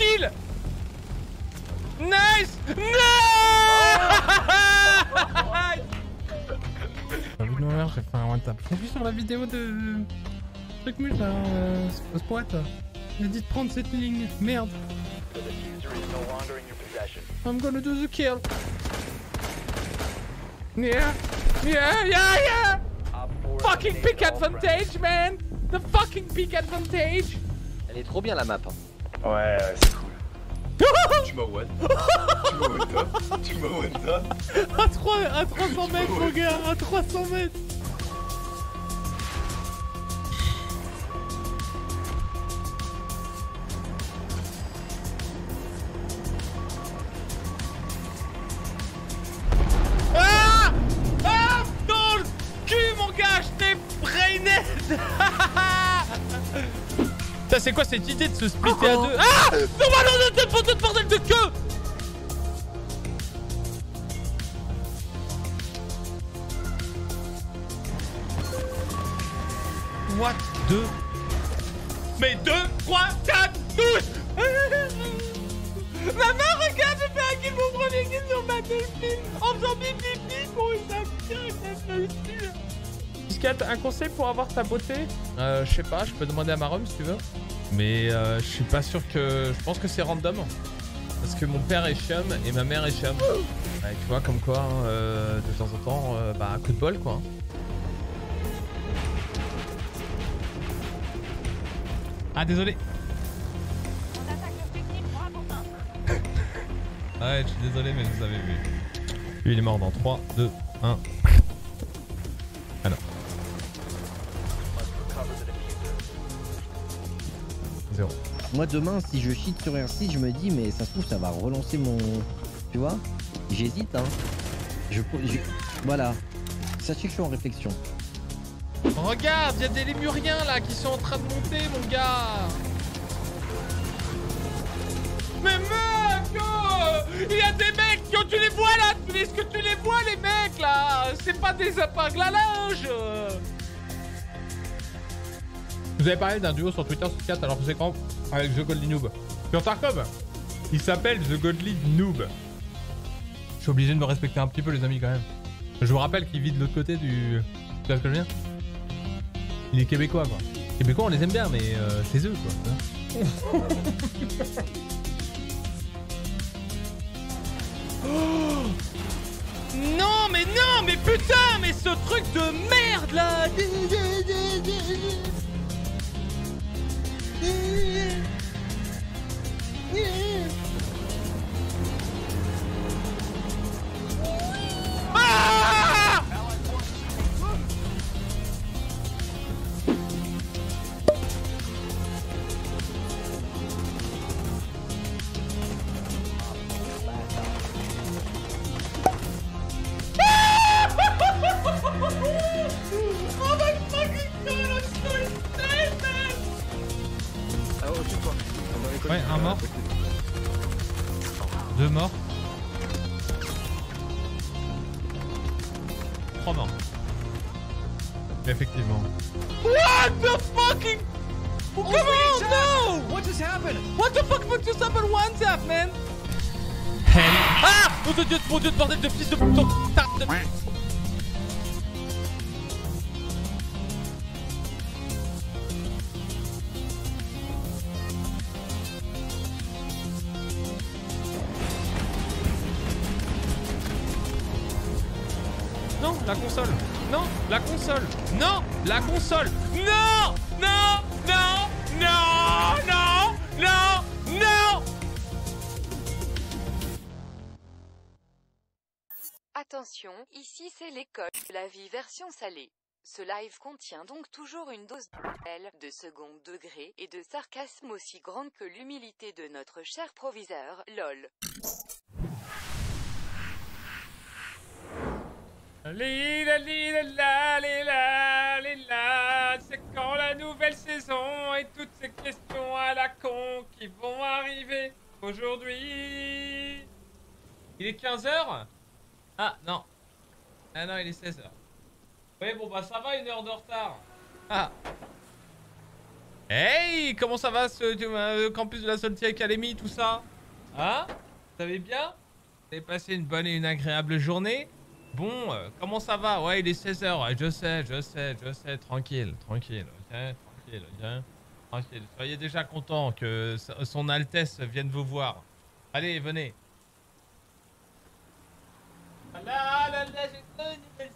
Skill Nice Nice J'ai fait un one tap. J'ai vu sur la vidéo de... Truc mule là, euh, Spot. Il a dit de prendre cette ligne. Merde. I'm gonna do the kill. Yeah. Yeah, yeah, yeah! Fucking pick advantage, man! The fucking pick advantage! Elle est trop bien la map. hein. Ouais, ouais, À, 3, à 300 mètres, mon gars! À 300 mètres! Ah Ah Dans le cul, mon gars! Je t'ai brainé! Ça, c'est quoi cette idée de se splitter à deux? Ah beauté Euh, je sais pas, je peux demander à Marom si tu veux. Mais euh, je suis pas sûr que... Je pense que c'est random. Parce que mon père est chum et ma mère est chum. Ouais, tu vois, comme quoi, hein, euh, de temps en temps, euh, bah, coup de bol, quoi. Ah désolé. ouais, je suis désolé mais vous avez vu. Lui il est mort dans 3, 2, 1. Moi demain, si je cheat sur un site, je me dis, mais ça se trouve, ça va relancer mon. Tu vois J'hésite, hein. Je, je- Voilà. Sachez que je suis en réflexion. Regarde, il y a des lémuriens là qui sont en train de monter mon gars. Mais mec, oh, il y a des mecs, oh, tu les vois là, est-ce que tu les vois les mecs là? C'est pas des épingles à linge Vous avez parlé d'un duo sur Twitter sur 4 alors que c'est quand? Avec The Godly Noob. Sur Tarkov Il s'appelle The Godly Noob. Je suis obligé de me respecter un petit peu les amis quand même. Je vous rappelle qu'il vit de l'autre côté du... Tu vois ce que je veux dire? Il est québécois quoi. Québécois on les aime bien mais euh, c'est eux quoi. Non mais non mais putain mais ce truc de merde là Ce live contient donc toujours une dose de second degré et de sarcasme aussi grande que l'humilité de notre cher proviseur, lol. Lila, lila, la, lila, lila, c'est quand la nouvelle saison et toutes ces questions à la con qui vont arriver aujourd'hui. Il est 15h Ah non. Ah non, il est 16h. Oui, bon bah ça va, une heure de retard. Ah. Hey, comment ça va ce euh, campus de la Salty Academy, tout ça? Hein? Vous allez bien? Vous avez passé une bonne et une agréable journée? Bon, euh, comment ça va? Ouais, il est 16h, je sais, je sais, je sais, tranquille, tranquille, ok Tranquille, ok Tranquille, soyez déjà content que son Altesse vienne vous voir. Allez, venez. Là, là, là, j'ai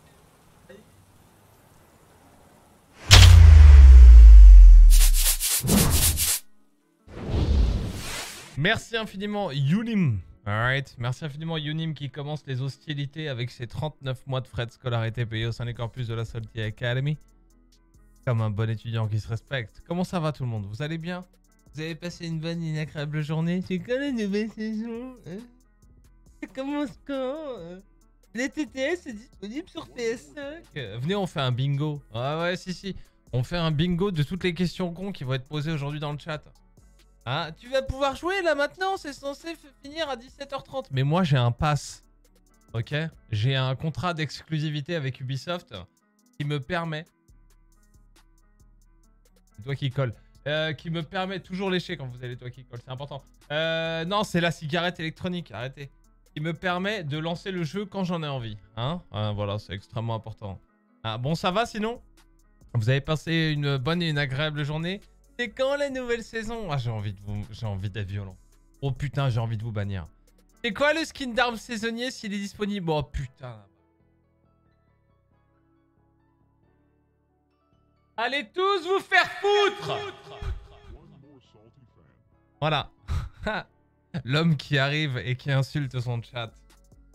Merci infiniment Yunim. Alright, merci infiniment Yunim qui commence les hostilités avec ses 39 mois de frais de scolarité payés au sein des campus de la Salty Academy. Comme un bon étudiant qui se respecte. Comment ça va tout le monde? Vous allez bien? Vous avez passé une bonne et agréable journée? C'est quand la nouvelle saison hein? Ça commence quand hein? Les TTS est disponible sur PS5 Venez, on fait un bingo. Ah ouais, si, si. On fait un bingo de toutes les questions cons qui vont être posées aujourd'hui dans le chat. Ah, tu vas pouvoir jouer là maintenant, c'est censé finir à 17h30. Mais moi j'ai un pass, ok? J'ai un contrat d'exclusivité avec Ubisoft qui me permet... C'est toi qui colle. Euh, qui me permet toujours lécher quand vous avez toi qui colle, c'est important. Euh, non, c'est la cigarette électronique, arrêtez. Qui me permet de lancer le jeu quand j'en ai envie. Hein? Ah, Voilà, c'est extrêmement important. Ah, bon, ça va sinon? Vous avez passé une bonne et une agréable journée c'est quand la nouvelle saison? Ah, j'ai envie de vous... J'ai envie d'être violent. Oh putain, j'ai envie de vous bannir. C'est quoi le skin d'arbre saisonnier s'il est disponible? Oh putain. Allez tous vous faire foutre Voilà. L'homme qui arrive et qui insulte son chat.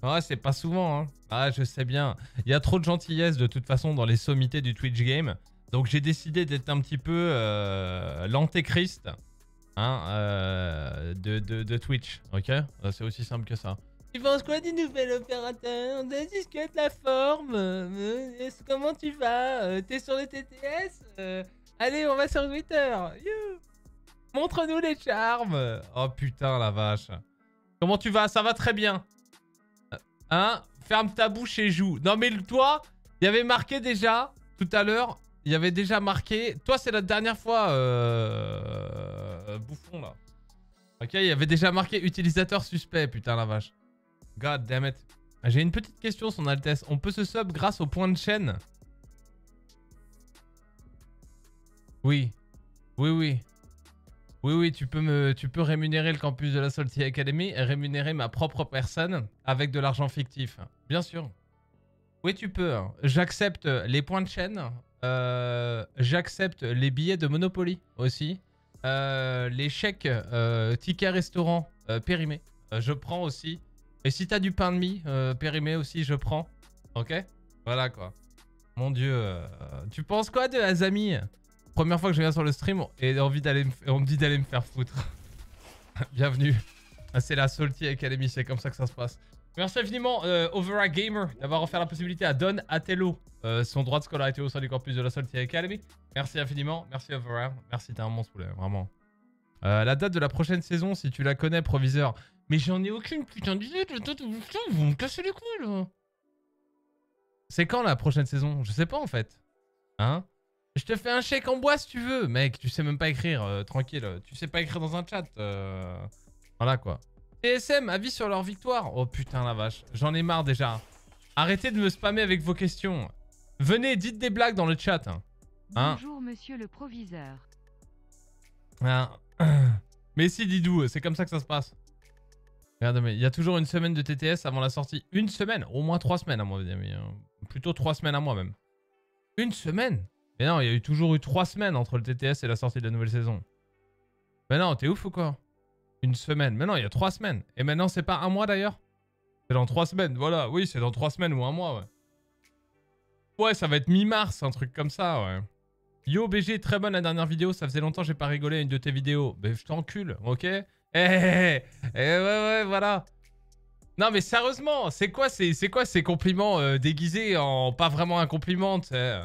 Ouais, c'est pas souvent, hein. Ah, je sais bien. Il y a trop de gentillesse de toute façon dans les sommités du Twitch Game. Donc j'ai décidé d'être un petit peu euh, l'antéchrist hein, euh, de, de, Twitch, ok? Euh, C'est aussi simple que ça. Tu penses quoi du nouvel opérateur? On a discuté la forme. comment tu vas? T'es sur les TTS Allez, on va sur Twitter. Montre-nous les charmes. Oh putain, la vache. Comment tu vas? Ça va très bien. Hein? Ferme ta bouche et joue. Non mais toi, il y avait marqué déjà tout à l'heure il y avait déjà marqué... Toi, c'est la dernière fois, euh... Bouffon, là. Ok, il y avait déjà marqué utilisateur suspect, putain la vache. God damn it. J'ai une petite question, son Altesse. On peut se sub grâce au point de chaîne? Oui. Oui, oui. Oui, oui, tu peux, me, tu peux rémunérer le campus de la Salty Academy et rémunérer ma propre personne avec de l'argent fictif. Bien sûr. Oui, tu peux. J'accepte les points de chaîne euh, j'accepte les billets de Monopoly aussi. Euh, les chèques euh, tickets restaurant périmés. je prends aussi. Et si t'as du pain de mie périmé aussi, je prends. Ok? Voilà quoi. Mon dieu. tu penses quoi de Azami? Première fois que je viens sur le stream et envie d'aller on me dit d'aller me faire foutre. Bienvenue. Ah, c'est la Salty Academy, c'est comme ça que ça se passe. Merci infiniment, euh, Gamer, d'avoir offert la possibilité à Don Atello euh, son droit de scolarité au sein du campus de la Salty Academy. Merci infiniment. Merci Overa. Merci, t'es un monstre, vraiment. Euh, la date de la prochaine saison, si tu la connais, proviseur. Mais j'en ai aucune putain d'idée. Vous me cassez les couilles. C'est quand la prochaine saison? Je sais pas, en fait. Hein? Je te fais un chèque en bois si tu veux. Mec, tu sais même pas écrire. Euh, tranquille. Tu sais pas écrire dans un chat. Voilà, quoi. TSM, avis sur leur victoire. Oh putain la vache, j'en ai marre déjà. Arrêtez de me spammer avec vos questions. Venez, dites des blagues dans le chat. Hein. Bonjour monsieur le proviseur. Ah. Mais si Didou, c'est comme ça que ça se passe. Regarde, mais il y a toujours une semaine de TTS avant la sortie. Une semaine Au moins trois semaines à mon avis. Hein. Plutôt trois semaines à moi même. Une semaine? Mais non, il y a eu toujours eu trois semaines entre le TTS et la sortie de la nouvelle saison. Mais non, t'es ouf ou quoi? Une semaine. Mais non, il y a trois semaines. Et maintenant, c'est pas un mois d'ailleurs? C'est dans trois semaines, voilà. Oui, c'est dans trois semaines ou un mois, ouais. Ouais, ça va être mi-mars, un truc comme ça, ouais. Yo, BG, très bonne la dernière vidéo. Ça faisait longtemps que j'ai pas rigolé à une de tes vidéos. Ben, je t'encule, ok? Eh, eh, eh, eh, ouais, ouais, voilà. Non, mais sérieusement, c'est quoi, c'est quoi ces compliments euh, déguisés en pas vraiment un compliment, tu sais?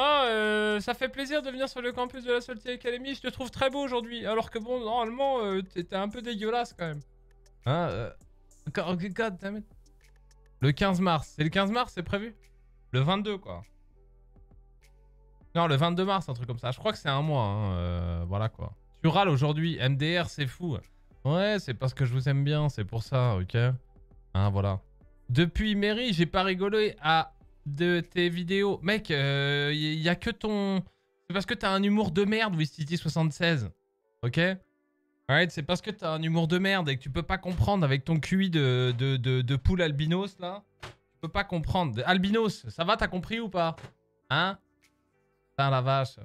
Euh, ça fait plaisir de venir sur le campus de la Salty Academy. Je te trouve très beau aujourd'hui. Alors que bon, normalement, euh, t'étais un peu dégueulasse quand même. Hein euh... God damn it. Le 15 mars. C'est le 15 mars, c'est prévu? Le 22, quoi. Non, le 22 mars, un truc comme ça. Je crois que c'est un mois. hein, euh, voilà quoi. Tu râles aujourd'hui. MDR, c'est fou. Ouais, c'est parce que je vous aime bien. C'est pour ça, ok Hein, voilà. Depuis Mary, j'ai pas rigolé à de tes vidéos. Mec, il y, a que ton. C'est parce que t'as un humour de merde, Wistiti76. Ok? Ouais, c'est parce que t'as un humour de merde et que tu peux pas comprendre avec ton QI de, de, de, de poule albinos là. Tu peux pas comprendre. Albinos, ça va, t'as compris ou pas? Hein? Putain la vache.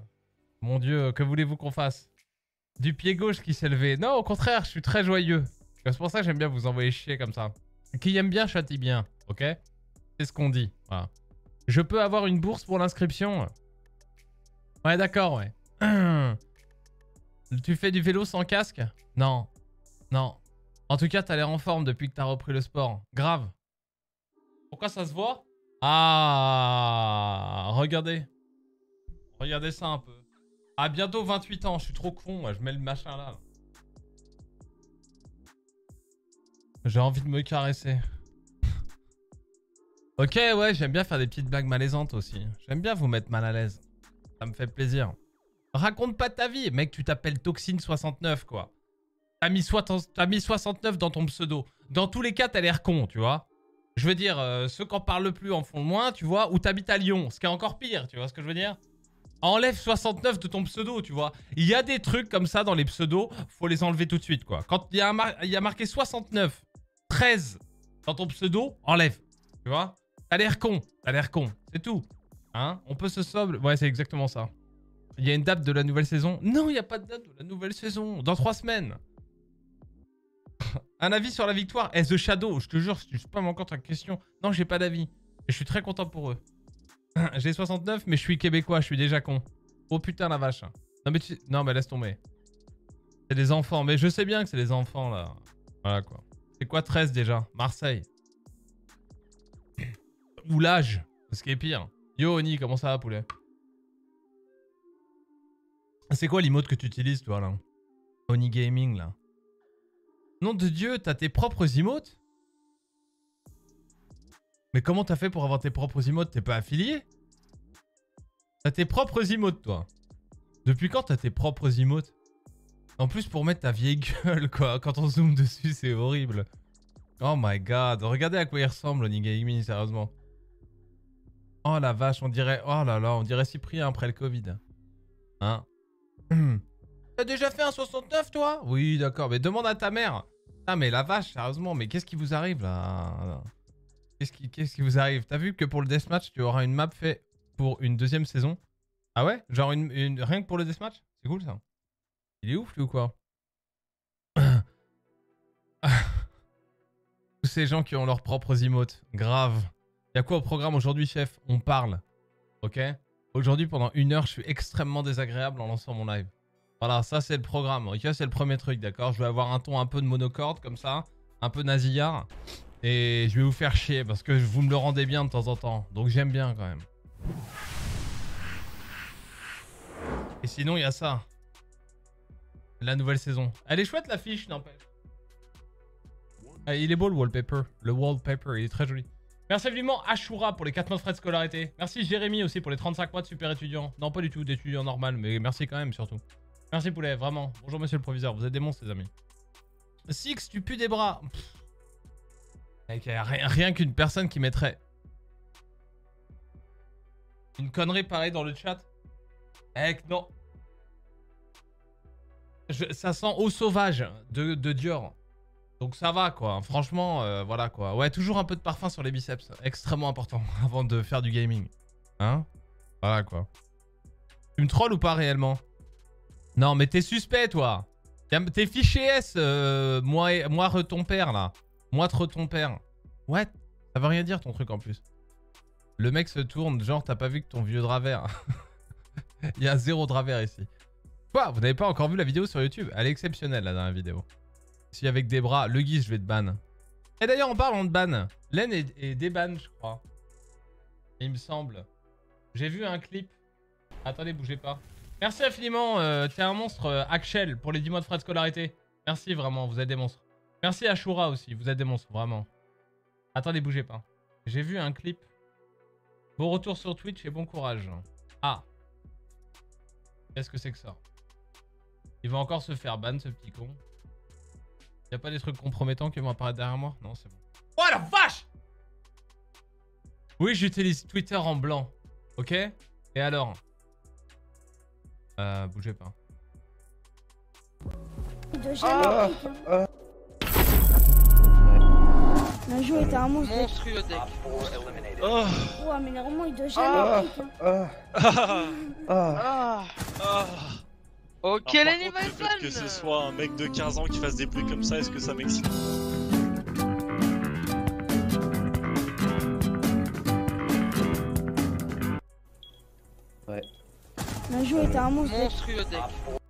Mon dieu, que voulez-vous qu'on fasse? Du pied gauche qui s'est levé. Non, au contraire, je suis très joyeux. C'est pour ça que j'aime bien vous envoyer chier comme ça. Qui aime bien châtie bien, ok? C'est ce qu'on dit. Voilà. Je peux avoir une bourse pour l'inscription Ouais, d'accord, ouais. Tu fais du vélo sans casque? Non. Non. En tout cas, t'as l'air en forme depuis que t'as repris le sport. Grave. Pourquoi ça se voit? Ah Regardez. Regardez ça un peu. À bientôt 28 ans, je suis trop con, je mets le machin là. J'ai envie de me caresser. Ok, ouais, j'aime bien faire des petites blagues malaisantes aussi. J'aime bien vous mettre mal à l'aise. Ça me fait plaisir. Raconte pas ta vie, mec, tu t'appelles Toxine69, quoi. T'as mis, mis, 69 dans ton pseudo. Dans tous les cas, t'as l'air con, tu vois. Je veux dire, euh, ceux qui en parlent le plus en font le moins, tu vois. Ou t'habites à Lyon, ce qui est encore pire, tu vois ce que je veux dire Enlève 69 de ton pseudo, tu vois. Il y a des trucs comme ça dans les pseudos, faut les enlever tout de suite, quoi. Quand il y, il y a marqué 69, 13 dans ton pseudo, enlève. Tu vois T'as l'air con, t'as l'air con, c'est tout. Hein On peut se sobre. Ouais, c'est exactement ça. Il y a une date de la nouvelle saison Non, il n'y a pas de date de la nouvelle saison. Dans trois semaines. Un avis sur la victoire Eh, The Shadow, je te jure, si tu pas encore ta question. Non, j'ai pas d'avis. Je suis très content pour eux. j'ai 69, mais je suis québécois, je suis déjà con. Oh putain, la vache. Non, mais, tu... non, mais laisse tomber. C'est des enfants. Mais je sais bien que c'est des enfants, là. Voilà, quoi. C'est quoi 13 déjà? Marseille. Ou l'âge. Ce qui est pire. Yo, Oni, comment ça va, poulet? C'est quoi l'emote que tu utilises, toi, là? Oni Gaming, là. Nom de Dieu, t'as tes propres emotes? Mais comment t'as fait pour avoir tes propres emotes? T'es pas affilié? T'as tes propres emotes, toi. Depuis quand t'as tes propres emotes? En plus, pour mettre ta vieille gueule, quoi. Quand on zoome dessus, c'est horrible. Oh my god. Regardez à quoi il ressemble, Oni Gaming, sérieusement. Oh la vache, on dirait... Oh là là, on dirait Cyprien après le Covid. Hein? T'as déjà fait un 69 toi? Oui d'accord, mais demande à ta mère. Ah mais la vache, sérieusement, mais qu'est-ce qui vous arrive là? Qu'est-ce qui, vous arrive? T'as vu que pour le deathmatch, tu auras une map fait pour une deuxième saison? Ah ouais? Genre une, rien que pour le deathmatch? C'est cool ça. Il est ouf lui ou quoi? Tous ces gens qui ont leurs propres emotes. Grave. Y'a quoi au programme aujourd'hui chef? On parle. Ok? Aujourd'hui, pendant une heure, je suis extrêmement désagréable en lançant mon live. Voilà, ça c'est le programme. Ok, c'est le premier truc, d'accord? Je vais avoir un ton un peu de monocorde comme ça, un peu nasillard. Et je vais vous faire chier parce que vous me le rendez bien de temps en temps. Donc j'aime bien quand même. Et sinon, il y a ça. La nouvelle saison. Elle est chouette l'affiche, n'empêche. Ah, il est beau le wallpaper. Le wallpaper, il est très joli. Merci évidemment Ashura pour les 4 mois de frais de scolarité. Merci Jérémy aussi pour les 35 mois de super étudiant. Non, pas du tout d'étudiant normal, mais merci quand même surtout. Merci Poulet, vraiment. Bonjour monsieur le proviseur, vous êtes des monstres les amis. Six, tu pues des bras. rien, qu'une personne qui mettrait une connerie pareille dans le chat. Mec, non. ça sent eau sauvage de, de Dior. Donc ça va quoi, franchement, euh, voilà quoi. Ouais, toujours un peu de parfum sur les biceps, extrêmement important avant de faire du gaming. Hein? Voilà quoi. Tu me trolls ou pas réellement? Non mais t'es suspect toi T'es fiché S, euh, moi, moi ton père là. Moi ton père. What? Ça veut rien dire ton truc en plus. Le mec se tourne, genre t'as pas vu que ton vieux draver. Il y a zéro draver ici. Quoi? Vous n'avez pas encore vu la vidéo sur YouTube? Elle est exceptionnelle la dernière vidéo. Si avec des bras, le guise, je vais te ban. Et d'ailleurs, en parlant de ban, Len est, déban, je crois. Il me semble. J'ai vu un clip. Attendez, bougez pas. Merci infiniment, euh, t'es un monstre, euh, Axel, pour les 10 mois de frais de scolarité. Merci vraiment, vous êtes des monstres. Merci Ashura aussi, vous êtes des monstres, vraiment. Attendez, bougez pas. J'ai vu un clip. Bon retour sur Twitch et bon courage. Ah. Qu'est-ce que c'est que ça? Il va encore se faire ban, ce petit con. Y a pas des trucs compromettants qui vont apparaître derrière moi Non, c'est bon. Oh la vache Oui, j'utilise Twitter en blanc. Ok? Et alors? Euh, bougez pas. de jamais pique, hein. Un jour était un monstre. Monstrueux deck. Oh, Ouais, mais normalement, il doit jamais hein. ah, Ah. ah. Ok, Alors, par contre, le fait que ce soit un mec de 15 ans qui fasse des bruits comme ça, est-ce que ça m'excite Un jour était un monstre. Monstrueux deck.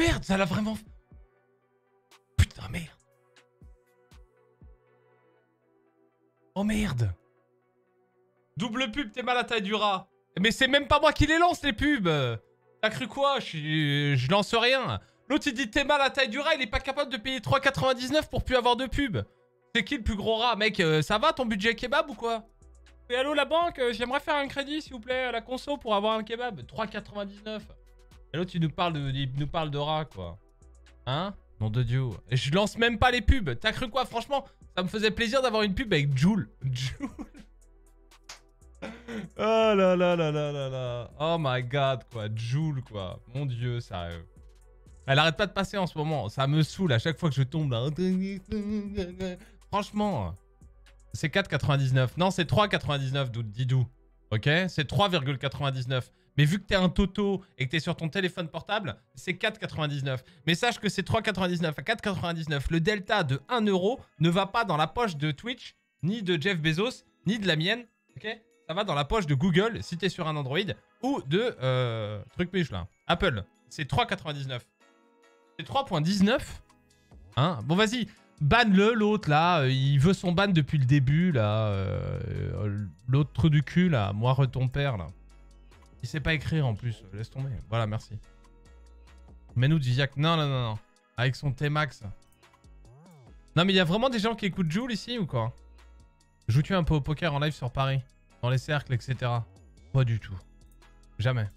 Merde, ça l'a vraiment... Putain, merde. Oh merde. Double pub, t'es mal à taille du rat. Mais c'est même pas moi qui les lance, les pubs. T'as cru quoi? Je, lance rien. L'autre, il dit t'es mal à taille du rat, il est pas capable de payer 3,99 pour plus avoir de pub. C'est qui le plus gros rat, mec? Euh, Ça va ton budget kebab ou quoi? Et allô la banque, euh, j'aimerais faire un crédit s'il vous plaît à la conso pour avoir un kebab. 3,99. Et l'autre, nous parle de, il nous parle de quoi. Hein? Nom de Dieu. Je lance même pas les pubs. T'as cru quoi? Franchement, ça me faisait plaisir d'avoir une pub avec Joule. Joule. Oh là là là là là là. Oh my god, quoi. Joule, quoi. Mon Dieu, sérieux. Elle arrête pas de passer en ce moment. Ça me saoule à chaque fois que je tombe. Franchement. C'est 4,99. Non, c'est 3,99, Dou- Didou. Ok? C'est 3,99. Mais vu que t'es un Toto et que t'es sur ton téléphone portable, c'est 4,99. Mais sache que c'est 3,99 à 4,99. Le delta de 1 euro ne va pas dans la poche de Twitch, ni de Jeff Bezos, ni de la mienne. Ok? Ça va dans la poche de Google si t'es sur un Android ou de euh, truc miche là. Apple. C'est 3,99. C'est 3,19 Hein? Bon, vas-y. Banne-le, l'autre là. Il veut son ban depuis le début là. Euh, euh, l'autre du cul là. Moi, ton père là. Il sait pas écrire en plus. Laisse tomber. Voilà, merci. Mets-nous du Ziak. Non, non, non, non. Avec son T-Max. Non, mais il y a vraiment des gens qui écoutent Joule ici ou quoi? Joues-tu un peu au poker en live sur Paris Dans les cercles, etc. Pas du tout. Jamais.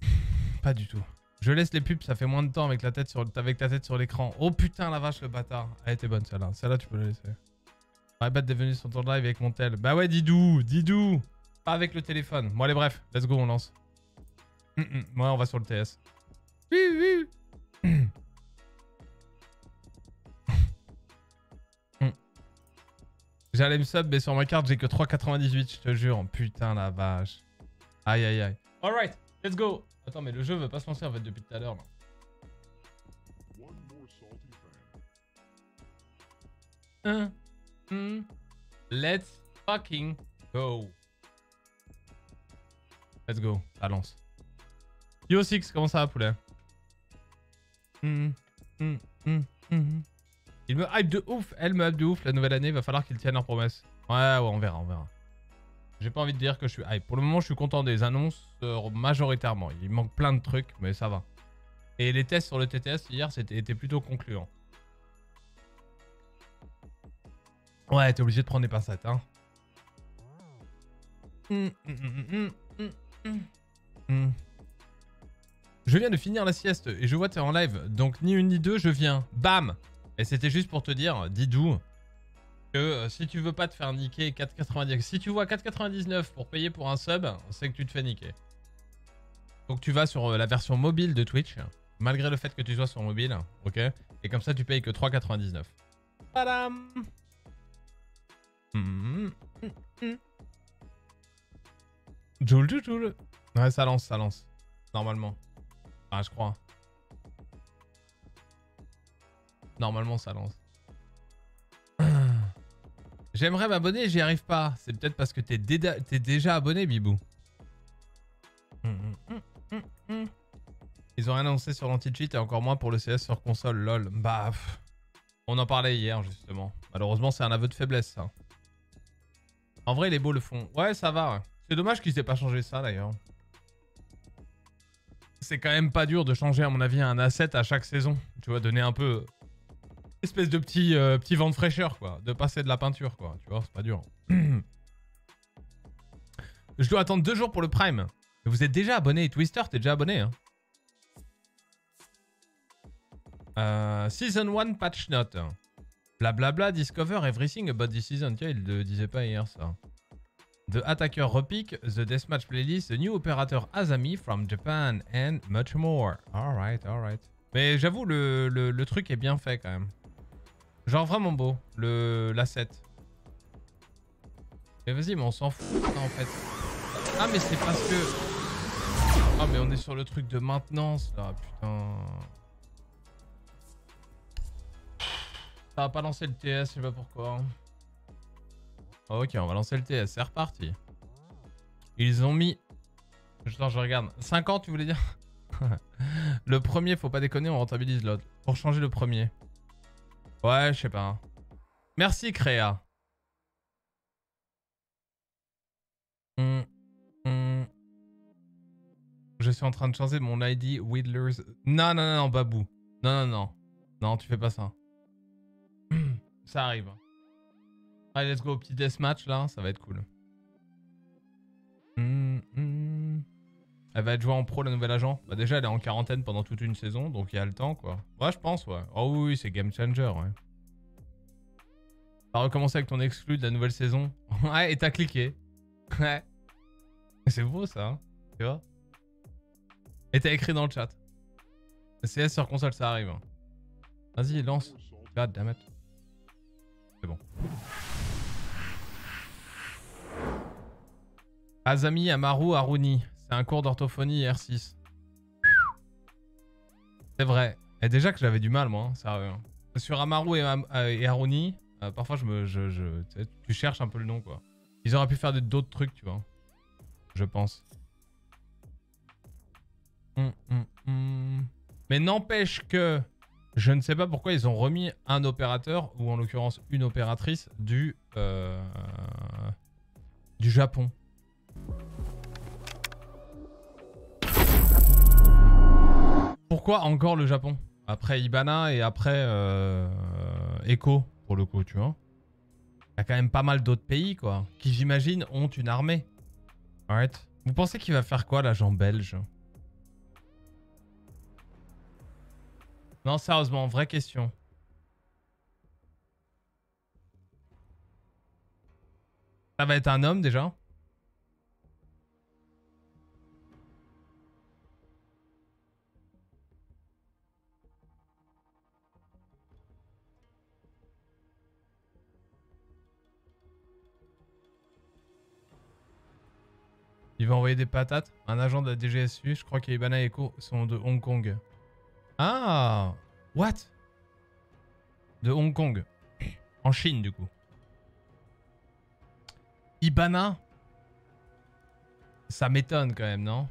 Pas du tout. Je laisse les pubs, ça fait moins de temps avec, la tête ta tête sur l'écran. Oh putain, la vache, le bâtard. Elle était bonne celle-là. Celle-là, tu peux la laisser. Ouais, bah, t'es venu sur ton live avec mon tel. Bah ouais, Didou, Didou. Pas avec le téléphone. Bon, allez, bref. Let's go, on lance. Hum, hum. Ouais, on va sur le TS. Oui, oui. Hum. J'allais me sub, mais sur ma carte, j'ai que 3,98, je te jure. Putain, la vache. Aïe, aïe, aïe. Alright, let's go. Attends, mais le jeu veut pas se lancer en fait depuis tout à l'heure. là. Let's fucking go. Let's go, ça lance. Yo Six, comment ça va poulet? Hum, hum, hum. Il me hype de ouf, elle me hype de ouf, la nouvelle année, va falloir qu'ils tiennent leurs promesses. Ouais, ouais, on verra, on verra. J'ai pas envie de dire que je suis hype. Pour le moment, je suis content des annonces euh, majoritairement. Il manque plein de trucs, mais ça va. Et les tests sur le TTS hier, c'était était plutôt concluant. Ouais, t'es obligé de prendre des pincettes, hein. Hum, hum, hum, hum, hum. Je viens de finir la sieste et je vois t'es en live, donc ni une ni deux, je viens. Bam Et c'était juste pour te dire, Didou, que euh, si tu veux pas te faire niquer 4,99, si tu vois 4,99 pour payer pour un sub, c'est que tu te fais niquer. Donc tu vas sur euh, la version mobile de Twitch, malgré le fait que tu sois sur mobile, ok? Et comme ça tu payes que 3,99. Padam Mhm, mhm, mhm. Joule, joule, joule. Ouais, ça lance, ça lance. Normalement. Ah, je crois. Normalement, ça lance. J'aimerais m'abonner, j'y arrive pas. C'est peut-être parce que t'es déjà abonné, Bibou. Hum, hum, hum. Ils ont rien annoncé sur l'anti-cheat et encore moins pour le CS sur console, lol. Bah. pff. On en parlait hier, justement. Malheureusement, c'est un aveu de faiblesse. En vrai, les beaux le font. Ouais, ça va. C'est dommage qu'ils aient pas changé ça, d'ailleurs. C'est quand même pas dur de changer, à mon avis, un asset à chaque saison. Tu vois, donner un peu... Espèce de petit, euh, petit vent de fraîcheur, quoi. De passer de la peinture, quoi. Tu vois, c'est pas dur. Je dois attendre deux jours pour le Prime. Vous êtes déjà abonné. Twister, t'es déjà abonné, hein Euh, season 1 patch note. Blablabla, discover everything about this season. Tiens, il le disait pas hier, ça. The Attacker repick, the Deathmatch playlist, the new operator Azami from Japan, and much more. Alright, alright. Mais j'avoue, le, le, le truc est bien fait quand même. Genre vraiment beau, le l'asset. Mais vas-y, mais on s'en fout en fait. Ah, mais c'est parce que... Ah, mais on est sur le truc de maintenance là, putain. Ça va pas lancer le TS, je sais pas pourquoi. Ok, on va lancer le TS, c'est reparti. Ils ont mis... Attends, je regarde. 50, tu voulais dire? Le premier, faut pas déconner, on rentabilise l'autre. Pour changer le premier. Ouais, je sais pas. Merci, Créa. Hum, hum. Je suis en train de changer mon ID Whittlers. Non, non, non, non, Babou. Non, non, non. Non, tu fais pas ça. Ça arrive. Allez, let's go petit deathmatch là, ça va être cool. Hum, hum. Elle va être jouée en pro, la nouvelle agent. Bah déjà, elle est en quarantaine pendant toute une saison, donc il y a le temps quoi. Ouais, je pense, ouais. Oh oui, c'est game changer, ouais. T'as recommencé avec ton exclu de la nouvelle saison. ouais, et t'as cliqué. Ouais. C'est beau ça, hein, tu vois. Et t'as écrit dans le chat. CS sur console, ça arrive. hein. Vas-y, lance. God damn. C'est bon. Azami, Amaru, Aruni. C'est un cours d'orthophonie R6. C'est vrai. Et déjà que j'avais du mal, moi, hein, sérieux. hein. Sur Amaru et, Am- Aruni, euh, parfois je me, tu cherches un peu le nom, quoi. Ils auraient pu faire d'autres trucs, tu vois. Je pense. Hum, hum, hum. Mais n'empêche que je ne sais pas pourquoi ils ont remis un opérateur, ou en l'occurrence une opératrice, du, euh, du Japon. Pourquoi encore le Japon? Après Ibana et après euh, Echo, pour le coup, tu vois. Il y a quand même pas mal d'autres pays, quoi, qui j'imagine ont une armée. Alright. Vous pensez qu'il va faire quoi, l'agent belge? Non, sérieusement, vraie question. Ça va être un homme déjà? Il va envoyer des patates. Un agent de la DGSU, je crois qu'Ibana et Echo sont de Hong Kong. Ah What? De Hong Kong. En Chine, du coup. Ibana? Ça m'étonne quand même, non?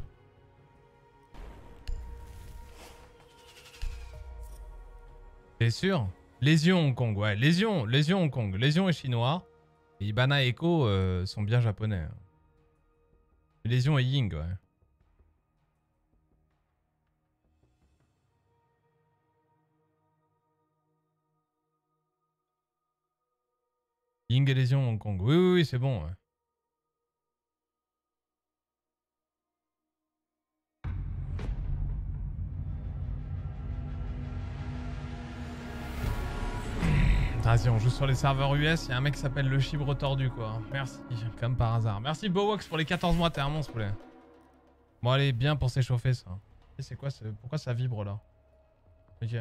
T'es sûr Lésion Hong Kong, ouais. Lésion, Lésion Hong Kong. Lésion est chinois. Ibana et Echo euh, sont bien japonais. hein. Lésion est Ying, ouais. Ying et Lésion Hong Kong. Oui, oui, oui, c'est bon. ouais. Vas-y, on joue sur les serveurs US. Il y a un mec qui s'appelle le chibre tordu, quoi. Merci, comme par hasard. Merci Bowox pour les 14 mois. T'es un monstre, poulet. Bon, allez, bien pour s'échauffer, ça. C'est quoi ce... Pourquoi ça vibre là? Ok.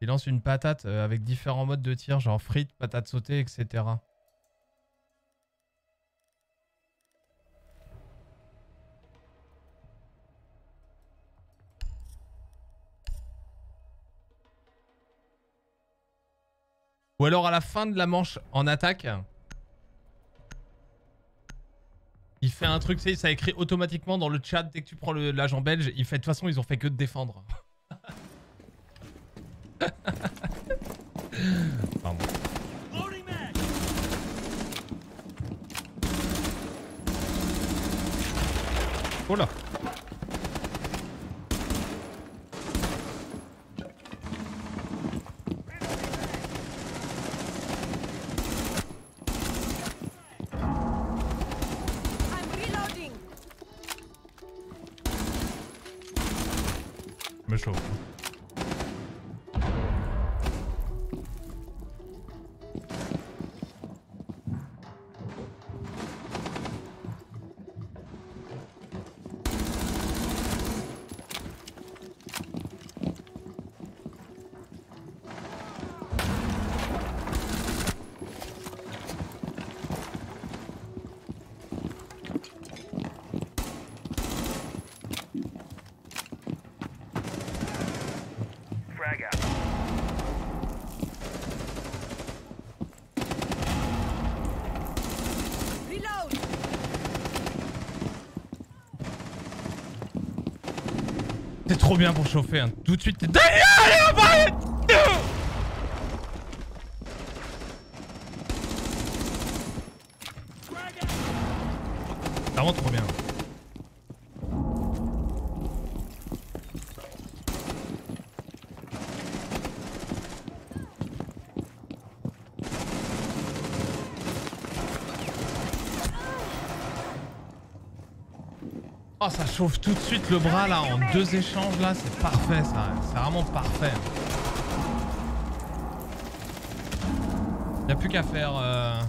Il lance une patate euh, avec différents modes de tir, genre frites, patates sautées, etc. Ou alors à la fin de la manche en attaque, il fait un truc, tu sais, ça écrit automatiquement dans le chat dès que tu prends l'agent belge. Il fait de toute façon, ils ont fait que de défendre. Oh là bien pour chauffer, hein. tout de suite allez C'est Vraiment trop bien. Oh, ça chauffe tout de suite le bras là en deux échanges là, c'est parfait ça, c'est vraiment parfait. Y'a plus qu'à faire. Euh...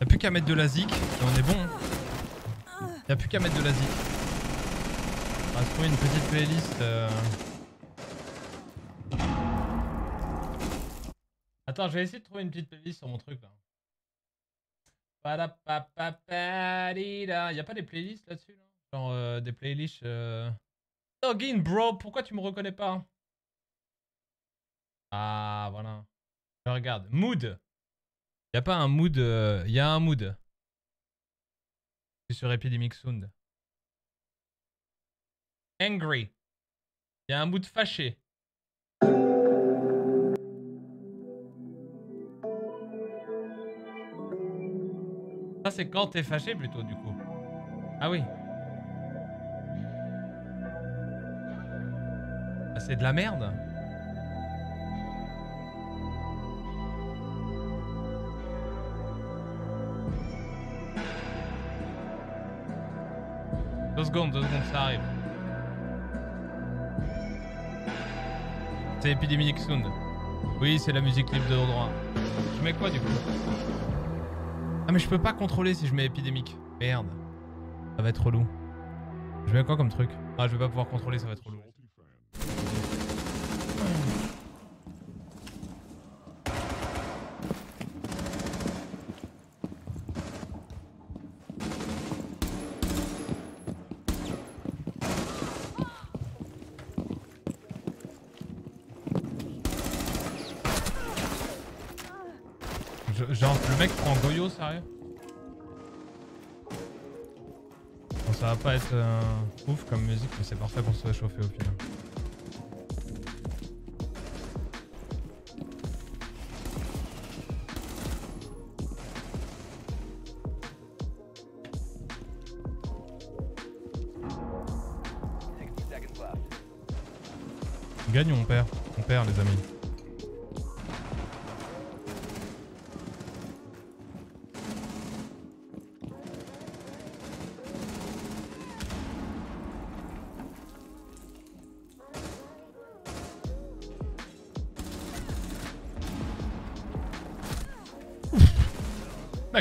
Y'a plus qu'à mettre de la zik et on est bon. hein. Y'a plus qu'à mettre de la zik. On va se trouver une petite playlist. euh. Attends, je vais essayer de trouver une petite playlist sur mon truc là. Padapapapalida. Y a pas des playlists là-dessus là Genre euh, des playlists. Euh... Login bro, pourquoi tu me reconnais pas? Ah voilà. Je regarde. Mood. Y a pas un mood. euh, Y a un mood. Je suis sur Epidemic Sound. Angry. Y a un mood fâché. Ça, c'est quand t'es fâché plutôt, du coup. Ah oui. Ah, c'est de la merde. Deux secondes, deux secondes, ça arrive. C'est Epidemic Sound. Oui, c'est la musique libre de droit. Je mets quoi du coup? Ah mais je peux pas contrôler si je mets épidémique. Merde. Ça va être relou. Je mets quoi comme truc? Ah je vais pas pouvoir contrôler, ça va être relou. Ouf comme musique mais c'est parfait pour se réchauffer au final. On gagne ou on perd? On perd les amis.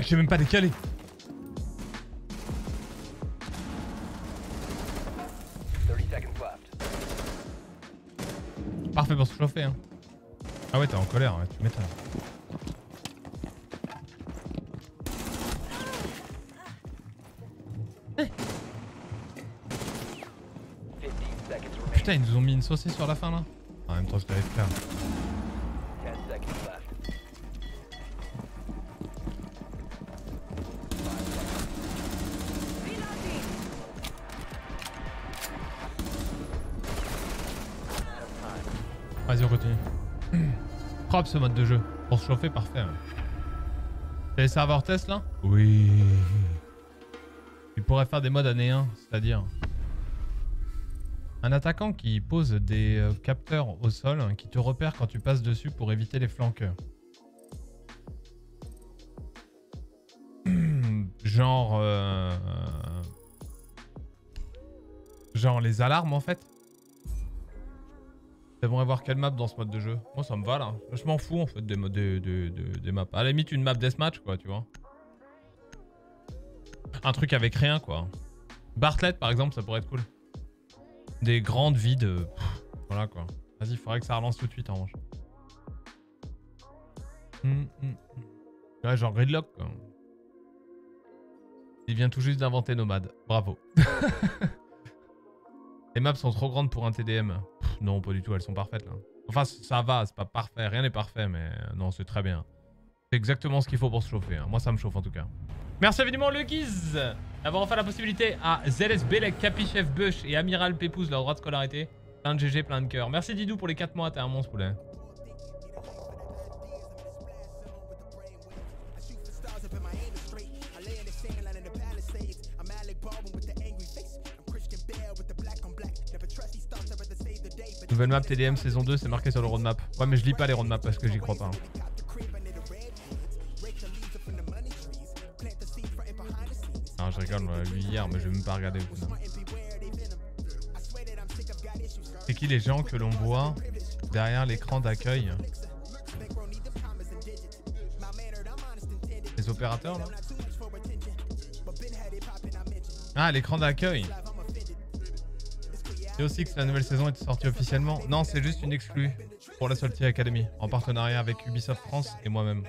J'ai même pas décalé. Parfait pour se chauffer. Hein. Ah ouais, t'es en colère, ouais, tu m'étonnes. Putain, ils nous ont mis une saucisse sur la fin là. Ce mode de jeu. Pour se chauffer, parfait. ouais. T'as les serveurs test là? Oui. Il pourrait faire des modes année 1, c'est-à-dire un attaquant qui pose des euh, capteurs au sol hein, qui te repèrent quand tu passes dessus pour éviter les flanqueurs. Genre... euh, Genre les alarmes en fait. Voir quelle map dans ce mode de jeu. Moi ça me va là. Je m'en fous en fait des, des maps. À la limite une map deathmatch quoi, tu vois. Un truc avec rien quoi. Bartlett par exemple ça pourrait être cool. Des grandes vides. euh, voilà quoi. Vas-y, faudrait que ça relance tout de suite en revanche. Hum, hum, hum. Ouais, genre Gridlock quoi. Il vient tout juste d'inventer Nomade. Bravo. Les maps sont trop grandes pour un TDM. Non, pas du tout, elles sont parfaites là. Enfin, ça va, c'est pas parfait, rien n'est parfait, mais euh, non, c'est très bien. C'est exactement ce qu'il faut pour se chauffer. hein. Moi, ça me chauffe en tout cas. Merci évidemment le Guise d'avoir offert la possibilité à ZS Belek, Capichef Bush et Amiral Pépouze leur droit de scolarité. Plein de GG, plein de cœur. Merci Didou pour les 4 mois, t'es un monstre poulet. Nouvelle TDM saison 2, c'est marqué sur le roadmap. Ouais, mais je lis pas les roadmaps parce que j'y crois pas. hein. Non, je rigole, on l'a lu hier, mais je vais même pas regarder. C'est qui les gens que l'on voit derrière l'écran d'accueil? Les opérateurs là? Ah, l'écran d'accueil C'est aussi que la nouvelle saison est sortie officiellement. Non, c'est juste une exclue pour la Salty Academy, en partenariat avec Ubisoft France et moi-même.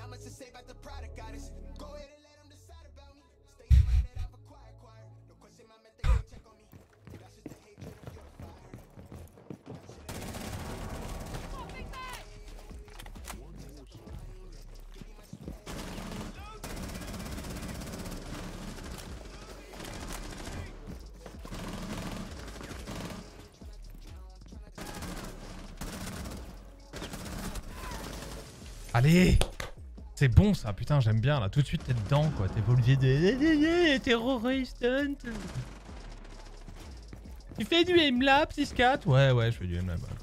C'est bon ça, putain, j'aime bien là. Tout de suite, t'es dedans quoi. T'es pas obligé de. Terroriste hunt. Tu fais du aimlab, 6-4 Ouais, ouais, je fais du aimlab. ouais.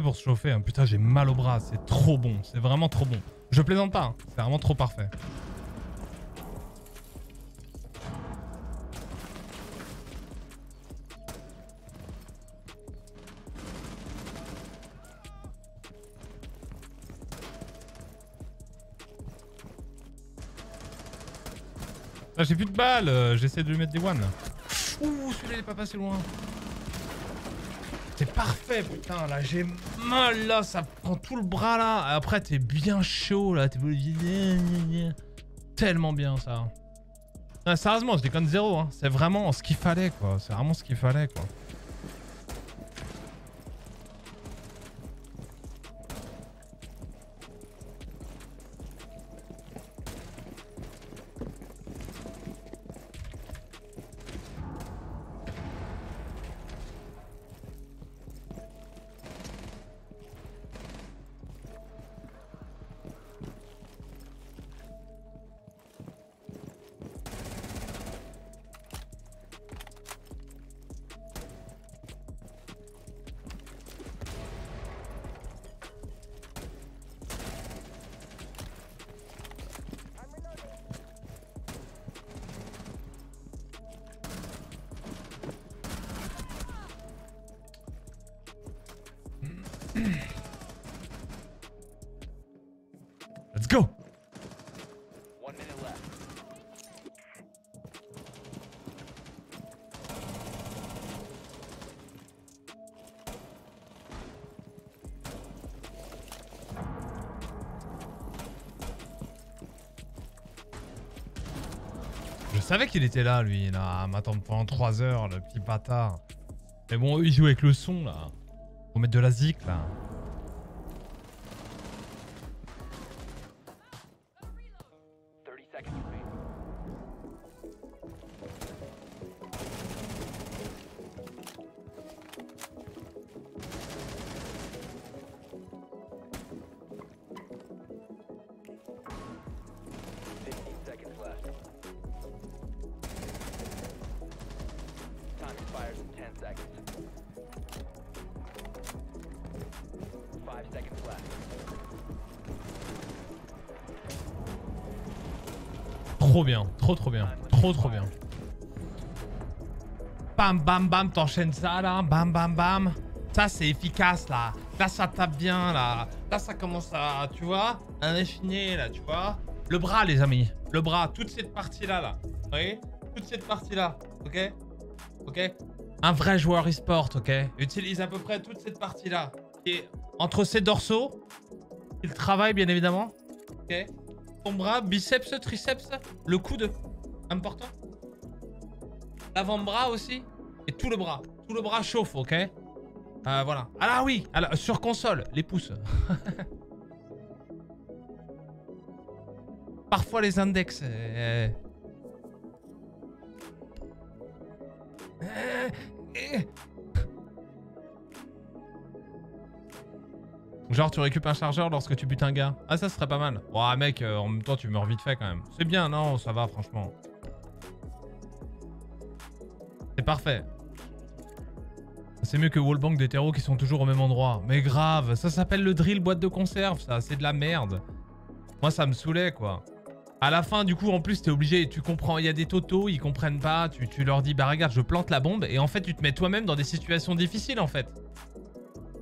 Pour se chauffer. hein. Putain, j'ai mal au bras. C'est trop bon. C'est vraiment trop bon. Je plaisante pas. hein. C'est vraiment trop parfait. Ah, j'ai plus de balles. euh, J'essaie de lui mettre des one. Ouh, celui-là il est pas passé loin. C'est parfait, putain. Là, j'ai mal, là. Ça prend tout le bras, là. Après, t'es bien chaud, là. T'es tellement bien, ça. Sérieusement, je déconne zéro. Hein. C'est vraiment ce qu'il fallait, quoi. C'est vraiment ce qu'il fallait, quoi. Let's go One minute left. Je savais qu'il était là, lui, là, à m'attendre pendant 3 heures, le petit bâtard. Mais bon, eux, ils jouent avec le son, là. Faut mettre de la zik, là. Bam t'enchaînes ça là, bam bam bam. Ça c'est efficace là. Là ça tape bien là. Là ça commence à, tu vois, à affiner là, tu vois. Le bras les amis, le bras, toute cette partie là là. Vous voyez? Toute cette partie là, ok? Ok? Un vrai joueur e-sport, ok? Utilise à peu près toute cette partie là. Et entre ses dorsaux, il travaille bien évidemment, ok? Ton bras, biceps, triceps, le coude, important? L'avant-bras aussi, tout le bras. Tout le bras chauffe, ok? Euh, Voilà. Ah oui, sur console, les pouces. Parfois les index. euh, euh. Genre tu récupères un chargeur lorsque tu butes un gars. Ah ça serait pas mal. Ouais mec, en même temps tu meurs vite fait quand même. C'est bien, non, ça va franchement. C'est parfait. C'est mieux que Wallbang des terreaux qui sont toujours au même endroit. Mais grave, ça s'appelle le drill boîte de conserve, ça, c'est de la merde. Moi ça me saoulait quoi. À la fin, du coup, en plus, t'es obligé, tu comprends, il y a des totos, ils comprennent pas, tu, tu leur dis, bah regarde, je plante la bombe, et en fait, tu te mets toi-même dans des situations difficiles, en fait.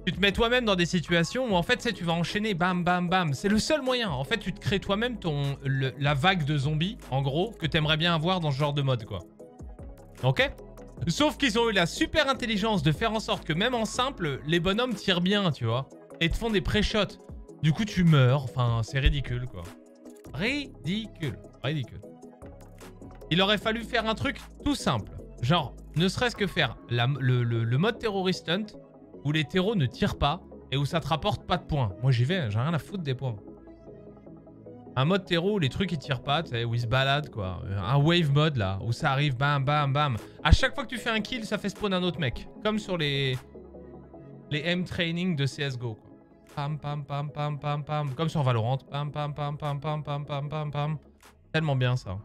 Tu te mets toi-même dans des situations où en fait, tu vas enchaîner, bam, bam, bam. C'est le seul moyen. En fait, tu te crées toi-même la vague de zombies, en gros, que t'aimerais bien avoir dans ce genre de mode, quoi. Ok? Sauf qu'ils ont eu la super intelligence de faire en sorte que même en simple, les bonhommes tirent bien, tu vois. Et te font des pré-shots. Du coup, tu meurs. Enfin, c'est ridicule, quoi. Ridicule. Ridicule. Il aurait fallu faire un truc tout simple. Genre, ne serait-ce que faire le, le- mode terrorist hunt où les terreaux ne tirent pas et où ça te rapporte pas de points. Moi j'y vais, j'ai rien à foutre des points. Un mode terreau où les trucs ils tirent pas, où ils se baladent quoi. Un wave mode là, où ça arrive bam bam bam. À chaque fois que tu fais un kill, ça fait spawn un autre mec. Comme sur les les M training de CSGO quoi. Pam pam pam pam pam pam. Comme sur Valorant. Pam pam pam pam pam pam pam pam pam. Tellement bien ça.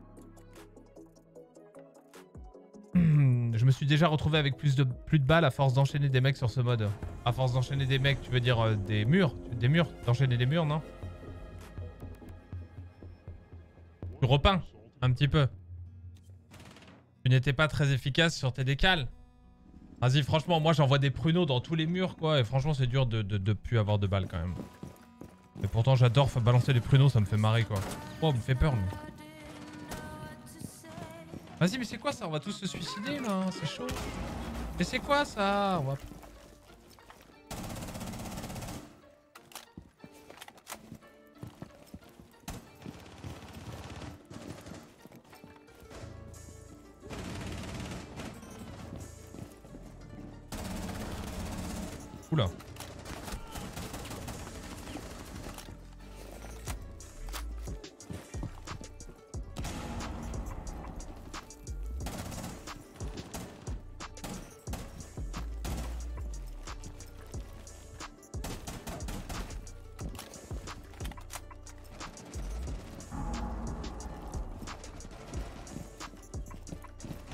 Je me suis déjà retrouvé avec plus de, plus de balles à force d'enchaîner des mecs sur ce mode. À force d'enchaîner des mecs, tu veux dire euh, des murs Des murs D'enchaîner des murs, non? Tu repeins un petit peu. Tu n'étais pas très efficace sur tes décales. Vas-y, franchement, moi j'envoie des pruneaux dans tous les murs, quoi. Et franchement, c'est dur de, de, plus avoir de balles quand même. Et pourtant, j'adore balancer les pruneaux, ça me fait marrer, quoi. Oh, me fait peur, lui. Vas-y, mais c'est quoi ça? On va tous se suicider là, c'est chaud. Mais c'est quoi ça? On là.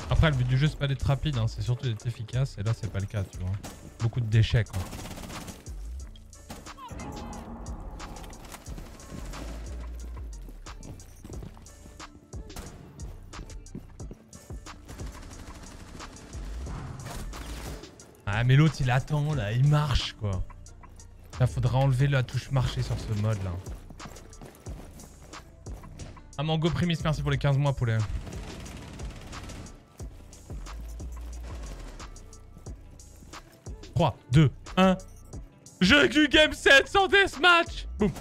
Après, le but du jeu, c'est pas d'être rapide, hein, c'est surtout d'être efficace. Et là, c'est pas le cas, tu vois. Beaucoup de déchets, quoi. Ah, mais l'autre, il attend, là. Il marche, quoi. Là, faudra enlever la touche marcher sur ce mode, là. Ah, Mango Primis, merci pour les 15 mois, poulet. « 3, 2, 1. Jeu du game 7 sans deathmatch Boum.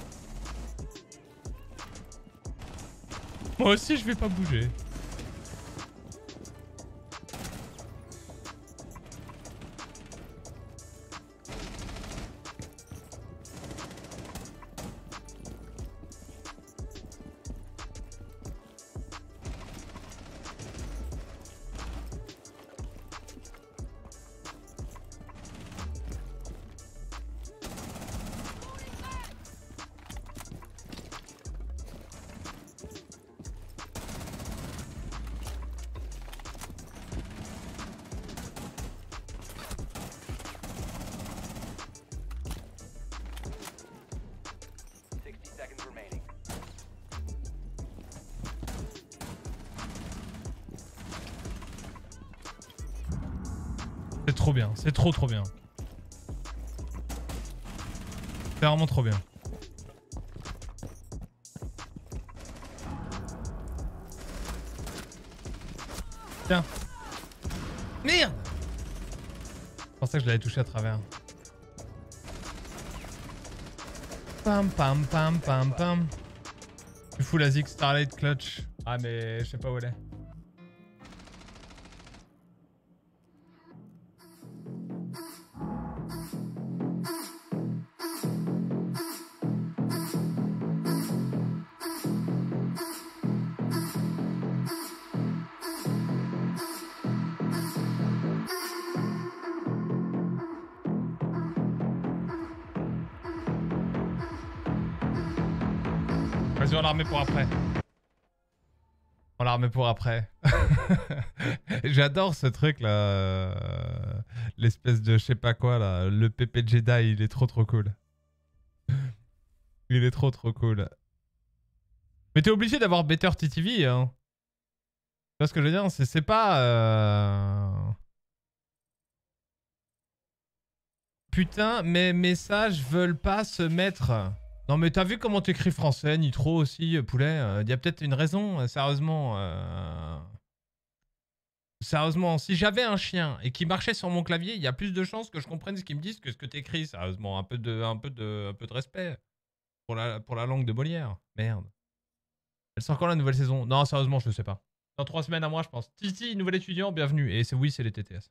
Moi aussi, je vais pas bouger. C'est trop trop bien. C'est vraiment trop bien. Tiens. Merde Je pensais que je l'avais touché à travers. Pam pam pam pam pam. Tu fous la Zig Starlight Clutch. Ah mais je sais pas où elle est. pour après. J'adore ce truc là. euh, L'espèce de je sais pas quoi là. Le PP Jedi, il est trop trop cool. Il est trop trop cool. Mais t'es obligé d'avoir Better TTV, hein. Tu ce que je veux dire? C'est c'est pas... euh, Putain, mes messages veulent pas se mettre... Non mais t'as vu comment t'écris français, Nitro aussi, euh, poulet Il y a peut-être une raison, euh, sérieusement. euh. Sérieusement, si j'avais un chien et qui marchait sur mon clavier, il y a plus de chances que je comprenne ce qu'ils me disent que ce que t'écris, sérieusement. Un peu de, un peu de, un peu de respect pour la, pour la langue de Molière. Merde. Elle sort quand la nouvelle saison? Non, sérieusement, je ne sais pas. Dans trois semaines à moi, je pense. Titi, nouvel étudiant, bienvenue. Et c'est oui, c'est les TTS.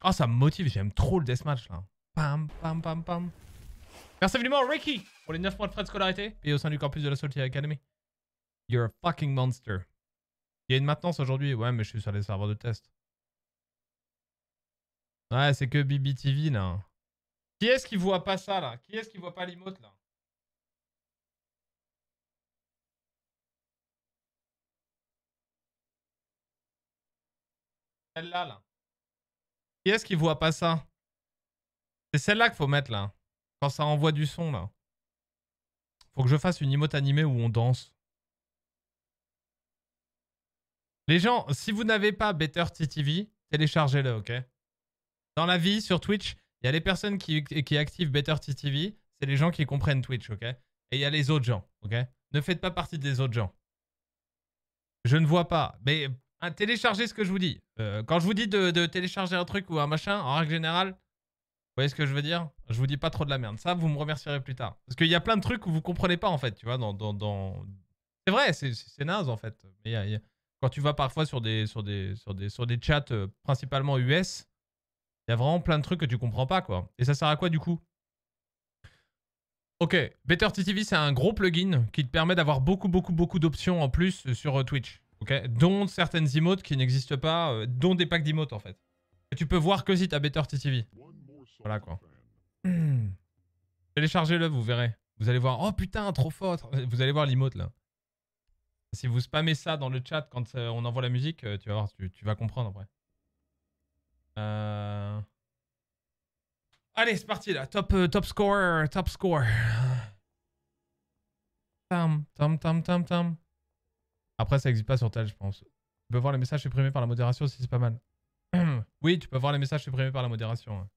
Ah, ça me motive, j'aime trop le deathmatch là. Pam, pam, pam, pam. Merci infiniment, Ricky, pour les 9 mois de frais de scolarité et au sein du campus de la Salty Academy. You're a fucking monster. Il y a une maintenance aujourd'hui. Ouais, mais je suis sur les serveurs de test. Ouais, c'est que BBTV là. Qui est-ce qui voit pas ça là? Qui est-ce qui voit pas l'emote là? Celle-là là. Qui est-ce qui voit pas ça? C'est celle-là qu'il faut mettre là. Quand ça envoie du son là. Faut que je fasse une emote animée où on danse. Les gens, si vous n'avez pas Better TTV, téléchargez-le, ok? Dans la vie, sur Twitch, il y a les personnes qui, activent Better TTV, c'est les gens qui comprennent Twitch, ok? Et il y a les autres gens, ok? Ne faites pas partie des autres gens. Je ne vois pas. Mais hein, téléchargez ce que je vous dis. Euh, quand je vous dis de, télécharger un truc ou un machin, en règle générale, voyez ce que je veux dire? Je vous dis pas trop de la merde. Ça, vous me remercierez plus tard. Parce qu'il y a plein de trucs où vous comprenez pas, en fait, tu vois. C'est vrai, c'est- naze, en fait. Quand tu vas parfois sur des, sur des, sur des, sur des chats euh, principalement US, Il y a vraiment plein de trucs que tu comprends pas, quoi. Et ça sert à quoi, du coup? Ok, Better TTV, c'est un gros plugin qui te permet d'avoir beaucoup, beaucoup, beaucoup d'options en plus sur euh, Twitch. Ok? Dont certaines emotes qui n'existent pas, euh, dont des packs d'emotes, en fait. Tu peux voir que si t'as Better TTV. Voilà, quoi. Téléchargez-le, vous verrez. Vous allez voir, oh putain, trop fort. Vous allez voir l'emote, là. Si vous spammez ça dans le chat quand euh, on envoie la musique, euh, tu vas voir, tu, tu vas comprendre après. Euh... Allez, c'est parti là. Top, euh, top score, top score. Tam, tam, tam, tam, tam. Après, ça n'existe pas sur tel, je pense. Tu peux voir les messages supprimés par la modération si c'est pas mal. oui, tu peux voir les messages supprimés par la modération.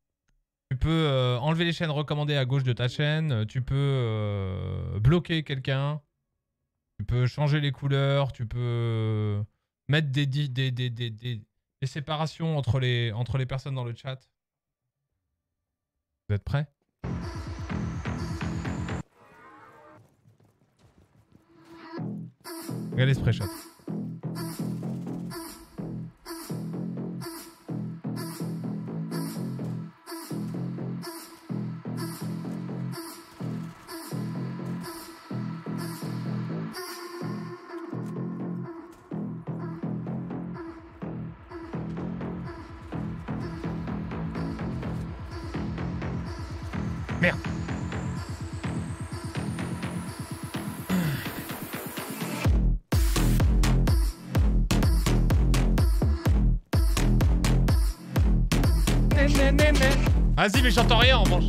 Tu peux euh, enlever les chaînes recommandées à gauche de ta chaîne. euh, Tu peux euh, bloquer quelqu'un. Tu peux changer les couleurs. Tu peux mettre des, des, séparations entre les, entre les personnes dans le chat. Vous êtes prêts? Regardez ce pré-shot. Vas-y, mais j'entends rien en revanche.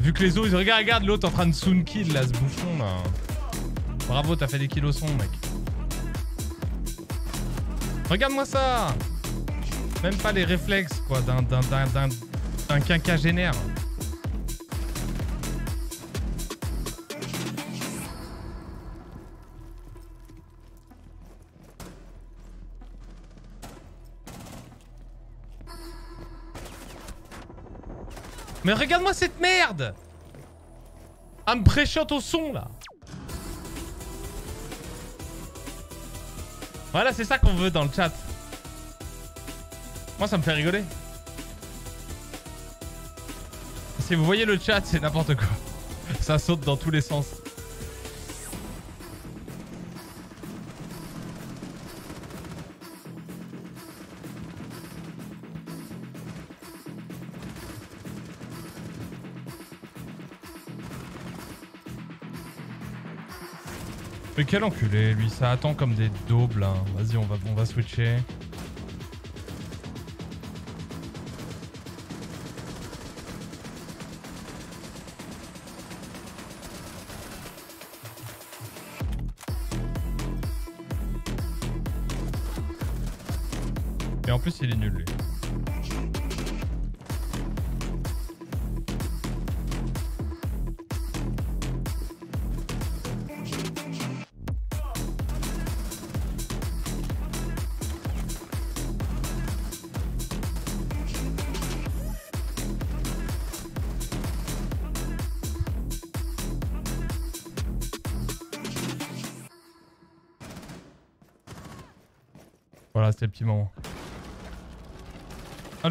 Vu que les os, ils regarde, l'autre en train de soon kill là, ce bouffon là. Bravo, t'as fait des kilos son, mec. Regarde-moi ça Même pas les réflexes, quoi, d'un quinquagénaire. Mais regarde-moi cette merde Ah, me préchante au son, là Voilà, c'est ça qu'on veut dans le chat. Moi, ça me fait rigoler. Si vous voyez le chat, c'est n'importe quoi. Ça saute dans tous les sens. Mais quel enculé, lui, ça attend comme des daubes là. Vas-y, on va, on va switcher.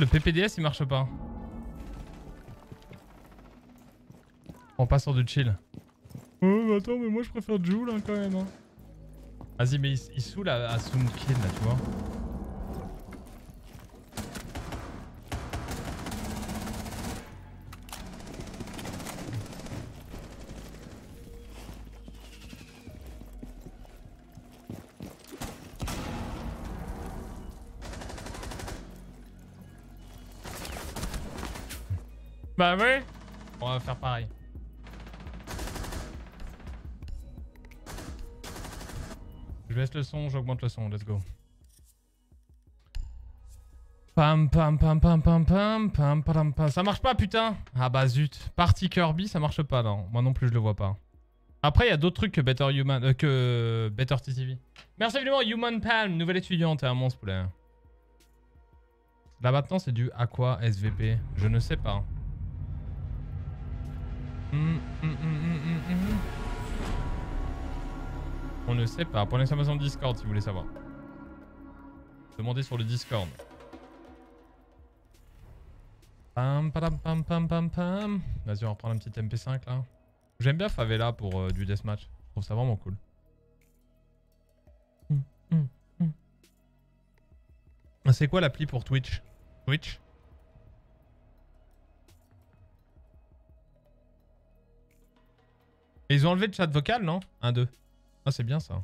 Le PPDS il marche pas. On passe sur du chill. Oh, mais attends, mais moi je préfère Joule hein, quand même. hein. Vas-y, mais il, il saoule à, à là, tu vois. Bah. On va faire pareil. Je baisse le son, j'augmente le son, let's go. Pam pam pam pam pam pam pam pam. Ça marche pas putain Ah bah zut. Party Kirby ça marche pas non. Moi non plus je le vois pas. Après il y a d'autres trucs que Better Human euh, que Better TTV. Merci évidemment Human Palm, nouvelle étudiante, un monstre poulet. Là maintenant c'est du Aqua SVP. Je ne sais pas. On ne sait pas. Pour l'exclamation Discord si vous voulez savoir. Demandez sur le Discord. Pam, pam, pam, pam, pam. Vas-y, on va reprendre un petit MP5 là. J'aime bien Favela pour euh, du deathmatch. Je trouve ça vraiment cool. C'est quoi l'appli pour Twitch? Twitch? Ils ont enlevé le chat vocal, non? 1, 2. Ah, c'est bien ça.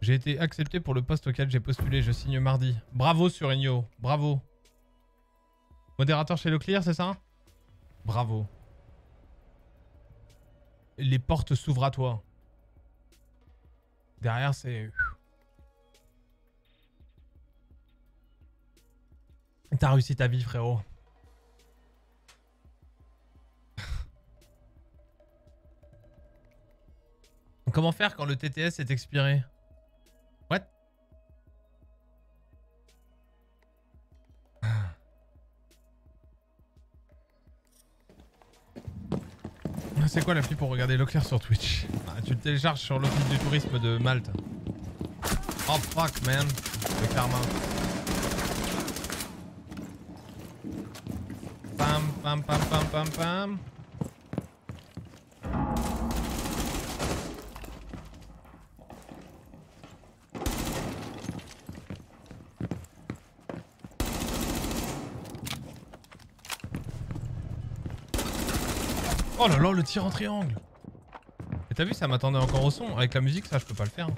J'ai été accepté pour le poste auquel j'ai postulé. Je signe mardi. Bravo, Surigno. Bravo. Modérateur chez Leclerc, c'est ça? Bravo. Les portes s'ouvrent à toi. Derrière, c'est... T'as réussi ta vie, frérot. Comment faire quand le TTS est expiré? What? C'est quoi l'appli pour regarder Leclerc sur Twitch? Ah, Tu le télécharges sur l'office du tourisme de Malte. Oh fuck man, le karma. Pam pam pam pam pam pam. Oh là là, le tir en triangle Et t'as vu, ça m'attendait encore au son. Avec la musique, ça, je peux pas le faire.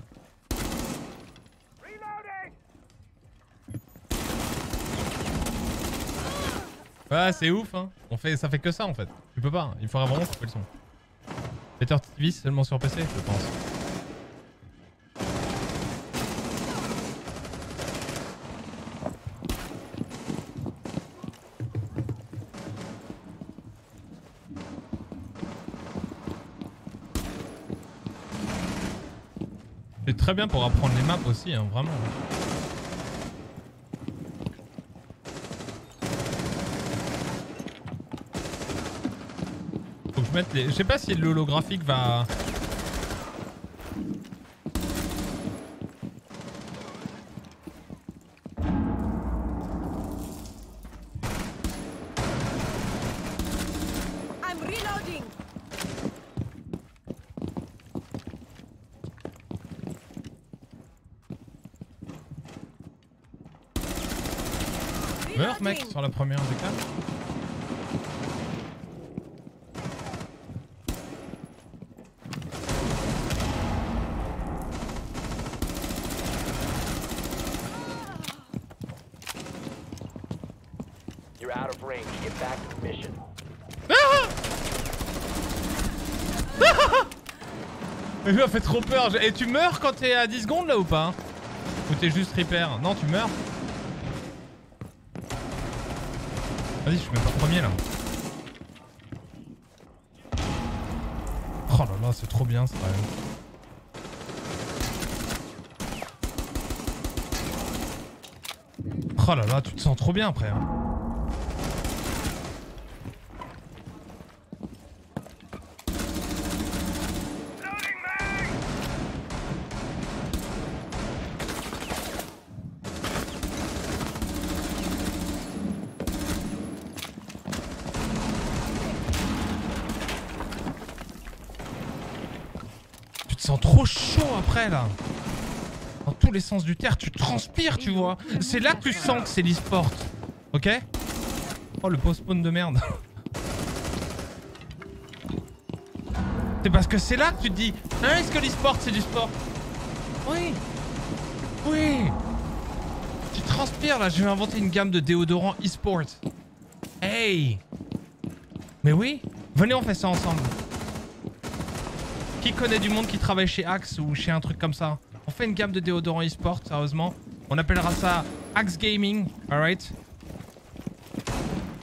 Ouais, c'est ouf, hein. On fait, ça fait que ça, en fait. Tu peux pas. Il faudra vraiment couper le son. Better TV seulement sur PC, je pense. Très bien pour apprendre les maps aussi, hein, vraiment. Faut que je mette les... Je sais pas si l'holographique va... back to the mission. Le jeu a fait trop peur. Et tu meurs quand t'es à 10 secondes là ou pas? Ou t'es juste repair? Non, tu meurs. Vas-y, je suis même pas premier là. Oh là là, c'est trop bien ça. Oh là là, tu te sens trop bien après. hein. Tu te sens trop chaud après là. Dans tous du terre, tu transpires, tu vois. C'est là que tu sens que c'est l'e-sport. Ok? Oh le postpone de merde. C'est parce que c'est là que tu te dis Hein, est-ce que l'e-sport c'est du sport? Oui Oui Tu transpires là, je vais inventer une gamme de déodorants e-sport. Hey Mais oui Venez on fait ça ensemble. Qui connaît du monde qui travaille chez Axe ou chez un truc comme ça? On fait une gamme de déodorants e-sport, sérieusement. On appellera ça Axe Gaming, alright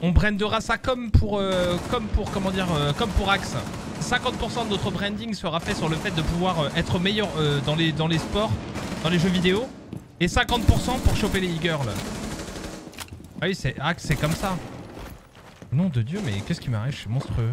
On brandera ça comme pour, euh, comme pour, comment dire, euh, comme pour Axe. 50% de notre branding sera fait sur le fait de pouvoir euh, être meilleur euh, dans, les, dans les sports, dans les jeux vidéo. Et 50% pour choper les e-girls. Ah oui, c'est Axe, c'est comme ça. Nom de Dieu, mais qu'est-ce qui m'arrive? Je suis monstrueux.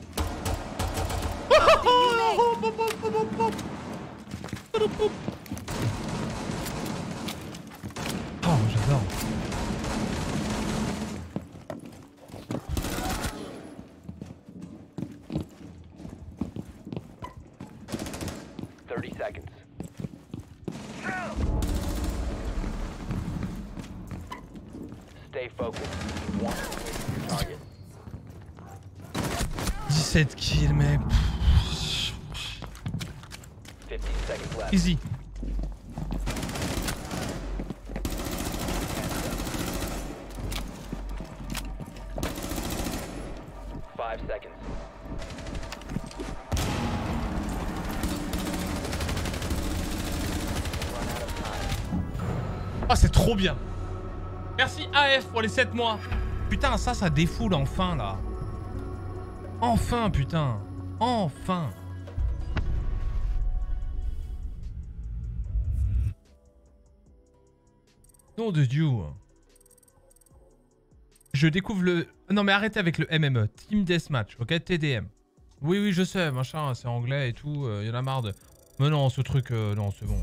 Bien. Merci AF pour les 7 mois. Putain, ça, ça défoule enfin, là. Enfin, putain. Enfin. Nom de Dieu. Je découvre le... Non, mais arrêtez avec le MME. Team Deathmatch, ok? TDM. Oui, oui, je sais, machin, c'est anglais et tout. Il y en a marre de... Mais non, ce truc, euh, non, c'est bon.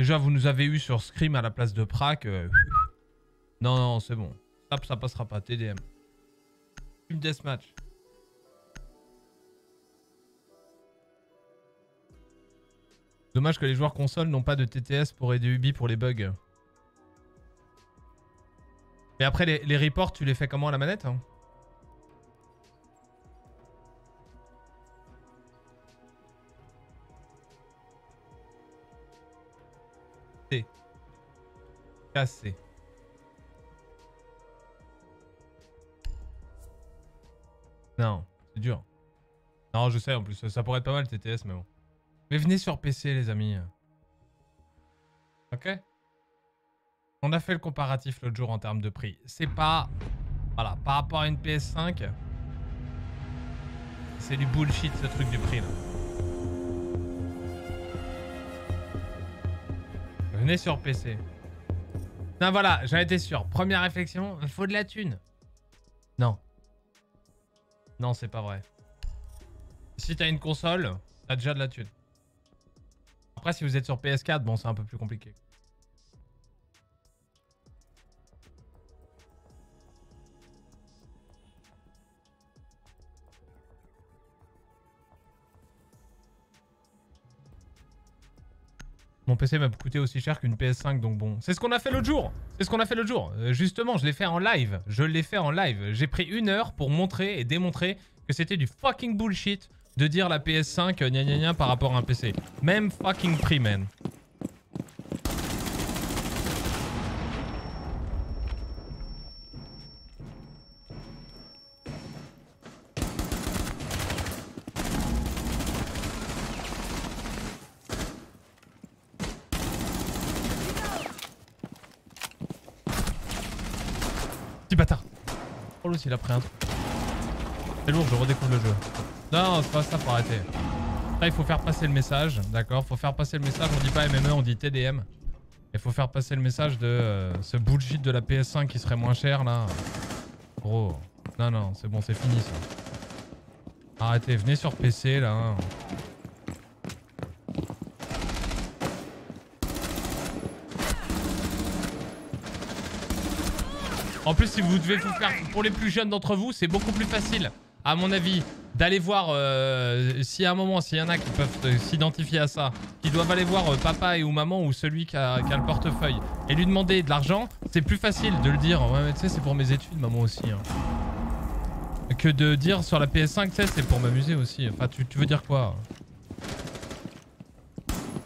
Déjà, vous nous avez eu sur Scream à la place de Prac. euh, Non, non, c'est bon. Ça, passera pas. TDM. Team Deathmatch. Dommage que les joueurs console n'ont pas de TTS pour aider Ubi pour les bugs. Et après, les, les reports, tu les fais comment à la manette hein? C. Cassé. Non, c'est dur. Non, je sais en plus, ça pourrait être pas mal TTS, mais bon. Mais venez sur PC, les amis. Ok On a fait le comparatif l'autre jour en termes de prix. C'est pas... Voilà, par rapport à une PS5, c'est du bullshit ce truc du prix là. Venez sur PC. Non voilà, j'en étais sûr. Première réflexion, faut de la thune. Non. Non, c'est pas vrai. Si t'as une console, t'as déjà de la thune. Après, si vous êtes sur PS4, bon, c'est un peu plus compliqué. Mon PC m'a coûté aussi cher qu'une PS5, donc bon. C'est ce qu'on a fait l'autre jour. C'est ce qu'on a fait l'autre jour. Euh, justement, je l'ai fait en live. Je l'ai fait en live. J'ai pris une heure pour montrer et démontrer que c'était du fucking bullshit de dire la PS5 euh, gna gna gna par rapport à un PC. Même fucking prix, man. Oh l'autre il a pris un truc. C'est lourd, je redécouvre le jeu. Non, c'est pas ça, faut arrêter. Là, il faut faire passer le message, d'accord? Faut faire passer le message, on dit pas MME, on dit TDM. Il faut faire passer le message de euh, ce bullshit de la PS5 qui serait moins cher, là. Gros. Non, non, c'est bon, c'est fini, ça. Arrêtez, venez sur PC, là. hein. En plus, si vous devez vous faire, pour les plus jeunes d'entre vous, c'est beaucoup plus facile, à mon avis, d'aller voir, euh, si à un moment, s'il y en a qui peuvent euh, s'identifier à ça, qui doivent aller voir euh, papa et ou maman ou celui qui a, le portefeuille et lui demander de l'argent, c'est plus facile de le dire. Ouais, mais tu sais, c'est pour mes études, maman aussi. hein. Que de dire sur la PS5, tu sais, c'est pour m'amuser aussi. Enfin, tu, tu veux dire quoi?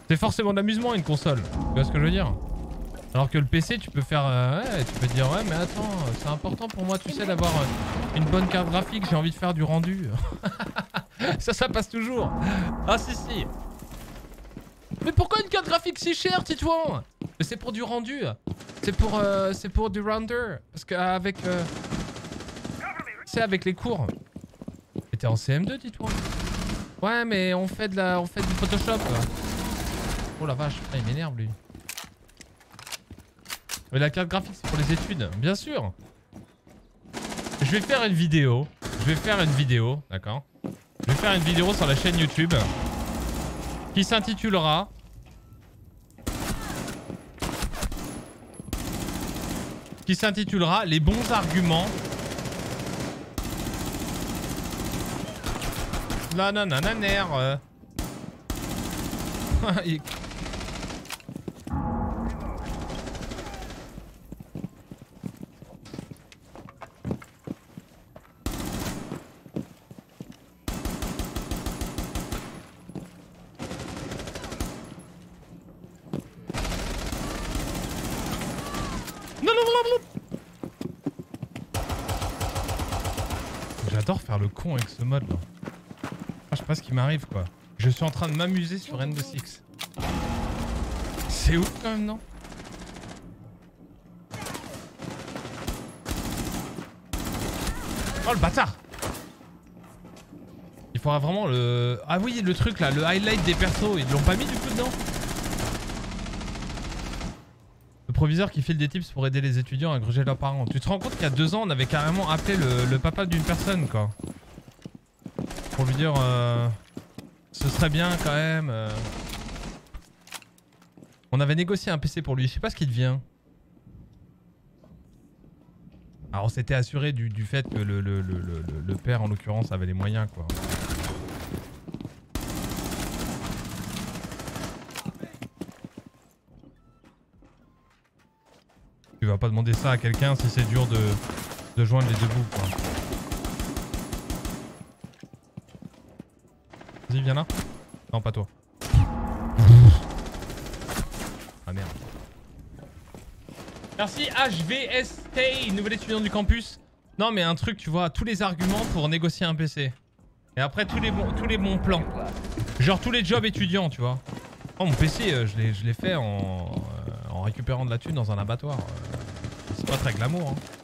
C'est forcément d'amusement une console. Tu vois ce que je veux dire? Alors que le PC, tu peux faire... euh, ouais, tu peux dire, ouais, mais attends, c'est important pour moi, tu sais, d'avoir euh, une bonne carte graphique, j'ai envie de faire du rendu. ça, ça passe toujours. Ah, si, si. Mais pourquoi une carte graphique si chère, Titouan? Mais c'est pour du rendu. C'est pour, euh, c'est pour du render. Parce qu'avec... Euh... C'est avec les cours. T'es en CM2, Titouan? Ouais, mais on fait, de la... on fait du Photoshop. Oh la vache, il m'énerve, lui. Mais la carte graphique, c'est pour les études, bien sûr. Je vais faire une vidéo. Je vais faire une vidéo, d'accord Je vais faire une vidéo sur la chaîne YouTube qui s'intitulera qui s'intitulera Les bons arguments. La nanananer. euh. Il- Non, non, non, non. J'adore faire le con avec ce mode là. Ah, je sais pas ce qui m'arrive quoi. Je suis en train de m'amuser sur Rainbow Six. C'est ouf quand même, non Oh le bâtard Il faudra vraiment le... Ah oui, le truc là, le highlight des persos, ils l'ont pas mis du coup dedans Le proviseur qui file des tips pour aider les étudiants à gruger leurs parents. Tu te rends compte qu'il y a deux ans, on avait carrément appelé le, le papa d'une personne quoi. Pour lui dire... euh, ce serait bien quand même... euh. On avait négocié un PC pour lui, je sais pas ce qu'il devient. Alors on s'était assuré du, fait que le père en l'occurrence avait les moyens quoi. Tu vas pas demander ça à quelqu'un si c'est dur de, de joindre les deux bouts quoi. Vas-y viens là. Non pas toi. Ah merde. Merci HVST, nouvel étudiant du campus. Non mais un truc, tu vois, tous les arguments pour négocier un PC. Et après tous les bons, tous les bons plans. Genre tous les jobs étudiants, tu vois. Oh mon PC, euh, je l'ai- fait en, euh, en récupérant de la thune dans un abattoir. Euh, C'est pas très glamour. Hein.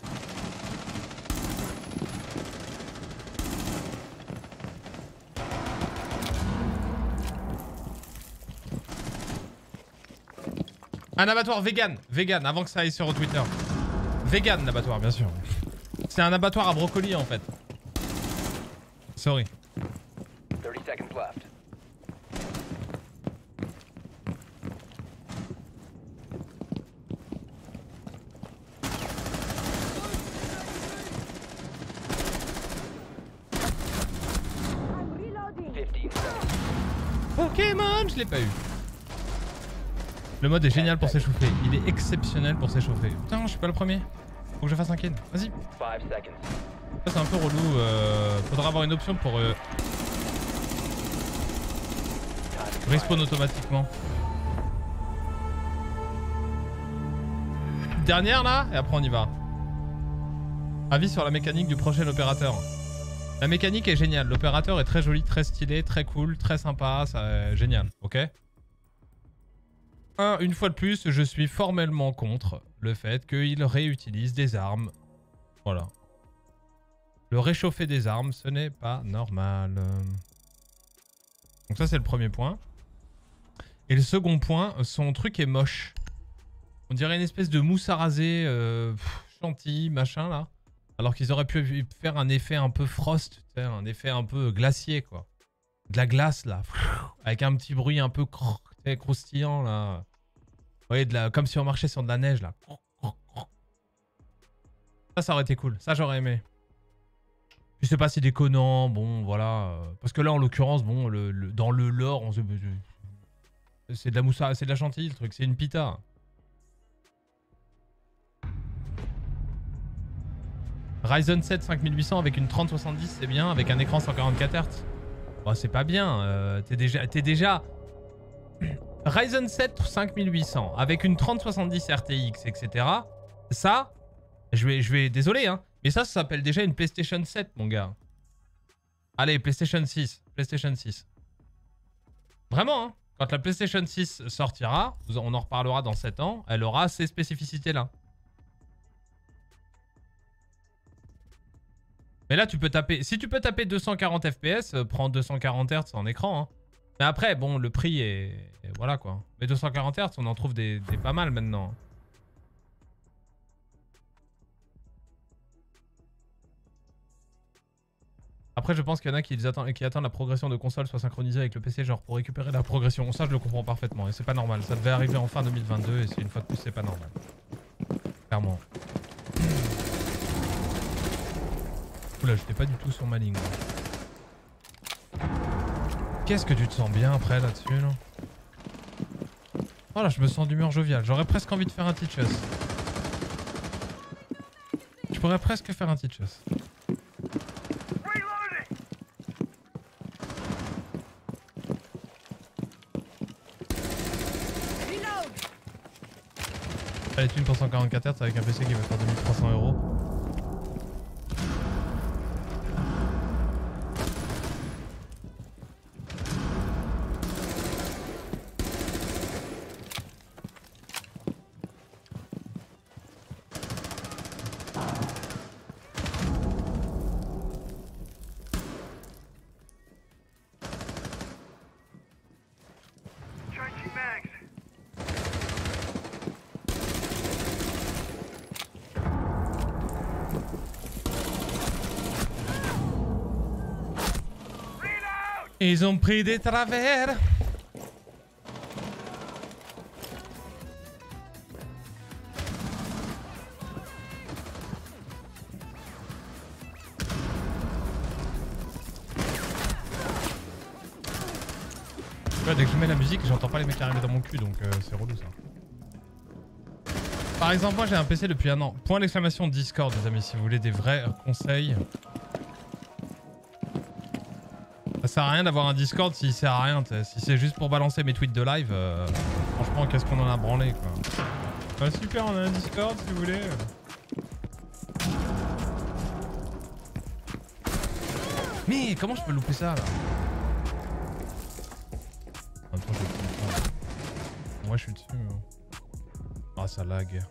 Un abattoir vegan, vegan, avant que ça aille sur Twitter. Vegan l'abattoir, bien sûr. C'est un abattoir à brocoli en fait. Sorry. 30 seconds left. Pokémon, je l'ai pas eu. Le mode est génial pour s'échauffer. Il est exceptionnel pour s'échauffer. Putain, je suis pas le premier. Faut que je fasse un kill. Vas-y. Ça, c'est un peu relou. euh, Faudra avoir une option pour euh, respawn automatiquement. Dernière là, et après on y va. Avis sur la mécanique du prochain opérateur. La mécanique est géniale. L'opérateur est très joli, très stylé, très cool, très sympa. Ça, euh, génial, ok? Un, Une fois de plus, je suis formellement contre le fait qu'il réutilise des armes. Voilà. Le réchauffer des armes, ce n'est pas normal. Donc ça, c'est le premier point. Et le second point, son truc est moche. On dirait une espèce de mousse à raser euh, chantilly, machin, là. Alors qu'ils auraient pu faire un effet un peu frost, un effet un peu glacier, quoi. De la glace, là. Avec un petit bruit un peu croustillant, là. Voyez, comme si on marchait sur de la neige, là. Ça, ça aurait été cool. Ça, j'aurais aimé. Je sais pas si déconnant, bon, voilà. euh, Parce que là, en l'occurrence, bon, dans le lore, on se... C'est de la moussa, c'est de la chantilly, le truc. C'est une pita. Ryzen 7 5800 avec une 3070, c'est bien. Avec un écran 144 Hz. Bon, c'est pas bien. euh, T'es déjà... T'es déjà... Ryzen 7 5800 avec une 3070 RTX, etc. Ça, je vais, je désolé, hein, mais ça, s'appelle déjà une PlayStation 7, mon gars. Allez, PlayStation 6, PlayStation 6. Vraiment, hein, quand la PlayStation 6 sortira, on en reparlera dans 7 ans, elle aura ces spécificités-là. Mais là, tu peux taper. Si tu peux taper 240 FPS, euh, prends 240 Hz en écran. hein. Mais après, bon, le prix est... Voilà quoi. Mais 240 Hz, on en trouve des, pas mal maintenant. Après, je pense qu'il y en a qui attendent, qui attendent la progression de console soit synchronisée avec le PC, genre pour récupérer la progression. Ça, je le comprends parfaitement et c'est pas normal. Ça devait arriver en fin 2022 et c'est une fois de plus, c'est pas normal. Clairement. Oula, j'étais pas du tout sur ma ligne. Qu'est-ce que tu te sens bien après là-dessus, là Voilà, je me sens d'humeur joviale. J'aurais presque envie de faire un teachers. Je pourrais presque faire un teachers. Allez, thunes pour 144 Hz avec un PC qui va faire 2300 euros. Ils ont pris des travers. Dès que je mets la musique, j'entends pas les mecs arriver dans mon cul, donc euh, c'est relou ça. Par exemple, moi j'ai un PC depuis un an. Point d'exclamation Discord, les amis, si vous voulez des vrais conseils. Sert à rien d'avoir un Discord s'il sert à rien. Si c'est juste pour balancer mes tweets de live, euh, franchement, qu'est-ce qu'on en a branlé quoi. Bah, super, on a un Discord si vous voulez. Mais comment je peux louper ça là? En même temps, je vais le comprendre. Moi je suis dessus. hein. Ah, ça lag.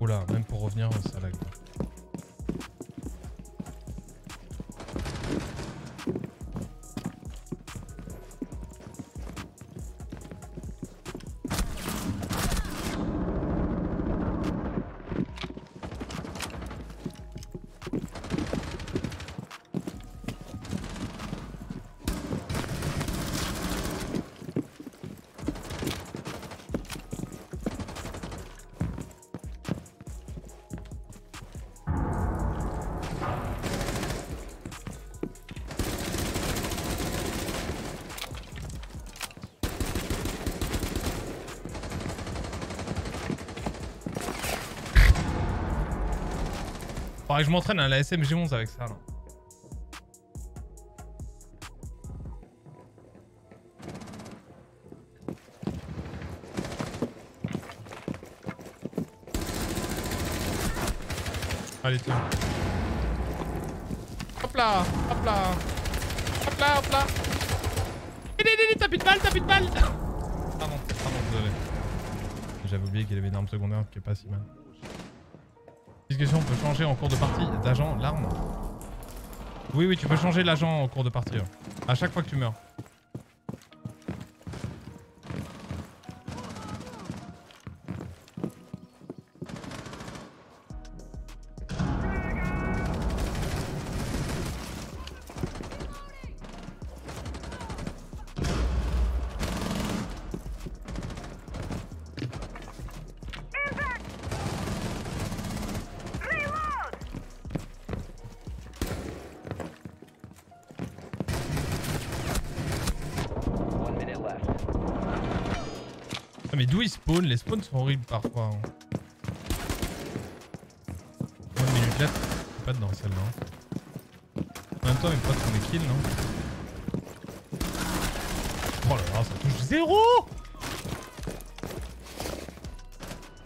Oula, même pour revenir, ça lag. Faudrait que je m'entraîne à la SMG11 avec ça là. Allez, tiens. Hop là, hop là. Hop là, hop là. Allez, allez, t'as plus de balles, t'as plus de balles. Pardon, pardon, désolé. J'avais oublié qu'il avait une arme secondaire qui est pas si mal. Discussion, on peut changer en cours de partie d'agent l'arme Oui, oui, tu peux changer l'agent en cours de partie. hein. À chaque fois que tu meurs. Les spawns sont horribles parfois. hein. C'est pas dedans celle-là. hein. En même temps, mes potes font des kills, non? Oh là là, ça touche zéro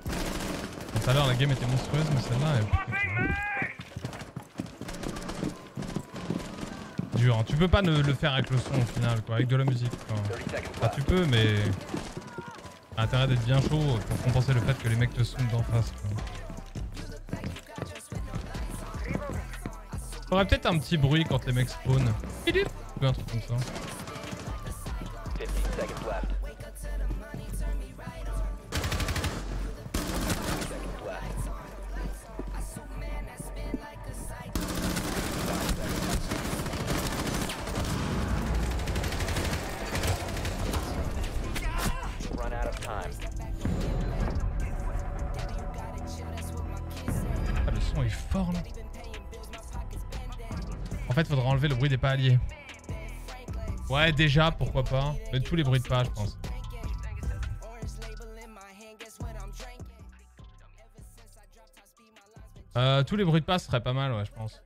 Tout à l'heure, la game était monstrueuse, mais celle-là, elle est Dur, hein. tu peux pas ne- le faire avec le son au final, quoi, avec de la musique. Quoi. 30 seconds Enfin, tu peux, mais. Intérêt d'être bien chaud pour compenser le fait que les mecs te souvent d'en face. quoi. Faudrait peut-être un petit bruit quand les mecs spawnent. Ou un truc comme ça. Des alliés. Ouais, déjà, pourquoi pas. Tous les bruits de pas, je pense. Euh, tous les bruits de pas seraient pas mal, ouais, je pense.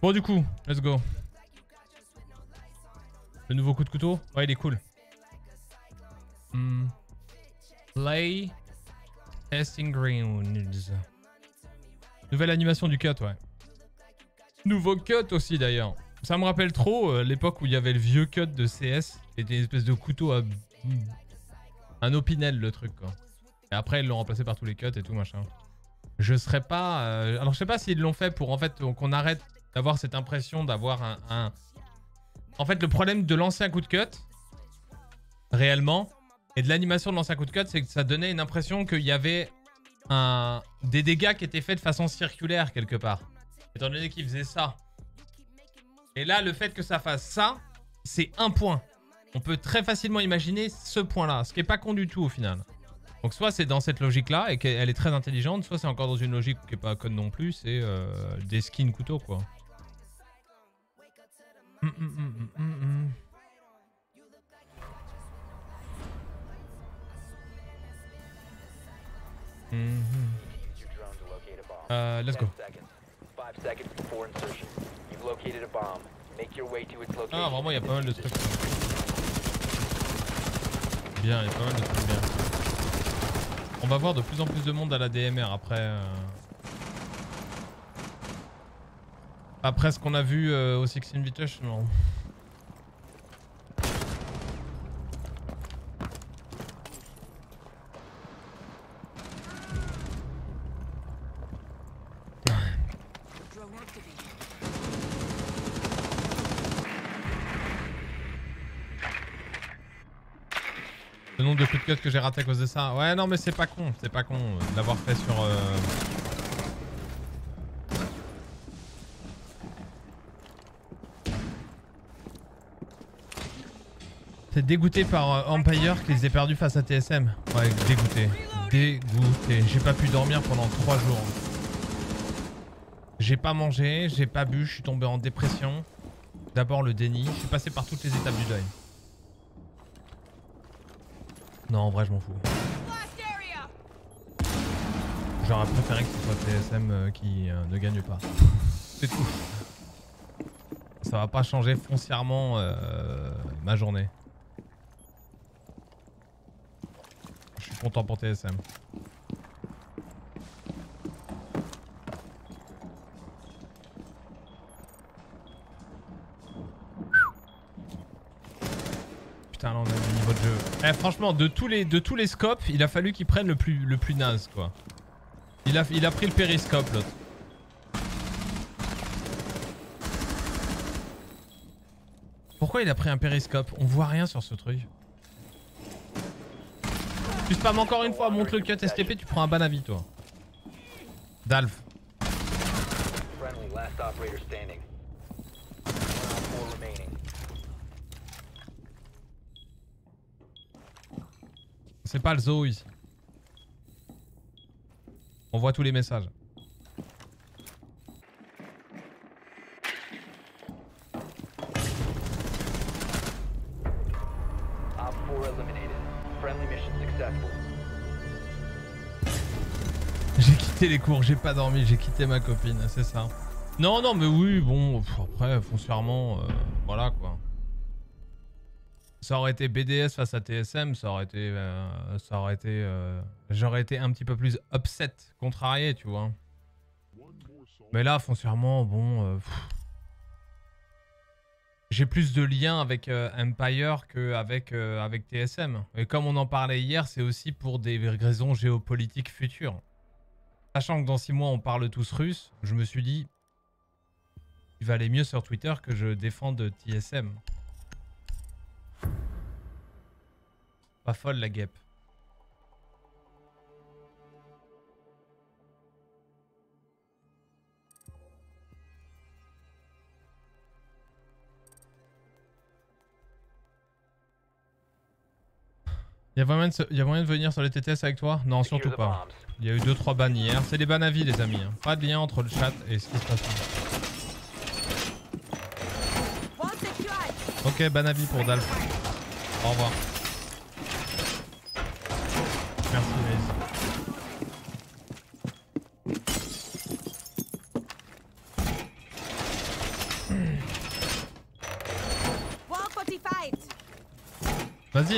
Bon, du coup, let's go. Le nouveau coup de couteau? Ouais, il est cool. Hmm. Play. Testing. Nouvelle animation du cut, ouais. Nouveau cut aussi, d'ailleurs. Ça me rappelle trop euh, l'époque où il y avait le vieux cut de CS. Et des espèces de couteaux à... Un opinel, le truc, quoi. Et après, ils l'ont remplacé par tous les cuts et tout, machin. Je serais pas... euh, Alors, je sais pas s'ils l'ont fait pour, en fait, qu'on arrête d'avoir cette impression d'avoir un, un... En fait, le problème de l'ancien coup de cut, réellement, et de l'animation de l'ancien coup de cut, c'est que ça donnait une impression qu'il y avait un... des dégâts qui étaient faits de façon circulaire, quelque part. Étant donné qu'il faisait ça. Et là, le fait que ça fasse ça, c'est un point. On peut très facilement imaginer ce point-là, ce qui est pas con du tout au final. Donc soit c'est dans cette logique-là et qu'elle est très intelligente, soit c'est encore dans une logique qui est pas conne non plus, c'est euh, des skins couteaux quoi. Hum, hum, hum. Euh, let's go. 10 seconds. 5 seconds before insertion. You've located a bomb. Make your way to its location. Ah vraiment il pas mal de trucs. Bien, il y a pas mal de trucs bien. On va voir de plus en plus de monde à la DMR après. euh, Après ce qu'on a vu euh, au Six Invitational. Que j'ai raté à cause de ça. Ouais, non, mais c'est pas con. C'est pas con euh, de l'avoir fait sur. euh, T'es dégoûté par euh, Empire qu'ils aient perdu face à TSM. Ouais, dégoûté. Dégoûté. J'ai pas pu dormir pendant 3 jours. J'ai pas mangé, j'ai pas bu, je suis tombé en dépression. D'abord le déni, je suis passé par toutes les étapes du deuil. Non, en vrai, je m'en fous. J'aurais préféré que ce soit TSM euh, qui euh, ne gagne pas. C'est tout. Ça va pas changer foncièrement euh, ma journée. Je suis content pour TSM. Putain là on a le niveau de jeu. Eh, franchement de tous les de tous les scopes, il a fallu qu'il prenne le plus le plus naze quoi. Il a il a pris le périscope l'autre. Pourquoi il a pris un périscope? On voit rien sur ce truc. Tu spam encore une fois, monte le cut STP, tu prends un ban avis toi. Dalf. Friendly, last operator standing. One on four remaining. C'est pas le zoo ici. On voit tous les messages. Op 4 eliminated. Friendly mission successful. J'ai quitté les cours, j'ai pas dormi, j'ai quitté ma copine, c'est ça. Non, non, mais oui, bon, après, foncièrement, euh, voilà quoi. Ça aurait été BDS face à TSM, ça aurait été. euh, ça aurait été. euh, J'aurais été un petit peu plus upset, contrarié, tu vois. Mais là, foncièrement, bon. euh. J'ai plus de liens avec Empire qu'avec avec TSM. Et comme on en parlait hier, c'est aussi pour des raisons géopolitiques futures. Sachant que dans 6 mois, on parle tous russe, je me suis dit. Il valait mieux sur Twitter que je défende TSM. Pas folle la guêpe. Il y, a moyen de se- y a moyen de venir sur les TTS avec toi? Non, surtout pas. Il y a eu 2-3 bans hier. C'est des bans à vie, les amis. hein. Pas de lien entre le chat et ce qui se passe là. Ok, ban à vie pour Dalf. Au revoir. Merci, Maze.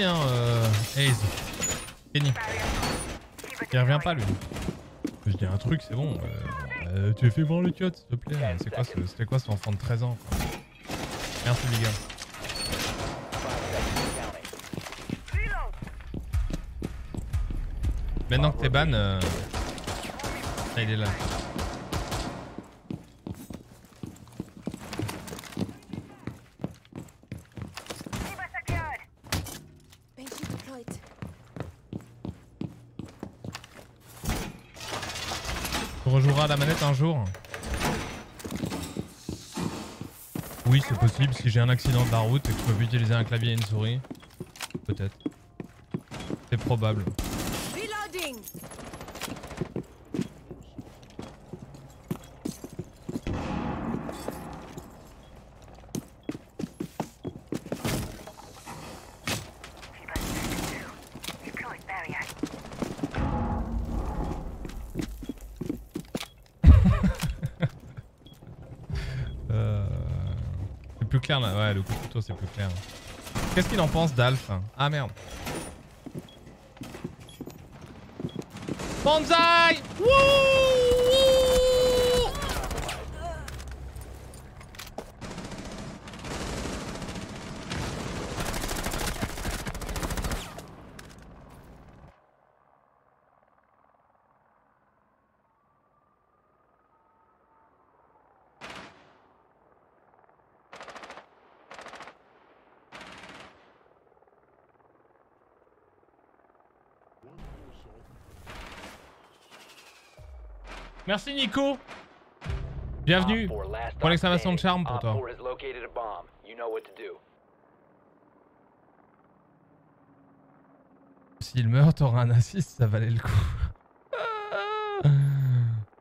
Hein, euh, Ace. Kenny. Il revient pas, lui. Je dis un truc, c'est bon. euh, euh, tu fais voir le chat, s'il te plaît. C'est quoi ce- quoi enfant de 13 ans quoi Merci, les gars. Maintenant que t'es ban, ah, il est là. Tu rejoueras la manette un jour Oui, c'est possible si j'ai un accident de la route et que je peux utiliser un clavier et une souris. Peut-être. C'est probable. Euh... C'est plus clair là. C'est plus clair. Qu'est-ce qu'il en pense, Dalf Ah merde. Banzai Wouh Merci Nico Bienvenue Point stop d'exclamation de charme pour Op toi. S'il meurt, t'auras un assist, ça valait le coup.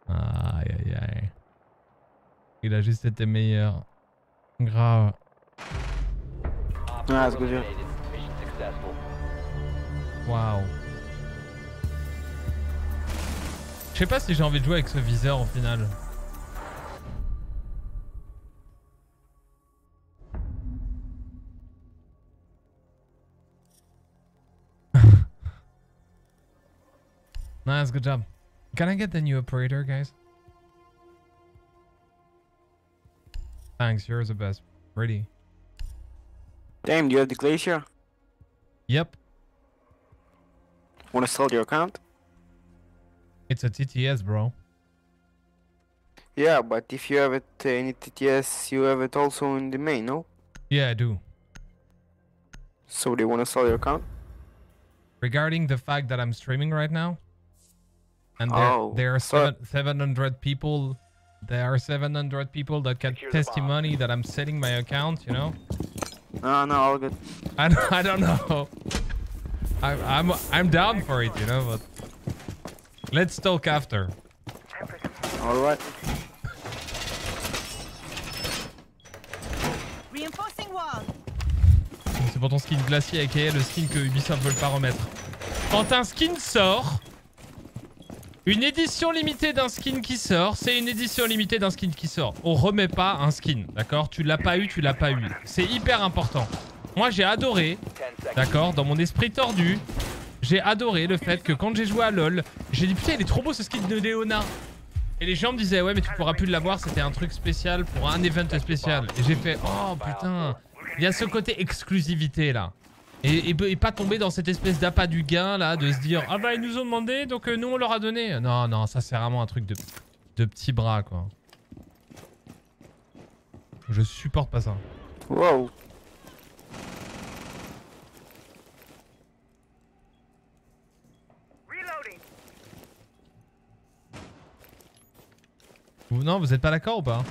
aïe aïe aïe. Il a juste été meilleur. Grave. Ah, c'est. Waouh. Je sais pas si j'ai envie de jouer avec ce viseur au final. nice, good job. Can I get the new operator, guys? Thanks, you're the best. Ready? Damn, do you have the glacier? Yep, Wanna sell your account? It's a TTS, bro. Yeah, but if you have it uh, in TTS, you have it also in the main, no? Yeah, I do. So they wanna sell your account? regarding the fact that I'm streaming right now, and there, Oh, there are seven, 700 people, there are 700 people that can Secure testimony that I'm selling my account. You know, No, no, all good. I don't, I don't know. I'm I'm I'm down for it, you know, but let's talk after. Alright. C'est pour ton skin glacier aka le skin que Ubisoft veulent pas remettre. Quand un skin sort, une édition limitée d'un skin qui sort, c'est une édition limitée d'un skin qui sort. On remet pas un skin, d'accord? Tu l'as pas eu, tu l'as pas eu. C'est hyper important. Moi j'ai adoré, 10 seconds. d'accord, dans mon esprit tordu, j'ai adoré le fait que quand j'ai joué à LoL, j'ai dit putain il est trop beau ce skin de Léona. Et les gens me disaient ouais mais tu pourras plus l'avoir, c'était un truc spécial pour un event spécial. Et j'ai fait oh putain, il y a ce côté exclusivité là. Et, pas tomber dans cette espèce d'appât du gain là, de se dire ah bah ils nous ont demandé donc euh, nous on leur a donné. Non non ça c'est vraiment un truc de, de petit bras quoi. Je supporte pas ça. Wow. Vous, non vous êtes pas d'accord ou pas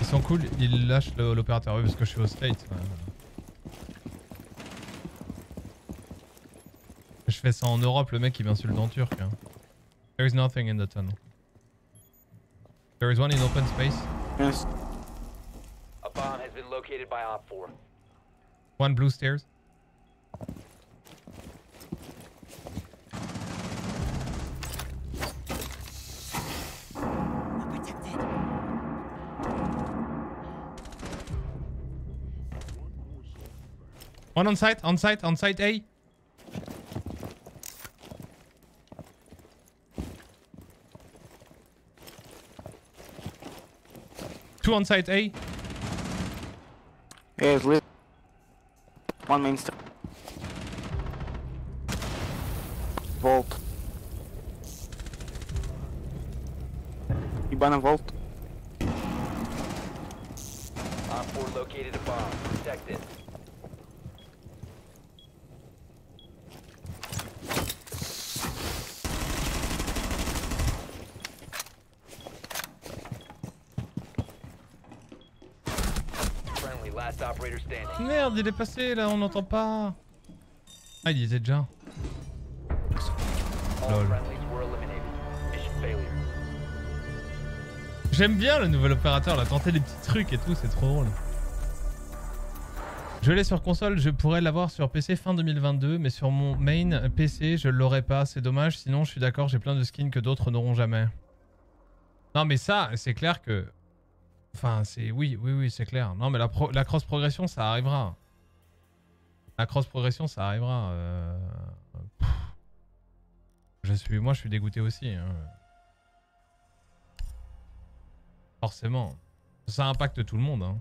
Ils sont cool, il lâche le- l'opérateur. Oui, parce que je suis au state. ouais. Je fais ça en Europe, le mec il m'insulte en turc. Hein. There is nothing in the tunnel. There is one in open space. Yes. A bomb has been located by Op 4. One blue stairs. One on site, on site, on site A. Two on site A. Yes, lit. One main stair. Vault. Ibana vault. Op 4 located a bomb. Protect it. Merde, il est passé là, on n'entend pas. Ah, il y était déjà. J'aime bien le nouvel opérateur, là, tenter des petits trucs et tout, c'est trop drôle. Je l'ai sur console, je pourrais l'avoir sur PC fin 2022, mais sur mon main PC, je l'aurais pas, c'est dommage, sinon je suis d'accord, j'ai plein de skins que d'autres n'auront jamais. Non mais ça, c'est clair que... Enfin, c'est... Oui, oui, oui, c'est clair. Non mais la, pro- la cross-progression, ça arrivera. La cross-progression, ça arrivera. euh. Je suis... Moi, je suis dégoûté aussi. hein. Forcément. Ça impacte tout le monde. hein.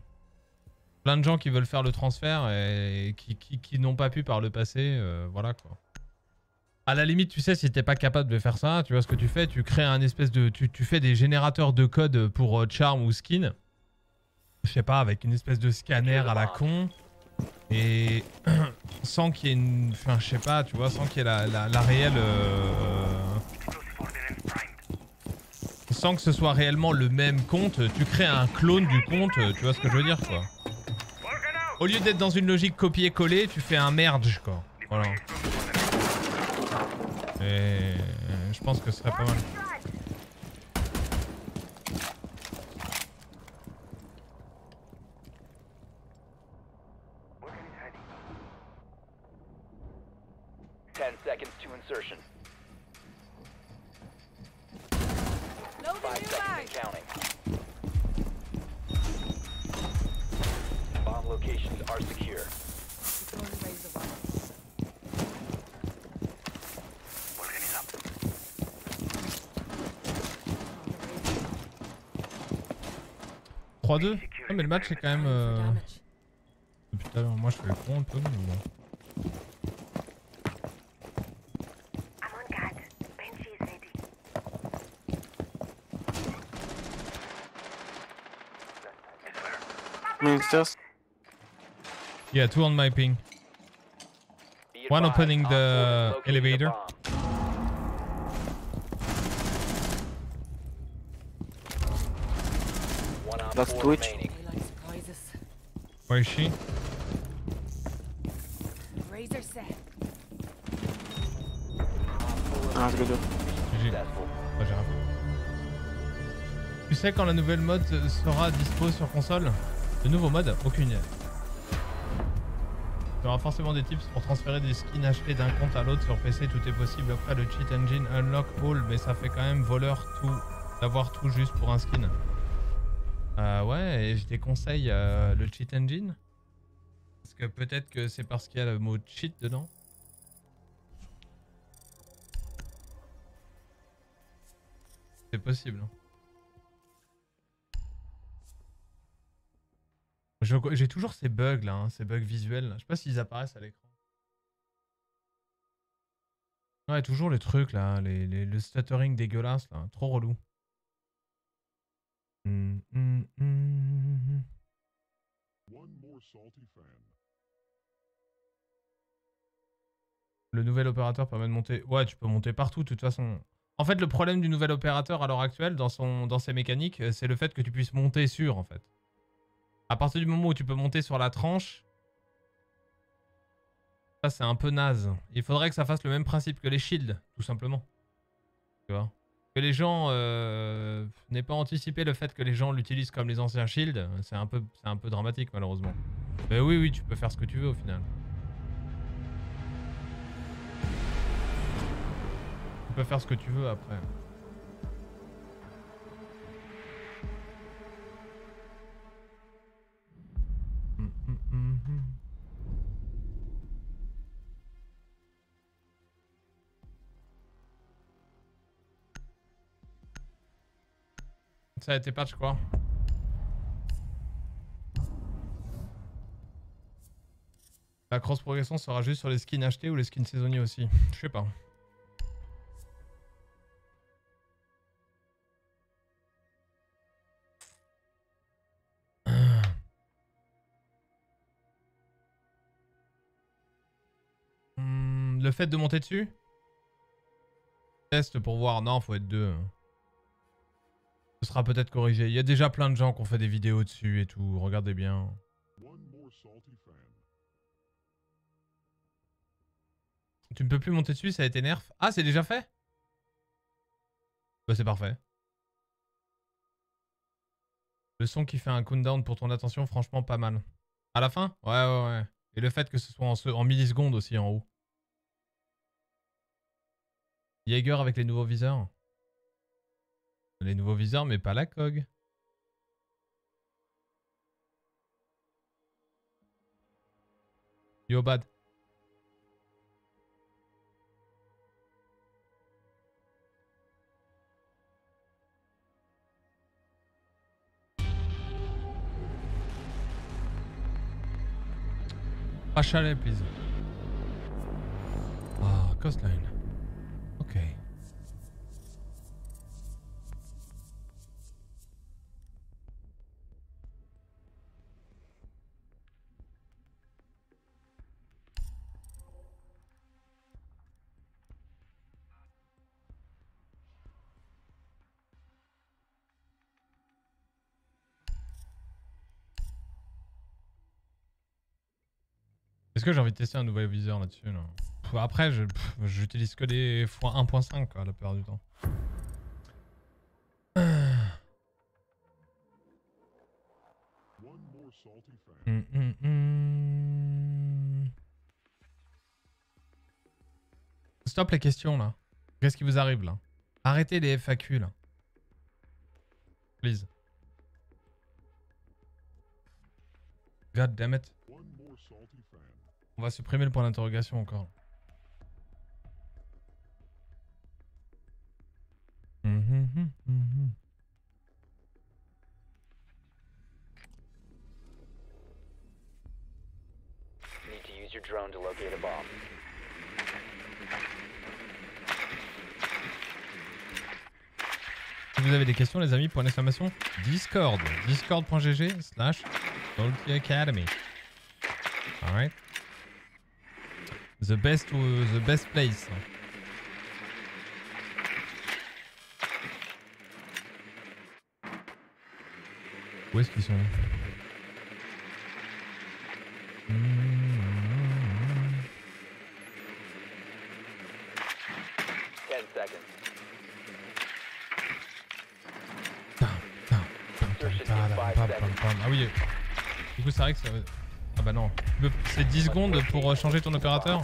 Plein de gens qui veulent faire le transfert et qui n'ont pas pu par le passé. euh, voilà quoi. À la limite, tu sais, si t'es pas capable de faire ça, tu vois ce que tu fais Tu crées un espèce de. Tu, fais des générateurs de code pour euh, Charm ou Skin. Je sais pas, avec une espèce de scanner à la con. Et sans qu'il y ait une. Enfin, je sais pas, tu vois, sans qu'il y ait la, la- réelle. euh, sans que ce soit réellement le même compte, tu crées un clone du compte, tu vois ce que je veux dire quoi. Au lieu d'être dans une logique copier-coller, tu fais un merge quoi. Voilà. Et je pense que ce serait pas mal. 3-2 Ah mais le match est quand même... euh, Depuis tout à l'heure, moi je fais le con un peu, mais bon. Main stairs. Yeah, two on my ping. One opening Op 4 the elevator. One Op That's 4 Twitch. remaining. Where is she Razor set. Ah, je le GG. Successful. J'ai rien fait. Tu sais quand la nouvelle mode sera dispo sur console? Le nouveau mode? Aucune. Il y aura forcément des tips pour transférer des skins achetés d'un compte à l'autre sur PC, tout est possible après le cheat engine unlock all, mais ça fait quand même voleur tout d'avoir tout juste pour un skin. Euh, ouais, et je déconseille euh, le cheat engine. Parce que peut-être que c'est parce qu'il y a le mot cheat dedans. C'est possible. hein. J'ai toujours ces bugs là, hein, ces bugs visuels. Je sais pas s'ils apparaissent à l'écran. Ouais, toujours les trucs là, les- le stuttering dégueulasse là, trop relou. Hum, hum, hum. Le nouvel opérateur permet de monter. Ouais, tu peux monter partout, de toute façon. En fait, le problème du nouvel opérateur à l'heure actuelle, dans, son, dans ses mécaniques, euh, c'est le fait que tu puisses monter sur, en fait. À partir du moment où tu peux monter sur la tranche, ça c'est un peu naze. Il faudrait que ça fasse le même principe que les shields, tout simplement. Tu vois? Que les gens euh, n'aient pas anticipé le fait que les gens l'utilisent comme les anciens shields, c'est un, peu, c'est un peu dramatique malheureusement. Mais oui, oui, tu peux faire ce que tu veux au final. Tu peux faire ce que tu veux après. Ça a été patch quoi La cross progression sera juste sur les skins achetés ou les skins saisonniers aussi Je sais pas. Hmm, le fait de monter dessus? Test pour voir. Non, faut être deux. Ce sera peut-être corrigé. Il y a déjà plein de gens qui ont fait des vidéos dessus et tout. Regardez bien. Tu ne peux plus monter dessus, ça a été nerf. Ah, c'est déjà fait? Bah c'est parfait. Le son qui fait un countdown pour ton attention, franchement pas mal. À la fin? Ouais, ouais, ouais. Et le fait que ce soit en, en millisecondes aussi en haut. Jaeger avec les nouveaux viseurs? Les nouveaux viseurs, mais pas la cog. Yo, bad. Chalet, please. Ah, coastline. Ok. J'ai envie de tester un nouvel viseur là-dessus Après, j'utilise que des fois 1.5 quoi, la plupart du temps. Stop les questions là. Qu'est-ce qui vous arrive là? Arrêtez les FAQ là. Please. God damn it. On va supprimer le point d'interrogation encore. Need to use your drone to locate a bomb. Si vous avez des questions, les amis, point d'exclamation Discord. Discord.gg slash Academy. Alright. The best, uh, the best place. Où est-ce qu'ils sont? Ah oui. Du coup, c'est vrai que ça... Ah bah non. C'est 10 secondes pour euh, changer ton opérateur?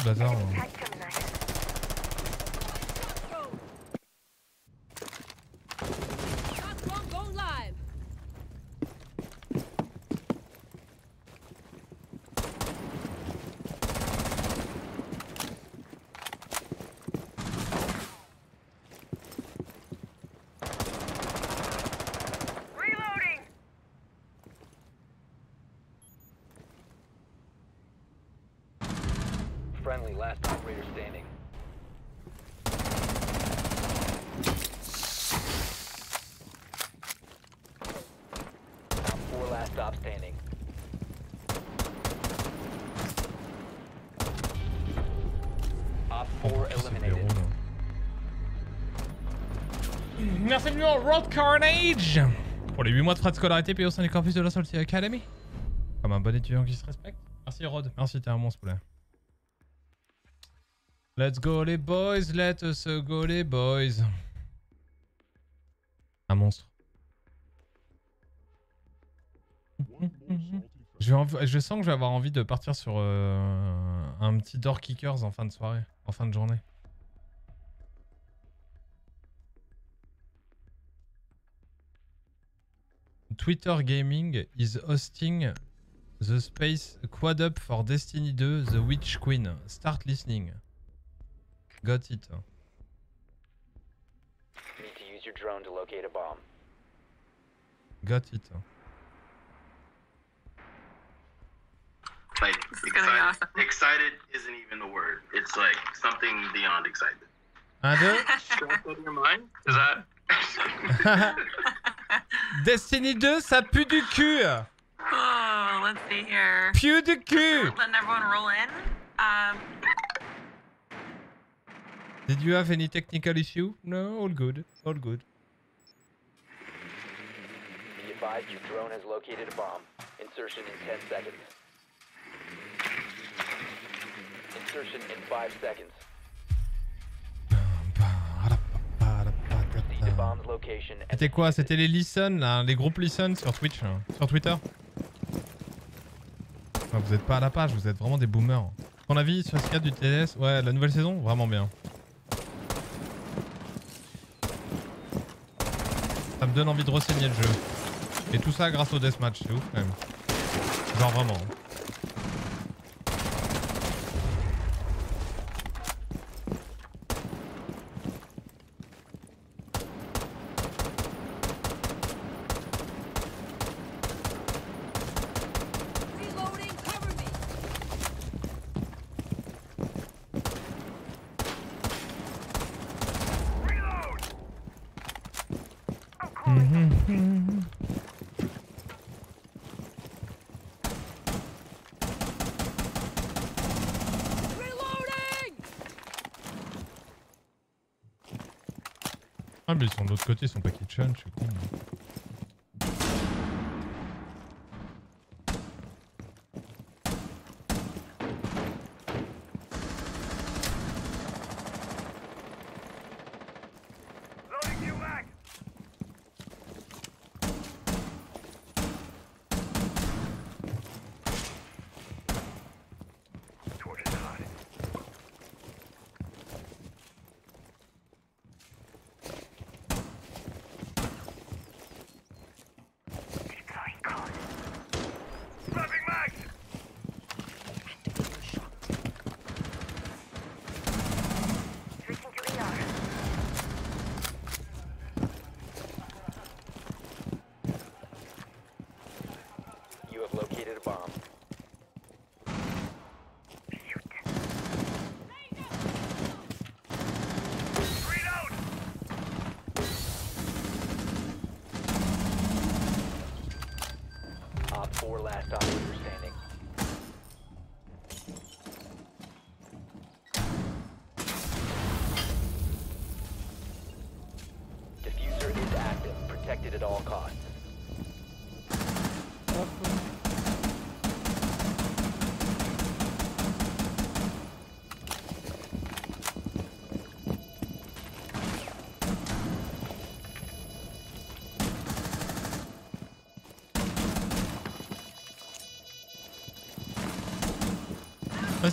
Ce bâtard hein Friendly, last operator standing. Op four last stop standing. Op Oh, four putain, c'est eliminated. verrou, là. Pour les 8 mois de frais de scolarité payés au sein du campus de la Salty Academy. Comme un bon étudiant qui se respecte. Merci Rod, merci, t'es un monstre poulet. Let's go les boys, let's go les boys. Un monstre. Je sens que je vais avoir envie de partir sur euh, un petit door kickers en fin de soirée, en fin de journée. Twitter Gaming is hosting the space quad up for Destiny 2 The Witch Queen. Start listening. Got it. Need to use your drone to locate a bomb. Got it. Like excited, excited isn't even the word. It's like something beyond excited. Un, deux. Stressed out of your mind? Is that? Destiny 2, ça pue du cul. Oh, let's see here. Pue du cul. Letting everyone roll in. Um, Did you have any technical issue? No, all good. All good. Be advised your drone has located a bomb. Insertion in 10 seconds. Insertion in 5 seconds. C'était quoi C'était les listen là, les groupes listen sur Twitch, là, sur Twitter. Ah, vous êtes pas à la page, vous êtes vraiment des boomers. Ton avis sur ce cadre du TDS Ouais, la nouvelle saison, vraiment bien. Ça me donne envie de renseigner le jeu. Et tout ça grâce au deathmatch, c'est ouf quand même. Genre vraiment. Mais ils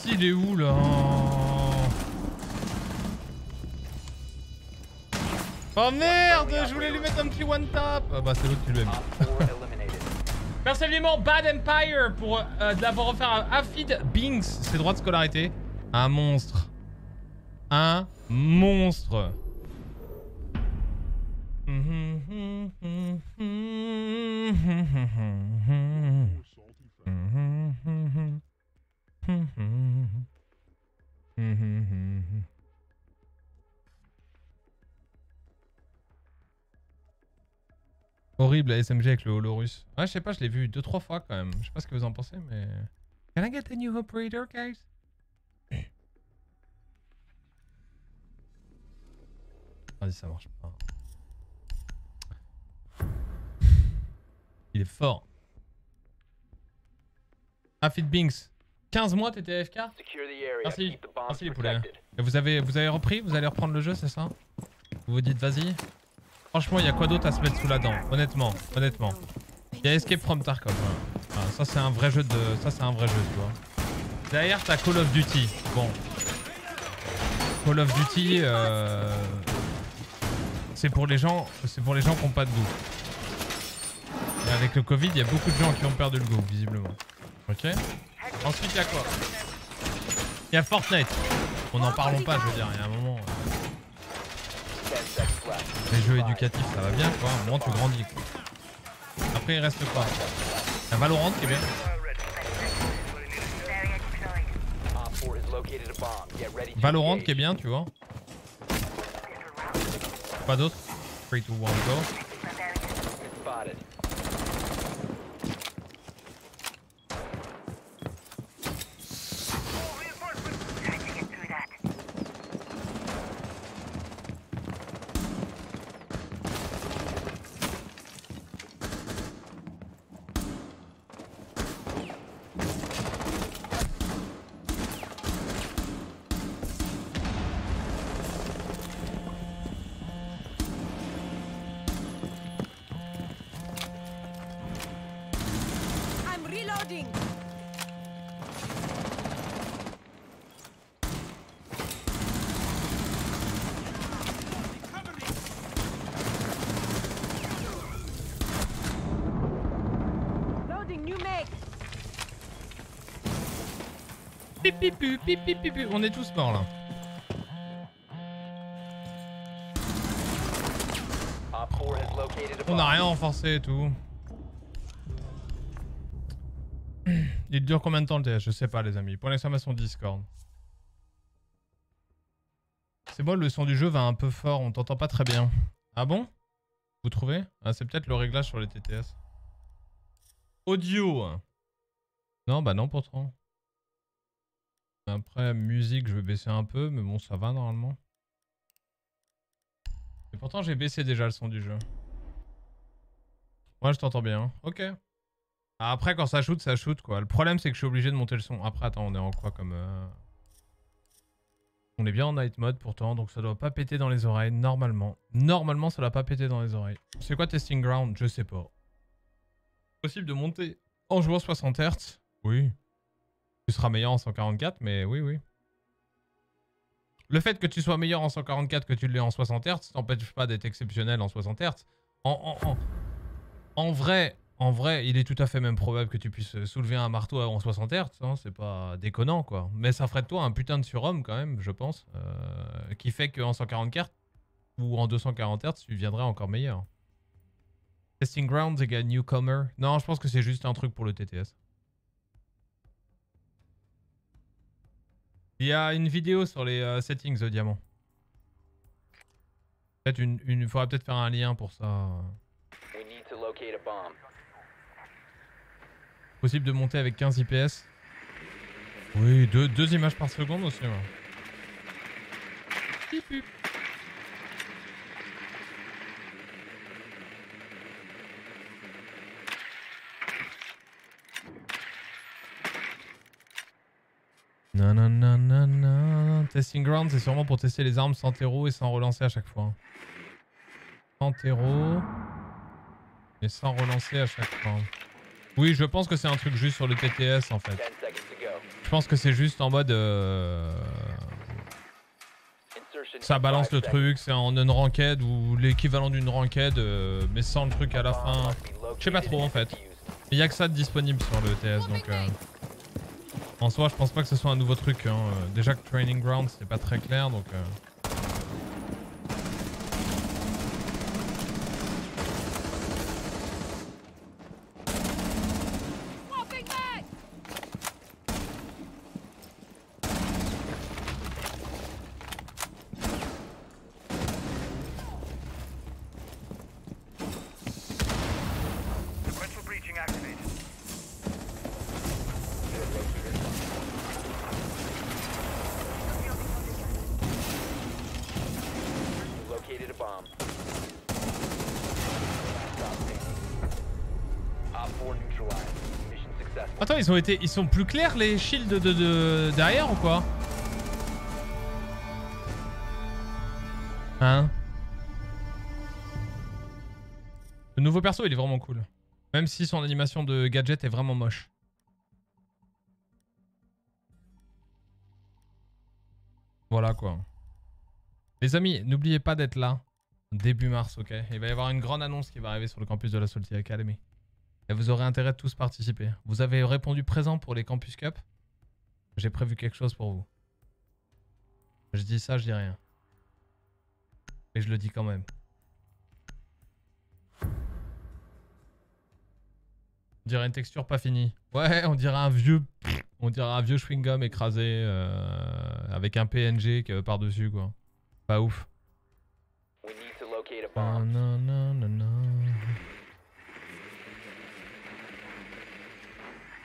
Il est où là Oh merde Je voulais lui mettre un petit one tap Ah bah c'est l'autre qui lui a mis. Merci infiniment Bad Empire pour euh, d'avoir offert à Afid Binks ses droits de scolarité. Un monstre. Horrible la SMG avec le holo russe. Ouais, je sais pas, je l'ai vu deux trois fois quand même. Je sais pas ce que vous en pensez, mais. Can I get a new operator, guys? Vas-y, ça marche pas. Il est fort. Afid Binks. 15 mois t'étais AFK Merci, merci les poulets. Et vous avez, vous avez repris? Vous allez reprendre le jeu, c'est ça? Vous vous dites vas-y Franchement, il y a quoi d'autre à se mettre sous la dent Honnêtement, honnêtement. Il y a Escape from Tarkov. hein. Ça c'est un vrai jeu de, ça c'est un vrai jeu, tu vois. Derrière t'as Call of Duty. Bon. Call of Duty, euh, c'est pour les gens, c'est pour les gens qui n'ont pas de goût. Et avec le Covid, il y a beaucoup de gens qui ont perdu le goût, visiblement. Ok. Ensuite, il y a quoi? Il y a Fortnite. On n'en parlons pas, je veux dire. Il y a un moment. Les jeux éducatifs, ça va bien, quoi. Un moment, tu grandis. Quoi. Après, il reste y a Valorant qui est bien. Valorant qui est bien, tu vois. Pas d'autre 3, 2, 1, go. On est tous morts là. On n'a rien renforcé et tout. Il dure combien de temps le TS Je sais pas les amis. Point d'exclamation Discord. C'est bon, le son du jeu va un peu fort, on t'entend pas très bien. Ah bon? Vous trouvez? Ah c'est peut-être le réglage sur les TTS. Audio Non bah non pourtant. Après musique je vais baisser un peu mais bon ça va normalement. Et pourtant j'ai baissé déjà le son du jeu. Ouais je t'entends bien. Ok. Ah, Après, quand ça shoot, ça shoot quoi. Le problème, c'est que je suis obligé de monter le son. Après, attends, on est en quoi comme. euh, On est bien en night mode pourtant, donc ça doit pas péter dans les oreilles, normalement. Normalement, ça doit pas péter dans les oreilles. C'est quoi testing ground? Je sais pas. Possible de monter en jouant 60 Hz Oui. Tu seras meilleur en 144, mais oui, oui. Le fait que tu sois meilleur en 144 que tu l'es en 60 Hz t'empêche pas d'être exceptionnel en 60 Hz. En, en, en, vrai, en vrai, il est tout à fait même probable que tu puisses soulever un marteau en 60 Hz. Hein, c'est pas déconnant, quoi. Mais ça ferait de toi un putain de surhomme, quand même, je pense. euh, qui fait qu'en 144 ou en 240 Hz, tu viendrais encore meilleur. Testing Grounds égale Newcomer. Non, je pense que c'est juste un truc pour le TTS. Il y a une vidéo sur les euh, settings de diamant. Peut-être une, une, il faudra peut-être faire un lien pour ça. We need to locate a bomb. Possible de monter avec 15 IPS. Oui, deux, deux images par seconde aussi. ouais. Non. Testing ground, c'est sûrement pour tester les armes sans terreau et sans relancer à chaque fois. Sans terreau. Et sans relancer à chaque fois. Oui, je pense que c'est un truc juste sur le TTS en fait. Je pense que c'est juste en mode. euh, Ça balance le truc, c'est en unranked ou l'équivalent d'une ranked, euh, mais sans le truc à la fin. Je sais pas trop en fait. Il y a que ça de disponible sur le TS donc. euh, En soi, je pense pas que ce soit un nouveau truc. hein. Euh, Déjà que Training Ground c'est pas très clair donc. euh, Sequential breaching activated. You located a bomb. Stop standing. Op 4 neutralized. Mission successful. Attends, ils sont plus clairs les shields de, de derrière ou quoi Hein Le nouveau perso, il est vraiment cool. Même si son animation de gadget est vraiment moche. Voilà quoi. Les amis, n'oubliez pas d'être là début mars, ok Il va y avoir une grande annonce qui va arriver sur le campus de la Salty Academy. Et vous aurez intérêt de tous participer. Vous avez répondu présent pour les Campus Cup. J'ai prévu quelque chose pour vous. Je dis ça, je dis rien. Et je le dis quand même. On dirait une texture pas finie. Ouais, on dirait un vieux... On dirait un vieux chewing-gum écrasé euh, avec un PNG que- par-dessus, quoi. Pas ouf. We need to locate a bomb. non, non, non.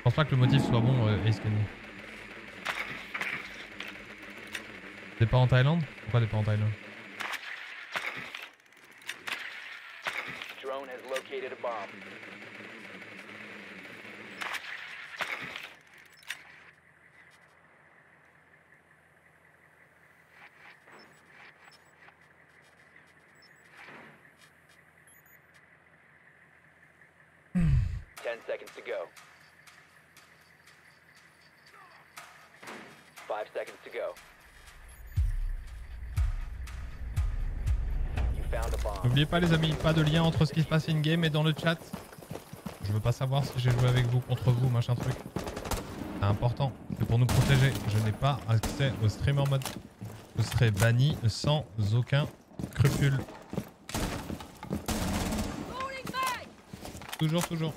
Je pense pas que le motif soit bon, euh, Ace Kenny. T'es en Thaïlande Pourquoi t'es pas en Thaïlande Drone has located a bomb. Ten seconds to go. Five seconds to go. You found a bomb. N'oubliez pas les amis, pas de lien entre ce qui se passe in-game et dans le chat. Je veux pas savoir si j'ai joué avec vous, contre vous, machin truc. C'est important, c'est pour nous protéger. Je n'ai pas accès au streamer mode. Vous serez banni sans aucun scrupule. Toujours, toujours.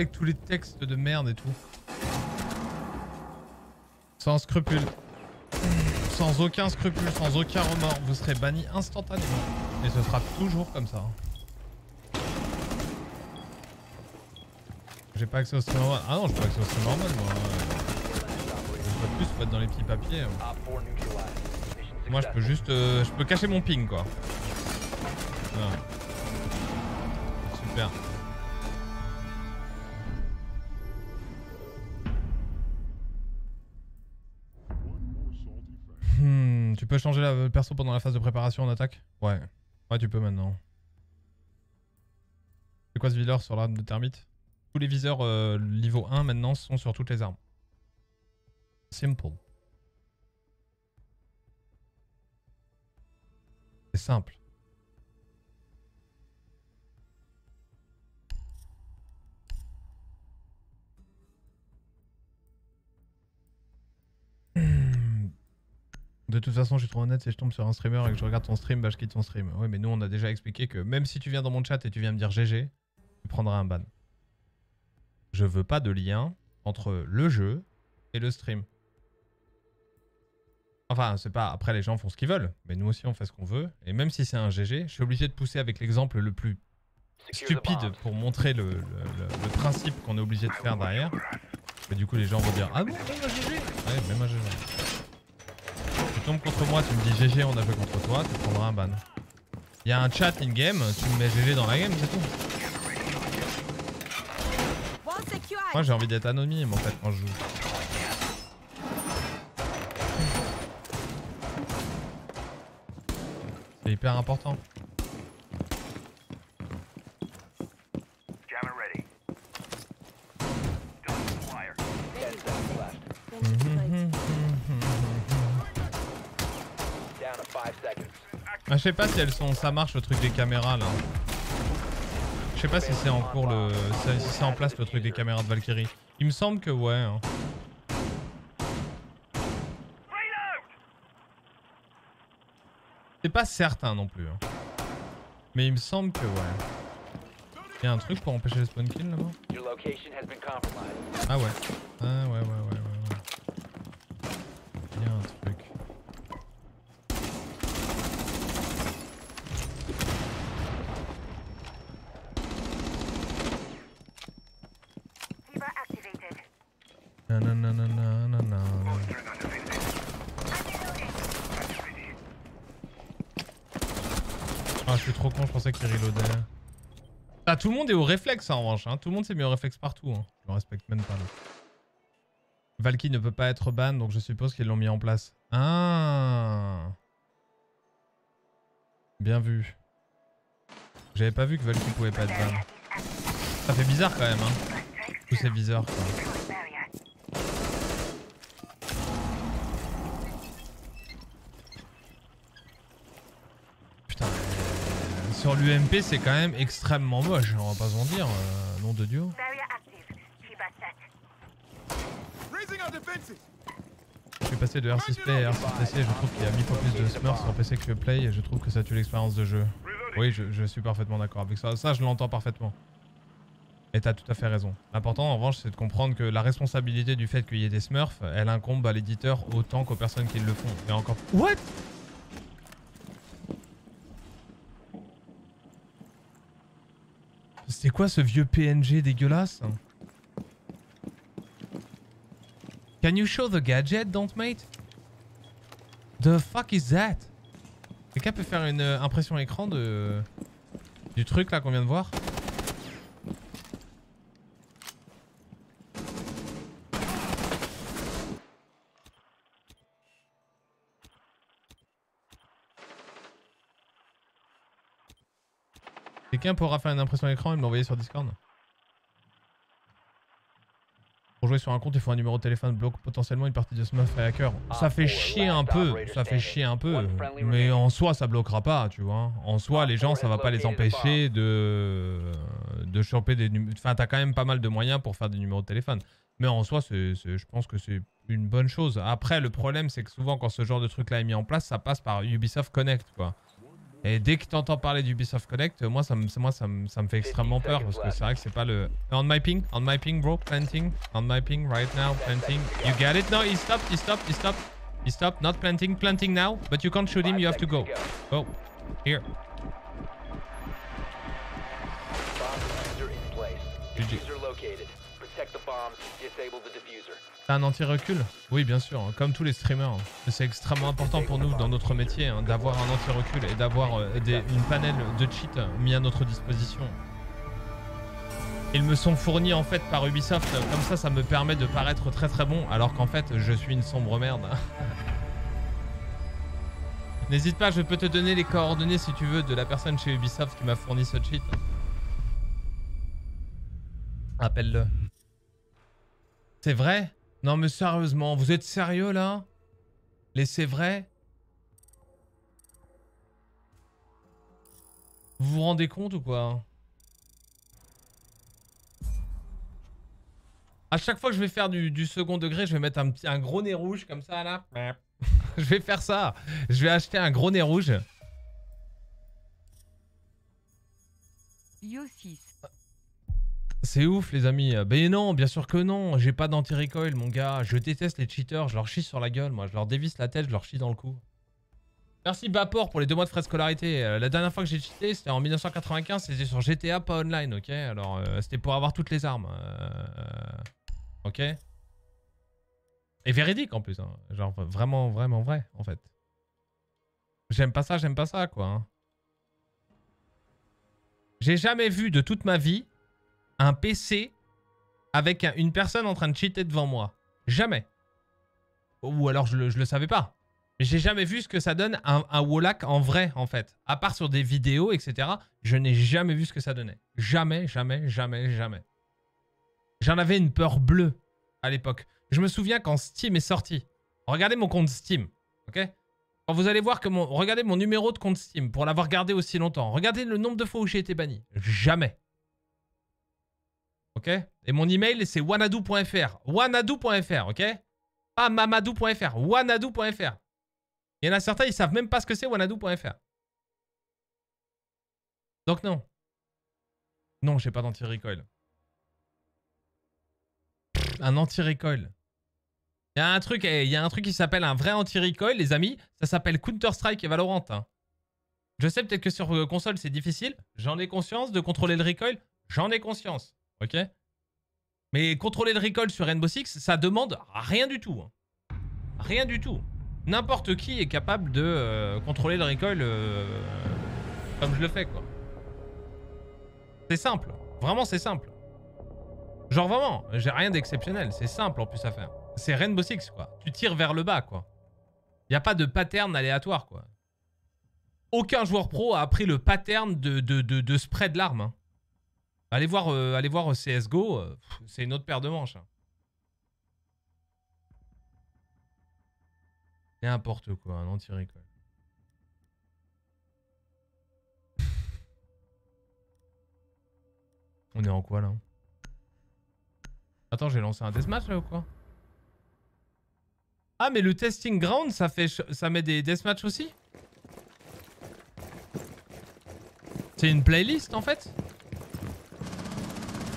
Avec tous les textes de merde et tout. Sans scrupule. Sans aucun scrupule, sans aucun remords. Vous serez banni instantanément. Et ce sera toujours comme ça. J'ai pas accès au streamer mode. Ah non, j'ai pas accès au streamer mode moi. Une fois de plus, être dans les petits papiers. Op 4 neutralized. Mission Moi je peux juste... euh, je peux cacher mon ping quoi. Peux changer la perso pendant la phase de préparation en attaque Ouais. Ouais, tu peux maintenant. C'est quoi ce viseur sur l'arme de termite Tous les viseurs euh, niveau 1 maintenant sont sur toutes les armes. Simple. C'est simple. De toute façon, je suis trop honnête, si je tombe sur un streamer et que je regarde ton stream, bah je quitte ton stream. Oui, mais nous, on a déjà expliqué que même si tu viens dans mon chat et tu viens me dire GG, tu prendras un ban. Je veux pas de lien entre le jeu et le stream. Enfin, c'est pas. Après, les gens font ce qu'ils veulent, mais nous aussi, on fait ce qu'on veut. Et même si c'est un GG, je suis obligé de pousser avec l'exemple le plus stupide pour montrer le, le- le- le principe qu'on est obligé de faire derrière. Et du coup, les gens vont dire Ah bon, même un GG Ouais, même un GG. Tombes contre moi, tu me dis GG, on a joué contre toi, tu prendras un ban. Il y a un chat in-game, tu me mets GG dans la game, c'est tout. Moi j'ai envie d'être anonyme en fait quand je joue. C'est hyper important. Je sais pas si elles sont, ça marche le truc des caméras là. Je sais pas si c'est en cours le, si c'est en place le truc des caméras de Valkyrie. Il me semble que ouais. hein. C'est pas certain non plus. hein. Mais il me semble que ouais. Il y a un truc pour empêcher les spawn kills là-bas. Ah ouais. Ah ouais ouais. ouais. Il y a un truc. Nananananana. Ah, je suis trop con, je pensais qu'il reloadait. Ah, tout le monde est au réflexe en revanche. Hein. Tout le monde s'est mis au réflexe partout. Hein. Je respecte même pas. Là. Valky ne peut pas être ban, donc je suppose qu'ils l'ont mis en place. Ah Bien vu. J'avais pas vu que Valky pouvait pas être ban. Ça fait bizarre quand même, hein. Tous ces viseurs, quoi. Putain, euh, sur l'UMP, c'est quand même extrêmement moche, on va pas se mentir. Euh, nom de Dieu. Je suis passé de R6 Play à R6 PC et je trouve qu'il y a mille fois plus de Smurfs sur PC que Play et je trouve que ça tue l'expérience de jeu. Oui, je, je suis parfaitement d'accord avec ça. Ça, je l'entends parfaitement. Et t'as tout à fait raison. L'important, en revanche, c'est de comprendre que la responsabilité du fait qu'il y ait des Smurfs, elle incombe à l'éditeur autant qu'aux personnes qui le font. Et encore... What? C'est quoi ce vieux PNG dégueulasse Can you show the gadget, don't mate? The fuck is that? Quelqu'un peut faire une euh, impression écran de du truc là qu'on vient de voir? Quelqu'un pourra faire une impression écran et me l'envoyer sur Discord Pour jouer sur un compte, il faut un numéro de téléphone bloque potentiellement une partie de Smurf et hacker. Ça fait chier un peu, ça fait chier un peu. Mais en soi, ça bloquera pas, tu vois. En soi, les gens, ça va pas les empêcher de de choper des numéros. Enfin, t'as quand même pas mal de moyens pour faire des numéros de téléphone. Mais en soi, je pense que c'est une bonne chose. Après, le problème, c'est que souvent, quand ce genre de truc-là est mis en place, ça passe par Ubisoft Connect, quoi. Et dès que t'entends parler d'Ubisoft Connect, moi, ça me, moi, ça me, ça me fait extrêmement peur parce que c'est vrai que c'est pas le. On my ping, on my ping, bro, planting, on my ping right now, planting. You get it? No, he stopped, he stopped, he stopped, he stopped. Not planting, planting now, but you can't shoot him. You have to go. Go, here. Bomb diffuser in place. GG. Diffuser located. Protect the bombs. Disable the diffuser. Un anti-recul Oui, bien sûr, hein, comme tous les streamers. Mais C'est extrêmement important pour nous dans notre métier hein, d'avoir un anti-recul et d'avoir euh, une panel de cheats mis à notre disposition. Ils me sont fournis en fait par Ubisoft, comme ça ça me permet de paraître très très bon alors qu'en fait je suis une sombre merde. N'hésite pas, je peux te donner les coordonnées si tu veux de la personne chez Ubisoft qui m'a fourni ce cheat. Appelle-le. C'est vrai? Non mais sérieusement, vous êtes sérieux là? C'est vrai? Vous vous rendez compte ou quoi? À chaque fois que je vais faire du, second degré, je vais mettre un, gros nez rouge comme ça là. je vais faire ça. Je vais acheter un gros nez rouge. Yo 6. C'est ouf les amis. Ben non, bien sûr que non. J'ai pas d'anti-recoil mon gars. Je déteste les cheaters. Je leur chie sur la gueule moi. Je leur dévisse la tête, je leur chie dans le cou. Merci Bapor pour les deux mois de frais de scolarité. Euh, la dernière fois que j'ai cheaté, c'était en 1995. C'était sur GTA, pas online, ok? Alors euh, c'était pour avoir toutes les armes. euh, ok? Et véridique en plus. hein. Genre vraiment, vraiment vrai en fait. J'aime pas ça, j'aime pas ça quoi. hein. J'ai jamais vu de toute ma vie un PC avec un- une personne en train de cheater devant moi. Jamais. Ou alors je le, le savais pas. J'ai jamais vu ce que ça donne un, un en vrai, en fait. À part sur des vidéos, etc. Je n'ai jamais vu ce que ça donnait. Jamais, jamais, jamais, jamais. J'en avais une peur bleue à l'époque. Je me souviens quand Steam est sorti. Regardez mon compte Steam, ok? Quand vous allez voir que mon... Regardez mon numéro de compte Steam pour l'avoir gardé aussi longtemps. Regardez le nombre de fois où j'ai été banni. Jamais. Ok? Et mon email, c'est wanadoo.fr. Wanadoo.fr, ok? Pas mamadou.fr. Wanadoo.fr. Il y en a certains, ils savent même pas ce que c'est wanadoo.fr. Donc non. Non, j'ai pas d'anti-recoil. Un anti-recoil. Il y a un truc, eh, il y a un truc qui s'appelle un vrai anti-recoil, les amis. Ça s'appelle Counter-Strike et Valorant. hein. Je sais peut-être que sur euh, console c'est difficile. J'en ai conscience de contrôler le recoil. J'en ai conscience. Ok Mais contrôler le recoil sur Rainbow Six, ça demande rien du tout. hein. Rien du tout. N'importe qui est capable de euh, contrôler le recoil euh, comme je le fais, quoi. C'est simple. Vraiment, c'est simple. Genre vraiment, j'ai rien d'exceptionnel. C'est simple en plus à faire. C'est Rainbow Six, quoi. Tu tires vers le bas, quoi. Il n'y a pas de pattern aléatoire, quoi. Aucun joueur pro a appris le pattern de, de, de, de spray de l'arme. hein. Allez voir, euh, allez voir CSGO, euh, c'est une autre paire de manches. hein. N'importe quoi, un anti-recoil. On est en quoi là Attends, j'ai lancé un deathmatch là ou quoi? Ah mais le testing ground ça fait ça met des deathmatch aussi? C'est une playlist en fait?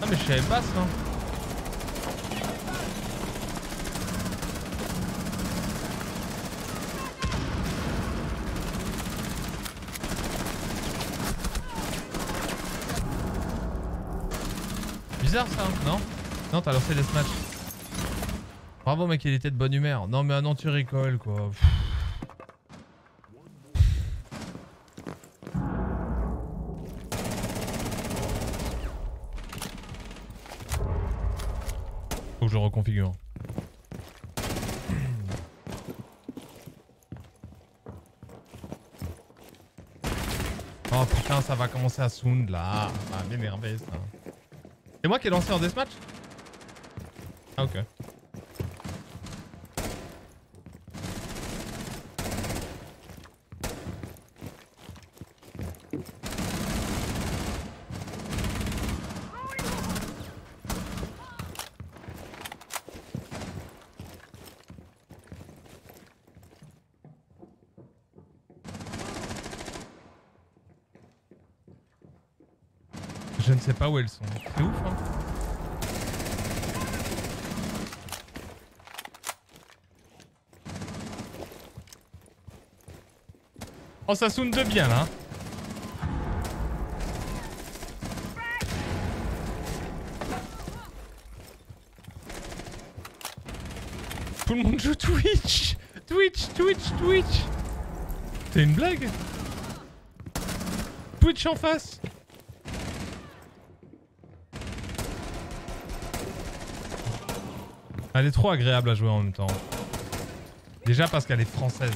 Ah mais je savais pas ça. Bizarre ça, non? Non, t'as lancé les match. Bravo mec, il était de bonne humeur. Non mais un anti-recoil quoi. Pff. Faut que reconfigure. Oh putain, ça va commencer à sound là. Ça va m'énerver ça. C'est moi qui ai lancé en deathmatch? Ah ok. Pas où elles sont. C'est ouf hein. Oh ça sound de bien là. Tout le monde joue Twitch. Twitch, Twitch, Twitch. C'est une blague. Twitch en face Elle est trop agréable à jouer en même temps. Déjà parce qu'elle est française.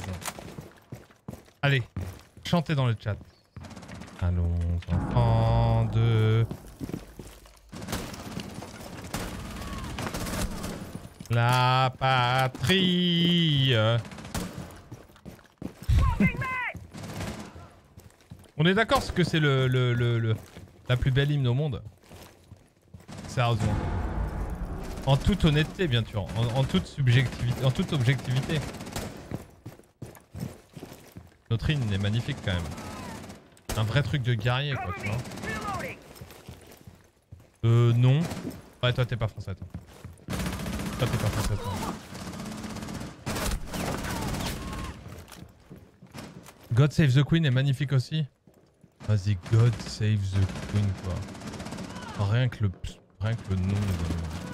Allez, chantez dans le chat. Allons enfants de... La patrie. On est d'accord que c'est le, le, le, le- la plus belle hymne au monde? Sérieusement. En toute honnêteté, bien sûr. En, toute subjectivité, en toute objectivité. Notre hymne est magnifique quand même. Un vrai truc de guerrier, quoi, tu vois. Euh, non. Ouais, toi, t'es pas français, toi. Toi, t'es pas français, toi. God Save the Queen est magnifique aussi. Vas-y, God Save the Queen, quoi. Rien que le, rien que le nom. de-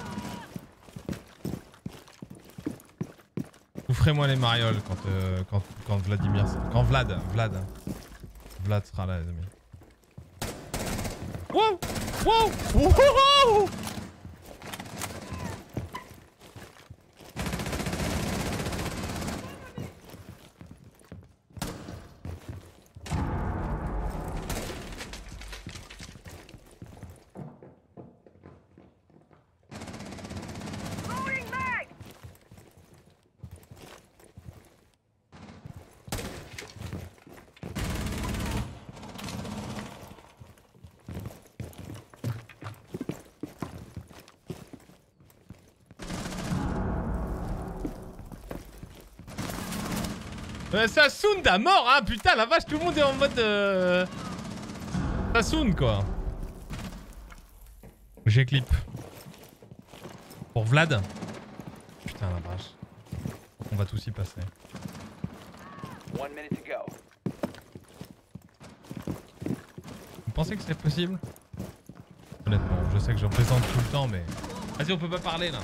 Ouvrez-moi les marioles quand, euh, quand, quand Vladimir... Quand Vlad, Vlad. Vlad sera là, les amis. Wow Wow Wow Euh, ça sound à mort, hein Putain, la vache, tout le monde est en mode... Euh... Ça sound, quoi. J'ai clip. Pour Vlad. Putain, la vache. On va tous y passer. One minute to go. Vous pensez que c'est possible? Honnêtement, je sais que je représente tout le temps, mais... Vas-y, on peut pas parler, là.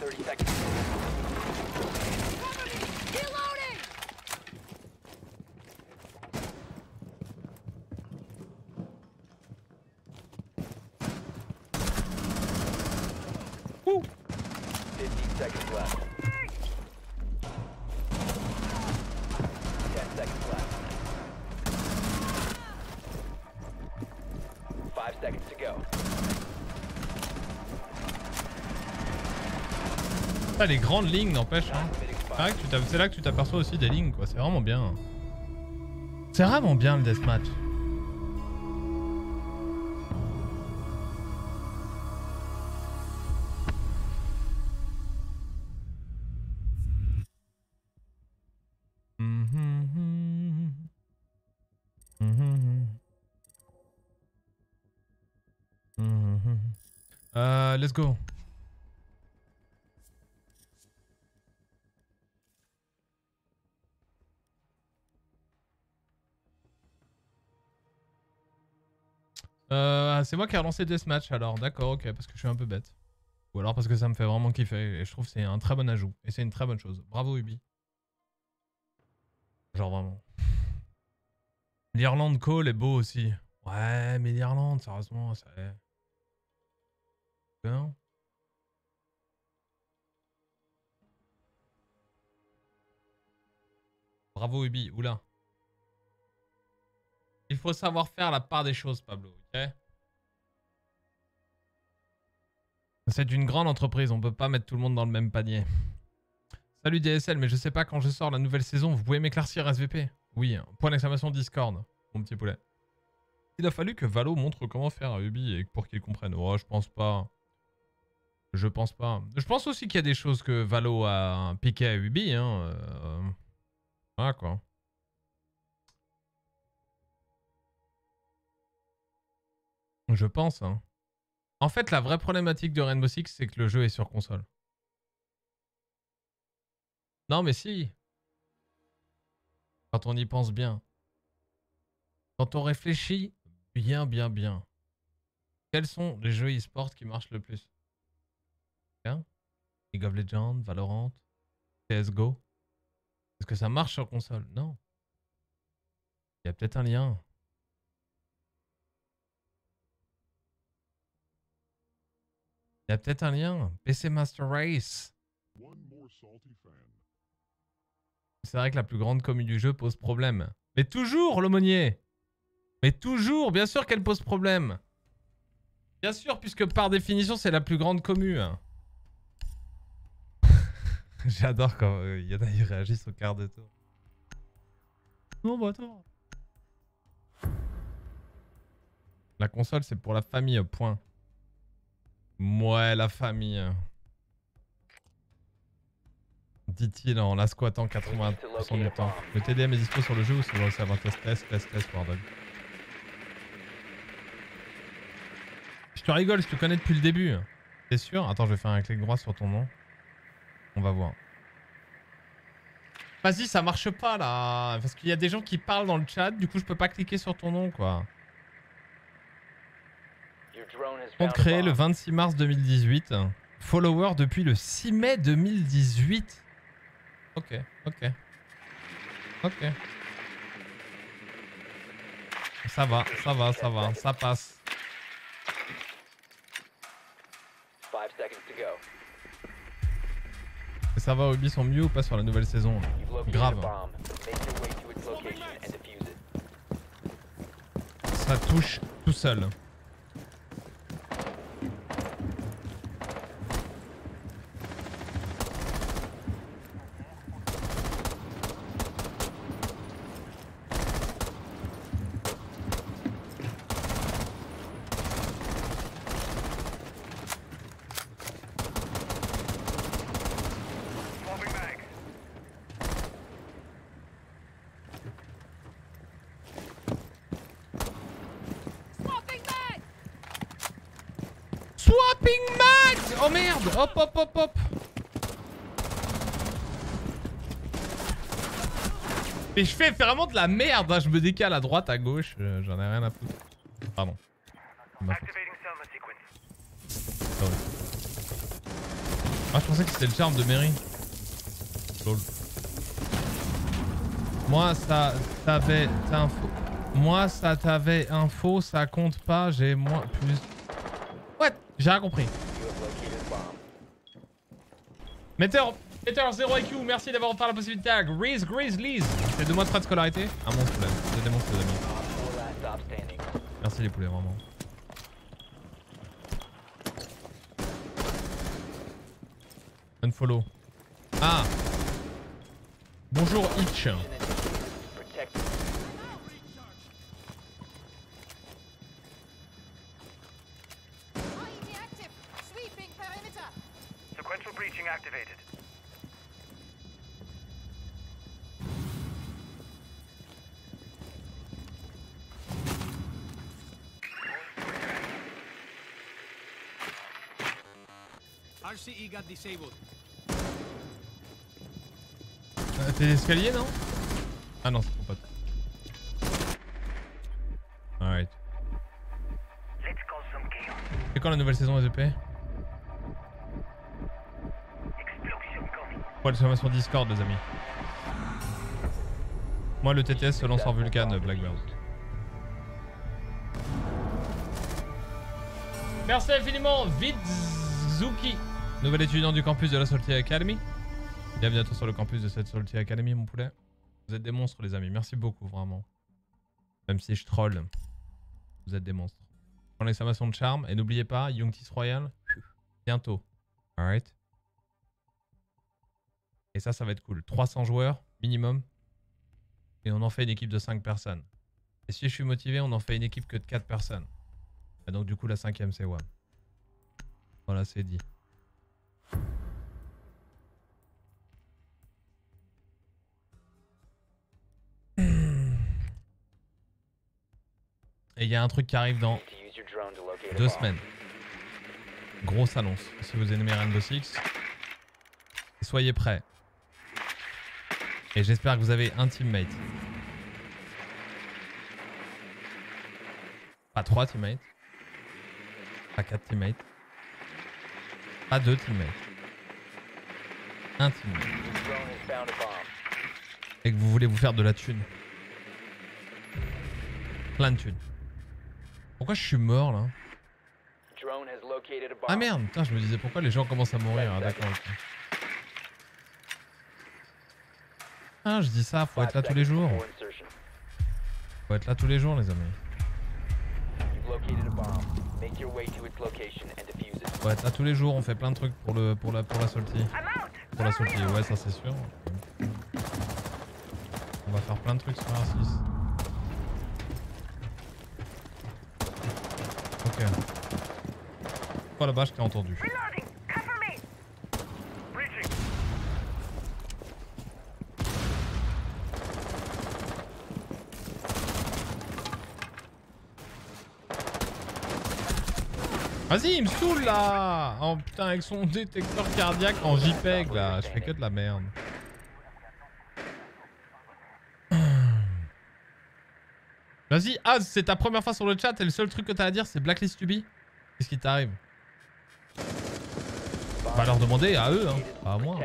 Thirty seconds. Fifteen seconds left. Ten seconds left. Five seconds to go. Les grandes lignes, n'empêche. Hein. C'est là que tu t'aperçois aussi des lignes, quoi. C'est vraiment bien. C'est vraiment bien le deathmatch. C'est moi qui ai relancé Deathmatch alors, d'accord, ok, parce que je suis un peu bête. Ou alors parce que ça me fait vraiment kiffer et je trouve que c'est un très bon ajout. Et c'est une très bonne chose. Bravo Ubi. Genre vraiment. L'Irlande Call est beau aussi. Ouais, mais l'Irlande, sérieusement, ça est. Bravo Ubi, oula. Il faut savoir faire la part des choses, Pablo, ok? C'est une grande entreprise, on peut pas mettre tout le monde dans le même panier. Salut DSL, mais je sais pas quand je sors la nouvelle saison, vous pouvez m'éclaircir SVP Oui, point d'exclamation Discord, mon petit poulet. Il a fallu que Valo montre comment faire à Ubi et pour qu'il comprenne. Oh, je pense pas. Je pense pas. Je pense aussi qu'il y a des choses que Valo a piqué à Ubi, hein. Voilà quoi. Je pense. Hein. En fait, la vraie problématique de Rainbow Six, c'est que le jeu est sur console. Non, mais si. Quand on y pense bien. Quand on réfléchit bien, bien, bien. Quels sont les jeux e-sport qui marchent le plus? Hein? League of Legends, Valorant, CSGO Est-ce que ça marche sur console? Non. Il y a peut-être un lien. Il y a peut-être un lien. PC Master Race. C'est vrai que la plus grande commune du jeu pose problème. Mais toujours, l'aumônier Mais toujours, bien sûr qu'elle pose problème. Bien sûr, puisque par définition, c'est la plus grande commune. J'adore quand euh, il y en a, réagissent au quart de tour. Non, bah attends. La console, c'est pour la famille, point. Ouais, la famille. Dit-il en la squattant 80% du temps. Le TDM est dispo sur le jeu ou sur le test test test test Je te rigole, je te connais depuis le début. T'es sûr? Attends, je vais faire un clic droit sur ton nom. On va voir. Vas-y, ça marche pas là. Parce qu'il y a des gens qui parlent dans le chat, du coup je peux pas cliquer sur ton nom quoi. Your drone has Compte found a créé le bomb. 26 mars 2018. Follower depuis le 6 mai 2018. Ok, ok. Ok. Ça va, ça va, ça va, ça passe. Ça va, sont mieux ou pas sur la nouvelle saison? Grave. Ça touche tout seul. Ping max Oh merde Hop hop hop hop Mais je fais vraiment de la merde, hein. je me décale à droite, à gauche, euh, j'en ai rien à foutre. Pardon. Ah ouais. Ah, je pensais que c'était le charme de Mary. Lol. Moi, ça t'avait info. Moi, ça t'avait info, ça compte pas, j'ai moins plus. Ouais, j'ai rien compris. Mettez-en Peter 0 IQ, merci d'avoir offert la possibilité à Grizz Grizzlies. C'est deux mois de frais de scolarité Un monstre, là. C'est des monstres, les amis. Merci les poulets, vraiment. Unfollow. Ah Bonjour Itch. RCE got disabled. Euh, T'es l'escalier, non? Ah non, c'est ton pote. Alright. Let's cause some chaos. C'est quand la nouvelle saison des EP Explosion coming. Ouais, le sur Discord, les amis. Moi, le TTS se lance en Vulcan, Blackbird. Merci infiniment, Vidzuki, nouvel étudiant du campus de la Salty Academy. Bienvenue à sur le campus de cette Salty Academy, mon poulet. Vous êtes des monstres, les amis. Merci beaucoup, vraiment. Même si je troll, vous êtes des monstres. Prends l'exclamation de charme et n'oubliez pas, Youngtis Royal, bientôt. Alright Et ça, ça va être cool. 300 joueurs minimum. Et on en fait une équipe de 5 personnes. Et si je suis motivé, on en fait une équipe que de 4 personnes. Et donc du coup, la cinquième, c'est WAM. Voilà, c'est dit. Et il y a un truc qui arrive dans deux semaines. Grosse annonce. Si vous aimez Rainbow Six, soyez prêts. Et j'espère que vous avez un teammate. Pas trois teammates. Pas quatre teammates. Pas deux teammates. Un teammate. Et que vous voulez vous faire de la thune. Plein de thunes. Pourquoi je suis mort là Ah merde, putain, je me disais pourquoi les gens commencent à mourir. Ah, d'accord. Ah, je dis ça, faut être là tous les jours. Faut être là tous les jours, les amis. Faut être là tous les jours, on fait plein de trucs pour le pour la pour la sortie. Pour la sortie, ouais, ça c'est sûr. On va faire plein de trucs sur R6. pas la bâche qui a entendu. Vas-y, il me saoule là Oh putain, avec son détecteur cardiaque en JPEG là, je fais que de la merde. Vas-y, Az, ah, c'est ta première fois sur le chat et le seul truc que t'as à dire c'est Blacklist Ubi? Qu'est-ce qui t'arrive? Va leur demander à eux, hein, pas à moi.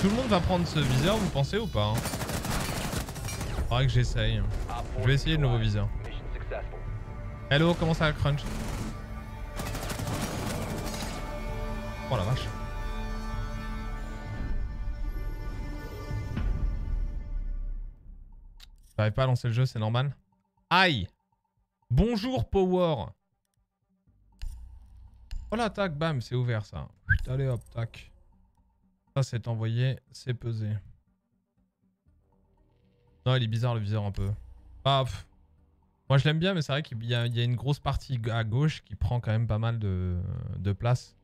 Tout le monde va prendre ce viseur, vous pensez ou pas hein Faudrait que j'essaye. Je vais essayer le nouveau viseur. Hello, comment ça crunch? Oh la vache. J'arrive pas à lancer le jeu, c'est normal. Aïe Bonjour Power Oh la tac, bam, c'est ouvert ça. Putain, allez hop, tac. Ça c'est envoyé, c'est pesé. Non, il est bizarre le viseur un peu. Ah. Moi je l'aime bien, mais c'est vrai qu'il y, a une grosse partie à gauche qui prend quand même pas mal de, place.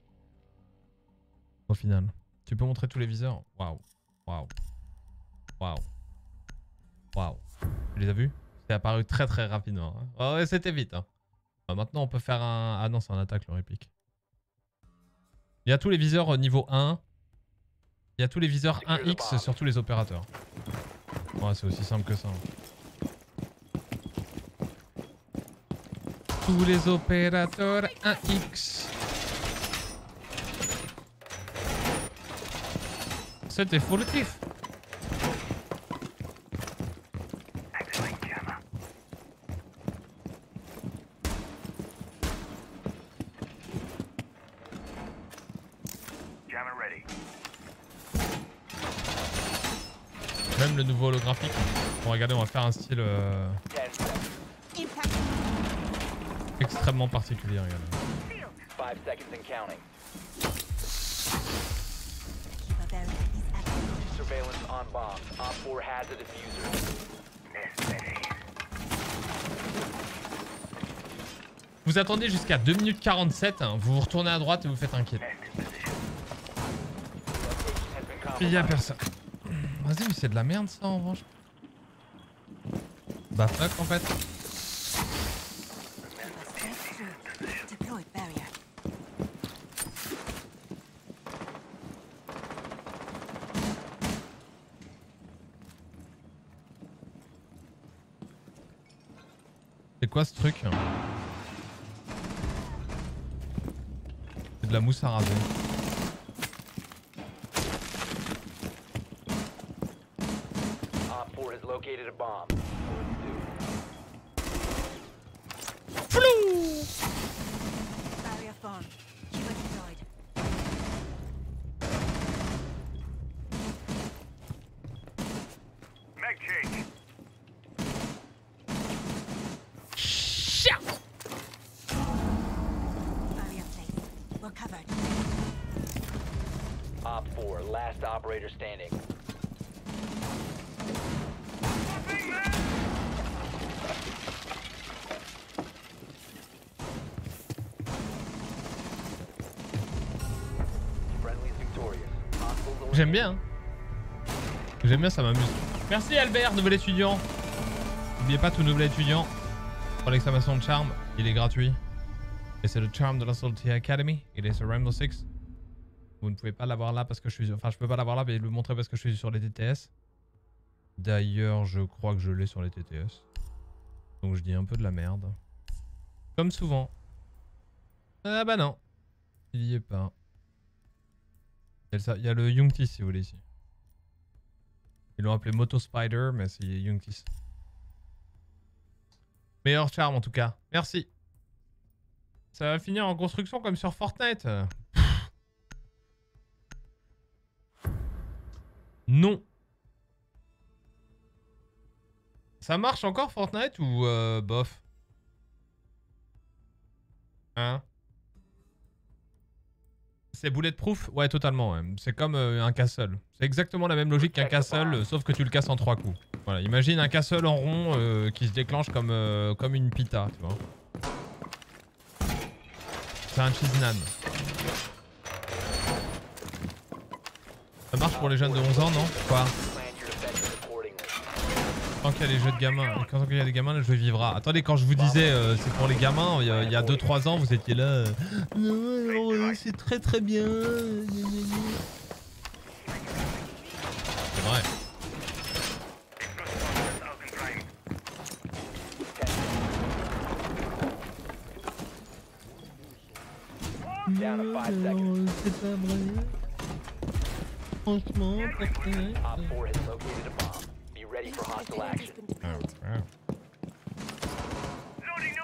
Au final. Tu peux montrer tous les viseurs? Waouh. Waouh. Waouh. Waouh. Tu les as vus? C'est apparu très très rapidement. Oh, ouais, c'était vite. Hein. Ah, maintenant, on peut faire un... Ah non, c'est un attaque, le réplique. Il y a tous les viseurs euh, niveau 1. Il y a tous les viseurs 1X sur tous les opérateurs. Ouais, c'est aussi simple que ça. hein. Tous les opérateurs 1X. C'était furtif. Jammer ready. Même le nouveau holographique. Bon, regardez, on va faire un style euh, extrêmement particulier. Regardez. Five seconds and counting. Surveillance on bombs. Op 4 has a diffuser. Vous attendez jusqu'à 2 minutes 47, hein, vous vous retournez à droite et vous faites un kill. Il y a personne. Vas-y, mais c'est de la merde ça en revanche. Bah fuck en fait. C'est quoi ce truc? C'est de la mousse à raser. J'aime bien, ça m'amuse. Merci Albert, nouvel étudiant. N'oubliez pas tout nouvel étudiant. Pour l'exclamation de charme, il est gratuit. Et c'est le charme de la Salty Academy. Il est sur Rainbow Six. Vous ne pouvez pas l'avoir là parce que je suis... Enfin, je peux pas l'avoir là, mais le montrer parce que je suis sur les TTS. D'ailleurs, je crois que je l'ai sur les TTS. Donc je dis un peu de la merde. Comme souvent. Ah bah non. Il y est pas. Il y a, le- ça- il y a le Yungtis si vous voulez ici. Ils l'ont appelé Moto Spider, mais c'est Yungtis. Meilleur charme en tout cas. Merci. Ça va finir en construction comme sur Fortnite. Non. Ça marche encore Fortnite ou euh, bof? Hein? C'est bulletproof? Ouais, totalement. ouais. C'est comme euh, un castle. C'est exactement la même logique qu'un castle, euh, sauf que tu le casses en trois coups. Voilà, imagine un castle en rond euh, qui se déclenche comme, comme une pita, tu vois. C'est un cheese nan. Ça marche pour les jeunes de 11 ans, non? Quoi Tant qu'il y a les jeux de gamins, quand il y a les gamins, le jeu vivra. Attendez, quand je vous disais euh, c'est pour les gamins, il y a- il y a 2-3 ans, vous étiez là. euh, non, euh, c'est très très bien. C'est vrai. Seconds. C'est pas vrai. Franchement, Op 4 has located a bomb. Be ready for hostile action.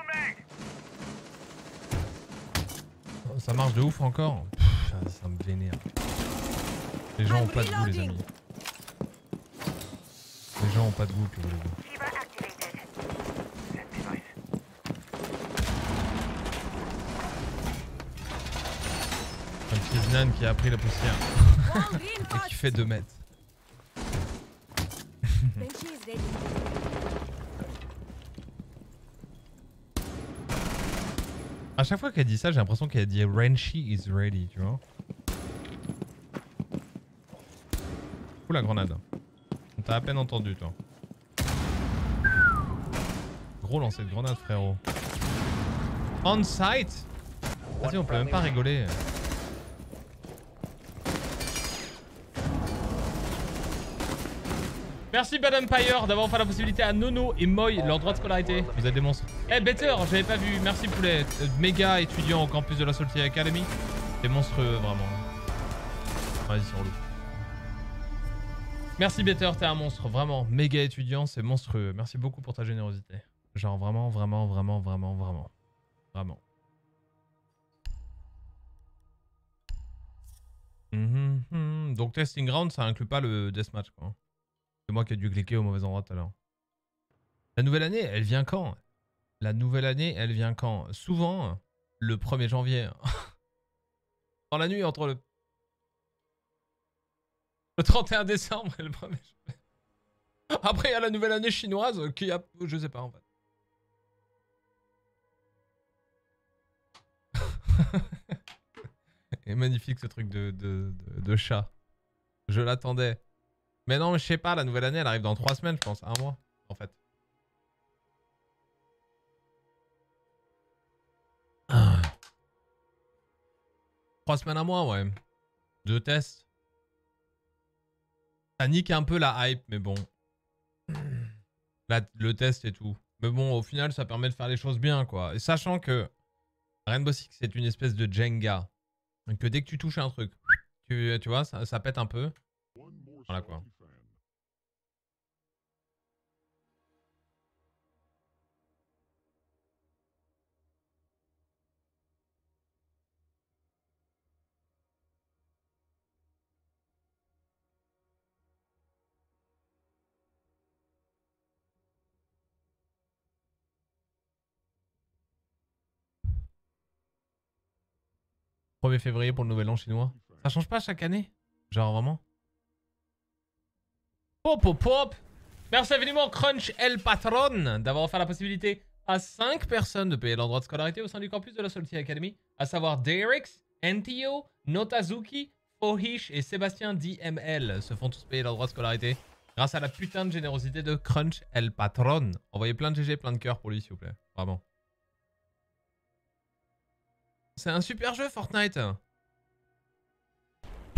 Mag. Ça marche de ouf encore. Pff, ça, me vénère. Les gens ont pas de goût, les amis. Les gens ont pas de goût, que voulez-vous Shiva activated. Set device. Un petit nan qui a appris la poussière. Et qui fait 2 mètres. À chaque fois qu'elle dit ça, j'ai l'impression qu'elle dit Renchi is ready, tu vois. Ouh la grenade. On t'a à peine entendu, toi. Gros lancer de grenade, frérot. On site Vas-y, on peut même pas rigoler. Merci Bad Empire d'avoir fait la possibilité à Nono et Moy leur droit de scolarité. Vous êtes des monstres. Eh Better, j'avais pas vu. Merci poulet. Euh, Méga étudiant au campus de la Salty Academy. C'est monstrueux vraiment. Vas-y, c'est relou. Merci Better, t'es un monstre. Vraiment. Méga étudiant, c'est monstrueux. Merci beaucoup pour ta générosité. Genre vraiment, vraiment, vraiment, vraiment, vraiment. Vraiment. Mhm. Donc testing ground, ça inclut pas le deathmatch quoi. C'est moi qui ai dû cliquer au mauvais endroit tout à l'heure. La nouvelle année, elle vient quand? La nouvelle année, elle vient quand? Souvent, le 1er janvier. Dans la nuit entre le... Le 31 décembre et le 1er janvier. Après, il y a la nouvelle année chinoise qui a... Je sais pas en fait. Et magnifique ce truc de, de, de, de chat. Je l'attendais. Mais non, je sais pas, la nouvelle année, elle arrive dans 3 semaines, je pense. Un mois, en fait. Ah. 3 semaines, un mois, ouais. Deux tests. Ça nique un peu la hype, mais bon. Le test et tout. Mais bon, au final, ça permet de faire les choses bien, quoi. Et sachant que Rainbow Six, c'est une espèce de Jenga. Que dès que tu touches un truc, tu, vois, ça pète un peu. Voilà quoi. « 1er février pour le nouvel an chinois. Ça change pas chaque année? Genre vraiment? Pop pop pop Merci infiniment Crunch El Patron d'avoir offert la possibilité à 5 personnes de payer leur droit de scolarité au sein du campus de la Salty Academy, à savoir Derix, Entio, Notazuki, Fohish et Sébastien DML se font tous payer leur droit de scolarité grâce à la putain de générosité de Crunch El Patron. Envoyez plein de GG, plein de cœurs pour lui s'il vous plaît. Vraiment. C'est un super jeu Fortnite.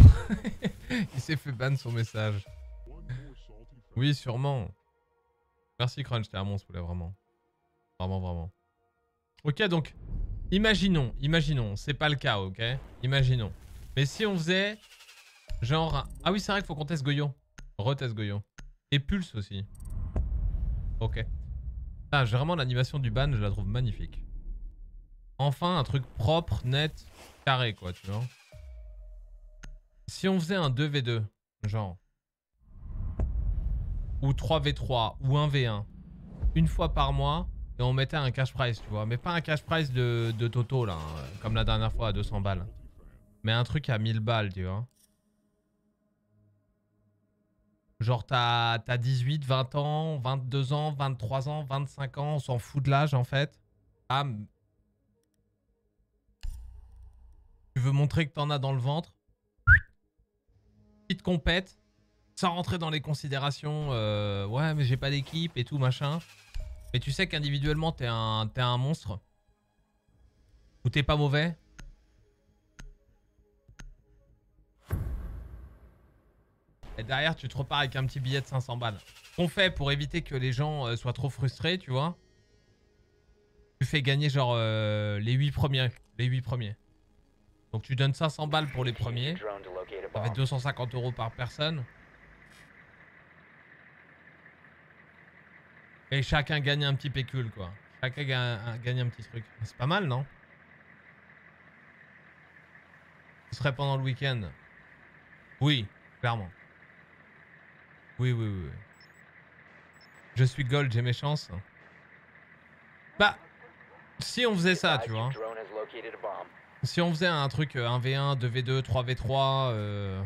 Il s'est fait ban son message. Oui, sûrement. Merci Crunch, t'es un monstre, vraiment. Vraiment, vraiment. Ok, donc, imaginons, imaginons, c'est pas le cas, ok? Imaginons. Mais si on faisait, genre... Ah oui, c'est vrai qu'il faut qu'on teste Goyo. Reteste Goyo. Et Pulse aussi. Ok. Ah, j'ai vraiment l'animation du ban, je la trouve magnifique. Enfin, un truc propre, net, carré, quoi, tu vois? Si on faisait un 2v2, genre... Ou 3v3, ou 1v1, une fois par mois, et on mettait un cash price, tu vois. Mais pas un cash price de, de Toto, là, hein, comme la dernière fois, à 200 balles. Mais un truc à 1000 balles, tu vois. Genre, t'as t'as 18, 20 ans, 22 ans, 23 ans, 25 ans, on s'en fout de l'âge, en fait. Ah, tu veux montrer que t'en as dans le ventre? Petite compète, sans rentrer dans les considérations, euh, ouais, mais j'ai pas d'équipe et tout, machin. Mais tu sais qu'individuellement, t'es un, un monstre. Ou t'es pas mauvais. Et derrière, tu te repars avec un petit billet de 500 balles. Qu'on fait pour éviter que les gens euh, soient trop frustrés, tu vois. Tu fais gagner genre euh, les 8 premiers. Les 8 premiers. Donc tu donnes 500 balles pour les premiers. Ça fait bomb. 250 euros par personne. Et chacun gagne un petit pécule, quoi. Chacun gagne un, petit truc. C'est pas mal, non? Ce serait pendant le week-end. Oui, clairement. Oui, oui, oui. Je suis gold, j'ai mes chances. Bah, si on faisait ça, tu vois. Si on faisait un truc euh, 1v1, 2v2, 3v3, euh,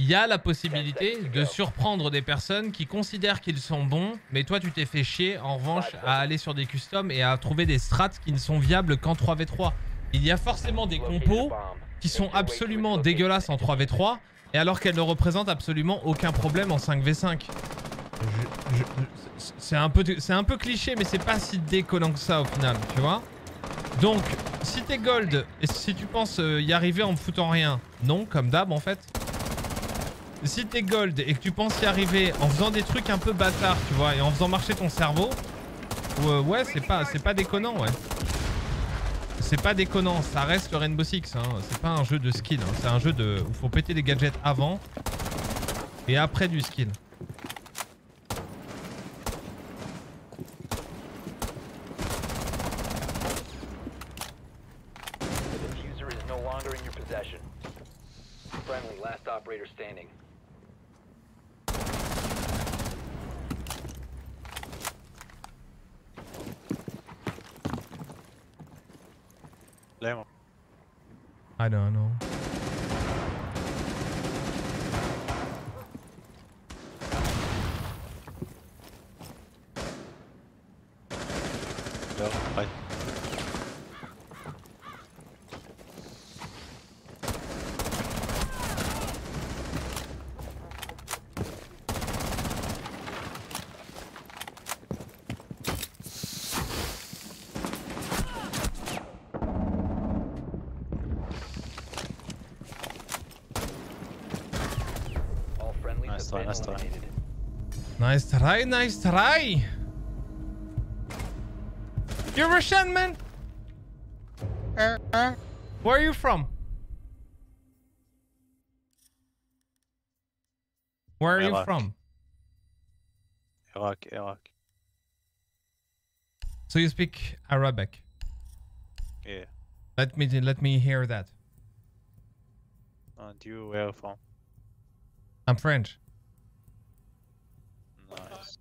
il y a la possibilité de surprendre des personnes qui considèrent qu'ils sont bons, mais toi tu t'es fait chier en revanche à aller sur des customs et à trouver des strats qui ne sont viables qu'en 3v3. Il y a forcément des compos qui sont absolument dégueulasses en 3v3 et alors qu'elles ne représentent absolument aucun problème en 5v5. Je- je- c'est- un peu, un peu cliché, mais c'est pas si déconnant que ça au final, tu vois. Donc, si t'es gold et si tu penses euh, y arriver en me foutant rien, non, comme d'hab en fait. Si t'es gold et que tu penses y arriver en faisant des trucs un peu bâtards, tu vois, et en faisant marcher ton cerveau, ouais, ouais c'est pas, c'est pas déconnant, ouais. C'est pas déconnant, ça reste le Rainbow Six, hein. c'est pas un jeu de skill, hein. c'est un jeu de, où faut péter des gadgets avant et après du skill. I don't know. Là, ouais. All friendlies Nice have try, been nice try. eliminated. Nice try, nice try. You're Russian, man. Where are you from? Where are you from? Iraq, Iraq. So you speak Arabic. Yeah. Let me let me hear that. Uh, and you where from? I'm French. Nice.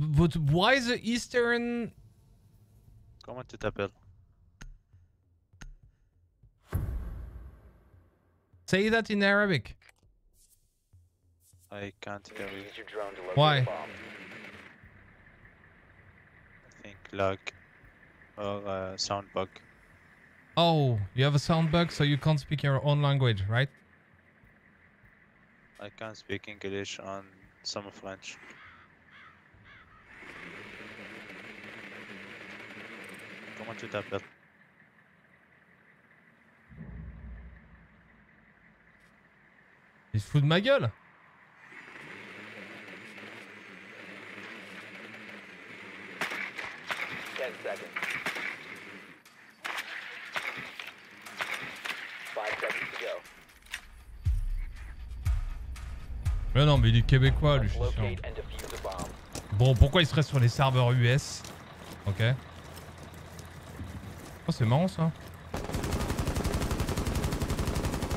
But why the Eastern? Comment tu t'appelles? Say that in Arabic. I can't hear you. Use your drone to locate Why? bomb. I think lag or uh, sound bug. Oh, you have a sound bug, so you can't speak your own language, right? I can't speak English and some French. Comment tu t'appelles? Il se fout de ma gueule. Ten seconds. Five seconds to go. Mais non, mais il est québécois, lui, je suis sûr. Bon, pourquoi il serait sur les serveurs US Ok. Oh, c'est marrant ça.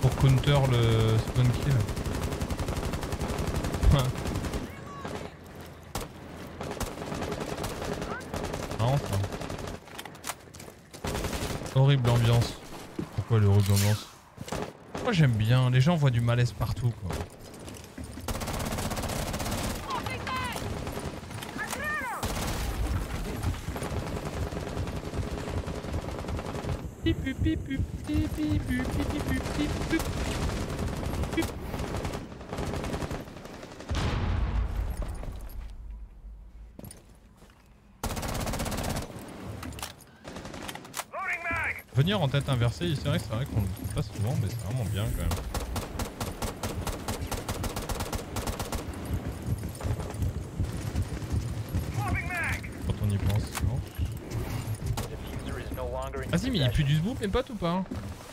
Pour counter le spawn kill. Marrant ça. Horrible ambiance. Pourquoi l'horrible ambiance? Moi j'aime bien, les gens voient du malaise partout quoi. Venir en tête inversée, c'est vrai vrai qu'on le fait pas souvent, mais c'est vraiment bien quand même. Quand on y pense, non Diffuser is no longer in your Vas-y, mais il pue du zboop, mes potes ou pas hein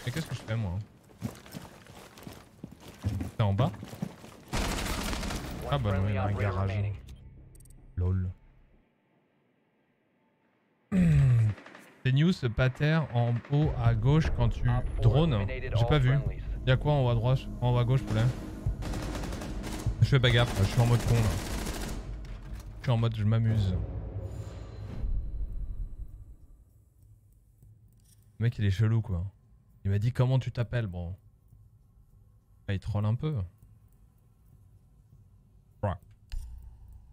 Mais qu'est-ce que je fais moi T'es en bas? Ah bah non, il y a un garage. Lol. C'est news pater en haut à gauche quand tu drones. J'ai pas vu. Y'a quoi en haut à droite? En haut à gauche, poulet? Je fais pas gaffe, je suis en mode con là. Je suis en mode je m'amuse. Le mec il est chelou quoi. Il m'a dit comment tu t'appelles bon. Ah, il troll un peu.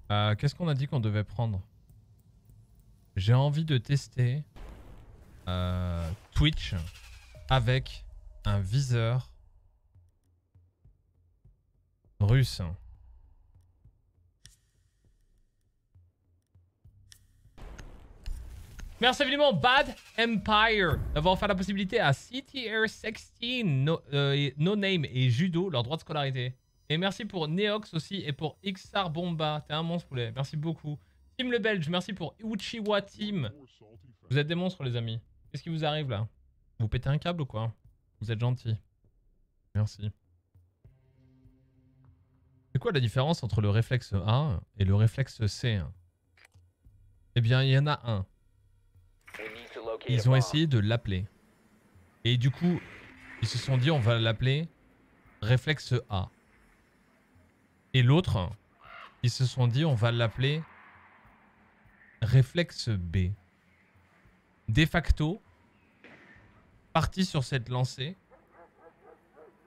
Euh, Qu'est-ce qu'on a dit qu'on devait prendre? J'ai envie de tester euh, Twitch avec un viseur Russe. Merci évidemment Bad Empire d'avoir offert la possibilité à CTR16, no, euh, no Name et Judo leur droit de scolarité. Et merci pour Neox aussi et pour Xar Bomba. T'es un monstre poulet. Merci beaucoup. Team le Belge, merci pour Uchiwa Team. Vous êtes des monstres les amis. Qu'est-ce qui vous arrive là? Vous pétez un câble ou quoi? Vous êtes gentils. Merci. C'est quoi la différence entre le réflexe A et le réflexe C? Eh bien, il y en a un. Ils ont essayé de l'appeler. Et du coup, ils se sont dit on va l'appeler réflexe A. Et l'autre, ils se sont dit on va l'appeler réflexe B. De facto, partis sur cette lancée,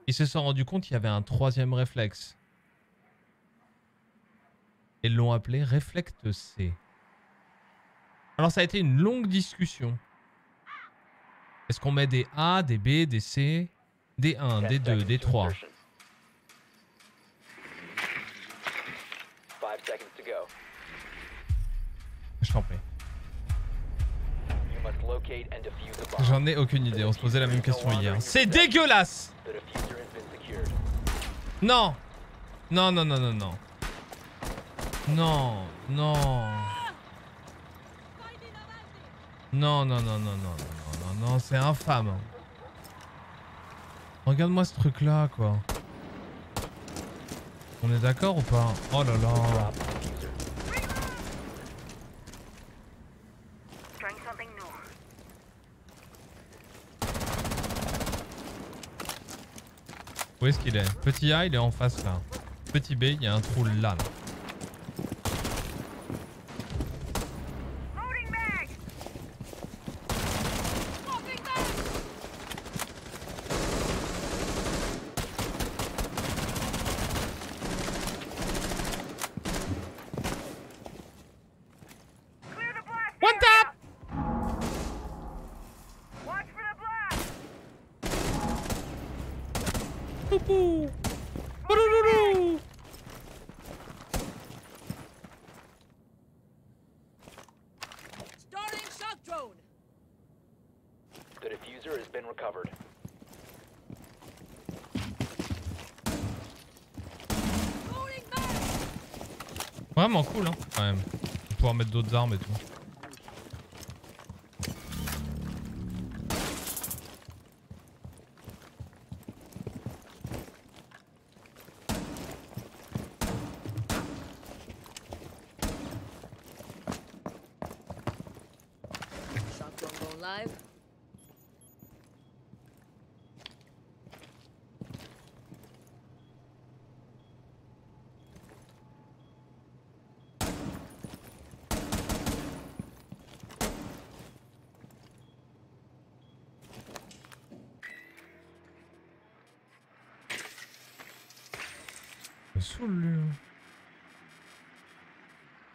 ils se sont rendus compte qu'il y avait un troisième réflexe. Ils l'ont appelé réflexe C. Alors ça a été une longue discussion. Est-ce qu'on met des A, des B, des C, des 1, des 2, des 3 Je t'en prie. J'en ai aucune idée, on se posait la même question hier. C'est dégueulasse! Non! Non, non, non, non, non. Non, non. Non, non, non, non, non, non, non, c'est infâme. Regarde-moi ce truc là, quoi. On est d'accord ou pas? Oh là là. Où est-ce qu'il est, Petit A, il est en face là. Petit B, il y a un trou là. One tap Poupou Poulouloulou Starting shock drone. The diffuser has been recovered. Vraiment cool, hein, quand même. Pouvoir mettre d'autres armes et tout.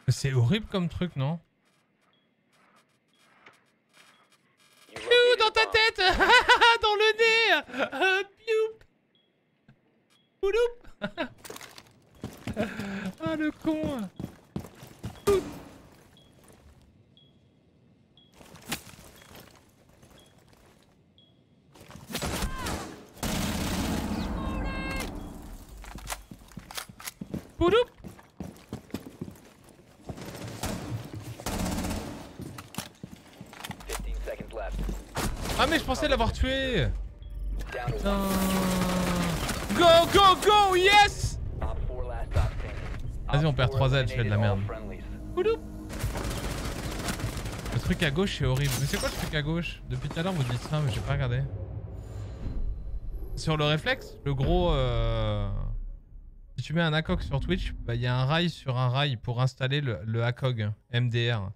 C'est horrible comme truc, non Piou, dans ta tête Dans le nez Ah, Piou Pouloup Ah, le con Piou. Pouloup L'avoir tué Go go go yes Vas-y on perd 3 aides, je fais de la merde. Le truc à gauche c'est horrible. Mais c'est quoi le truc à gauche? Depuis tout à l'heure vous dites ça mais j'ai pas regardé. Sur le réflexe, le gros... Euh... Si tu mets un ACOG sur Twitch, bah, il y a un rail sur un rail pour installer le, le ACOG MDR.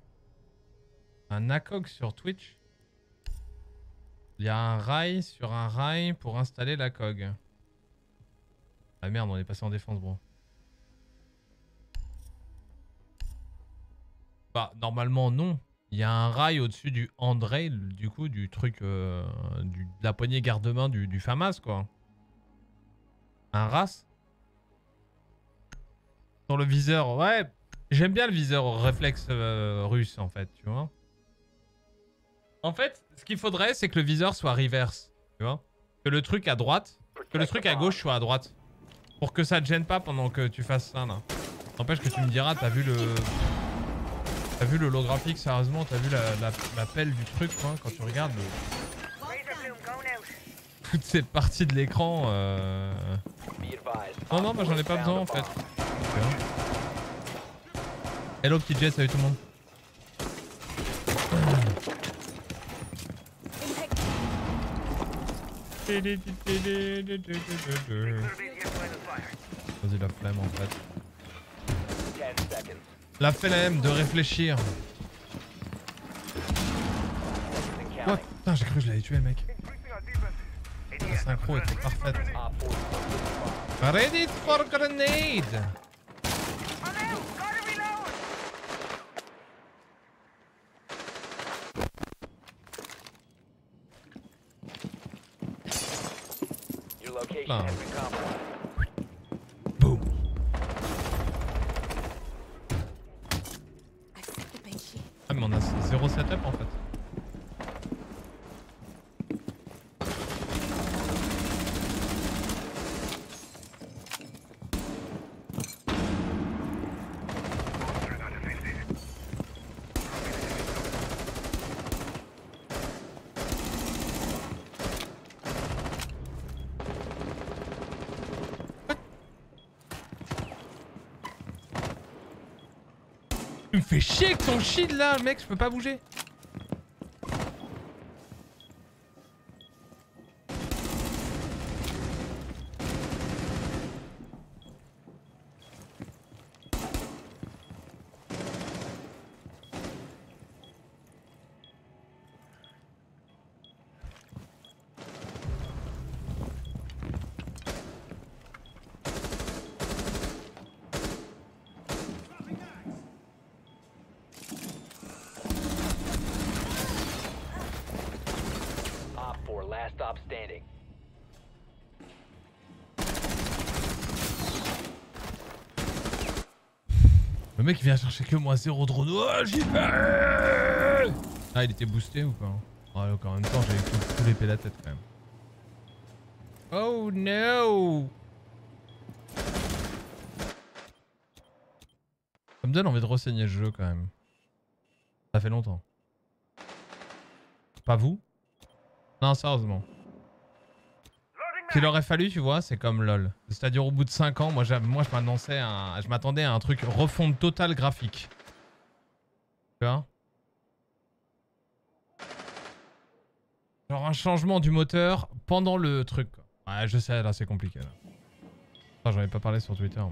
Un ACOG sur Twitch Il y a un rail sur un rail pour installer l'ACOG. Ah merde, on est passé en défense, bro. Bah, normalement, non. Il y a un rail au-dessus du handrail, du coup, du truc... euh, de la poignée garde-main du, du FAMAS, quoi. Un RAS Sur le viseur, ouais. J'aime bien le viseur réflexe euh, russe, en fait, tu vois. En fait, ce qu'il faudrait, c'est que le viseur soit reverse, tu vois. Que le truc à droite, que le truc à gauche soit à droite. Pour que ça te gêne pas pendant que tu fasses ça, là. N'empêche que tu me diras, t'as vu le... T'as vu le holographique, sérieusement T'as vu la, la, la pelle du truc, quoi, quand tu regardes le- toute cette partie de l'écran. Euh... Non, non, moi j'en ai pas besoin en fait. Hello petit Jet, salut tout le monde. Vas-y la flemme en fait. La flemme de réfléchir. What Putain j'ai cru que je l'avais tué le mec. La synchro était parfaite. Ready for grenade Your location Putain. has been compromised. Ah mais on a zéro setup en fait. Tu me fais chier avec ton shield là, mec, je peux pas bouger. Op 4, last stop standing. Le mec il vient chercher que moi zéro drone. Oh j'y vais Ah il était boosté ou pas Ah donc en même temps j'avais tout, l'épée la tête quand même. Oh no Ça me donne envie de renseigner le jeu quand même. Ça fait longtemps. Pas vous? Non sérieusement. Qu'il aurait fallu, tu vois, c'est comme LoL. C'est-à-dire au bout de 5 ans, moi, moi je m'annonçais m'attendais à un truc refonte totale graphique. Tu vois? Genre un changement du moteur pendant le truc. Ouais, je sais, là c'est compliqué. Là. J'en ai pas parlé sur Twitter.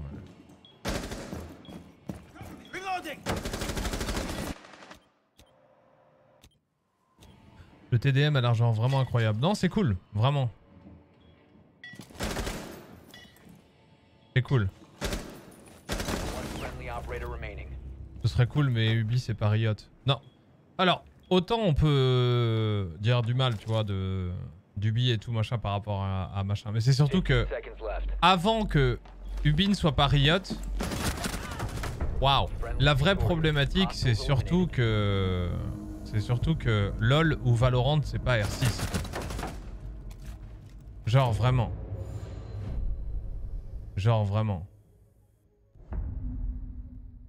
Le TDM a l'argent vraiment incroyable. Non, c'est cool, vraiment. C'est cool. Ce serait cool, mais Ubi, c'est pas Riot. Non. Alors, autant on peut euh, dire du mal, tu vois, de d'Ubi et tout machin par rapport à, à machin. Mais c'est surtout que avant que Ubi ne soit pas Riot, waouh. La vraie problématique, c'est surtout que c'est surtout que LoL ou Valorant, c'est pas R6. Genre vraiment. Genre vraiment.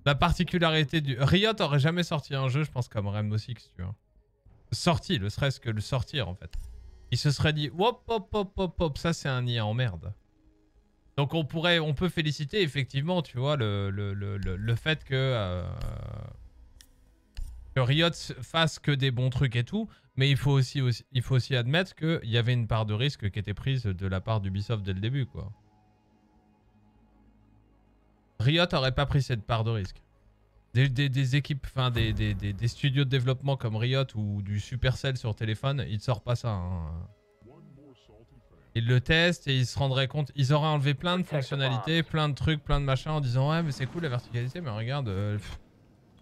La particularité du... Riot aurait jamais sorti un jeu, je pense, comme Rainbow Six, tu vois. Sorti, le serait-ce que le sortir, en fait. Il se serait dit, hop, hop, hop, hop, hop, ça c'est un IA en merde. Donc on pourrait, on peut féliciter effectivement, tu vois, le, le, le, le, fait que, euh, que Riot fasse que des bons trucs et tout, mais il faut aussi, aussi, il faut aussi admettre qu'il y avait une part de risque qui était prise de la part d'Ubisoft dès le début, quoi. Riot aurait pas pris cette part de risque. Des, équipes, enfin des, studios de développement comme Riot ou du Supercell sur téléphone, ils sortent pas ça. hein. Ils le testent et ils se rendraient compte. Ils auraient enlevé plein de fonctionnalités, plein de trucs, plein de machins en disant ouais mais c'est cool la verticalité, mais regarde euh,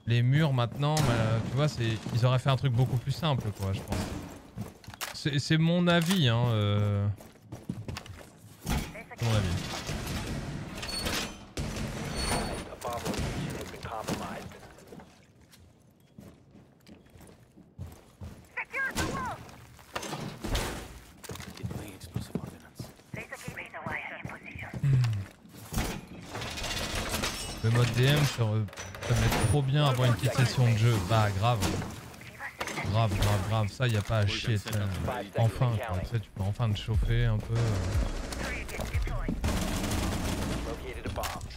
les murs maintenant, bah, tu vois, ils auraient fait un truc beaucoup plus simple quoi, je pense. C'est mon avis, hein. euh. Mon avis. Le mode DM, ça, met trop bien avoir une petite session de jeu. Bah, grave. Grave, grave, grave. Ça, y a pas à chier. Enfin, quoi. Tu sais, tu peux enfin te chauffer un peu.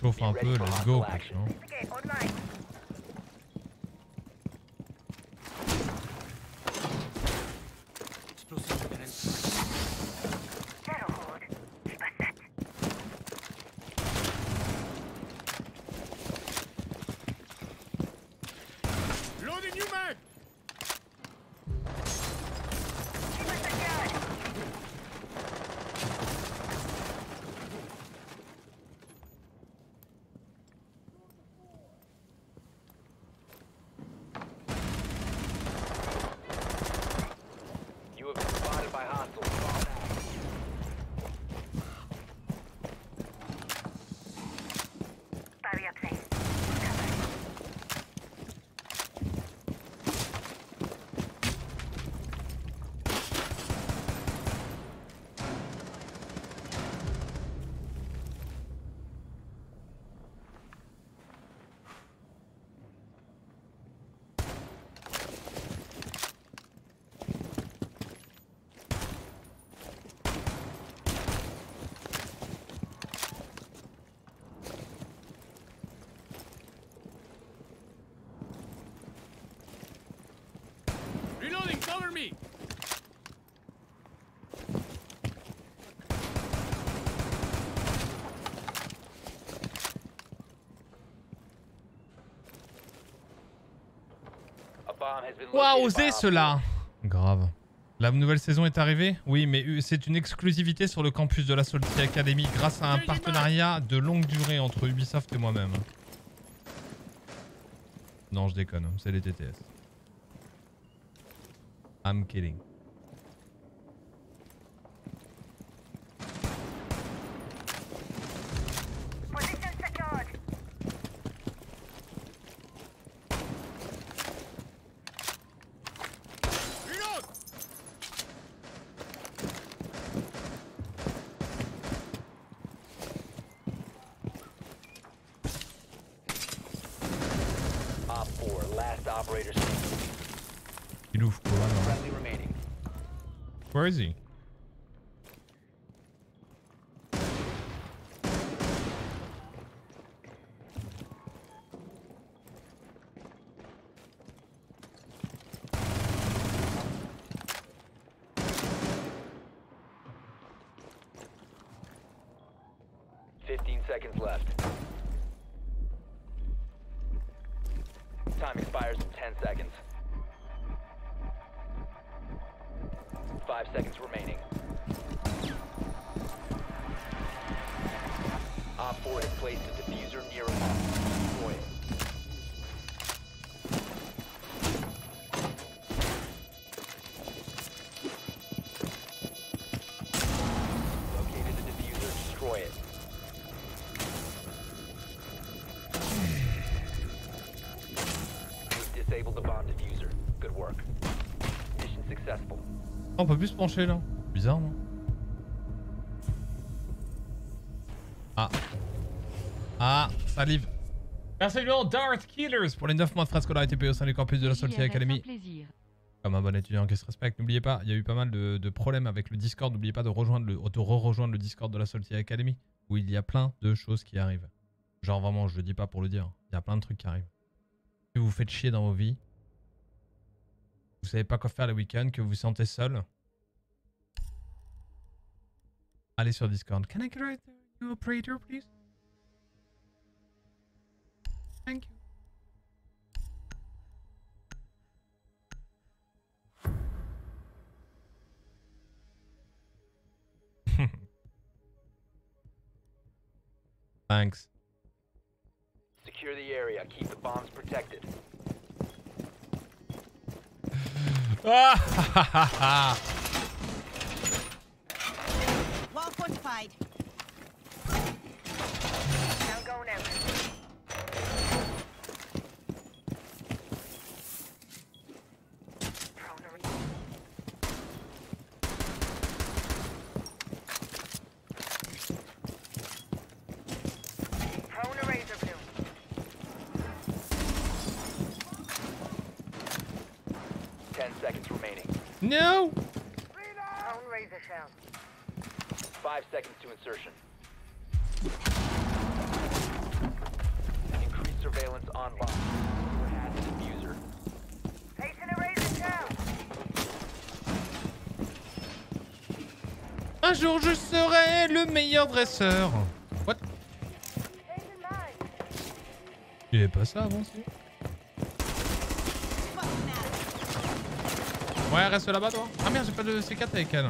Chauffe un peu, let's go. quoi, Osé hostiles. cela Grave. La nouvelle saison est arrivée? Oui, mais c'est une exclusivité sur le campus de la Salty Academy grâce à un partenariat de longue durée entre Ubisoft et moi-même. Non, je déconne, c'est les TTS. I'm kidding. Plus se pencher là. Bizarre, non Ah. Ah, salive. Merci également Darth Killers pour les 9 mois de frais scolarité payés au sein du campus de la un Academy. Comme un bon étudiant qui se respecte, n'oubliez pas, il y a eu pas mal de, de problèmes avec le Discord. N'oubliez pas de rejoindre le, de re-rejoindre le Discord de la Salty Academy où il y a plein de choses qui arrivent. Genre vraiment, je le dis pas pour le dire. Il y a plein de trucs qui arrivent. Si vous vous faites chier dans vos vies, vous savez pas quoi faire les week-ends, que vous vous sentez seul, allez sur Discord. Can I get right there, you operator, please? Thank you. Thanks. Secure the area. Keep the bombs protected. seconds to insertion. Increased surveillance on bomb. Who has the diffuser? Placing a razor shell. Un jour je serai le meilleur dresseur. What? Il pas ça avant, si Ouais, reste là-bas, toi. Ah merde, j'ai pas de C4 avec elle.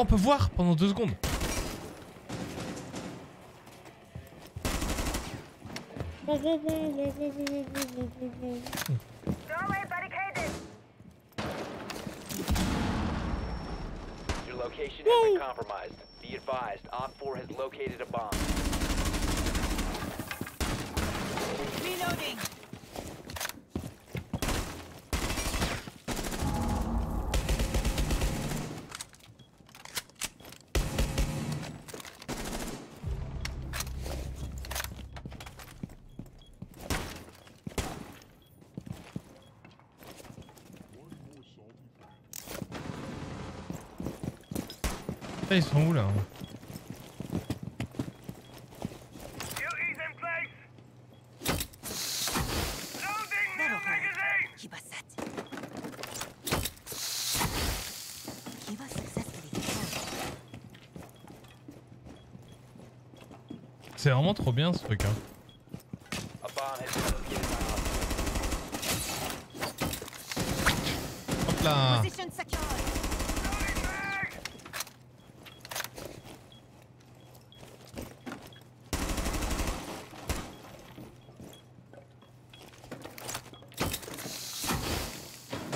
On peut voir pendant deux secondes. Your location has been compromised. Be advised, Op 4 has located a bomb. Reloading. Ils sont où là. C'est vraiment trop bien ce truc. Hein. Hop là Position secured.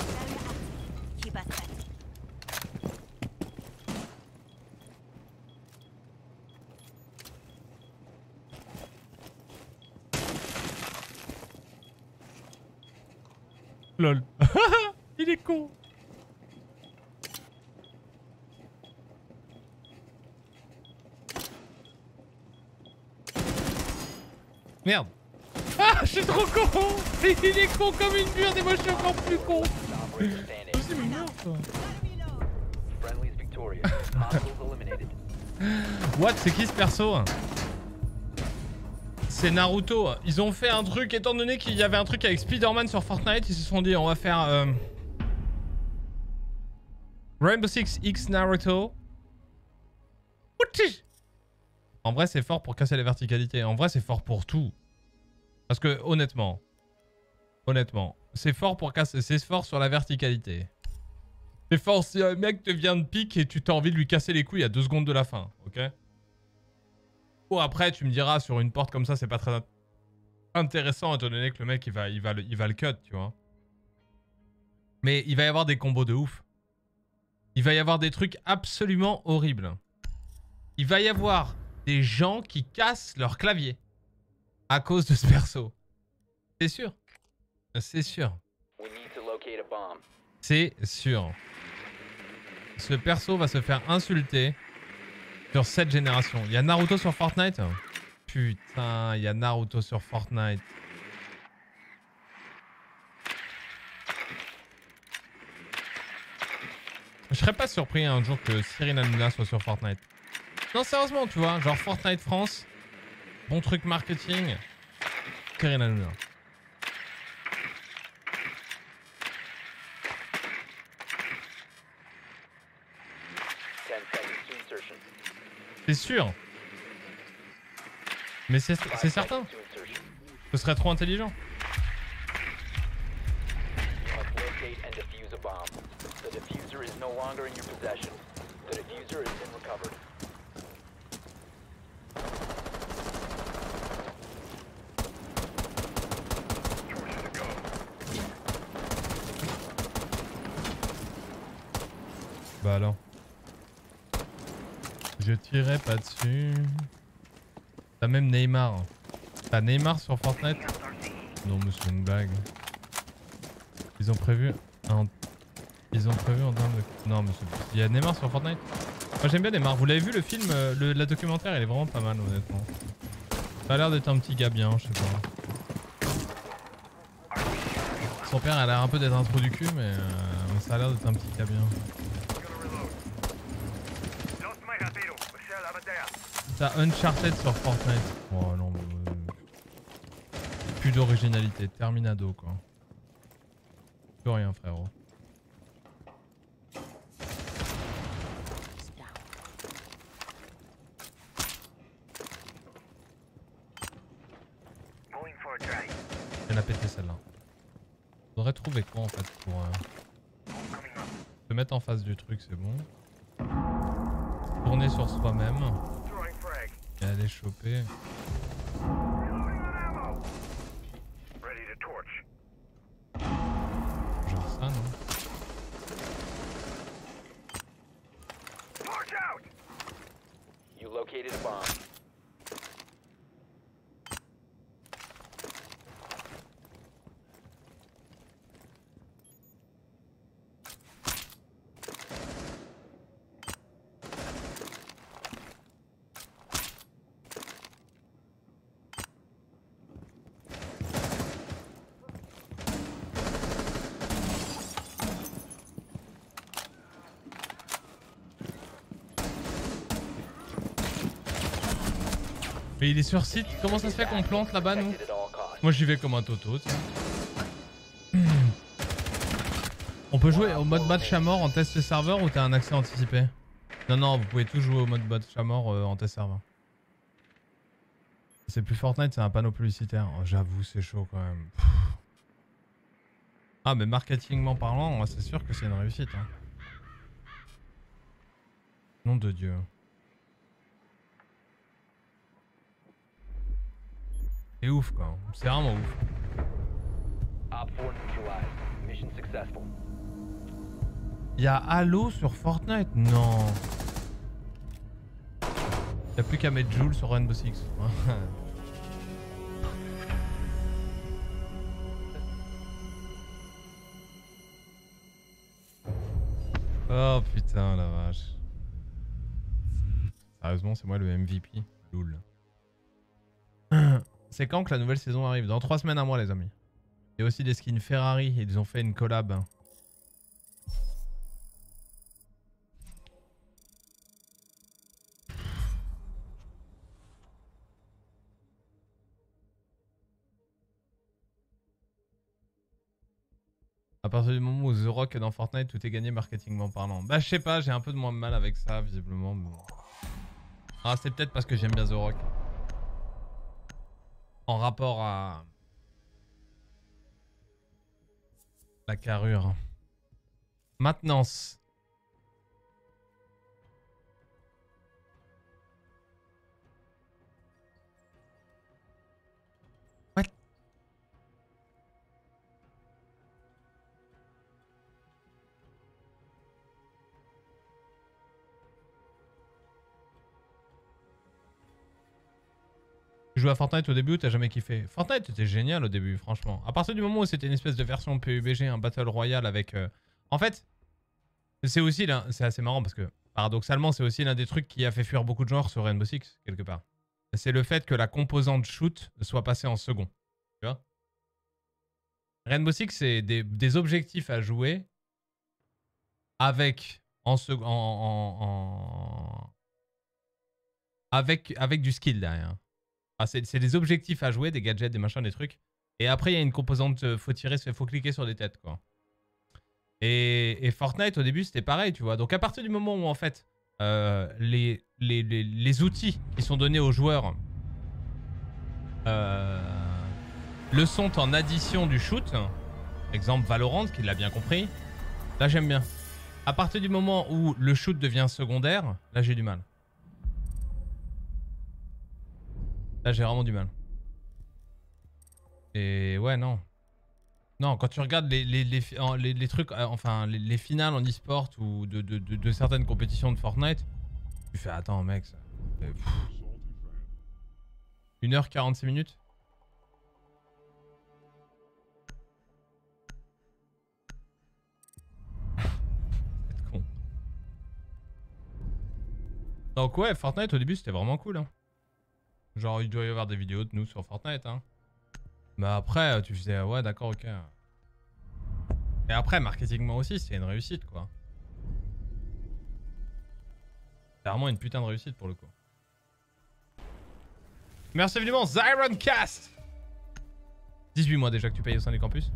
Area active. Keep us set. Lol. Il est con. Merde. Ah, je suis trop Il est con comme une merde et moi je suis encore plus con. C'est mignon. What C'est qui ce perso C'est Naruto. Ils ont fait un truc, étant donné qu'il y avait un truc avec Spider-Man sur Fortnite, ils se sont dit on va faire euh, Rainbow Six X Naruto. En vrai, c'est fort pour casser les verticalités. En vrai, c'est fort pour tout. Parce que honnêtement, honnêtement, c'est fort pour casser, c'est fort sur la verticalité. C'est fort si un mec te vient de pique et tu t'as envie de lui casser les couilles à deux secondes de la fin, ok? Ou après, tu me diras, sur une porte comme ça, c'est pas très int- intéressant étant donné que le mec, il va, il, va le, il va le cut, tu vois. Mais il va y avoir des combos de ouf. Il va y avoir des trucs absolument horribles. Il va y avoir des gens qui cassent leur clavier à cause de ce perso. C'est sûr. C'est sûr. C'est sûr. Ce perso va se faire insulter sur cette génération. Il y a Naruto sur Fortnite Putain, il y a Naruto sur Fortnite. Je serais pas surpris un jour que Cyril Hanouna soit sur Fortnite. Non, sérieusement, tu vois, genre Fortnite France, bon truc marketing, Cyril Hanouna. Ten seconds to insertion. C'est sûr. Mais c'est certain. Ce serait trop intelligent. The diffuser is no longer in your possession. The diffuser has been recovered. Bah alors. Pas dessus. T'as même Neymar. T'as Neymar sur Fortnite? Non mais c'est une blague. Ils ont prévu un... Ils ont prévu en termes de... Non mais. Il y a Neymar sur Fortnite? Moi j'aime bien Neymar. Vous l'avez vu le film, euh, le, la documentaire, elle est vraiment pas mal honnêtement. Ça a l'air d'être un petit gars bien, je sais pas. Son père a l'air un peu d'être un trou du cul, mais, euh, mais ça a l'air d'être un petit gars bien. T'as Uncharted sur Fortnite. Oh non, euh, plus d'originalité. Terminado quoi. Plus rien frérot. Elle a pété celle-là. Faudrait trouver quoi en fait pour euh, se mettre en face du truc, c'est bon. Tourner sur soi-même aller choper. Genre ça, non You located a bomb. Mais il est sur site, comment ça se fait qu'on plante là-bas nous? Moi j'y vais comme un toto. On peut jouer au mode match à mort en test serveur ou t'as un accès anticipé? Non non, vous pouvez tous jouer au mode match à mort euh, en test serveur. C'est plus Fortnite, c'est un panneau publicitaire. Oh, J'avoue, c'est chaud quand même. Ah mais marketingment parlant, c'est sûr que c'est une réussite. hein. Nom de Dieu. C'est ouf quoi, c'est vraiment ouf. Op 4 neutralized. Mission successful. Y'a Halo sur Fortnite? Non. Y'a plus qu'à mettre Joule sur Rainbow Six. oh putain la vache. Sérieusement, c'est moi le MVP. Loul. C'est quand que la nouvelle saison arrive? Dans 3 semaines à moi les amis. Il y a aussi des skins Ferrari, ils ont fait une collab. À partir du moment où The Rock est dans Fortnite, tout est gagné marketingment parlant. Bah je sais pas, j'ai un peu de moins de mal avec ça visiblement. Ah c'est peut-être parce que j'aime bien The Rock. En rapport à la carrure. Maintenance. Jouais à Fortnite au début t'as jamais kiffé Fortnite c'était génial au début franchement. À partir du moment où c'était une espèce de version PUBG, un Battle Royale avec... euh, En fait, c'est aussi l'un... C'est assez marrant parce que paradoxalement c'est aussi l'un des trucs qui a fait fuir beaucoup de joueurs sur Rainbow Six quelque part. C'est le fait que la composante shoot soit passée en second. Tu vois Rainbow Six c'est des, objectifs à jouer avec en, en, en- en- avec avec du skill derrière. Ah, c'est des objectifs à jouer, des gadgets, des machins, des trucs. Et après, il y a une composante, euh, faut tirer, faut cliquer sur des têtes, quoi. Et, et Fortnite, au début, c'était pareil, tu vois. Donc, à partir du moment où, en fait, euh, les, les, les, les outils qui sont donnés aux joueurs euh, le sont en addition du shoot, exemple Valorant, qui l'a bien compris, là, j'aime bien. À partir du moment où le shoot devient secondaire, là, j'ai du mal. Là, j'ai vraiment du mal. Et ouais, non. Non, quand tu regardes les, les, les, trucs, euh, enfin, les, les finales en e-sport ou de, de, de- certaines compétitions de Fortnite, tu fais, attends, mec, ça. fait, pff. 1h46 minutes? Con. Donc ouais, Fortnite au début c'était vraiment cool. Hein. Genre, il doit y avoir des vidéos de nous sur Fortnite, hein. Mais après, tu faisais, ouais, d'accord, ok. Et après, marketingment aussi, c'est une réussite, quoi. C'est vraiment une putain de réussite pour le coup. Merci évidemment, Zyron Cast 18 mois déjà que tu payes au sein du campus.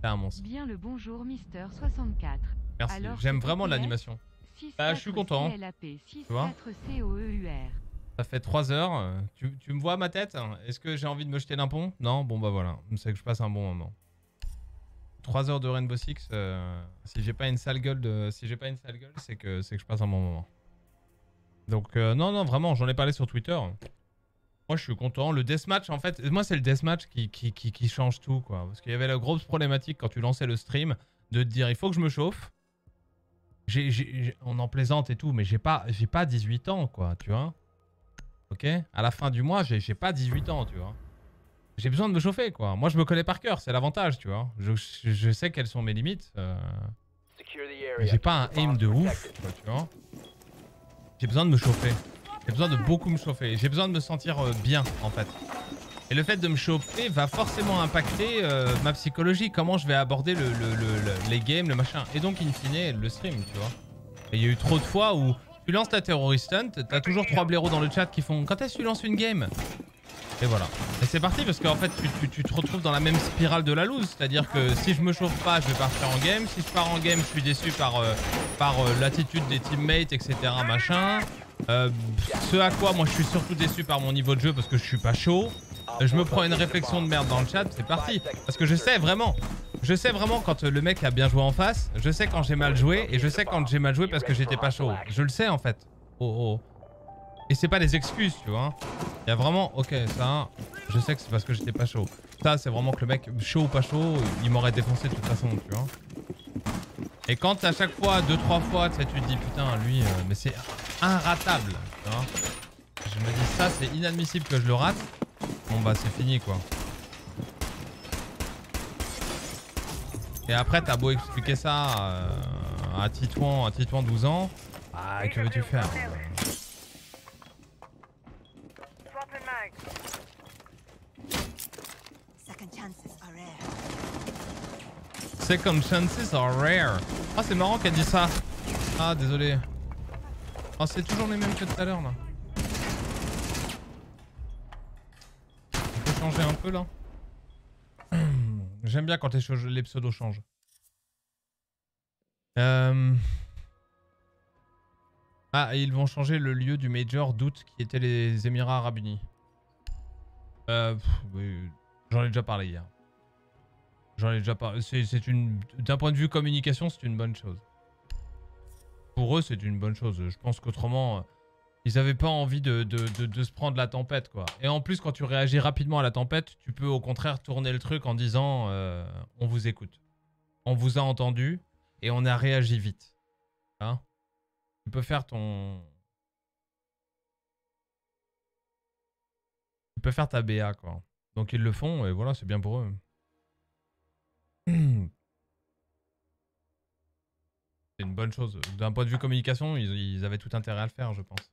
T'es un monstre. Bien le bonjour Mister 64. Merci, j'aime c'est vraiment l'animation. 6, Bah, je suis content. 6, Tu vois 4 COEUR. Ça fait 3 heures. Tu, me vois ma tête Est-ce que j'ai envie de me jeter d'un pont? Non Bon bah voilà. C'est que je passe un bon moment. 3 heures de Rainbow Six. si j'ai pas une sale gueule si gueule, c'est que que je passe un bon moment. Donc euh, non non vraiment, j'en ai parlé sur Twitter. Moi je suis content. Le deathmatch en fait, moi c'est le deathmatch qui, qui, qui, change tout quoi. Parce qu'il y avait la grosse problématique quand tu lançais le stream de te dire il faut que je me chauffe. On en plaisante et tout, mais j'ai pas, j'ai pas 18 ans quoi, tu vois. Ok? À la fin du mois, j'ai pas 18 ans, tu vois. J'ai besoin de me chauffer, quoi. Moi, je me connais par cœur, c'est l'avantage, tu vois. Je, sais quelles sont mes limites. euh. J'ai pas un aim de ouf, quoi, tu vois. J'ai besoin de me chauffer. J'ai besoin de beaucoup me chauffer. J'ai besoin de me sentir euh, bien, en fait. Et le fait de me chauffer va forcément impacter euh, ma psychologie, comment je vais aborder le, le- le- le- les games, le machin. Et donc, in fine, le stream, tu vois. Et il y a eu trop de fois où tu lances ta terrorist hunt, t'as toujours trois blaireaux dans le chat qui font quand est-ce que tu lances une game? Et voilà. Et c'est parti parce qu'en fait tu, te retrouves dans la même spirale de la loose. C'est-à-dire que si je me chauffe pas, je vais partir en game. Si je pars en game, je suis déçu par, euh, par euh, l'attitude des teammates, etc. Machin. Euh, ce à quoi moi je suis surtout déçu par mon niveau de jeu parce que je suis pas chaud. Je me prends une réflexion de merde dans le chat, c'est parti. Parce que je sais vraiment, je sais vraiment quand le mec a bien joué en face, je sais quand j'ai mal joué et je sais quand j'ai mal joué parce que j'étais pas chaud. Je le sais en fait. Oh oh. Et c'est pas des excuses, tu vois. Il y a vraiment, ok, ça, je sais que c'est parce que j'étais pas chaud. Ça, c'est vraiment que le mec, chaud ou pas chaud, il m'aurait défoncé de toute façon, tu vois. Et quand à chaque fois, deux, trois fois, tu te dis putain, lui, euh, mais c'est inratable, vois. Je me dis ça, c'est inadmissible que je le rate. Bon bah c'est fini quoi. Et après t'as beau expliquer ça euh, à Titouan, à Titouan 12 ans. Ah que veux-tu faire Swapping mag. Second chances are rare. Second chances are rare. Ah c'est marrant qu'elle dit ça. Ah désolé. Ah c'est toujours les mêmes que tout à l'heure là. On peut changer un peu là. J'aime bien quand les, pseudos changent. Euh... Ah, et ils vont changer le lieu du Major d'août qui était les Émirats Arabes Unis. Euh, j'en ai déjà parlé hier. J'en ai déjà parlé. C'est d'un point de vue communication, c'est une bonne chose. Pour eux, c'est une bonne chose. Je pense qu'autrement, euh, ils avaient pas envie de se prendre la tempête, quoi. Et en plus, quand tu réagis rapidement à la tempête, tu peux au contraire tourner le truc en disant, euh, on vous écoute, on vous a entendu et on a réagi vite. Hein? Tu peux faire ton. Tu peux faire ta BA, quoi. Donc ils le font et voilà, c'est bien pour eux. C'est une bonne chose. D'un point de vue communication, ils, ils avaient tout intérêt à le faire, je pense.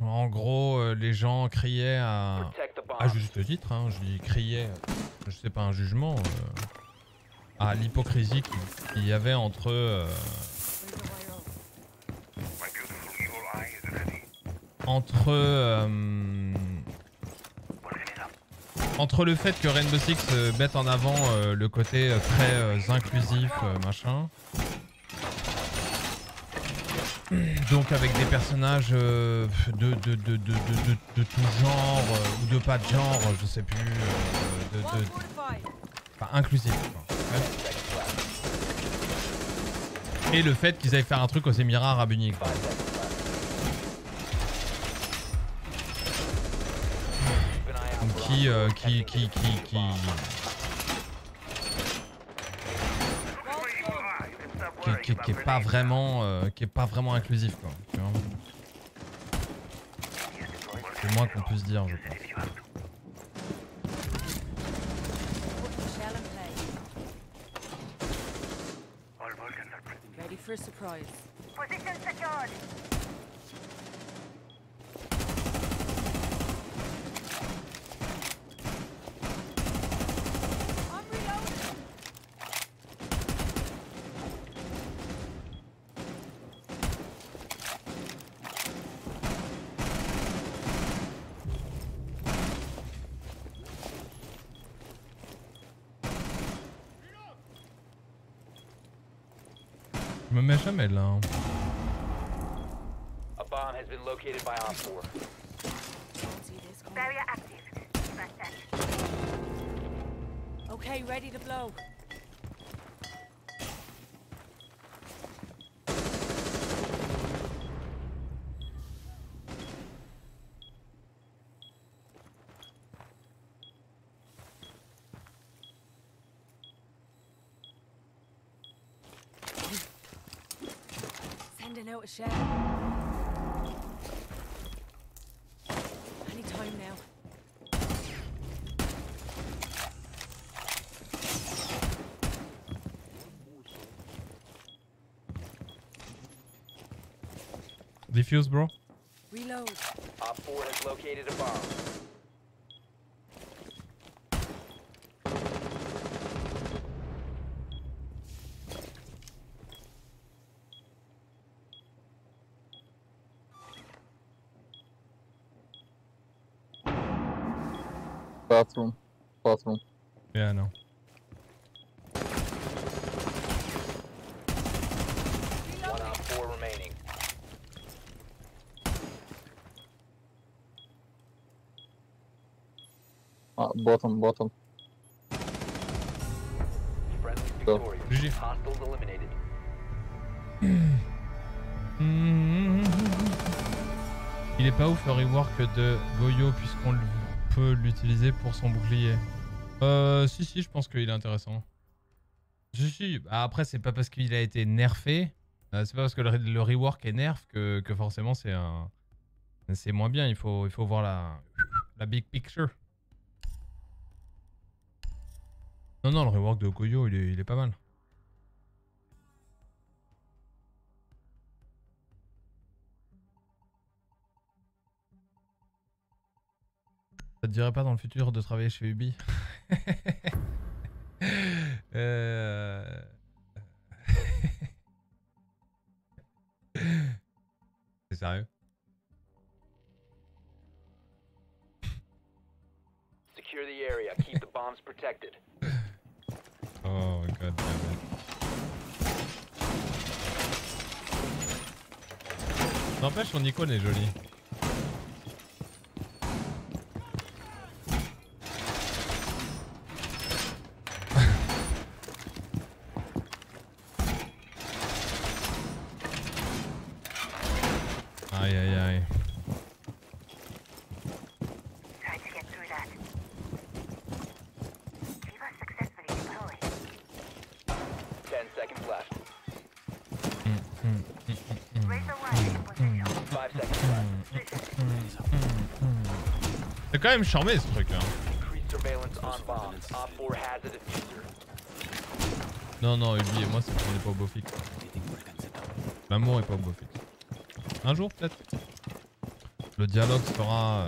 En gros, euh, les gens criaient à, juste titre, hein, je dis criaient, je sais pas un jugement, euh, à l'hypocrisie qu'il y avait entre euh, entre entre le fait que Rainbow Six mette en avant le côté très inclusif, machin, Donc avec des personnages euh, de, de, de, de, tout genre, euh, ou de pas de genre, je sais plus. euh, de, enfin, inclusif. Et le fait qu'ils aillent faire un truc aux Émirats Arabes Unis. qui, qui, qui, qui, qui, qui, qui- qui est pas vraiment, euh, qui est pas vraiment inclusif quoi. tu vois. C'est le moins qu'on puisse dire, je pense. Ready for a surprise. Position secured. Je me mets là. hein. A bomb has been located by Op 4. Barrier active. Okay, ready to blow. Sending out a shell. Any time now. Diffuse, bro. Reload. Op 4 has located a bomb. Bathroom. Bathroom. Yeah, I know. One Op 4 remaining. Ah, bottom, bottom. Go. Il est pas ouf le rework de Goyo puisqu'on peut l'utiliser pour son bouclier. Euh, si, si, je pense qu'il est intéressant. Si, si. Bah, Après, c'est pas parce qu'il a été nerfé, euh, c'est pas parce que le, re- le rework est nerf que, que forcément c'est un. C'est moins bien, il faut, il faut voir la, la big picture. Non, non, le rework de Goyo, il est, il est pas mal. Ça te dirait pas dans le futur de travailler chez Ubi Euh, C'est sérieux? Secure the area. Keep the bombs protected. Oh god damn it. N'empêche, son icône est jolie. Quand même charmé ce truc hein. Increase surveillance on bombs. Op 4 has a diffuser. Non, non, Ubi et moi, c'est qu'on est pas au beau fixe. L'amour est pas au beau fixe. Un jour, peut-être. Le dialogue sera.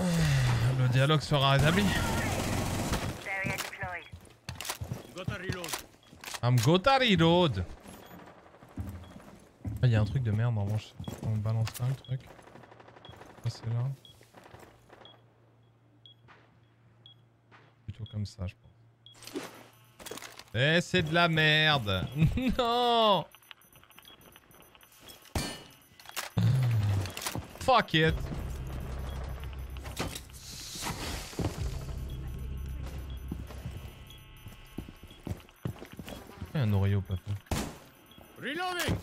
euh, Le dialogue sera rétabli. Reload. I'm Gotari Road. Ah, il y a un truc de merde en revanche. On balance là le truc passer là. Plutôt comme ça, je pense. Eh, c'est de la merde Non Fuck it eh, un Oreo, papa. Reloading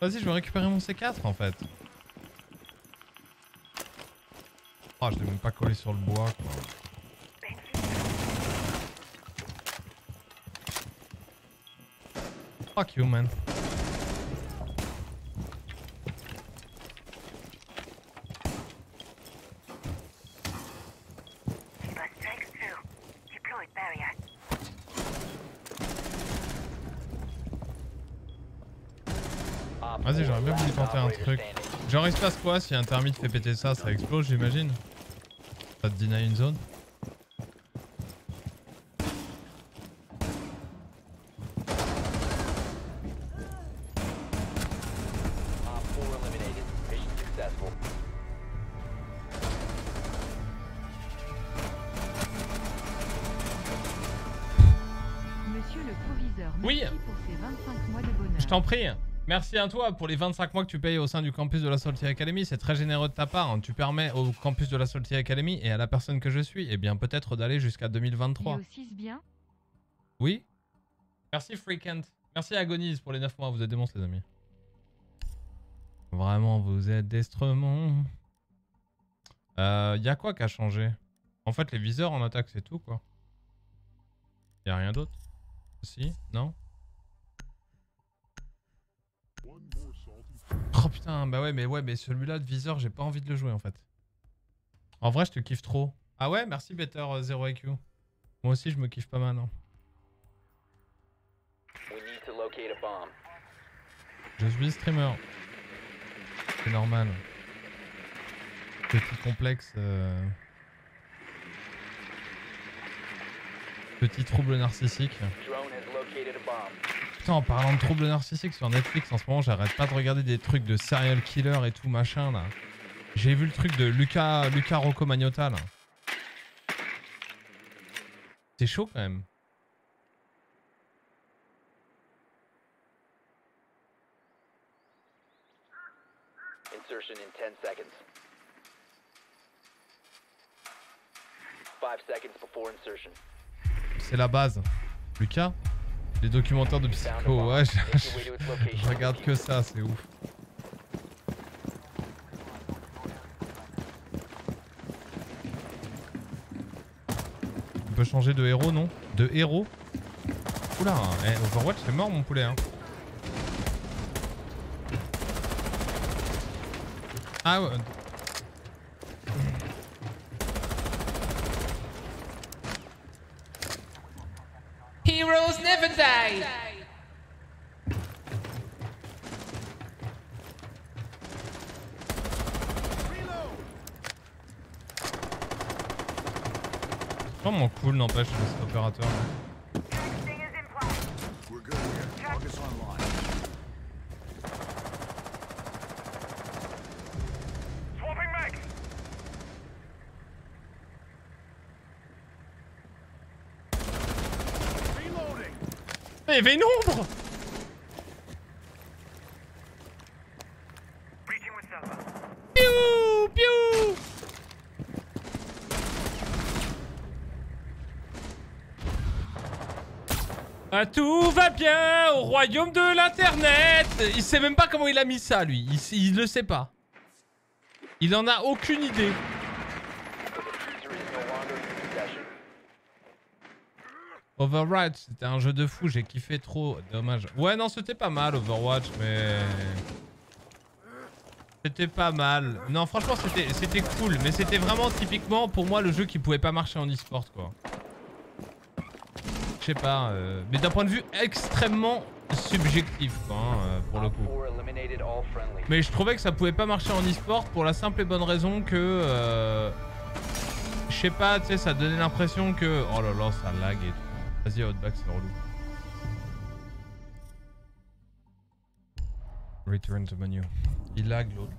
Vas-y, je vais récupérer mon C4 en fait. Ah, je l'ai même pas collé sur le bois quoi. Fuck you, man. Barrier. Vas-y, j'aurais bien voulu tenter un truc. Genre, il se passe quoi si un thermite fait péter ça Ça explose, j'imagine Te deny une zone Op 4 eliminated. Mission successful. Monsieur le proviseur, Oui. merci pour ces 25 mois de bonheur. Je t'en prie. Merci à toi pour les 25 mois que tu payes au sein du campus de la Salty Academy. C'est très généreux de ta part. hein. Tu permets au campus de la Salty Academy et à la personne que je suis, eh bien peut-être d'aller jusqu'à Et 2023. aussi bien Oui Merci Freakent. Merci Agonise pour les 9 mois. Vous êtes des monstres, les amis. Vraiment, vous êtes des stremons. Euh, y a quoi qui a changé En fait, les viseurs en attaque, c'est tout, quoi. Y a rien d'autre? Si? Non? Oh putain, bah ouais, mais ouais, mais celui-là de viseur, j'ai pas envie de le jouer, en fait. En vrai, je te kiffe trop. Ah ouais, merci Better 0IQ. Moi aussi, je me kiffe pas mal, hein. We need to locate a bomb. Je suis streamer. C'est normal. Petit complexe. euh, Petit trouble narcissique. Drone has. Putain, en parlant de trouble narcissique sur Netflix en ce moment, j'arrête pas de regarder des trucs de serial killer et tout machin là. J'ai vu le truc de Luca, Luca Rocco Magnotta là. C'est chaud quand même. Insertion in 10 seconds. 5 seconds before insertion. C'est la base. Lucas Les documentaires de psycho, ouais, je, regarde que ça, c'est ouf. On peut changer de héros, non? De héros? Oula, eh, Overwatch c'est mort mon poulet hein. Ah ouais. Never die. Vraiment cool n'empêche cet opérateur. We're good here. August online. Swapping mag. Reloading. With Selva. Piou Piou Ah, tout va bien au royaume de l'internet Il sait même pas comment il a mis ça lui, il, il le sait pas. Il en a aucune idée. The diffuser is no longer in your possession. Overwatch, c'était un jeu de fou, j'ai kiffé trop, dommage. Ouais non c'était pas mal Overwatch mais... C'était pas mal. Non franchement c'était cool, mais c'était vraiment typiquement pour moi le jeu qui pouvait pas marcher en e-sport quoi. Je sais pas, euh, mais d'un point de vue extrêmement subjectif quoi, hein, euh, pour le coup. 4 eliminated all friendly. Mais je trouvais que ça pouvait pas marcher en e-sport pour la simple et bonne raison que... euh, je sais pas, tu sais, ça donnait l'impression que... Oh là là, ça lag et tout. Vas-y, Outback, c'est relou. Return to menu. Il lag l'autre.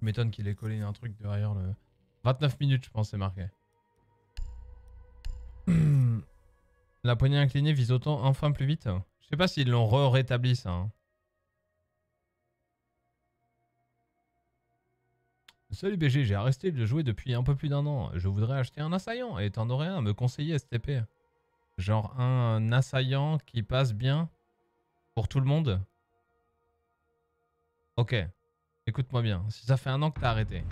Je m'étonne qu'il ait collé un truc derrière le... 29 minutes, je pense, c'est marqué. La poignée inclinée vise autant enfin plus vite. Je sais pas s'ils l'ont re-rétabli ça. hein. Salut BG, j'ai arrêté de jouer depuis un peu plus d'un an. Je voudrais acheter un assaillant et t'en aurais un, me conseiller STP. Genre un assaillant qui passe bien pour tout le monde? Ok, écoute-moi bien. Si ça fait un an que t'as arrêté,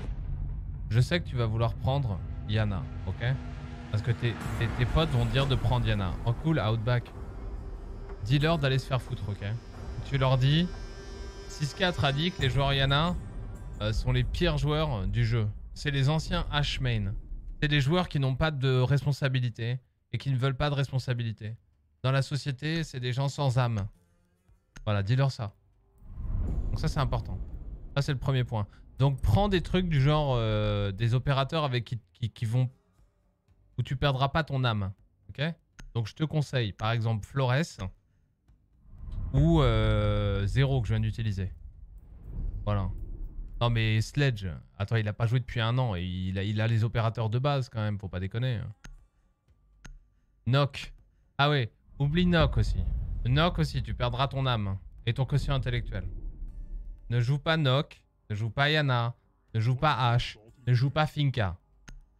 je sais que tu vas vouloir prendre Yana, ok? Parce que tes, tes- tes potes vont dire de prendre Yana. Oh cool, Outback. Dis-leur d'aller se faire foutre, ok? Tu leur dis 6-4 a dit que les joueurs Yana euh, sont les pires joueurs du jeu. C'est les anciens H-main. C'est des joueurs qui n'ont pas de responsabilité et qui ne veulent pas de responsabilité. Dans la société, c'est des gens sans âme. Voilà, dis-leur ça. Donc ça, c'est important. Ça, c'est le premier point. Donc prends des trucs du genre euh, des opérateurs avec qui, qui, qui vont... où tu perdras pas ton âme. Ok? Donc je te conseille, par exemple, Flores ou euh, Zero que je viens d'utiliser. Voilà. Non mais Sledge, attends, il a pas joué depuis un an il a, il a les opérateurs de base quand même, faut pas déconner. Knock. Ah ouais, oublie Knock aussi. Knock aussi, tu perdras ton âme et ton quotient intellectuel. Ne joue pas Knock, ne joue pas Yana, ne joue pas H, ne joue pas Finka.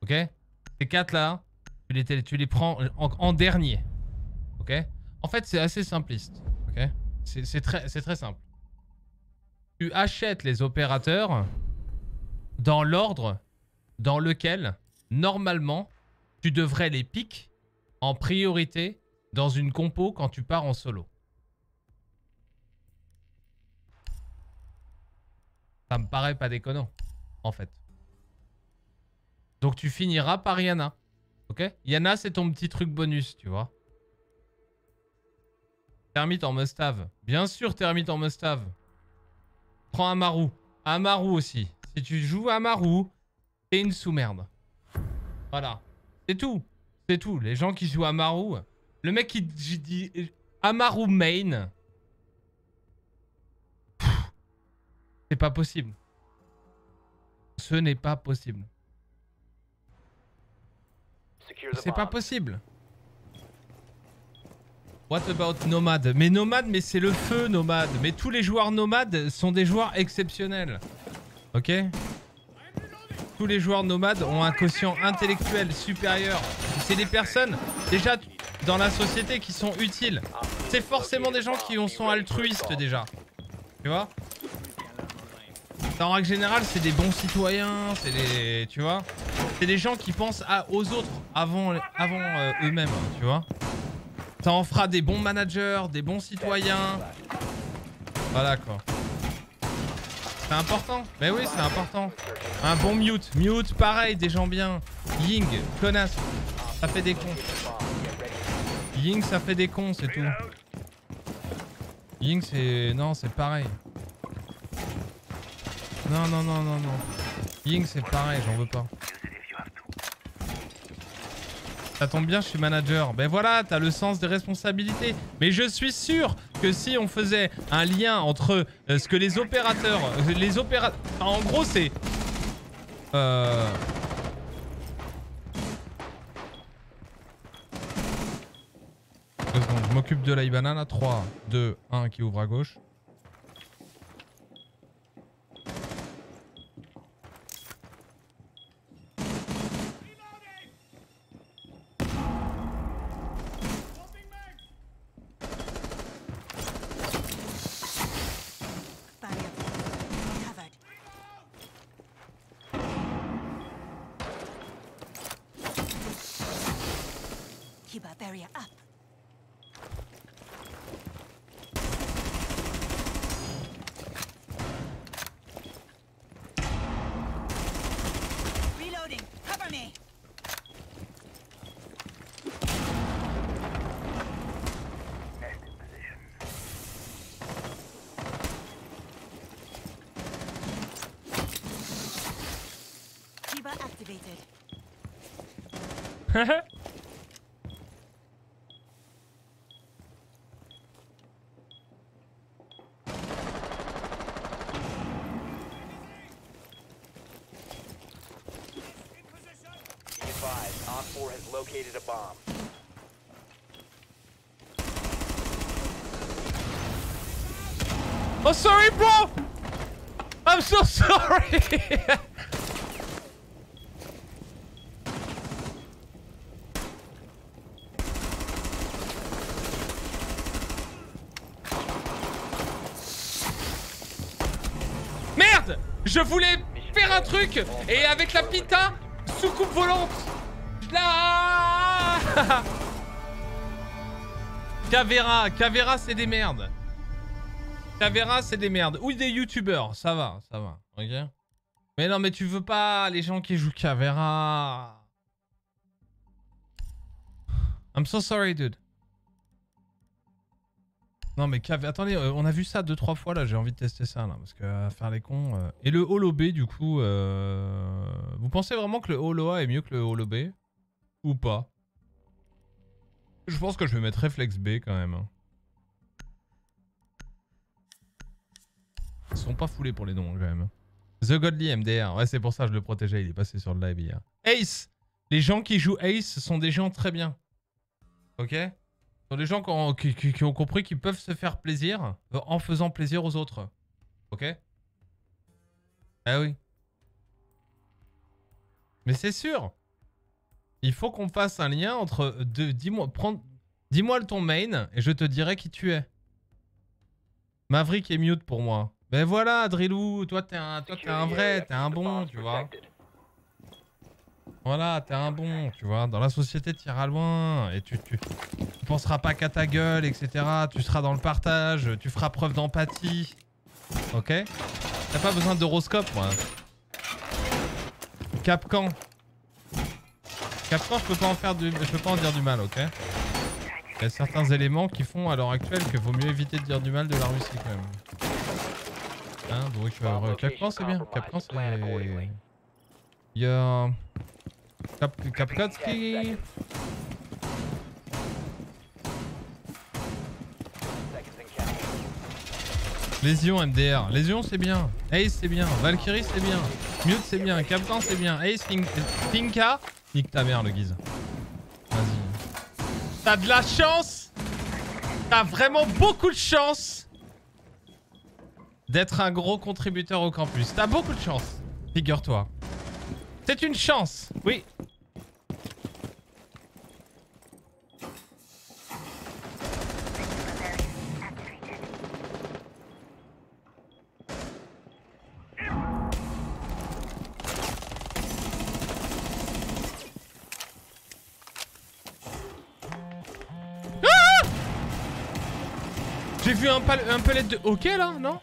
Ok? Ces quatre là, tu les, tu les prends en, dernier. Ok? En fait, c'est assez simpliste. Ok? C'est très, très simple tu achètes les opérateurs dans l'ordre dans lequel, normalement, tu devrais les pick en priorité dans une compo quand tu pars en solo. Ça me paraît pas déconnant, en fait. Donc tu finiras par Yana. Ok? Yana, c'est ton petit truc bonus, tu vois. Termite en must-have. Bien sûr, Termite en must-have. Prends Amaru. Amaru aussi. Si tu joues Amaru, t'es une sous-merde. Voilà. C'est tout. C'est tout. Les gens qui jouent Amaru. Le mec qui dit Amaru main. C'est pas possible. Ce n'est pas possible. C'est pas possible. What about Nomad? Mais Nomad, mais c'est le feu, Nomad. Mais tous les joueurs Nomad sont des joueurs exceptionnels. Ok? Tous les joueurs Nomad ont un quotient intellectuel supérieur. C'est des personnes, déjà, dans la société qui sont utiles. C'est forcément des gens qui ont- sont altruistes, déjà. Tu vois? En règle générale, c'est des bons citoyens, c'est des... Tu vois? C'est des gens qui pensent aux autres avant, avant euh, eux-mêmes, tu vois? Ça en fera des bons managers, des bons citoyens. Voilà quoi. C'est important. Mais oui, c'est important. Un bon mute. Mute, pareil, des gens bien. Ying, connasse. Ça fait des cons. Ying, ça fait des cons, c'est tout. Ying, c'est... Non, c'est pareil. Non, non, non, non, non. Ying, c'est pareil, j'en veux pas. Ça tombe bien, je suis manager. Ben voilà, t'as le sens des responsabilités. Mais je suis sûr que si on faisait un lien entre euh, ce que les opérateurs... euh, Les opérateurs... En gros, c'est... Euh... Je m'occupe de l'Ibana là. 3, 2, 1 qui ouvre à gauche. Merde Je voulais faire un truc et avec la pita, soucoupe volante Là Cavera, Cavera c'est des merdes. Cavera c'est des merdes. Ou des youtubeurs, ça va, ça va. Mais non mais tu veux pas les gens qui jouent Cavera. I'm so sorry dude. Non mais Cav- attendez, euh, on a vu ça deux trois fois là, j'ai envie de tester ça là, parce que euh, faire les cons. euh. Et le Holo B du coup, vous pensez vraiment que le Holo A est mieux que le Holo B? Ou pas? Je pense que je vais mettre Reflex B quand même. hein. Ils sont pas foulés pour les noms quand même. The Godly MDR, ouais c'est pour ça que je le protégeais, il est passé sur le live hier. Ace Les gens qui jouent Ace sont des gens très bien. Ok? Ce sont des gens qui ont, compris qu'ils peuvent se faire plaisir euh, en faisant plaisir aux autres. Ok? Ah oui. Mais c'est sûr. Il faut qu'on fasse un lien entre deux. Dis-moi, dis-moi ton main et je te dirai qui tu es. Maverick est mute pour moi. Ben voilà, Drillou, toi t'es un, toi t'es un vrai, t'es un bon, tu vois. Voilà, t'es un bon, tu vois. Dans la société, tu iras loin et tu, tu, tu penseras pas qu'à ta gueule, etc. Tu seras dans le partage, tu feras preuve d'empathie. Ok? T'as pas besoin d'horoscope, moi. Capcan. Capcan, je peux pas en faire du, je peux pas en dire du mal, ok? Il y a certains éléments qui font à l'heure actuelle que vaut mieux éviter de dire du mal de la Russie quand même. Hein, donc euh, Capcan c'est bien, Capcan c'est... Il y a... Cap Kapkatski. Lésion MDR. Lésion c'est bien. Ace c'est bien. Valkyrie c'est bien. Mute c'est bien. Captain c'est bien. Ace Fink- Finka. Nique ta mère le guise. Vas-y. T'as de la chance. T'as vraiment beaucoup de chance d'être un gros contributeur au campus. T'as beaucoup de chance. Figure-toi. C'est une chance. Oui. Ah J'ai vu un, un pellet de hockey là, non?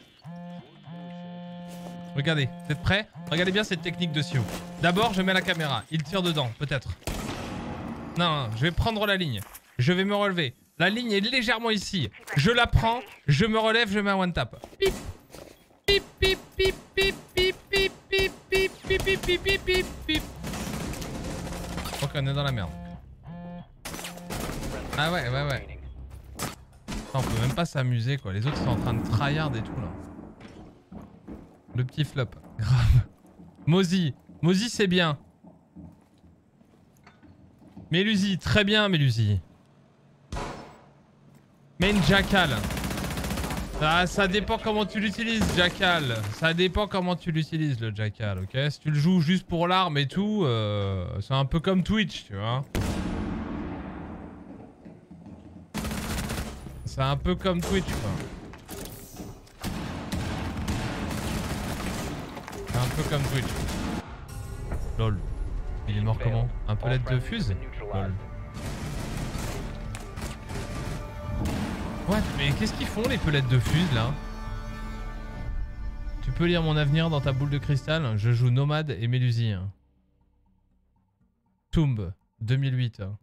Regardez, vous êtes prêts Regardez bien cette technique de Sioux. D'abord, je mets la caméra. Il tire dedans, peut-être. Non, non, je vais prendre la ligne. Je vais me relever. La ligne est légèrement ici. Je la prends, je me relève, je mets un one tap. Pip. Pip, pip, pip, pip, pip, pip, pip, pip, pip, pip, pip, pip, pip, pip. Ok, on est dans la merde. Ah ouais, ouais, ouais. On peut même pas s'amuser quoi. Les autres sont en train de tryhard et tout là. Le petit flop. Grave. Mozi. Mozi c'est bien. Mélusi, très bien Mélusi. Main Jackal. Ah, ça dépend comment tu l'utilises, Jackal. Ça dépend comment tu l'utilises, le Jackal, ok? Si tu le joues juste pour l'arme et tout, euh, c'est un peu comme Twitch, tu vois. C'est un peu comme Twitch, quoi. Un peu comme Twitch. Lol. Il est mort comment Un pellet de fuse Lol. What Mais qu'est-ce qu'ils font les pelettes de fuse là Tu peux lire mon avenir dans ta boule de cristal Je joue Nomade et Mélusie. Tomb, 2008. hein.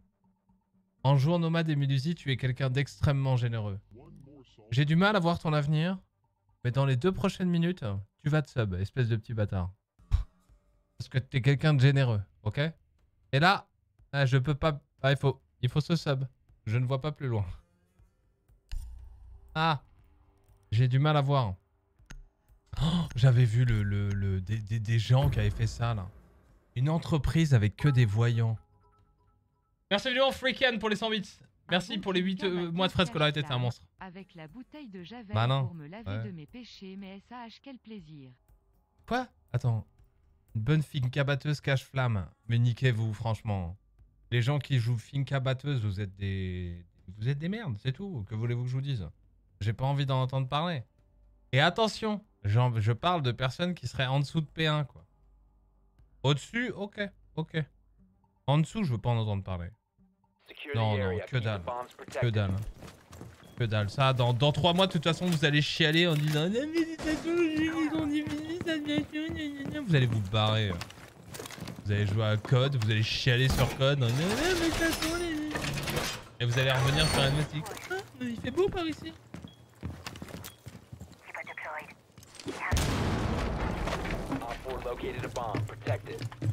En jouant Nomade et Mélusie, tu es quelqu'un d'extrêmement généreux. J'ai du mal à voir ton avenir, mais dans les deux prochaines minutes, tu vas te sub, espèce de petit bâtard. Parce que t'es quelqu'un de généreux, ok? Et là, ah, je peux pas... Ah, il faut, il faut se sub. Je ne vois pas plus loin. Ah J'ai du mal à voir. Oh, J'avais vu le, le, le- des, des- des gens qui avaient fait ça, là. Une entreprise avec que des voyants. Merci Léon Freaken pour les 100 bits. Merci pour les 8 euh, mois de frais de scolarité, t'es un monstre. Avec la bouteille de Javel Bah non, pour me laver ouais. de mes péchés, mais SH, quel plaisir. Quoi? Attends. Une bonne finca batteuse cache flamme. Mais niquez-vous, franchement. Les gens qui jouent finca batteuse, vous êtes des... Vous êtes des merdes, c'est tout. Que voulez-vous que je vous dise? J'ai pas envie d'en entendre parler. Et attention, je parle de personnes qui seraient en dessous de P1, quoi. Au-dessus, ok, ok. En dessous, je veux pas en entendre parler. Non, non, que dalle. Que dalle. Que dalle. Ça, dans, dans 3 mois, de toute façon, vous allez chialer en disant. Vous allez vous barrer. Vous allez jouer à code, vous allez chialer sur code. Et vous allez revenir sur la musique. Ah, mais il fait beau par ici. Op 4 located a bomb. Protect it.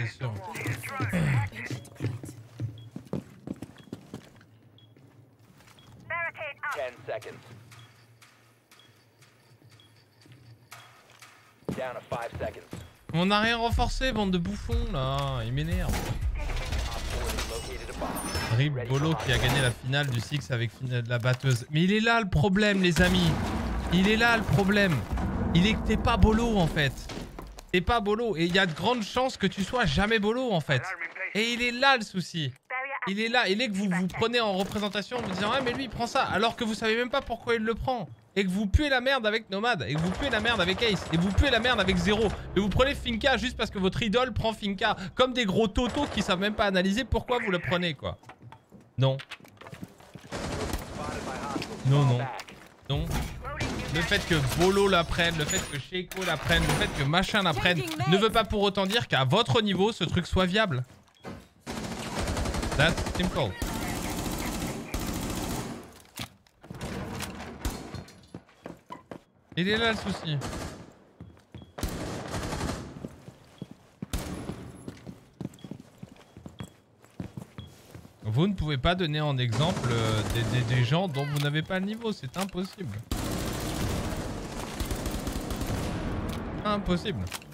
C'est sûr. Ten seconds. Down to five seconds. On n'a rien renforcé, bande de bouffons là. Il m'énerve. Rip Bolo qui a gagné la finale du Six avec la batteuse. Mais il est là le problème, les amis. Il est là le problème. Il est que t'es pas Bolo en fait. T'es pas Bolo. Et il y a de grandes chances que tu sois jamais Bolo en fait. Et il est là le souci. Il est là. Il est que vous vous prenez en représentation en vous disant Ah, mais lui il prend ça. Alors que vous savez même pas pourquoi il le prend. Et que vous puez la merde avec Nomad. Et que vous puez la merde avec Ace. Et vous puez la merde avec Zero. Et vous prenez Finka juste parce que votre idole prend Finka. Comme des gros totos qui savent même pas analyser pourquoi vous le prenez quoi. Non. Non, non. Non. Le fait que Bolo la prenne, le fait que Sheiko la prenne, le fait que machin la prenne, ne veut pas pour autant dire qu'à votre niveau, ce truc soit viable. That's simple. Il est là le souci. Vous ne pouvez pas donner en exemple euh, des, des- des gens dont vous n'avez pas le niveau, c'est impossible. Impossible.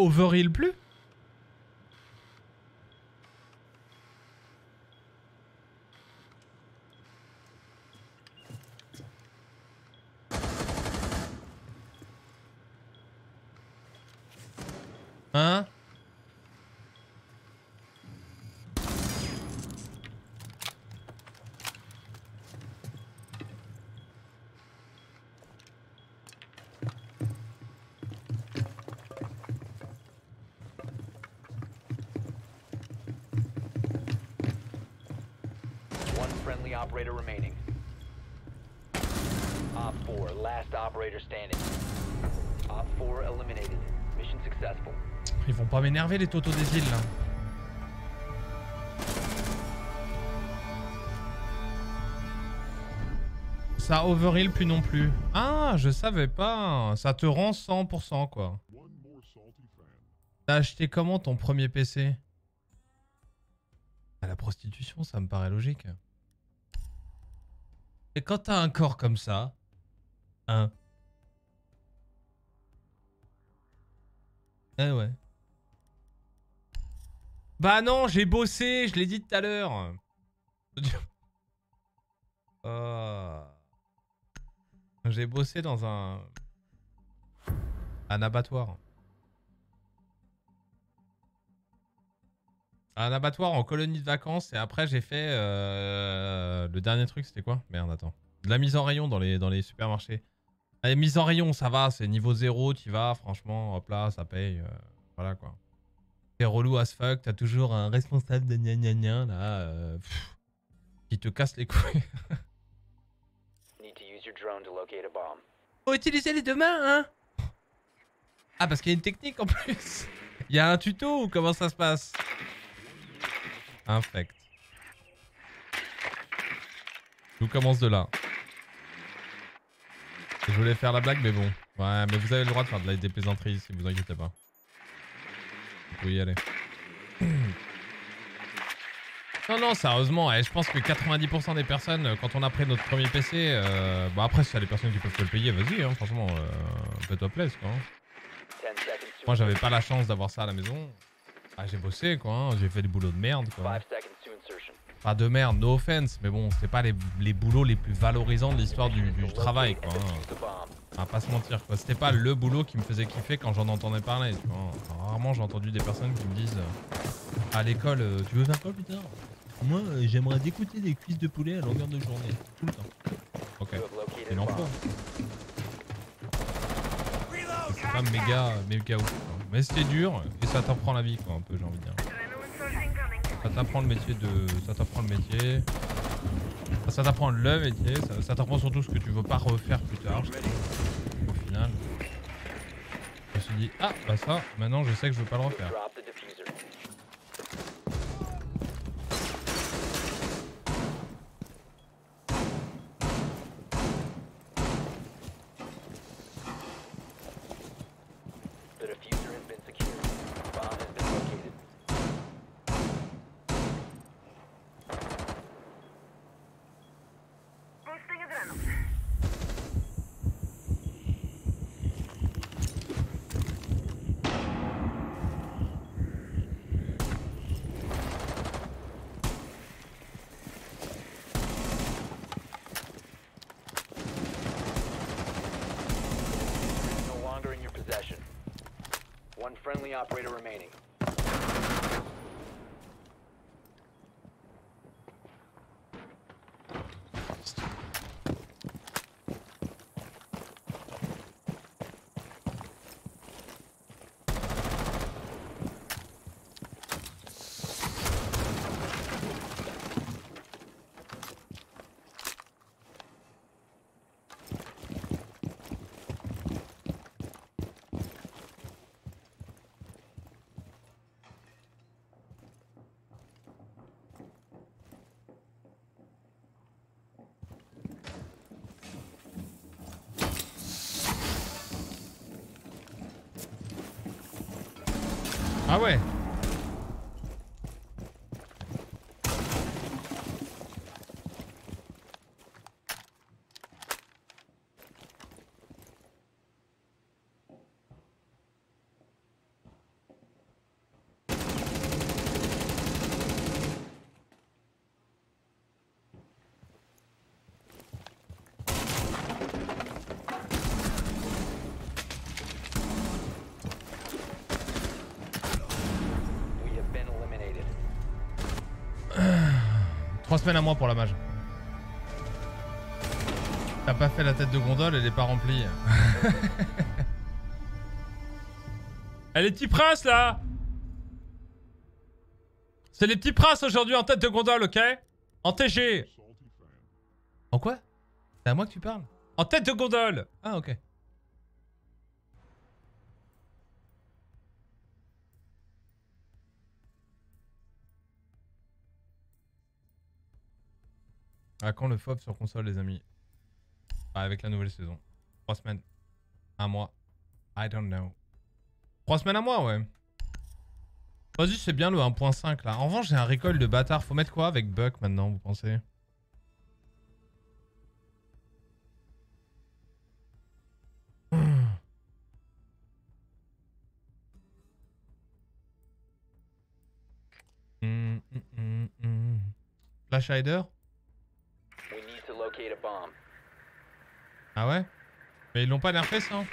T'as overheal plus Hein operator remaining. Op 4, last operator standing. Op 4 eliminated. Mission successful. Ils vont pas m'énerver les totos des îles là. Ça overheal plus non plus. Ah, je savais pas. Ça te rend 100% quoi. T'as acheté comment ton premier PC À la prostitution, ça me paraît logique. Quand t'as un corps comme ça, hein Eh ouais. Bah non, j'ai bossé, je l'ai dit tout à l'heure. Ah. J'ai bossé dans un... Un abattoir. Un abattoir en colonie de vacances et après j'ai fait... euh, Le dernier truc c'était quoi? Merde, attends. De la mise en rayon dans les, dans les supermarchés. Allez, mise en rayon, ça va, c'est niveau 0, tu vas, franchement, hop là, ça paye. euh, voilà quoi. T'es relou as fuck, t'as toujours un responsable de gna gna gna là, euh, pff, qui te casse les couilles. Need to use your drone to locate a bomb. Faut utiliser les deux mains, hein Ah, parce qu'il y a une technique en plus. Il y a un tuto ou comment ça se passe? Infect. Vous commence de là. Je voulais faire la blague, mais bon. Ouais, mais vous avez le droit de faire de la, des plaisanteries ici, vous inquiétez pas. Vous pouvez y aller. Non, non, sérieusement, eh, je pense que 90% des personnes, euh, quand on a pris notre premier PC, euh, bon après, y a des personnes qui peuvent te le payer, vas-y, hein, franchement, euh, fais-toi plaisir, quoi. hein. Moi, j'avais pas la chance d'avoir ça à la maison. Ah, j'ai bossé, quoi, hein, j'ai fait des boulots de merde, quoi. Pas de merde, no offense, mais bon, c'est pas les, les boulots les plus valorisants de l'histoire du, du travail, quoi. hein. On va pas se mentir, quoi. C'était pas le boulot qui me faisait kiffer quand j'en entendais parler, tu vois. Enfin, rarement j'ai entendu des personnes qui me disent euh, à l'école, euh, tu veux faire quoi plus tard Moi, euh, j'aimerais dégoûter des cuisses de poulet à longueur de journée, tout le temps. Ok, c'est l'emploi. C'est pas méga, méga ouf, quoi. Mais c'était dur et ça t'apprend la vie, quoi, un peu, j'ai envie de dire. Ça t'apprend le métier de. Ça t'apprend le métier. Ça, t'apprend le métier. Ça, ça t'apprend surtout ce que tu veux pas refaire plus tard. Au final. Je me suis dit, ah, bah ça, maintenant je sais que je veux pas le refaire. Operator semaines à moi pour la mage. T'as pas fait la tête de gondole, elle est pas remplie. elle est petits princes là C'est les petits princes aujourd'hui en tête de gondole, ok? En TG En quoi? C'est à moi que tu parles? En tête de gondole Ah ok. À quand le FOB sur console, les amis Bah, Avec la nouvelle saison. Trois semaines. Un mois. I don't know. Trois semaines à mois, ouais. Vas-y, c'est bien le 1.5 là. En revanche, j'ai un recoil de bâtard. Faut mettre quoi avec Buck maintenant, vous pensez? Hum, hum, hum. Flash Hider Ah ouais? Mais ils l'ont pas nerfé ça hein?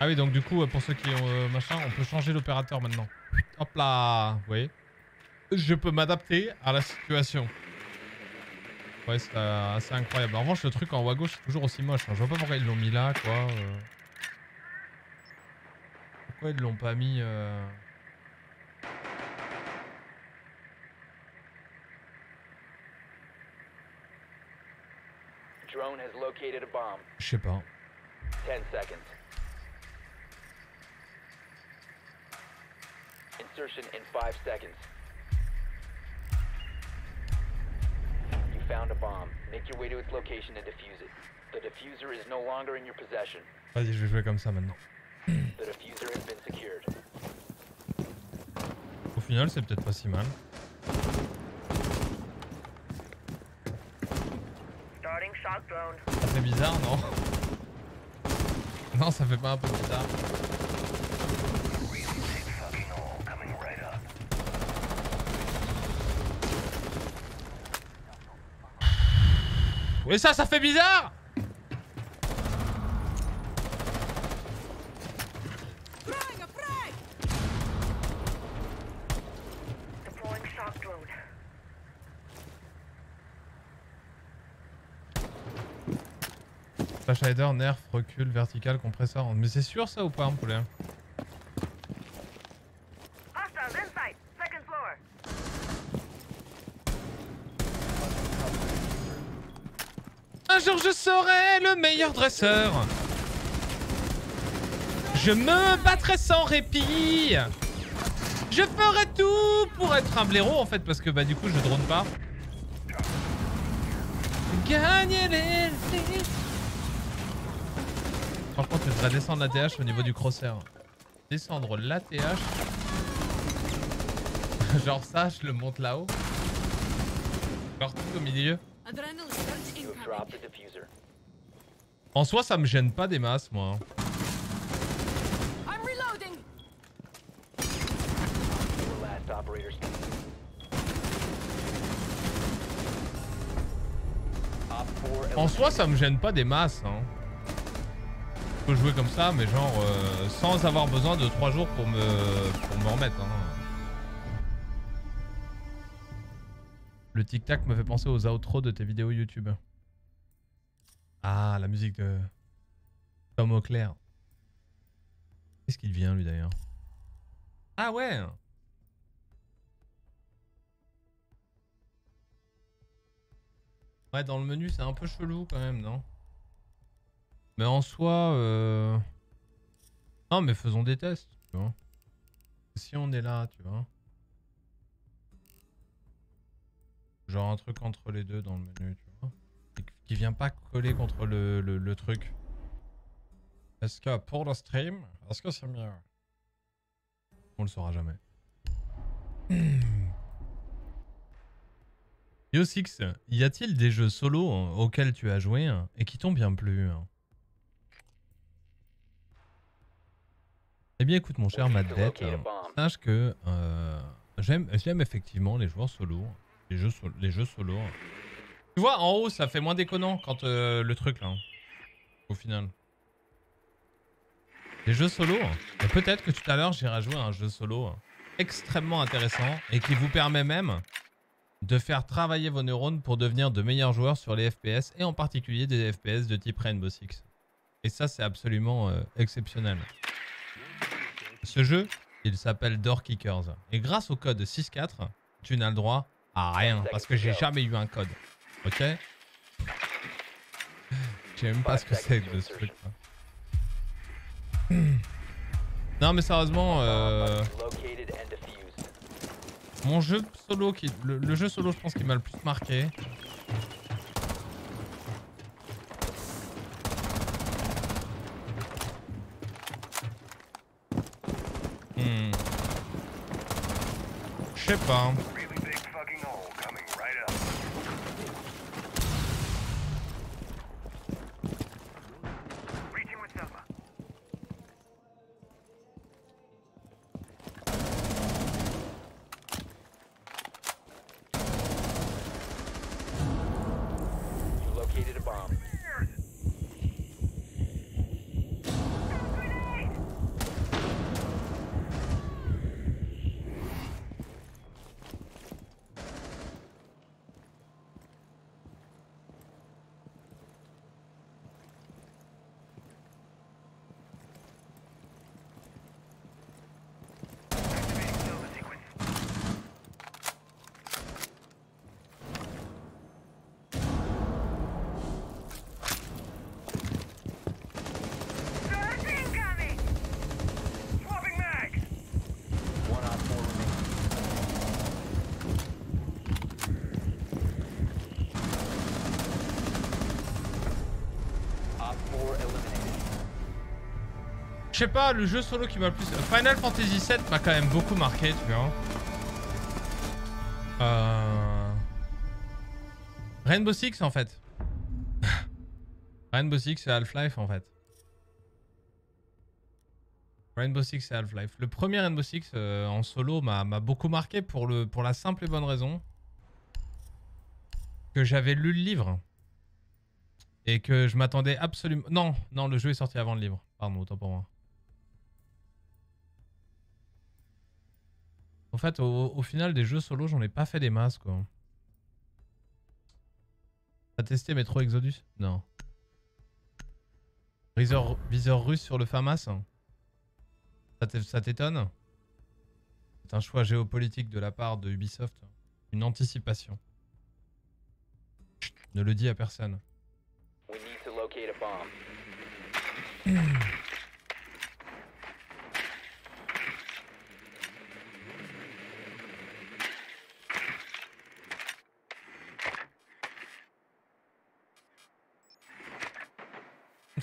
Ah oui donc du coup pour ceux qui ont euh, machin on peut changer l'opérateur maintenant. Hop là Vous voyez? Je peux m'adapter à la situation. Ouais c'est euh, assez incroyable. En revanche le truc en haut à gauche est toujours aussi moche. hein. Je vois pas pourquoi ils l'ont mis là quoi. euh. Pourquoi ils l'ont pas mis... located a bomb. Sais pas. 10 seconds. Insertion in 5 seconds. You found a bomb. Make your way to its location and defuse it. The diffuser is no longer in your possession. Vas-y je vais jouer comme ça maintenant. The diffuser has been secured. Au final c'est peut-être pas si mal. Fait bizarre, non Non, ça fait pas un peu bizarre. Oui, ça, ça fait bizarre Flash hider, nerf, recul, vertical, compresseur. Mais c'est sûr ça ou pas, un poulet. Un jour je serai le meilleur dresseur. Je me battrai sans répit. Je ferai tout pour être un blaireau en fait parce que bah du coup je drone pas. Gagner les... Franchement tu devrais descendre la TH au niveau du crosshair. Descendre la TH. Genre ça je le monte là-haut. Genre au milieu. En soi ça me gêne pas des masses moi. 4 En soi, ça me gêne pas des masses. Hein. Peux jouer comme ça, mais genre euh, sans avoir besoin de 3 jours pour me, remettre. hein. Le tic-tac me fait penser aux outros de tes vidéos YouTube. Ah, la musique de Tom Auclair. Qu'est-ce qu'il devient lui d'ailleurs? Ah ouais Ouais, dans le menu, c'est un peu chelou quand même, non? Mais en soi... Euh... Non, mais faisons des tests, tu vois. Si on est là, tu vois. Genre un truc entre les deux dans le menu, tu vois. Qui vient pas coller contre le, le, truc. Est-ce que pour le stream, est-ce que c'est mieux? On le saura jamais. Yo Six, y a-t-il des jeux solo hein, auxquels tu as joué hein, et qui t'ont bien plu Eh bien écoute mon cher Maddette, sache que euh, j'aime j'aime effectivement les joueurs solo, les jeux, so- les jeux solo. Tu vois en haut ça fait moins déconnant quand euh, le truc là, au final. Les jeux solo, et peut-être que tout à l'heure j'irai jouer à un jeu solo extrêmement intéressant et qui vous permet même de faire travailler vos neurones pour devenir de meilleurs joueurs sur les FPS et en particulier des FPS de type Rainbow Six. Et ça, c'est absolument euh, exceptionnel. Ce jeu, il s'appelle Door Kickers. Et grâce au code 6.4, tu n'as le droit à rien parce que j'ai jamais eu un code. Ok? Je sais même pas ce que c'est que ce truc. Non, mais sérieusement, euh, mon jeu solo, qui, le, le jeu solo, je pense, qui m'a le plus marqué. Je sais. Je sais pas, le jeu solo qui m'a le plus... Final Fantasy VII m'a quand même beaucoup marqué, tu vois. Euh... Rainbow Six, en fait. Rainbow Six et Half-Life en fait. Rainbow Six et Half-Life. Le premier Rainbow Six euh, en solo m'a beaucoup marqué pour, le, pour la simple et bonne raison que j'avais lu le livre et que je m'attendais absolument... Non, non, le jeu est sorti avant le livre. Pardon, autant pour moi. En fait, au, au final, des jeux solo, j'en ai pas fait des masses, quoi. T'as testé Metro Exodus? Non. Viseur, viseur russe sur le FAMAS? Ça t'é- Ça t'étonne? C'est un choix géopolitique de la part de Ubisoft. Une anticipation. Chut, ne le dis à personne. We need to locate a bomb.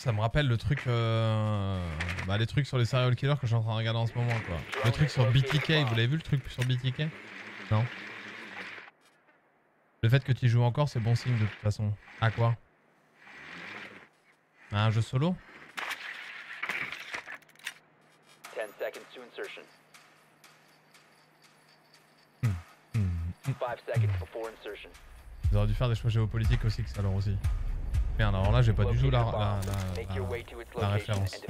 Ça me rappelle le truc... euh, Bah, les trucs sur les serial killers que je suis en train de regarder en ce moment, quoi. Le truc sur BTK, vous l'avez vu le truc sur BTK Non? Le fait que tu y joues encore, c'est bon signe de toute façon. À quoi? À un jeu solo? 10 seconds to insertion. 5 seconds before insertion. Ils auraient dû faire des choix géopolitiques aussi, que ça alors aussi. Merde, alors là, j'ai pas du tout la, la, la- la- la référence.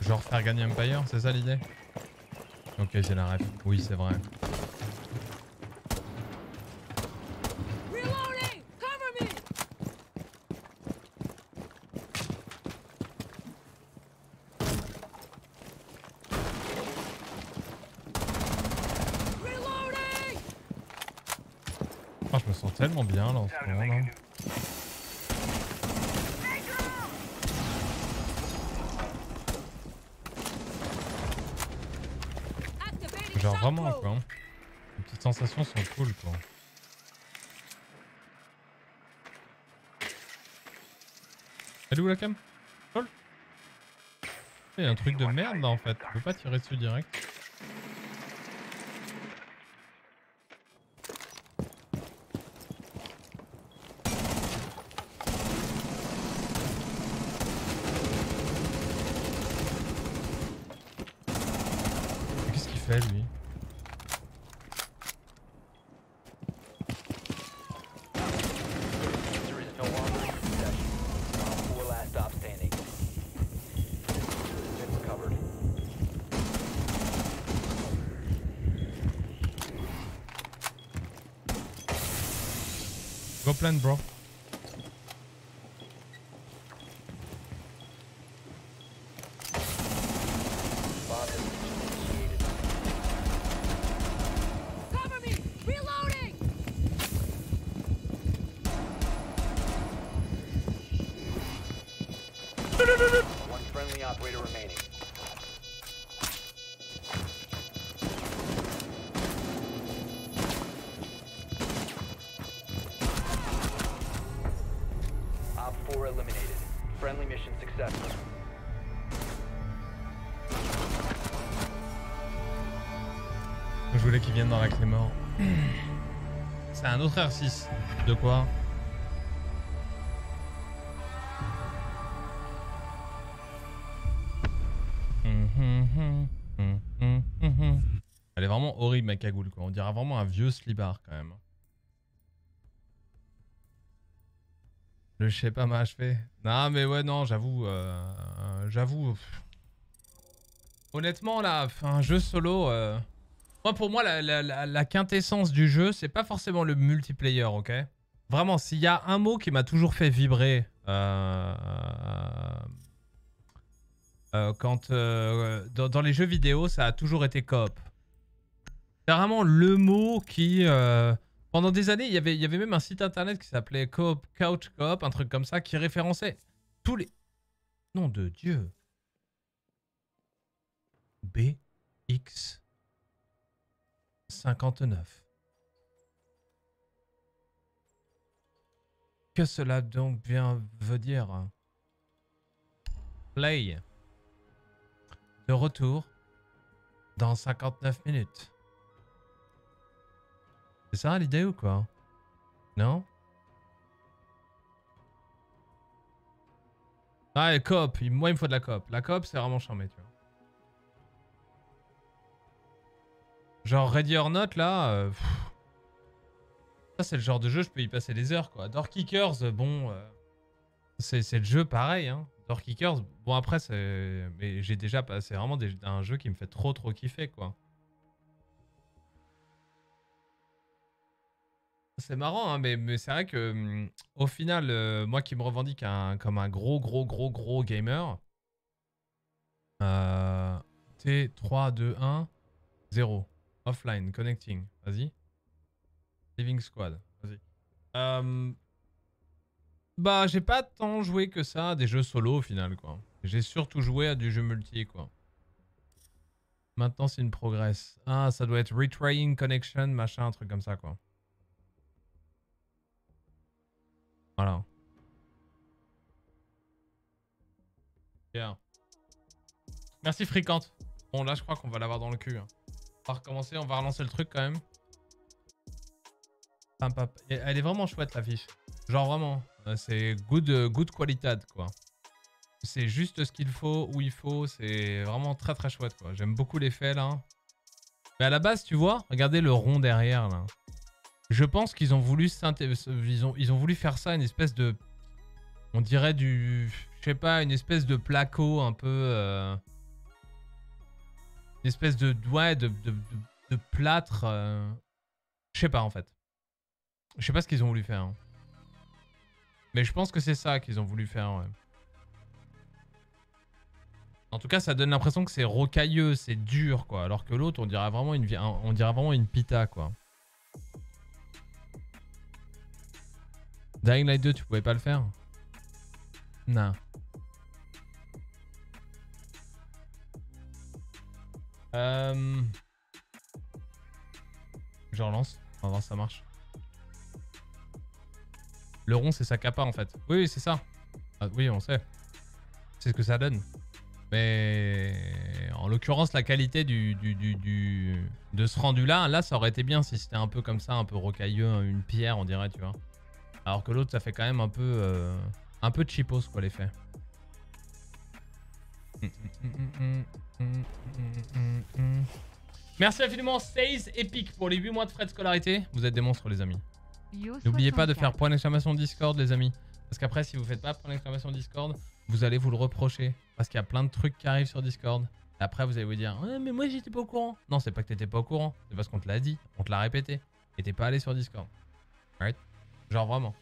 Genre faire gagner Empire, c'est ça l'idée? Ok, c'est la ref. Oui, c'est vrai. Oh, je me sens tellement bien là en ce moment là. Genre hein. Les petites sensations sont cool quoi. Elle est où la cam? Il y a un truc de merde là en fait. Tu peux pas tirer dessus direct. Plan bro. Autre R6. De quoi Elle est vraiment horrible ma cagoule quoi. On dirait vraiment un vieux slibard quand même. Le je sais pas m'a achevé. Non mais ouais non j'avoue euh, j'avoue. Honnêtement là, un jeu solo. euh, Moi pour moi la, quintessence du jeu c'est pas forcément le multiplayer ok? Vraiment s'il y a un mot qui m'a toujours fait vibrer euh, euh, quand euh, dans, dans les jeux vidéo ça a toujours été coop. C'est vraiment le mot qui pendant des années il y avait il y avait même un site internet qui s'appelait Coop Couch Coop un truc comme ça qui référençait tous les nom de Dieu BX 59 Que cela donc bien veut dire Play de retour dans 59 minutes. C'est ça l'idée ou quoi? Non? Ah, et coop. Moi, il me faut de la coop. La coop, c'est vraiment charmé, tu vois. Genre Ready or Not, là... euh. Ça, c'est le genre de jeu, je peux y passer des heures, quoi. Door Kickers, euh, bon... euh, c'est le jeu pareil, hein. Door Kickers, bon, après, c'est... J'ai déjà... pas- C'est vraiment des- un jeu qui me fait trop, trop kiffer, quoi. C'est marrant, hein, mais, mais c'est vrai que hum, au final, moi qui me revendique comme un gros, gros, gros, gros gamer, euh, T, 3, 2, 1, 0. Offline, connecting. Vas-y. Living Squad. Vas-y. Euh, bah, j'ai pas tant joué que ça à des jeux solo au final, quoi. J'ai surtout joué à du jeu multi, quoi. Maintenant, c'est une progress. Ah, ça doit être retrying connection, machin, un truc comme ça, quoi. Voilà. Bien. Merci Fréquente. Bon, là, je crois qu'on va l'avoir dans le cul. hein. On va recommencer, on va relancer le truc quand même. Elle est vraiment chouette l'affiche. Genre vraiment. euh, C'est good, euh, good quality, quoi. C'est juste ce qu'il faut, où il faut. C'est vraiment très très chouette, quoi. J'aime beaucoup l'effet là. Mais à la base, tu vois, regardez le rond derrière là. Je pense qu'ils ont voulu ils ont, ils ont voulu faire ça une espèce de on dirait du je sais pas une espèce de placo un peu euh, une espèce de ouais de, de, plâtre euh, je sais pas en fait. Je sais pas ce qu'ils ont voulu faire. hein. Mais je pense que c'est ça qu'ils ont voulu faire ouais. En tout cas, ça donne l'impression que c'est rocailleux, c'est dur quoi, alors que l'autre on dirait vraiment une on dirait vraiment une pita quoi. Dying Light 2, tu pouvais pas le faire? Non. Euh... Je relance. On va voir si ça marche. Le rond, c'est sa capa en fait. Oui, c'est ça. Ah, oui, on sait. C'est ce que ça donne. Mais en l'occurrence, la qualité du, du, du- du- de ce rendu-là, là, ça aurait été bien si c'était un peu comme ça, un peu rocailleux, une pierre, on dirait, tu vois. Alors que l'autre, ça fait quand même un peu, euh, un peu cheapos, quoi, l'effet. Merci infiniment, Stays Epic, pour les 8 mois de frais de scolarité. Vous êtes des monstres, les amis. N'oubliez pas de 64. faire point d'exclamation Discord, les amis. Parce qu'après, si vous faites pas point d'exclamation Discord, vous allez vous le reprocher. Parce qu'il y a plein de trucs qui arrivent sur Discord. Et après, vous allez vous dire Ouais, mais moi, j'étais pas au courant. Non, c'est pas que t'étais pas au courant. C'est parce qu'on te l'a dit. On te l'a répété. Et t'es pas allé sur Discord. Right Genre vraiment.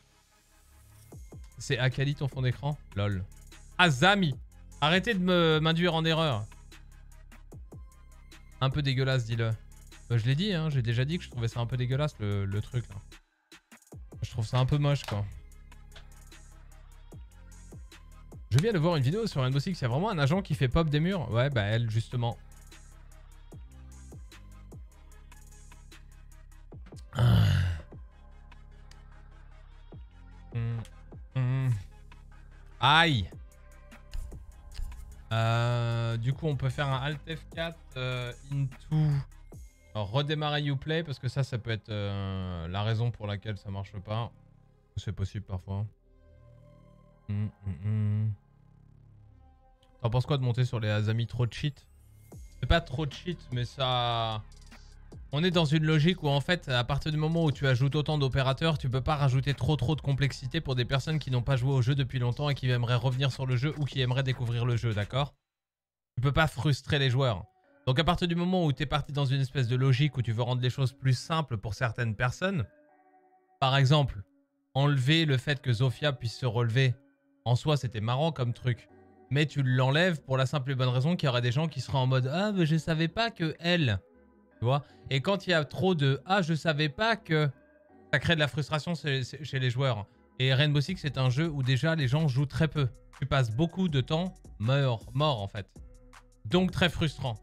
C'est Akali ton fond d'écran Lol. Azami Arrêtez de m'induire en erreur. Un peu dégueulasse, dis-le. Euh, je l'ai dit, hein, j'ai déjà dit que je trouvais ça un peu dégueulasse le, truc là. Je trouve ça un peu moche quoi. Je viens de voir une vidéo sur Rainbow Six, il y a vraiment un agent qui fait pop des murs. Ouais, bah elle justement. Ah. Hum, hum. Aïe. Euh, du coup, on peut faire un Alt F4 euh, into alors, redémarrer Uplay parce que ça, ça peut être euh, la raison pour laquelle ça marche pas. C'est possible parfois. Hum, hum, hum. T'en penses quoi de monter sur les amis trop cheat? C'est pas trop cheat, mais ça. On est dans une logique où en fait, à partir du moment où tu ajoutes autant d'opérateurs, tu peux pas rajouter trop trop de complexité pour des personnes qui n'ont pas joué au jeu depuis longtemps et qui aimeraient revenir sur le jeu ou qui aimeraient découvrir le jeu, d'accord? Tu peux pas frustrer les joueurs. Donc à partir du moment où tu es parti dans une espèce de logique où tu veux rendre les choses plus simples pour certaines personnes, par exemple, enlever le fait que Zofia puisse se relever, en soi c'était marrant comme truc, mais tu l'enlèves pour la simple et bonne raison qu'il y aurait des gens qui seraient en mode ah mais je savais pas que elle, Et quand il y a trop de ah je savais pas que, ça crée de la frustration chez, les joueurs. Et Rainbow Six c'est un jeu où déjà les gens jouent très peu. Tu passes beaucoup de temps mort, mort en fait. Donc très frustrant.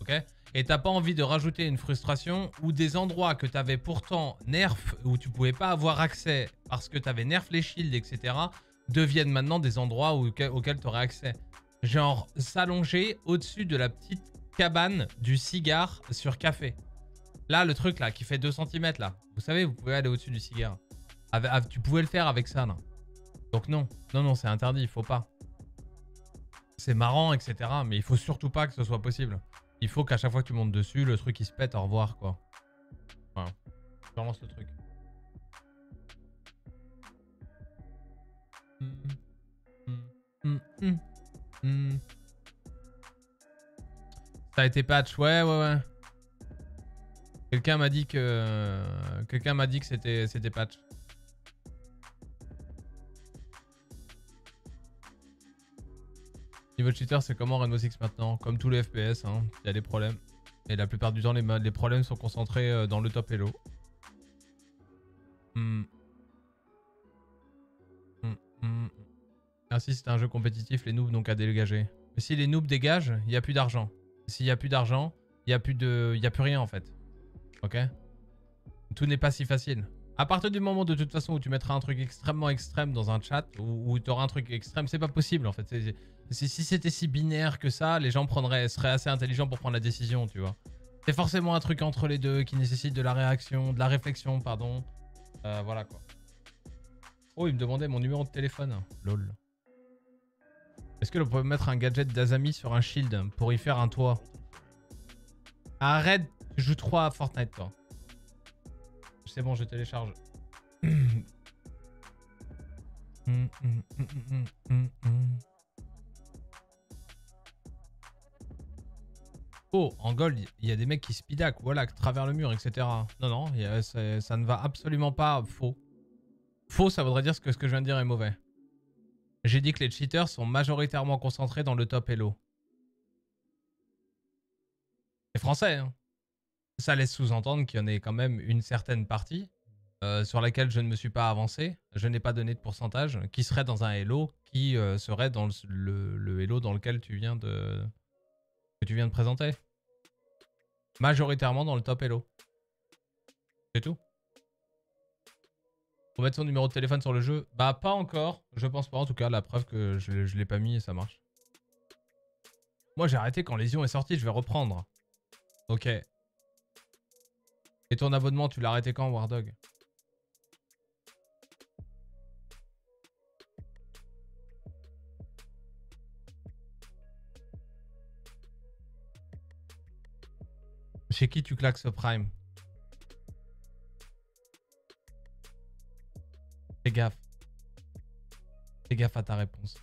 Ok? Et t'as pas envie de rajouter une frustration où des endroits que t'avais pourtant nerf, où tu pouvais pas avoir accès parce que t'avais nerf les shields, etc., deviennent maintenant des endroits où- auxquels t'aurais accès. Genre s'allonger au-dessus de la petite cabane du cigare sur café. Là, le truc là qui fait 2 cm là. Vous savez, vous pouvez aller au-dessus du cigare. Tu pouvais le faire avec ça là. Donc non, non, non, c'est interdit, il faut pas. c'est marrant, etc. Mais il faut surtout pas que ce soit possible. Il faut qu'à chaque fois que tu montes dessus, le truc il se pète, au revoir quoi. Voilà. Je le truc. Hmm, hmm, hmm. Ça a été patch, ouais, ouais, ouais. Quelqu'un m'a dit que quelqu'un m'a dit que c'était patch. Niveau cheater, c'est comment Rainbow Six maintenant? Comme tous les FPS, hein, il y a des problèmes. Et la plupart du temps, les, problèmes sont concentrés euh, dans le top elo. Hmm. Hmm, hmm. Ainsi, c'est un jeu compétitif, les noobs n'ont qu'à dégager. Mais si les noobs dégagent, il n'y a plus d'argent. S'il n'y a plus d'argent, il n'y a, plus de... y a plus rien en fait. Ok? Tout n'est pas si facile. À partir du moment de toute façon où tu mettras un truc extrêmement extrême dans un chat, où tu auras un truc extrême, c'est pas possible en fait. Si c'était si binaire que ça, les gens prendraient, seraient assez intelligents pour prendre la décision, tu vois. C'est forcément un truc entre les deux qui nécessite de la réaction, de la réflexion, pardon. Euh, voilà quoi. Oh, il me demandait mon numéro de téléphone. Lol. Est-ce que l'on peut mettre un gadget d'Azami sur un shield pour y faire un toit Arrête, tu joues trop à Fortnite toi. C'est bon, je télécharge. Oh, en gold, il y a des mecs qui speedac, voilà, travers le mur, etc. Non, non, ça ne va absolument pas faux. Faux, ça voudrait dire que ce que je viens de dire est mauvais. J'ai dit que les cheaters sont majoritairement concentrés dans le top elo. C'est français, hein. Ça laisse sous-entendre qu'il y en ait quand même une certaine partie euh, sur laquelle je ne me suis pas avancé, je n'ai pas donné de pourcentage, qui serait dans un Hello, qui euh, serait dans le, le, le Hello dans lequel tu viens de que tu viens de présenter. Majoritairement dans le top Hello. C'est tout. Faut mettre son numéro de téléphone sur le jeu Bah pas encore, je pense pas en tout cas, la preuve que je, je l'ai pas mis et ça marche. Moi j'ai arrêté quand Lésion est sorti, je vais reprendre. Ok. Et ton abonnement, tu l'as arrêté quand, Wardog? Chez qui tu claques ce prime? Fais gaffe. Fais gaffe à ta réponse.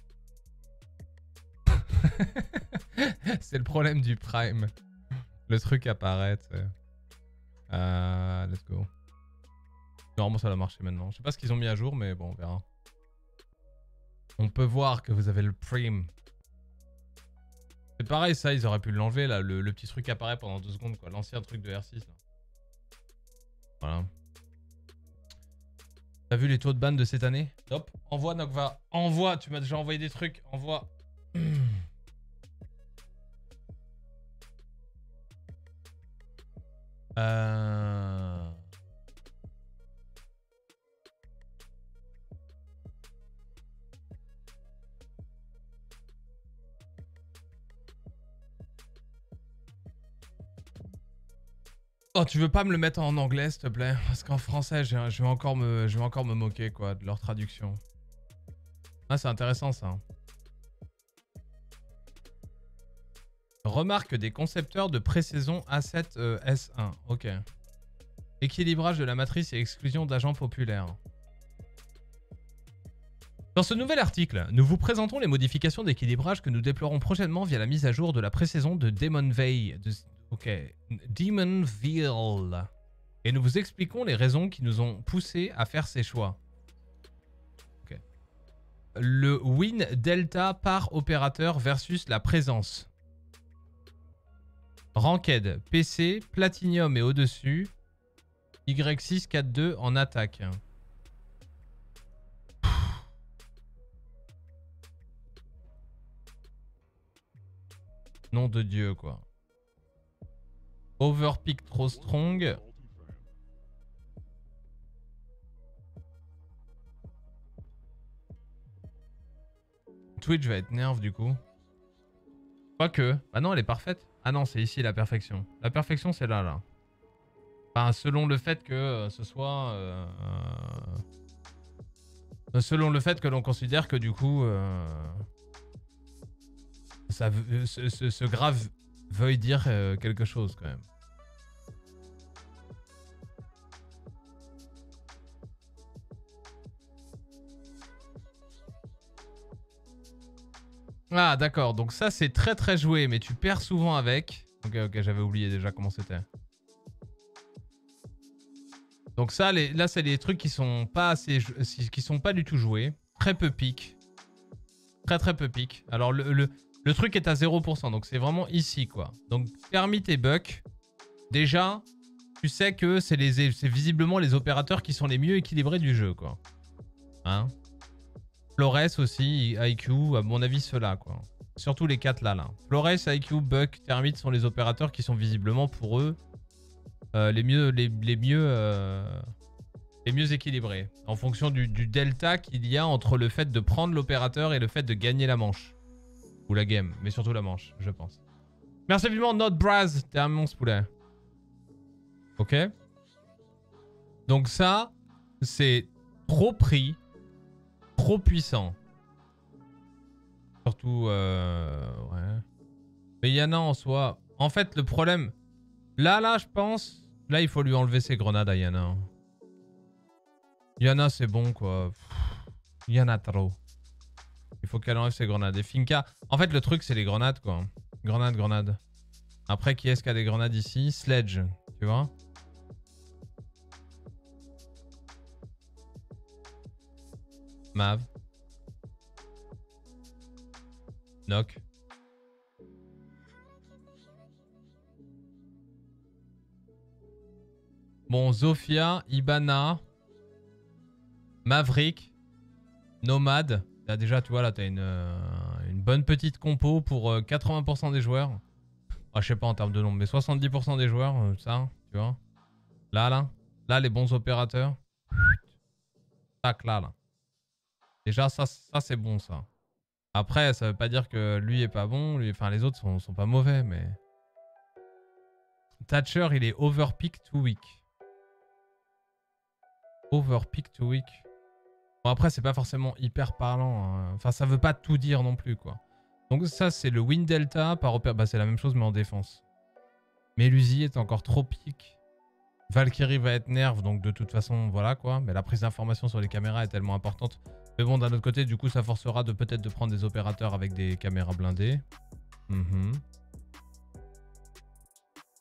C'est le problème du prime. Le truc apparaît. Euh, let's go. Normalement ça va marcher maintenant. Je sais pas ce qu'ils ont mis à jour, mais bon, on verra. On peut voir que vous avez le prime. C'est pareil, ça, ils auraient pu l'enlever, là. Le, le petit truc apparaît pendant deux secondes, quoi. L'ancien truc de R6, là. Voilà. T'as vu les taux de ban de cette année Top. Envoie, Nokva. Envoie. Tu m'as déjà envoyé des trucs. Envoie. Euh... tu veux pas me le mettre en anglais, s'il te plaît? Parce qu'en français, je, vais encore me, je vais encore me moquer, quoi, de leur traduction. Ah, c'est intéressant, ça. Remarque des concepteurs de pré-saison A7 euh, S1. Ok. Équilibrage de la matrice et exclusion d'agents populaires. Dans ce nouvel article, nous vous présentons les modifications d'équilibrage que nous déploierons prochainement via la mise à jour de la pré-saison de Demon Veil. Ok. Demon Veil. Et nous vous expliquons les raisons qui nous ont poussé à faire ces choix. Le win delta par opérateur versus la présence. Ranked, PC, Platinium et au-dessus. Y642 en attaque. Nom de Dieu, quoi. Overpick trop strong. Twitch va être nerve du coup. Quoique. Ah non, elle est parfaite. Ah non, c'est ici la perfection. La perfection, c'est là, là. Selon le fait que euh, ce soit... euh, euh, selon le fait que l'on considère que du coup... ça, ce grave veuille dire euh, quelque chose quand même. Ah d'accord, donc ça c'est très très joué, mais tu perds souvent avec. Ok ok, j'avais oublié déjà comment c'était. Donc ça, les- là c'est des trucs qui sont pas assez, qui sont pas du tout joués, très peu pique, très très peu pique. Alors le, le truc est à 0%, donc c'est vraiment ici quoi. Donc permis tes bucks, déjà tu sais que c'est visiblement les opérateurs qui sont les mieux équilibrés du jeu quoi. Hein? Flores aussi, IQ, à mon avis ceux-là. Surtout les quatre là là. Flores, IQ, Buck, Termite sont les opérateurs qui sont visiblement pour eux euh, les mieux, les, mieux, euh, mieux équilibrés. En fonction du delta qu'il y a entre le fait de prendre l'opérateur et le fait de gagner la manche. Ou la game, mais surtout la manche, je pense. Merci vivement, Not Braz, t'es un monstre poulet. Ok Donc ça, c'est trop pris, trop puissant. Surtout, euh, ouais. Mais Yana en soi, en fait, le problème, là, là, je pense, là, il faut lui enlever ses grenades à Yana. Yana, c'est bon, quoi. Yana trop. Il faut qu'elle enlève ses grenades. Et Finka, en fait, le truc, c'est les grenades, quoi. Grenade, grenade. Après, qui est-ce qui a des grenades ici? Sledge, tu vois? Mav. Knock. Bon, Zofia, Ibana, Maverick, Nomade. Déjà, tu vois, là, t'as une, euh, une bonne petite compo pour euh, 80% des joueurs. Ah, je sais pas en termes de nombre, mais 70% des joueurs, euh, ça, tu vois. Là, là. Là, les bons opérateurs. Tac, là, là. Déjà, ça, ça c'est bon, ça. Après, ça veut pas dire que lui est pas bon. Enfin, les autres sont, sont pas mauvais, mais... Thatcher, il est overpick too weak. Overpick too weak. Après, c'est pas forcément hyper parlant. hein. Enfin, ça veut pas tout dire non plus, quoi. Donc ça, c'est le win delta par opéra... Bah, c'est la même chose, mais en défense. Melusi est encore trop pique. Valkyrie va être nerve, donc de toute façon, voilà quoi. Mais la prise d'information sur les caméras est tellement importante. Mais bon, d'un autre côté, du coup, ça forcera de peut-être de prendre des opérateurs avec des caméras blindées. Mhm.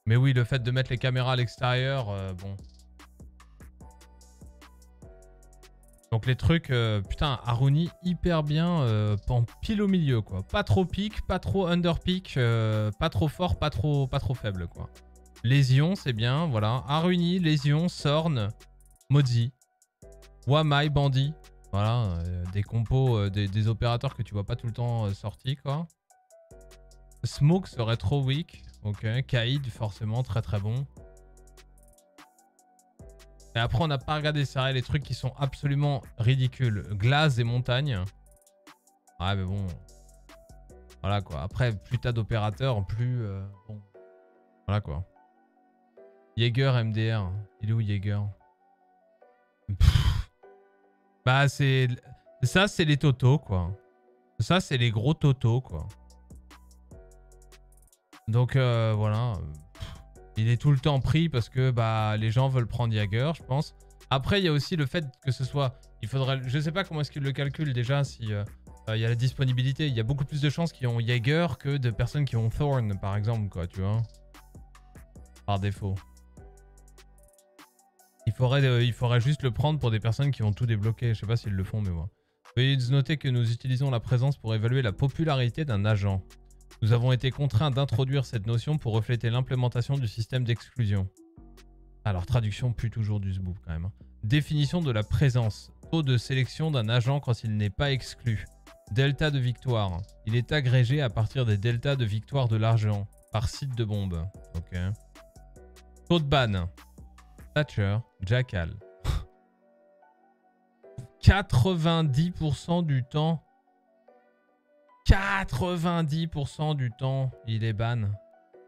Mais oui, le fait de mettre les caméras à l'extérieur, euh, bon. Donc les trucs, euh, putain, Aruni hyper bien, euh, en pile au milieu quoi. Pas trop pique, pas trop under pique, euh, pas trop fort, pas trop, pas trop faible quoi. Lésion, c'est bien, voilà. Aruni, Lésion, Sorn, Mozi, Wamai, Bandit. Voilà, euh, des compos, des, des opérateurs que tu vois pas tout le temps sortis quoi. Smoke serait trop weak, ok. Kaïd, forcément, très très bon. Après, on n'a pas regardé les trucs qui sont absolument ridicules. Glace et montagne. Ouais, mais bon. Voilà quoi. Après, plus t'as d'opérateurs, plus. euh. Voilà quoi. Jaeger MDR. Il est où Jaeger? Bah, c'est. Ça, c'est les totos quoi. Ça, c'est les gros totos quoi. Donc, euh, voilà. Il est tout le temps pris parce que bah, les gens veulent prendre Jagger, je pense. Après, il y a aussi le fait que ce soit. Il faudrait. Je sais pas comment est-ce qu'ils le calculent déjà si euh, euh, il y a la disponibilité. Il y a beaucoup plus de chances qu'ils ont Jagger que de personnes qui ont Thorn, par exemple, quoi, tu vois. Par défaut. Il faudrait, euh, il faudrait juste le prendre pour des personnes qui ont tout débloqué. Je sais pas s'ils le font, mais moi. Veuillez noter que nous utilisons la présence pour évaluer la popularité d'un agent. Nous avons été contraints d'introduire cette notion pour refléter l'implémentation du système d'exclusion. Alors, traduction pue toujours du zboob quand même. hein. Définition de la présence. Taux de sélection d'un agent quand il n'est pas exclu. Delta de victoire. Il est agrégé à partir des deltas de victoire de l'argent par site de bombe. Ok. Taux de ban. Thatcher, Jackal. 90% du temps 90% du temps, il est ban.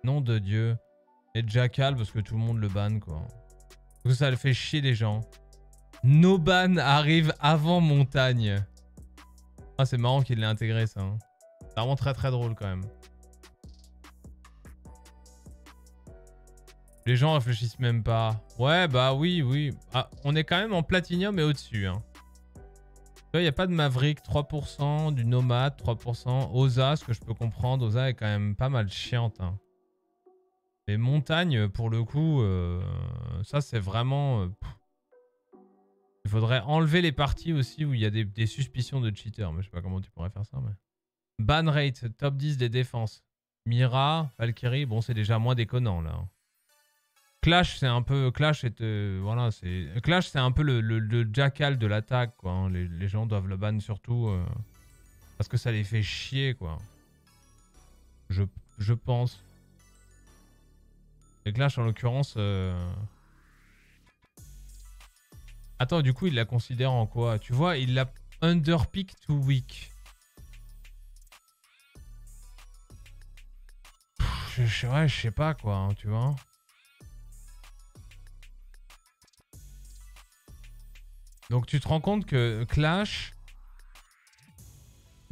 Nom de Dieu. Et Jackal parce que tout le monde le ban, quoi. Parce que ça le fait chier les gens. No ban arrive avant montagne. Ah, c'est marrant qu'il l'ait intégré, ça. hein. C'est vraiment très très drôle quand même. Les gens réfléchissent même pas. Ouais, bah oui, oui. Ah, on est quand même en platinium et au-dessus. Hein. Il n'y a pas de Maverick 3%, du Nomad 3%, Oza, ce que je peux comprendre. Oza est quand même pas mal chiante. Hein. Mais Montagne, pour le coup, euh, ça c'est vraiment... euh. Il faudrait enlever les parties aussi où il y a des, suspicions de cheater. Mais je sais pas comment tu pourrais faire ça. Mais... Ban rate, top 10 des défenses. Mira, Valkyrie, bon c'est déjà moins déconnant là. Clash c'est un peu... Clash euh, voilà, c'est... Clash c'est un peu le, le- jackal de l'attaque quoi. hein. Les, gens doivent le ban surtout euh, parce que ça les fait chier quoi. Je, pense. Et Clash en l'occurrence... euh, Attends, du coup, il la considère en quoi? Tu vois, il l'a underpick to weak. Ouais, je sais pas quoi, hein, tu vois. Donc tu te rends compte que Clash,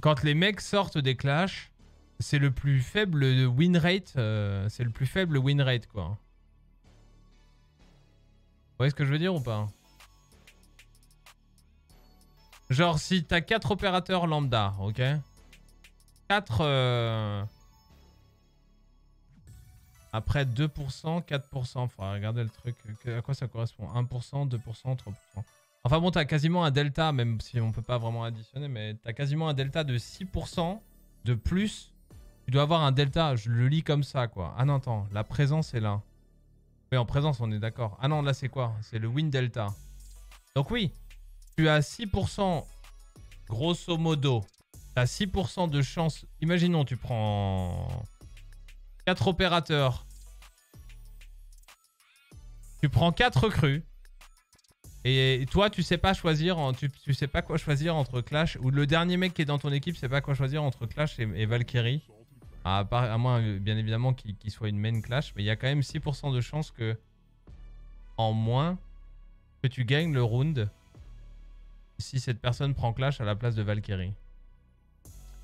quand les mecs sortent des Clash, c'est le plus faible win rate, euh, c'est le plus faible win rate quoi. Vous voyez ce que je veux dire ou pas? Genre si t'as 4 opérateurs lambda, ok? 4... Après 2%, 4%, faudra regarder le truc. À quoi ça correspond? 1%, 2%, 3%. Enfin bon, t'as quasiment un delta, même si on peut pas vraiment additionner, mais t'as quasiment un delta de 6% de plus. Tu dois avoir un delta, je le lis comme ça quoi. Ah non, attends, la présence est là. Oui, en présence, on est d'accord. Ah non, là c'est quoi? C'est le win delta. Donc oui, tu as 6%, grosso modo, tu as 6% de chance. Imaginons, tu prends 4 opérateurs. Tu prends 4 recrues. Et toi, tu sais pas choisir, tu, sais pas quoi choisir entre Clash ou le dernier mec qui est dans ton équipe sait pas quoi choisir entre Clash et, Valkyrie. À, moins, euh, bien évidemment, qu'il qu'il soit une main Clash, mais il y a quand même 6% de chance que en moins que tu gagnes le round si cette personne prend Clash à la place de Valkyrie.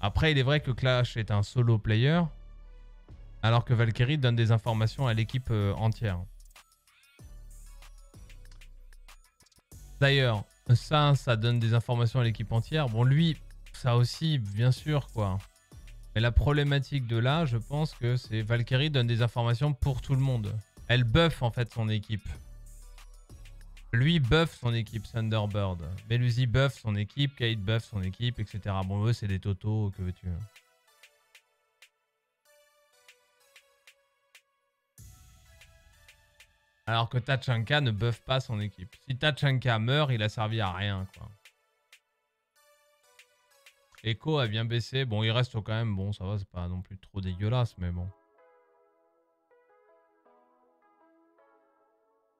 Après, il est vrai que Clash est un solo player, alors que Valkyrie donne des informations à l'équipe euh, entière. D'ailleurs, ça, ça donne des informations à l'équipe entière. Bon, lui, ça aussi, bien sûr, quoi. Mais la problématique de là, je pense que c'est Valkyrie donne des informations pour tout le monde. Elle buff en fait son équipe. Lui buff son équipe Thunderbird. Melusi buff son équipe, Kate buff son équipe, etc. Bon, eux, c'est des totos, que veux-tu Alors que Tachanka ne buff pas son équipe. Si Tachanka meurt, il a servi à rien, quoi. Echo a bien baissé. Bon, il reste quand même. Bon, ça va, c'est pas non plus trop dégueulasse, mais bon.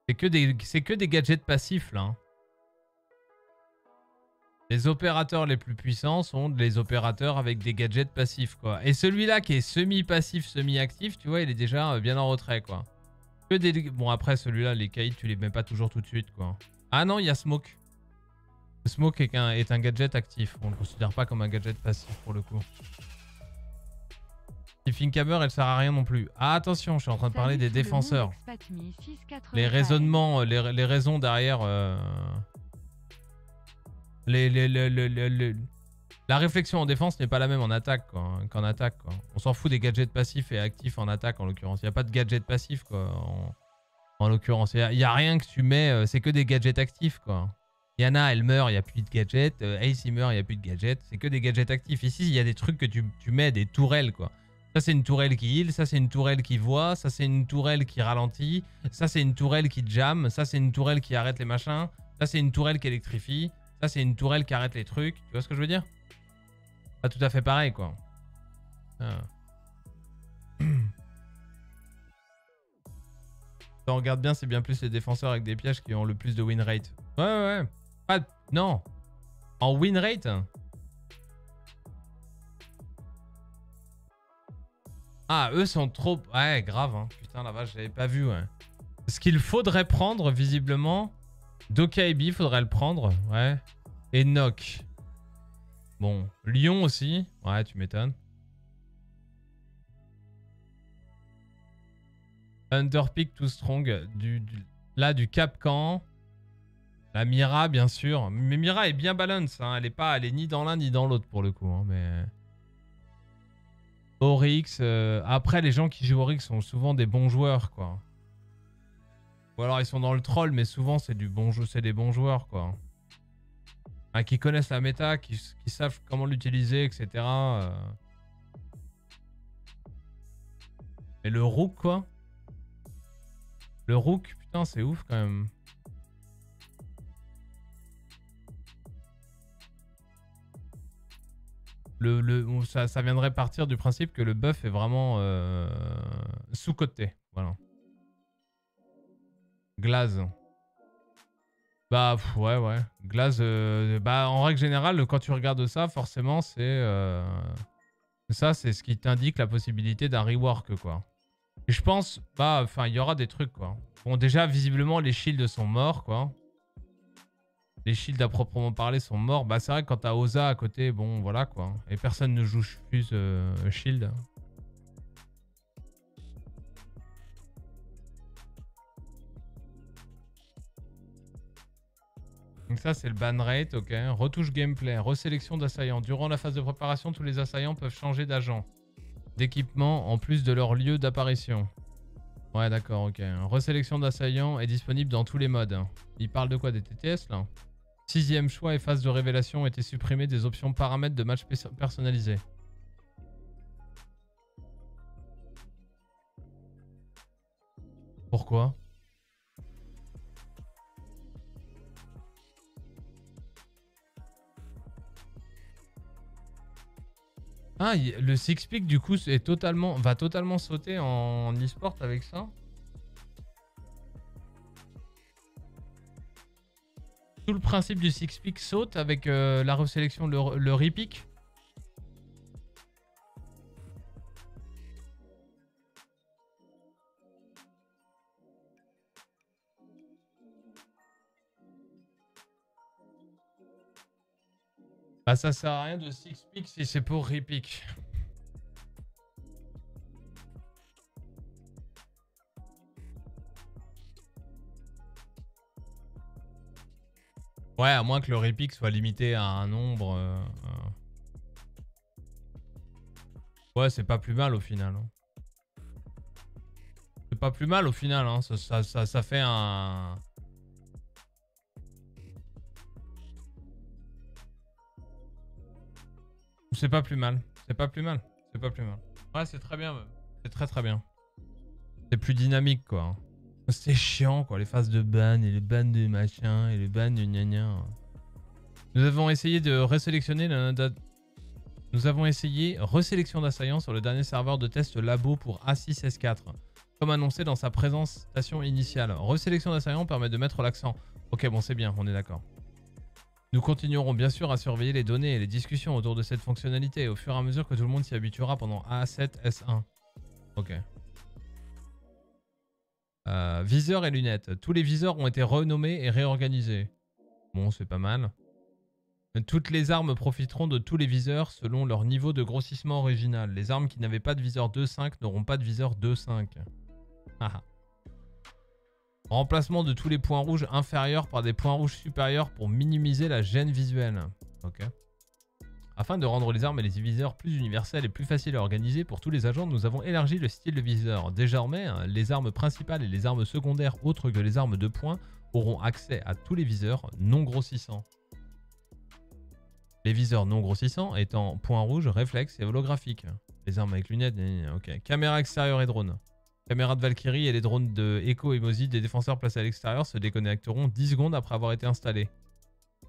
C'est que des, gadgets passifs, là. hein. Les opérateurs les plus puissants sont les opérateurs avec des gadgets passifs, quoi. Et celui-là qui est semi-passif, semi-actif, tu vois, il est déjà euh, bien en retrait, quoi. Bon, après, celui-là, les kites, tu les mets pas toujours tout de suite, quoi. Ah non, il y a Smoke. Le Smoke est un, gadget actif. On le considère pas comme un gadget passif, pour le coup. Tiffin Hammer, elle sert à rien non plus. Ah, attention, je suis en train de parler des défenseurs. Les raisonnements, euh, les, raisons derrière... euh, les- La réflexion en défense n'est pas la même en attaque hein, qu'en attaque. Quoi. On s'en fout des gadgets passifs et actifs en attaque en l'occurrence. Il n'y a pas de gadget passif quoi, en, en l'occurrence. Il n'y a, rien que tu mets, euh, c'est que des gadgets actifs quoi. Yana, elle meurt, il n'y a plus de gadgets. Euh, Ace, il meurt, il n'y a plus de gadgets. C'est que des gadgets actifs. Ici, il y a des trucs que tu, tu mets, des tourelles quoi. Ça, c'est une tourelle qui heal. Ça, c'est une tourelle qui voit. Ça, c'est une tourelle qui ralentit. Ça, c'est une tourelle qui jam. Ça, c'est une tourelle qui arrête les machins. Ça, c'est une tourelle qui électrifie. Ça, c'est une tourelle qui arrête les trucs. Tu vois ce que je veux dire? Pas tout à fait pareil, quoi. Ah. On regarde bien, c'est bien plus les défenseurs avec des pièges qui ont le plus de win rate. Ouais, ouais, ouais. Pas... de- Non. En win rate Ah, eux sont trop... Ouais, grave, hein. Putain, la vache, j'avais pas vu, ouais. Ce qu'il faudrait prendre, visiblement... Dokaibi, faudrait le prendre, ouais. Et Nock. Bon, Lyon aussi. Ouais, tu m'étonnes. Underpeak, Too Strong. Du, du, là, du Capcan. La Mira, bien sûr. Mais Mira est bien balance. Hein. Elle est pas, elle est ni dans l'un ni dans l'autre pour le coup. Hein, mais... Oryx. Euh, après, les gens qui jouent Oryx sont souvent des bons joueurs, quoi. Ou alors ils sont dans le troll, mais souvent c'est du bon jeu, c'est des bons joueurs, quoi. Qui connaissent la méta, qui, savent comment l'utiliser, etc. euh. Et le Rook, quoi. Le Rook, putain, c'est ouf quand même. Le, le, ça, ça viendrait partir du principe que le buff est vraiment euh, sous-coté. Voilà. Glaze. Bah ouais ouais. Glaze, euh, bah en règle générale, quand tu regardes ça, forcément c'est... euh, ça c'est ce qui t'indique la possibilité d'un rework quoi. Et je pense, bah enfin il y aura des trucs quoi. Bon déjà visiblement les shields sont morts quoi. Les shields à proprement parler sont morts. Bah c'est vrai que quand t'as Oza à côté, bon voilà quoi. Et personne ne joue Fuse euh, shield. Donc ça c'est le ban rate, ok. Retouche gameplay, resélection d'assaillants. Durant la phase de préparation, tous les assaillants peuvent changer d'agent. D'équipement en plus de leur lieu d'apparition. Ouais d'accord, ok. Resélection d'assaillants est disponible dans tous les modes. Il parle de quoi Des TTS là? Sixième choix et phase de révélation ont été supprimés des options paramètres de match pers- personnalisé. Pourquoi? Ah, le six pick du coup va totalement sauter en e-sport avec ça. Tout le principe du six pick saute avec euh, la resélection, le, le. Bah ça sert à rien de six pick si c'est pour repick. Ouais, à moins que le repick soit limité à un nombre. euh, euh. Ouais, c'est pas plus mal au final. hein. C'est pas plus mal au final. Hein. Ça- ça- ça fait un. C'est pas plus mal. C'est pas plus mal. C'est pas plus mal. Ouais, c'est très bien. C'est très très bien. C'est plus dynamique quoi. hein. C'est chiant quoi, les phases de ban et les bans de machin et les bans de gna. Nous avons essayé de resélectionner la- Nous avons essayé resélection d'assaillants sur le dernier serveur de test labo pour A6S4. Comme annoncé dans sa présentation initiale. Resélection d'assaillants permet de mettre l'accent. Ok bon c'est bien, on est d'accord. Nous continuerons bien sûr à surveiller les données et les discussions autour de cette fonctionnalité au fur et à mesure que tout le monde s'y habituera pendant A7S1. Ok. Euh, viseurs et lunettes. Tous les viseurs ont été renommés et réorganisés. Bon, c'est pas mal. Toutes les armes profiteront de tous les viseurs selon leur niveau de grossissement original. Les armes qui n'avaient pas de viseur 2.5 n'auront pas de viseur 2.5. Haha. Remplacement de tous les points rouges inférieurs par des points rouges supérieurs pour minimiser la gêne visuelle. Ok. Afin de rendre les armes et les viseurs plus universels et plus faciles à organiser pour tous les agents, nous avons élargi le style de viseur. Désormais, hein, les armes principales et les armes secondaires autres que les armes de poing auront accès à tous les viseurs non grossissants. Les viseurs non grossissants étant point rouge, réflexe et holographique. Les armes avec lunettes, ok. Caméra extérieure et drone. Caméra de Valkyrie et les drones de Echo et Mozi des défenseurs placés à l'extérieur se déconnecteront 10 secondes après avoir été installés.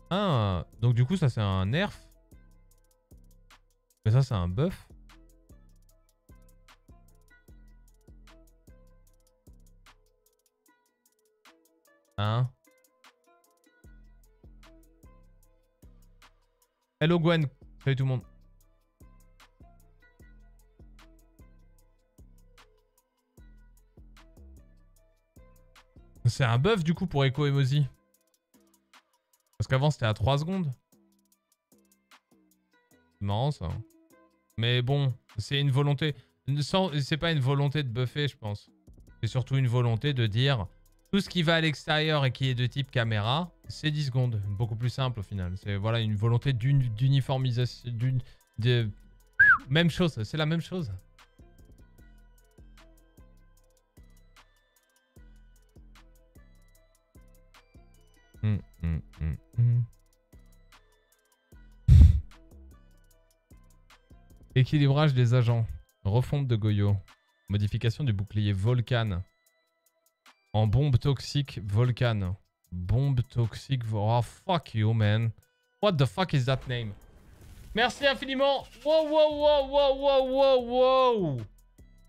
Ah, donc du coup ça c'est un nerf. Mais ça c'est un buff. Hein? Hello Gwen, salut tout le monde. C'est un buff du coup pour Echo Emoji. Parce qu'avant c'était à 3 secondes. C'est marrant ça. Mais bon, c'est une volonté. C'est pas une volonté de buffer, je pense. C'est surtout une volonté de dire tout ce qui va à l'extérieur et qui est de type caméra, c'est 10 secondes. Beaucoup plus simple au final. C'est voilà une volonté d'uni- d'uniformisation. d'une- de... Même chose, c'est la même chose. Hum, hum, hum. Équilibrage des agents. Refonte de Goyo. Modification du bouclier Volcan. En bombe toxique Volcan. Bombe toxique. Oh fuck you man. What the fuck is that name? Merci infiniment. Wow wow wow wow wow wow wow.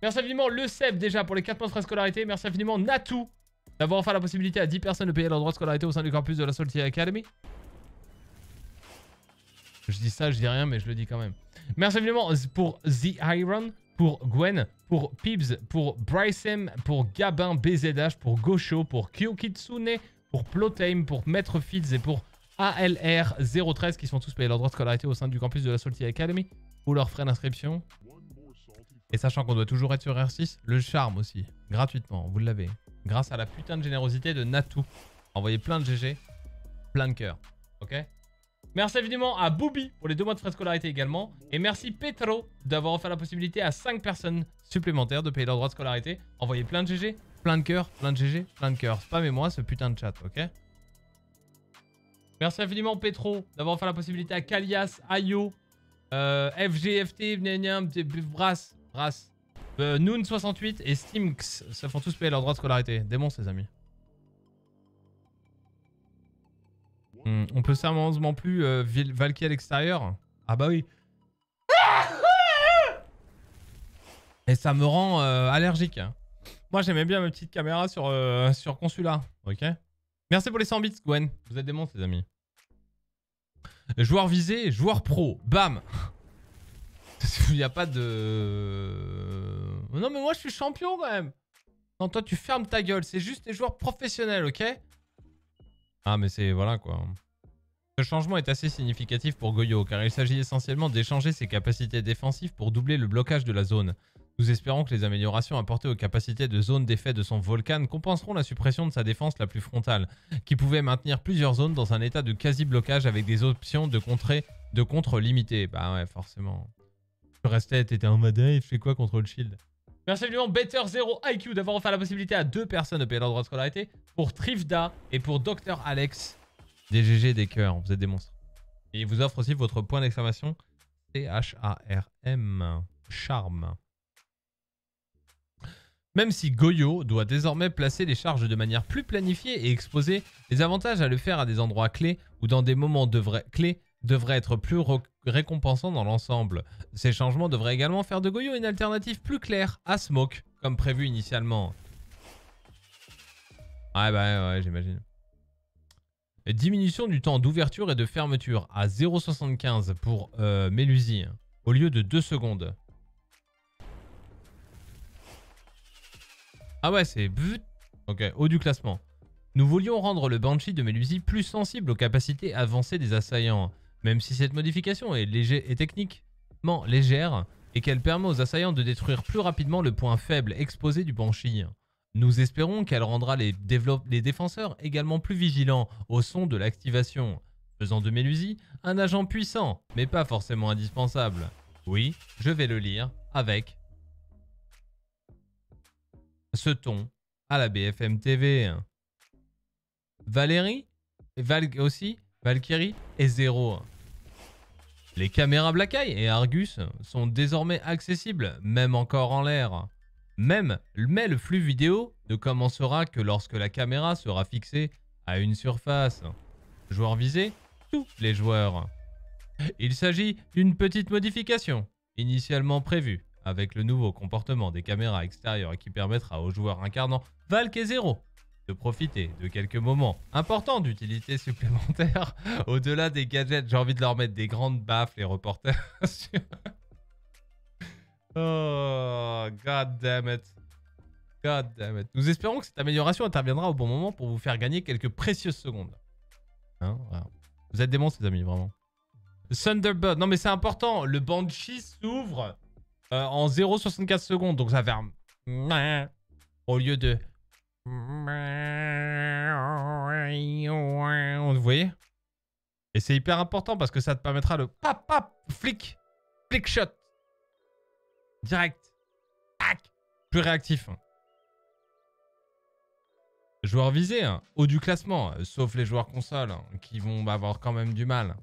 Merci infiniment le Seb déjà pour les 4 mois de frais scolarité. Merci infiniment Natou d'avoir enfin la possibilité à 10 personnes de payer leur droit de scolarité au sein du campus de la Salty Academy. Je dis ça, je dis rien, mais je le dis quand même. Merci évidemment pour The Iron, pour Gwen, pour Pibs, pour Brycem, pour Gabin BZH, pour Gosho, pour Kyokitsune, pour Plotame, pour Maître Fields et pour ALR013 qui sont tous payés leur droit de scolarité au sein du campus de la Salty Academy ou leurs frais d'inscription. Et sachant qu'on doit toujours être sur R6, le charme aussi, gratuitement, vous l'avez. Grâce à la putain de générosité de Natou. Envoyez plein de GG, plein de cœur. Ok? Merci évidemment à Booby pour les deux mois de frais de scolarité également. Et merci Petro d'avoir offert la possibilité à 5 personnes supplémentaires de payer leur droit de scolarité. Envoyez plein de GG, plein de cœur, plein de GG, plein de cœur. Spammez-moi ce putain de chat, ok? Merci infiniment Petro d'avoir offert la possibilité à Kalias, Ayo, euh, FGFT, Brass, Brass, euh, Noon68 et Steamx. Ça font tous payer leur droit de scolarité. Démon, les amis. Hmm, on peut sérieusement plus euh, Valky à l'extérieur? Ah bah oui. Et ça me rend euh, allergique. Moi j'aimais bien ma petite caméra sur, euh, sur Consulat. Ok? Merci pour les 100 bits Gwen. Vous êtes des monstres les amis. Joueur visé, joueur pro. Bam Il n'y a pas de... Non mais moi je suis champion quand même. Non toi tu fermes ta gueule. C'est juste les joueurs professionnels ok? Ah mais c'est... voilà quoi. Ce changement est assez significatif pour Goyo car il s'agit essentiellement d'échanger ses capacités défensives pour doubler le blocage de la zone. Nous espérons que les améliorations apportées aux capacités de zone d'effet de son Volcan compenseront la suppression de sa défense la plus frontale, qui pouvait maintenir plusieurs zones dans un état de quasi-blocage avec des options de, contrée, de contre limitées. Bah ouais, forcément. Tu restais, t'étais en mode, il fait quoi contre le shield? Merci évidemment Better0 IQ d'avoir offert la possibilité à deux personnes de payer leur droit de scolarité, pour Trifda et pour Dr Alex. Des GG, des cœurs, vous êtes des monstres. Et il vous offre aussi votre point d'exclamation C-H-A-R-M. Charme. Même si Goyo doit désormais placer les charges de manière plus planifiée et exposer les avantages à le faire à des endroits clés ou dans des moments devraient- clés devraient être plus récompensants dans l'ensemble. Ces changements devraient également faire de Goyo une alternative plus claire à Smoke, comme prévu initialement. Ouais, bah ouais, j'imagine. Diminution du temps d'ouverture et de fermeture à 0,75 pour euh, au lieu de 2 secondes. Ah ouais, c'est... Ok, haut du classement. Nous voulions rendre le Banshee de Mélusie plus sensible aux capacités avancées des assaillants, même si cette modification est, léger et techniquement légère et qu'elle permet aux assaillants de détruire plus rapidement le point faible exposé du Banshee. Nous espérons qu'elle rendra les défenseurs également plus vigilants au son de l'activation, faisant de Mélusie un agent puissant, mais pas forcément indispensable. Oui, je vais le lire avec ce ton à la BFM TV. Valérie, Val aussi, Valkyrie et Zéro. Les caméras Black Eye et Argus sont désormais accessibles, même encore en l'air. Même, mais le flux vidéo ne commencera que lorsque la caméra sera fixée à une surface. Joueurs visés, tous les joueurs. Il s'agit d'une petite modification, initialement prévue, avec le nouveau comportement des caméras extérieures qui permettra aux joueurs incarnant Valk et Zero de profiter de quelques moments importants d'utilité supplémentaire au-delà des gadgets. J'ai envie de leur mettre des grandes baffes, les reporters. oh, god damn it. God damn it. Nous espérons que cette amélioration interviendra au bon moment pour vous faire gagner quelques précieuses secondes. Hein. Vous êtes des monstres, les amis, vraiment. Thunderbird. Non, mais c'est important. Le Banshee s'ouvre euh, en 0,64 secondes. Donc ça va. Au lieu de... Vous voyez Et c'est hyper important parce que ça te permettra de... Pap, pap, flic, flick shot. Direct. Plus réactif. Joueurs visés, hein, haut du classement, sauf les joueurs console, hein, qui vont avoir quand même du mal.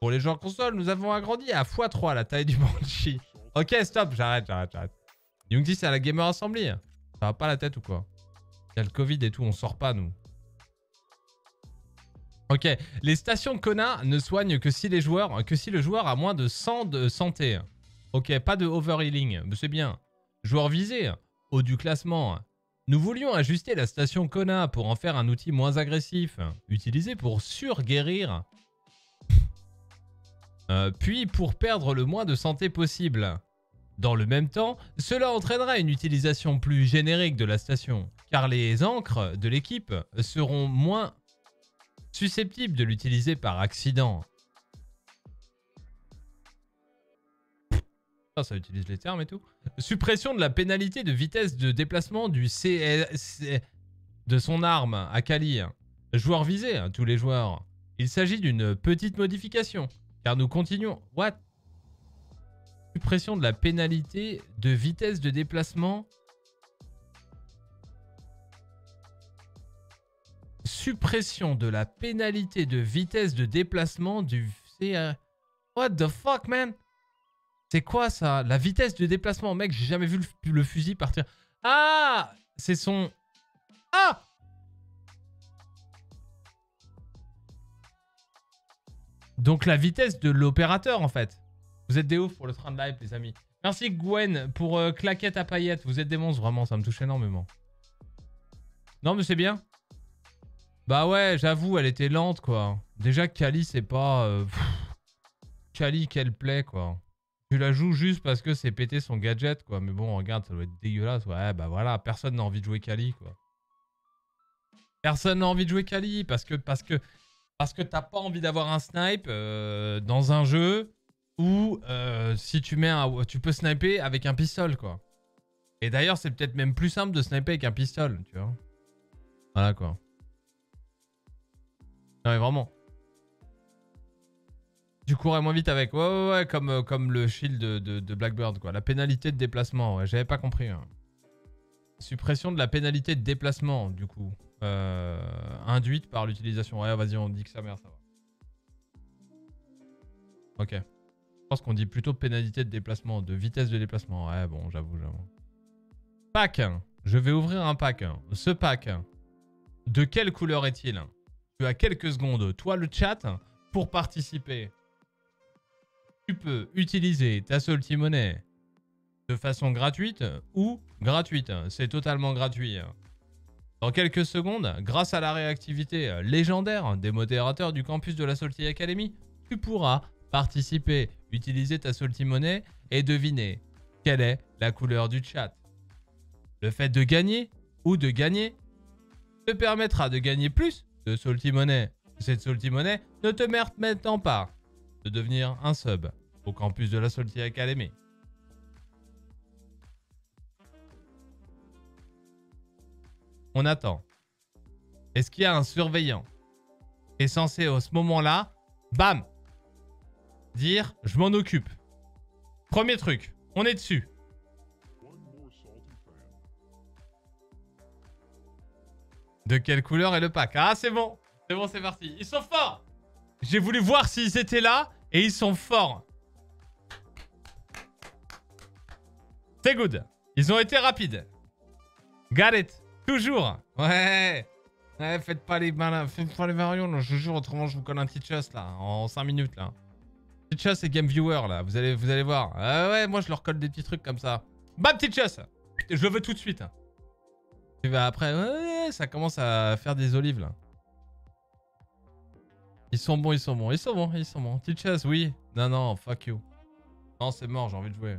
Pour les joueurs console, nous avons agrandi à x3 la taille du Banshee. Ok, stop, j'arrête, j'arrête, j'arrête. Youngdi, c'est à la Gamer Assembly. Ça va pas la tête ou quoi? Il y a le Covid et tout, on sort pas, nous. Ok, les stations Kona ne soignent que si les joueurs, que si le joueur a moins de 100 de santé. Ok, pas de overhealing, c'est bien. Joueur visé, haut du classement. Nous voulions ajuster la station Kona pour en faire un outil moins agressif, utilisé pour surguérir, euh, puis pour perdre le moins de santé possible. Dans le même temps, cela entraînera une utilisation plus générique de la station, car les encres de l'équipe seront moins susceptibles de l'utiliser par accident. Ça, ça utilise les termes et tout. Suppression de la pénalité de vitesse de déplacement du C... C- de son arme à Kali. Joueur visé, hein, tous les joueurs. Il s'agit d'une petite modification, car nous continuons... What? Suppression de la pénalité de vitesse de déplacement. Suppression de la pénalité de vitesse de déplacement du... What the fuck, man? C'est quoi ça? La vitesse de déplacement, mec, j'ai jamais vu le fusil partir. Ah C'est son... Ah Donc la vitesse de l'opérateur, en fait. Vous êtes des oufs pour le train de live, les amis. Merci Gwen pour euh, claquette à paillettes. Vous êtes des monstres, vraiment, ça me touche énormément. Non, mais c'est bien. Bah ouais, j'avoue, elle était lente, quoi. Déjà, Kali, c'est pas... euh. Kali, quelle plaît, quoi. Tu la joues juste parce que c'est péter son gadget, quoi. Mais bon, regarde, ça doit être dégueulasse. Ouais, bah voilà, personne n'a envie de jouer Kali, quoi. Personne n'a envie de jouer Kali parce que parce que parce que t'as pas envie d'avoir un snipe euh, dans un jeu où euh, si tu mets un, tu peux sniper avec un pistol, quoi. Et d'ailleurs, c'est peut-être même plus simple de sniper avec un pistol, tu vois. Voilà, quoi. Non, mais vraiment. Tu courais moins vite avec. Ouais, ouais, ouais, comme, euh, comme le shield de, de- de Blackbird, quoi. La pénalité de déplacement, ouais, j'avais pas compris. hein. Suppression de la pénalité de déplacement, du coup. Euh, induite par l'utilisation. Ouais, vas-y, on dit que sa mère, ça va. Ok. Je pense qu'on dit plutôt pénalité de déplacement, de vitesse de déplacement. Ouais, bon, j'avoue, j'avoue. Pack. Je vais ouvrir un pack. Ce pack, de quelle couleur est-il? Tu as quelques secondes, toi le chat, pour participer. Tu peux utiliser ta Salty Money de façon gratuite ou gratuite. C'est totalement gratuit. Dans quelques secondes, grâce à la réactivité légendaire des modérateurs du campus de la Salty Academy, tu pourras participer, utiliser ta Money et deviner quelle est la couleur du chat. Le fait de gagner ou de gagner te permettra de gagner plus de Salty Money. Cette Salty ne te permettant pas de devenir un sub au campus de la Salty Academy. On attend. Est-ce qu'il y a un surveillant est censé, à ce moment-là, bam, dire « je m'en occupe ». Premier truc, on est dessus. De quelle couleur est le pack? Ah, c'est bon. C'est bon, c'est parti. Ils sont forts. J'ai voulu voir s'ils étaient là et ils sont forts. C'est good. Ils ont été rapides. Got it. Toujours. Ouais. Ouais, faites pas les malins. Faites pas les Je vous jure, autrement, je vous colle un Teachus là. En 5 minutes là. Teachus et Game Viewer là. Vous allez, vous allez voir. Ah ouais, moi je leur colle des petits trucs comme ça. Bam, Teachus. Je le veux tout de suite. Et bah après, ouais, ça commence à faire des olives là. Ils sont bons, ils sont bons, ils sont bons, ils sont bons. Teachers, oui. Non, non, fuck you. Non, c'est mort, j'ai envie de jouer.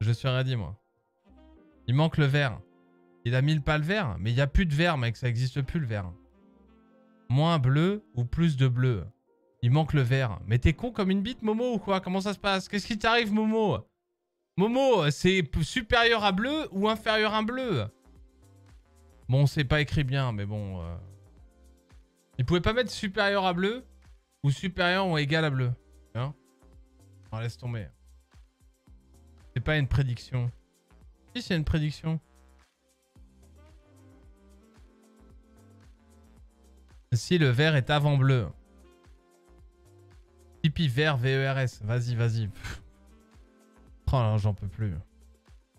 Je suis ready, moi. Il manque le vert. Il a mis le pas le vert, mais il n'y a plus de vert, mec, ça existe plus le vert. Moins bleu ou plus de bleu. Il manque le vert. Mais t'es con comme une bite, Momo, ou quoi? Comment ça se passe? Qu'est-ce qui t'arrive, Momo? Momo, c'est supérieur à bleu ou inférieur à bleu? Bon, c'est pas écrit bien, mais bon. Euh... Il pouvait pas mettre supérieur à bleu ou supérieur ou égal à bleu. Hein? On laisse tomber. C'est pas une prédiction. Si, c'est une prédiction. Si le vert est avant bleu. Pipi vert VERS. Vas-y, vas-y. Oh là, j'en peux plus.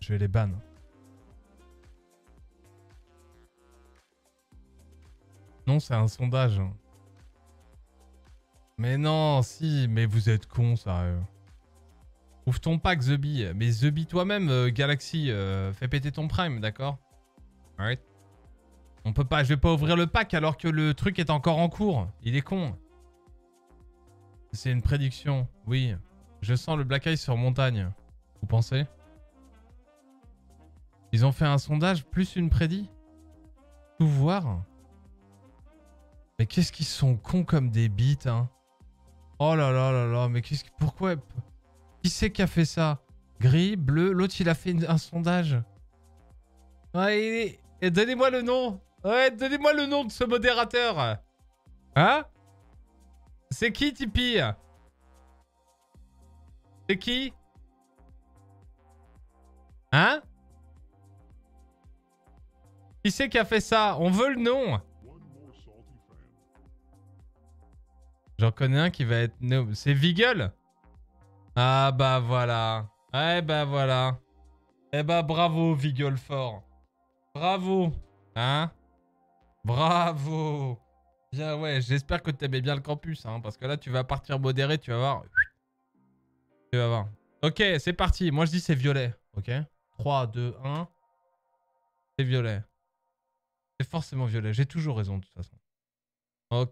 Je vais les ban. Non, c'est un sondage. Mais non, si, mais vous êtes con, sérieux. Ouvre ton pack, The. Mais The toi-même, euh, Galaxy, euh, fais péter ton prime, d'accord? Alright. On peut pas, je vais pas ouvrir le pack alors que le truc est encore en cours. Il est con. C'est une prédiction, oui. Je sens le Black Eye sur montagne. Vous pensez? Ils ont fait un sondage plus une prédit? Tout voir? Mais qu'est-ce qu'ils sont cons comme des bites, hein? Oh là là là là, mais qu'est-ce que... Pourquoi Qui c'est qui a fait ça? Gris, bleu, l'autre il a fait un sondage. Ouais, et donnez-moi le nom. Ouais, donnez-moi le nom de ce modérateur. Hein? C'est qui Tipeee C'est qui Hein Qui c'est qui a fait ça? On veut le nom J'en connais un qui va être... C'est Vigel Ah bah voilà. Eh bah voilà. Eh bah bravo Vigel fort. Bravo. Hein? Bravo. Bien ouais, j'espère que t'aimais bien le campus, hein, parce que là tu vas partir modéré, tu vas voir. Tu vas voir. Ok, c'est parti. Moi je dis c'est violet. Ok? 3, 2, 1. C'est violet. C'est forcément violet. J'ai toujours raison de toute façon. Ok.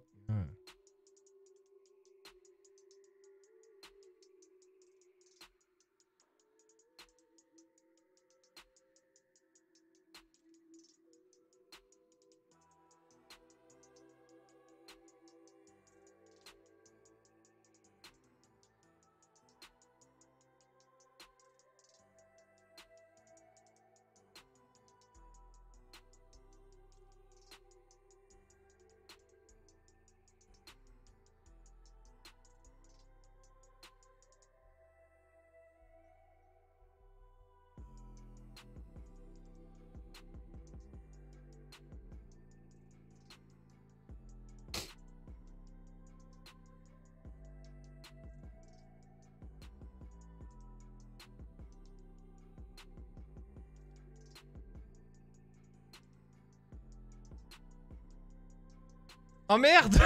Oh merde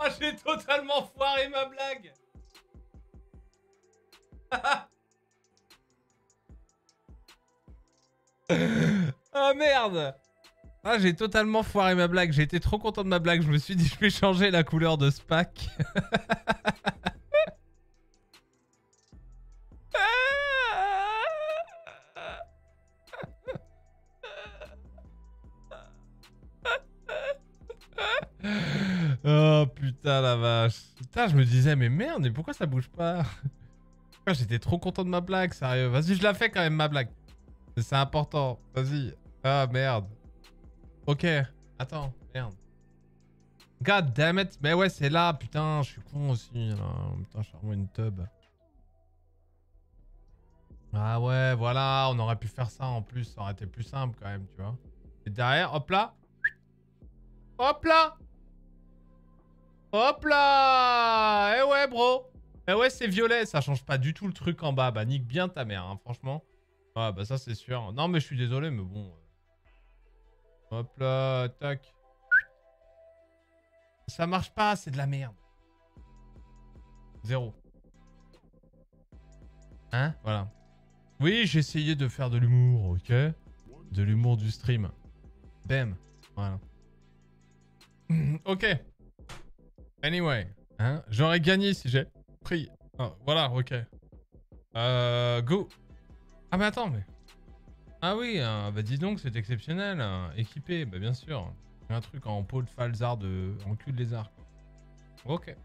Ah j'ai totalement foiré ma blague. Ah merde. Ah j'ai totalement foiré ma blague, j'ai été trop content de ma blague, je me suis dit je vais changer la couleur de ce pack. disais, mais merde, mais pourquoi ça bouge pas J'étais trop content de ma blague, sérieux. Vas-y, je la fais quand même, ma blague. C'est important. Vas-y. Ah merde. Ok. Attends, merde. God damn it. Mais ouais, c'est là, putain, je suis con aussi. Là. Putain, je suis vraiment une tub. Ah ouais, voilà, on aurait pu faire ça en plus. Ça aurait été plus simple quand même, tu vois. Et derrière, hop là. Hop là Hop là Eh ouais, bro Eh ouais, c'est violet. Ça change pas du tout le truc en bas. Bah, nique bien ta mère, hein, franchement. Ah, bah ça, c'est sûr. Non, mais je suis désolé, mais bon. Hop là, tac. Ça marche pas, c'est de la merde. Zéro. Hein Voilà. Oui, j'ai essayé de faire de l'humour, ok De l'humour du stream. Bam. Voilà. ok. Anyway, hein, j'aurais gagné si j'ai pris. Ah, voilà, ok. Euh, go. Ah mais attends, mais. Ah oui, hein, bah dis donc, c'est exceptionnel. hein, équipé, bah bien sûr. Un truc en peau de falzar de. en cul de lézard. Ok.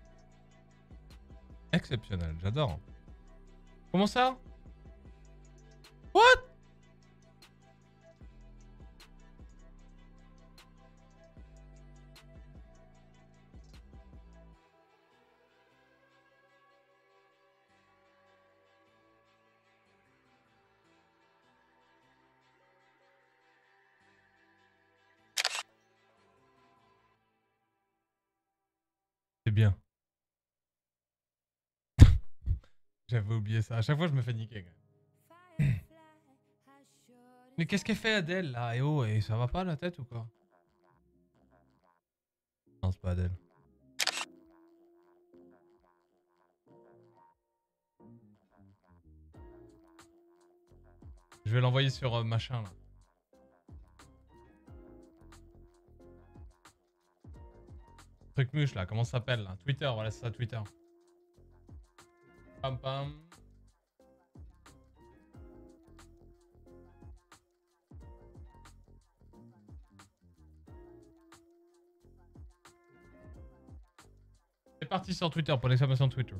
Exceptionnel, j'adore. Comment ça? What? J'avais oublié ça. À chaque fois, je me fais niquer. quand même. Mais qu'est-ce qu'elle fait Adèle là? Et oh, et ça va pas la tête ou quoi? Non, c'est pas Adèle. Je vais l'envoyer sur euh, machin là. Truc muche là, comment ça s'appelle là? Twitter, voilà, c'est ça, Twitter. Pam pam. C'est parti sur Twitter pour l'exclamation Twitter.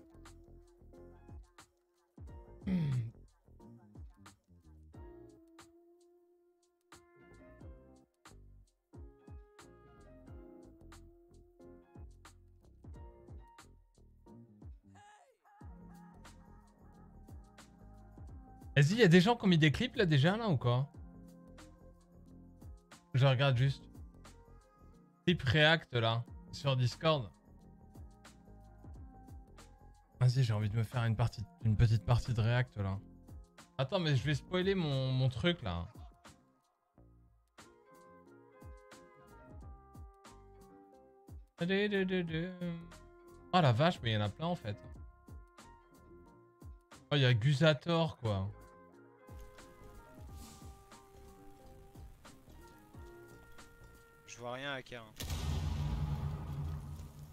Vas-y, y a des gens qui ont mis des clips là déjà là ou quoi Je regarde juste. Clip React là, sur Discord. Vas-y, j'ai envie de me faire une partie, une petite partie de React là. Attends, mais je vais spoiler mon, mon truc là. Oh la vache, mais il y en a plein en fait. Oh, il y a Gusator quoi. Je vois rien à K1.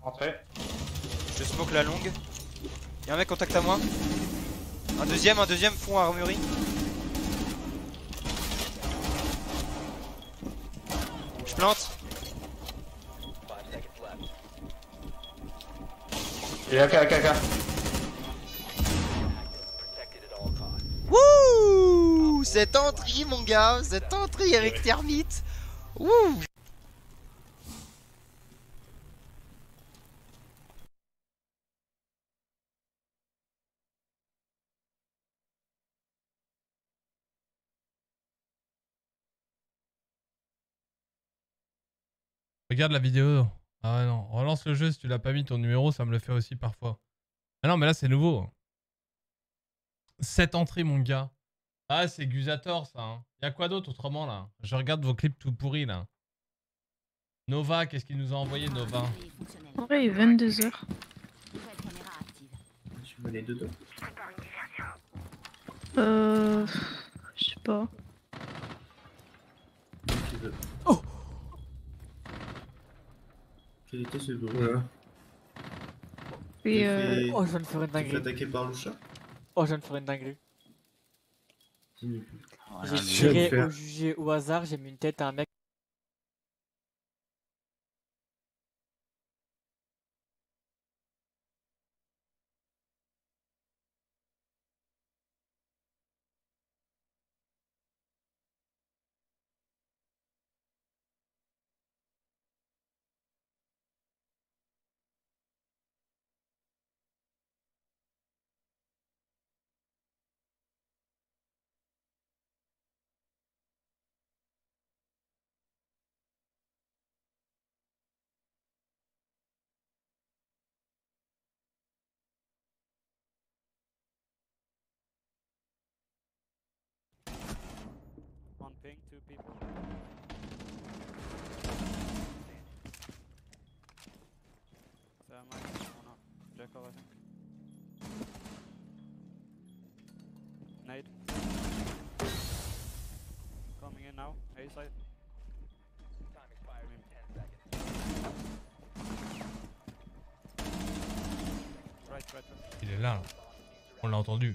Entrez. Je smoke la longue. Y'a un mec contact à moi. Un deuxième, un deuxième fond armurerie. Je plante. Et AK, AK, AK. Wouh Cette entrée mon gars, cette entrée avec Thermite. Wouh Regarde la vidéo. Ah ouais, non, relance le jeu si tu l'as pas mis ton numéro, ça me le fait aussi parfois. Ah non, mais là c'est nouveau. Cette entrée, mon gars. Ah, c'est Gusator ça. Hein. Y a quoi d'autre autrement là? Je regarde vos clips tout pourris là. Nova, qu'est-ce qu'il nous a envoyé Nova? Ouais, 22h. Tu veux les deux Euh. Je sais pas. Oh Quel était ce bruit Et T'es euh. fait- Oh, je viens de faire une dinguerie. par le chat Oh, je viens de faire une dinguerie. J'ai tiré au jugé au hasard, j'ai mis une tête à un mec. On ping, two people. So I'm like, oh no, Think. Nade. Coming in now, A side. Time expired in 10 seconds. Right, right, right. Il est là. là. On l'a entendu.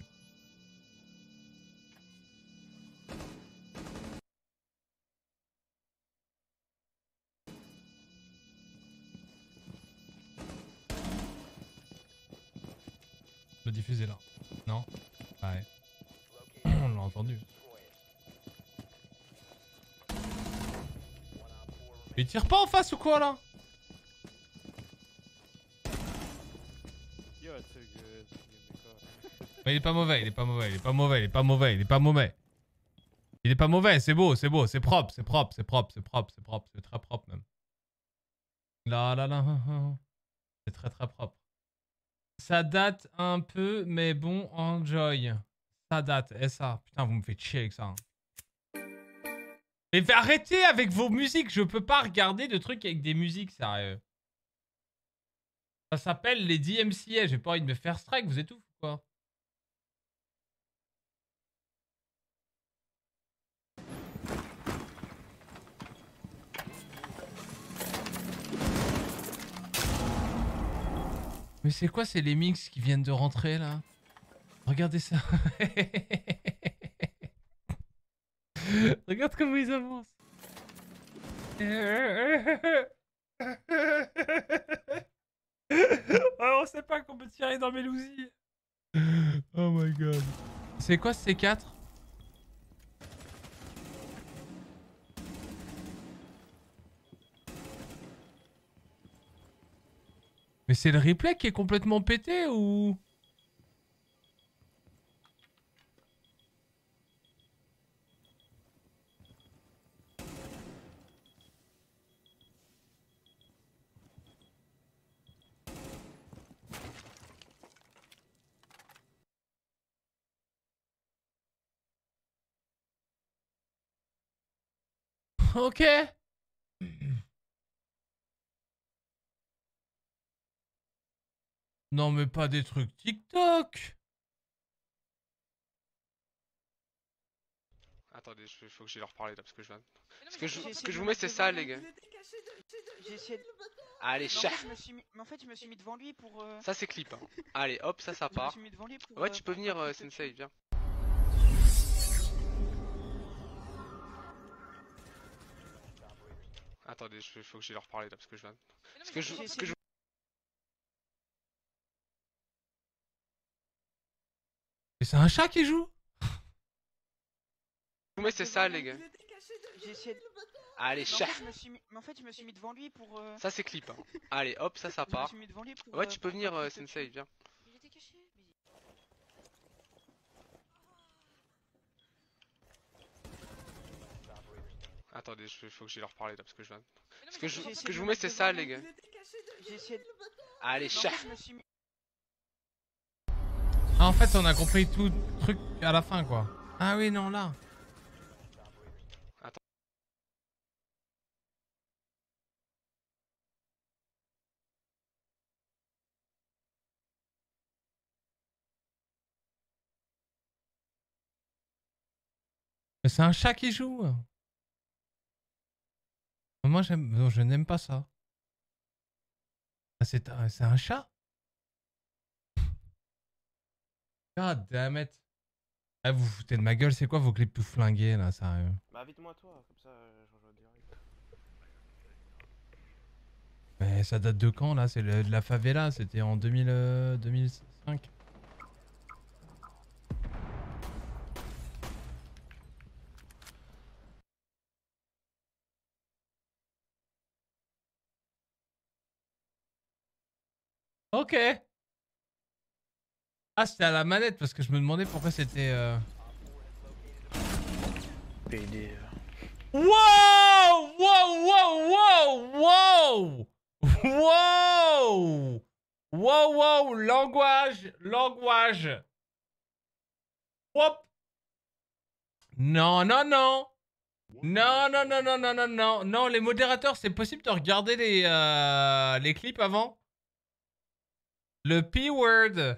Diffuser là. Non. Ouais. On l'a entendu. Il tire pas en face ou quoi là. Mais il est pas mauvais, il est pas mauvais, il est pas mauvais, il est pas mauvais, il est pas mauvais. Il est pas mauvais, c'est beau, c'est beau, c'est propre, c'est propre, c'est propre, c'est propre, c'est propre, c'est très propre même. Là là là, c'est très très propre. Ça date un peu, mais bon, enjoy. Ça date, et ça, putain, vous me faites chier avec ça. hein. Mais arrêtez avec vos musiques, je peux pas regarder de trucs avec des musiques, sérieux. Ça s'appelle les DMCA, j'ai pas envie de me faire strike, vous êtes ouf ou quoi Mais c'est quoi ces mix qui viennent de rentrer là? Regardez ça. Regarde comment ils avancent. Oh, on sait pas qu'on peut tirer dans mes lousies. Oh my god. C'est quoi ces quatre? Mais c'est le replay qui est complètement pété ou? Ok. Non mais pas des trucs TikTok. Attendez, il faut que j'aille leur parler là parce que je viens. Ce que je, ce que je vous mets, c'est ça, les gars. J'ai essayé de... Allez, mis- Mais en fait, je me suis mis devant lui pour... euh, Ça, c'est clip. hein. Allez, hop, ça, ça Je me part. suis mis devant lui pour, Ouais, euh, tu peux venir, euh, Sensei, viens. Attendez, il faut que j'aille leur parler là parce que je viens. Ce que je, ce que je Mais c'est un chat qui joue vous mets, c'est ça, les gars. J'ai essayé de... Allez, Mais en chat. fait, je me suis mis- Mais en fait, je me suis mis devant lui pour... euh, Ça, c'est clip. hein. Allez, hop, ça, ça Je me part. suis mis devant lui pour, Ouais, euh, tu peux venir, euh, Sensei, viens. Attendez, il faut que j'aille leur parler là parce que je viens. Ce que je, ce que je vous mets, c'est ça, les gars. Allez, Mais chat. Ah, en fait, on a compris tout le truc à la fin, quoi. Ah oui, non, là. C'est un chat qui joue. Moi, j'aime... je n'aime pas ça. Ah, c'est un... c'est un chat God damn it. Ah, vous vous foutez de ma gueule, c'est quoi vos clips tout flingués, là, sérieux? Bah invite-moi toi, comme ça euh, je rejoins direct. Mais ça date de quand, là? C'est de la favela, c'était en 2000, euh, 2005. Ok. Ah, c'était à la manette parce que je me demandais pourquoi c'était. euh, PD. Wow! Wow! Wow! Wow! Wow! Wow! Wow! Langage! Langage! Whoop! Non, non, non! Non, non, non, non, non, non, non, non, les modérateurs, c'est possible de regarder les, euh, les clips avant? Le P-word!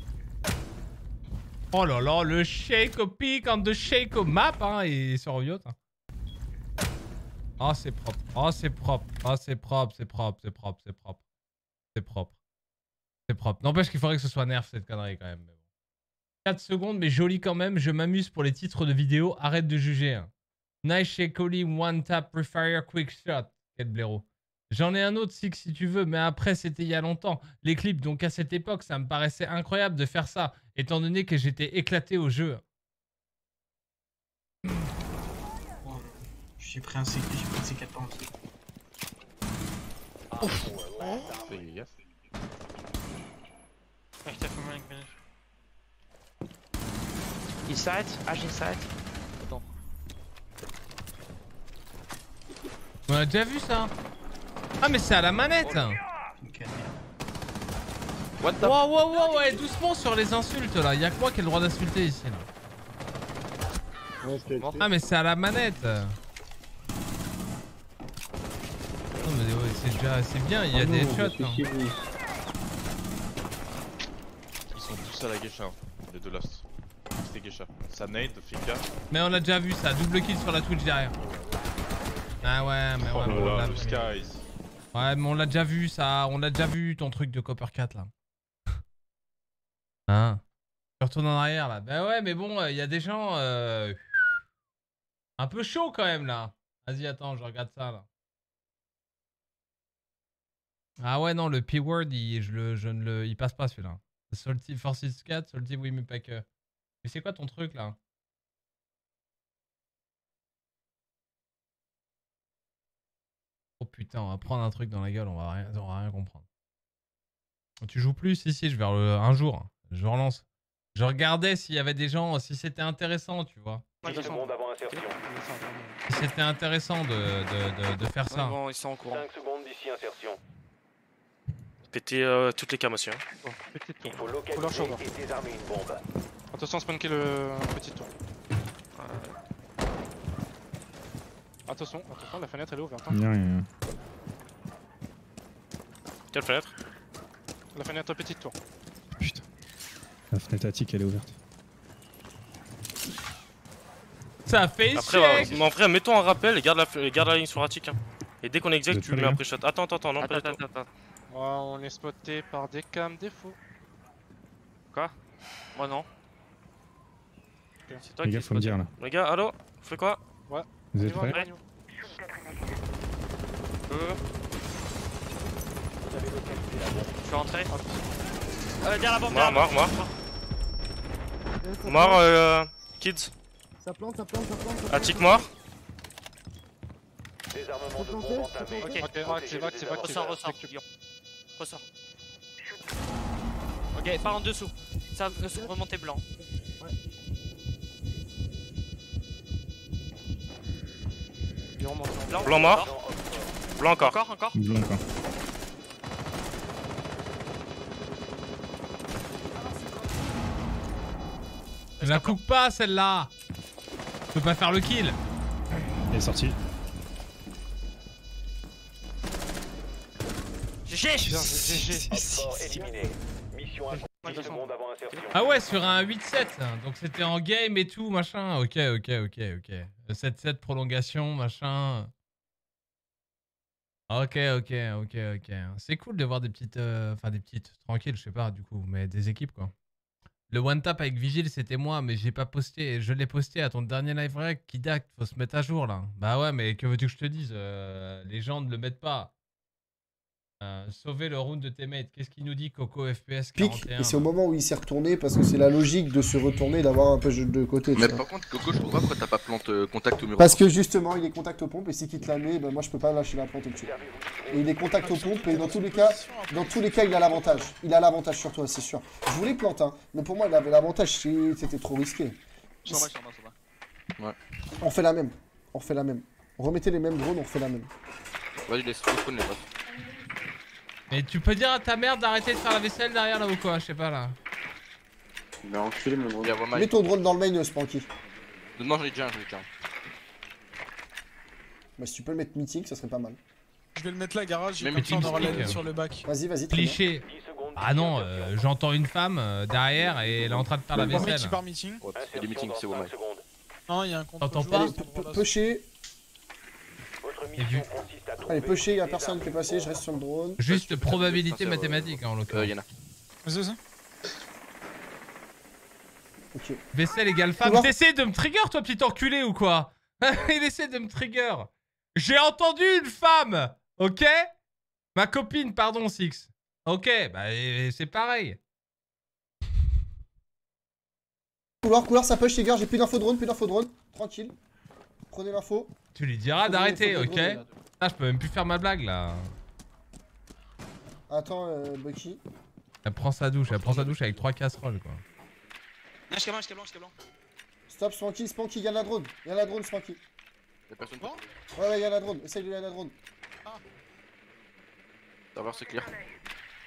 Oh là là, le shake au pic and the shake au map, hein, et sur Riot. Hein. Oh, c'est propre. Oh, c'est propre. Oh, c'est propre, c'est propre, c'est propre, c'est propre. C'est propre. C'est propre. N'empêche qu'il faudrait que ce soit nerf cette connerie quand même. mais bon. 4 secondes, mais joli quand même. Je m'amuse pour les titres de vidéo. Arrête de juger. hein. Nice shake Oli, one tap, prefire, quick shot. Quel blaireau. J'en ai un autre, Six, si tu veux, mais après, c'était il y a longtemps. Les clips, donc à cette époque, ça me paraissait incroyable de faire ça, étant donné que j'étais éclaté au jeu. J'ai pris un C, j'ai pris un C4 par en dessous. Fais gaffe. Inside, H inside. Attends. On a déjà vu ça Ah mais c'est à la manette What the Wow wow wow ouais doucement sur les insultes là, y'a que moi qui ai le droit d'insulter ici là. Ah mais c'est à la manette Non mais ouais, c'est déjà c'est bien, il y a des shots hein. Ils sont tous à la geisha, hein, les deux last. C'était geisha. Ça nade, Fika. Mais on a déjà vu ça, double kill sur la Twitch derrière. Ah ouais mais ouais, Oh mais là on là, l'a. Ouais mais on l'a déjà vu ça, on l'a déjà vu ton truc de Copper 4 là. Hein Tu retournes en arrière là. Bah ouais mais bon, il y a des gens euh, un peu chaud quand même là. Vas-y attends, je regarde ça là. Ah ouais non, le P-word, il, je le, je ne le, il passe pas celui-là. Salty Forces 4, Salty oui mais pas que. Mais c'est quoi ton truc là? Oh putain, on va prendre un truc dans la gueule, on va rien, on va rien comprendre. Tu joues plus? Si, si, je vais le... un jour. Je relance. Je regardais s'il y avait des gens, si c'était intéressant, tu vois. 10 secondes avant insertion. Si c'était intéressant de, de, de, de faire ça. ils sont en courant. 5 secondes d'ici insertion. Péter euh, toutes les cams aussi. Hein. Il faut localiser et désarmer une bombe. Attention à le petit tour. Attention, attention, la fenêtre elle est ouverte. hein. Y'a rien. Quelle fenêtre? La fenêtre petite tour. La fenêtre attique elle est ouverte. Ça fait Après, ouais, mais en vrai, mets-toi en rappel et garde la, garde la ligne sur Attic. Hein. Et dès qu'on êtes tu le mets après shot. Attends, attends, attends, non, attends, attends, on est spoté par des cams défauts. Quoi? Moi non. C'est toi Les qui gars, faut me dire là. Les gars, allô? Vous faites quoi? Ouais. Vous êtes On prêts? Euh. Je suis rentré. Euh, derrière la bombe, Mort, mort, bombe. mort. Mort, euh. Kids. Ça plante, ça plante, ça plante. ça plante. Attic mort. Désarmement de bombe entamé. Ok. Ressort, ressort. Ressort. Ok, par en dessous. Ça va remonter blanc. Blanc, blanc mort. Blanc encore. Encore, encore. Blanc encore. Je la coupe pas celle-là Je peux pas faire le kill Elle est sortie. GG Op 4 éliminé. Mission à 10 secondes avant insertion. Ah ouais, sur un 8-7, donc c'était en game et tout, machin. Ok, ok, ok, ok. Le 7-7 prolongation, machin. Ok, ok, ok, ok. C'est cool de voir des petites, euh, enfin des petites, tranquilles, je sais pas du coup, mais des équipes quoi. Le one tap avec Vigile, c'était moi, mais j'ai pas posté. Je l'ai posté à ton dernier live rec. Kidak, faut se mettre à jour là. Bah ouais, mais que veux-tu que je te dise euh, Les gens ne le mettent pas. Euh, sauver le round de tes mates. Qu'est-ce qu'il nous dit Coco FPS 41 Pique, et c'est au moment où il s'est retourné parce que c'est la logique de se retourner et d'avoir un peu de côté. Mais par contre, Coco, je comprends pas pourquoi t'as pas plante euh, contact au mur. Parce que justement, il est contact aux pompes et si qu'il te la met, ben moi je peux pas lâcher la plante au-dessus. Et il est contact aux pompes et dans tous les cas, dans tous les cas, il a l'avantage. Il a l'avantage sur toi, c'est sûr. Je voulais plante, hein, mais pour moi, il avait l'avantage si c'était trop risqué. Sur moi, sur moi, sur moi. Ouais. On fait la même. On fait la même. Remettez les mêmes drones, on fait la même. Vas-y, laisse les potes. Mais tu peux dire à ta mère d'arrêter de faire la vaisselle derrière là ou quoi Je sais pas là. Il a enculé mon drone. Mets ton drone dans le main, euh, Spanky. Non, j'en ai déjà un, j'en ai déjà un. Bah, si tu peux le mettre meeting, ça serait pas mal. Je vais le mettre là, garage, Même comme ça on aura la ligne sur le bac. Vas-y, vas-y. Cliché. Ah non, euh, j'entends une femme euh, derrière et elle est en train de faire la Par vaisselle. meeting, par meeting. Y a des meetings, c'est Womai. Non, il y a un contre T'entends pas. Et Allez, pusher, y'a personne qui est passé, je reste sur le drone. Juste probabilité mathématique hein, en l'occurrence. a. Vas-y, vas-y. Ok. Vaisselle égale femme. T'essaies de me trigger, toi, petit enculé, ou quoi Il essaie de me trigger. J'ai entendu une femme, ok? Ma copine, pardon, Six. Ok, bah c'est pareil. Couloir, couloir, ça push, les gars, j'ai plus d'info drone, plus d'info drone. Tranquille. Prenez l'info. Tu lui diras d'arrêter, ok. Ah, je peux même plus faire ma blague là. Attends, euh, Bucky. Elle prend sa douche, elle prend sa douche avec trois casseroles, quoi. Non, je blanc, je blanc, je blanc. Stop, Spanky, Spanky, y'a la drone. Y'a la drone, Spanky. Y'a personne. Ouais, ouais, y'a la drone. Essaye de la drone. Serveur, c'est clair.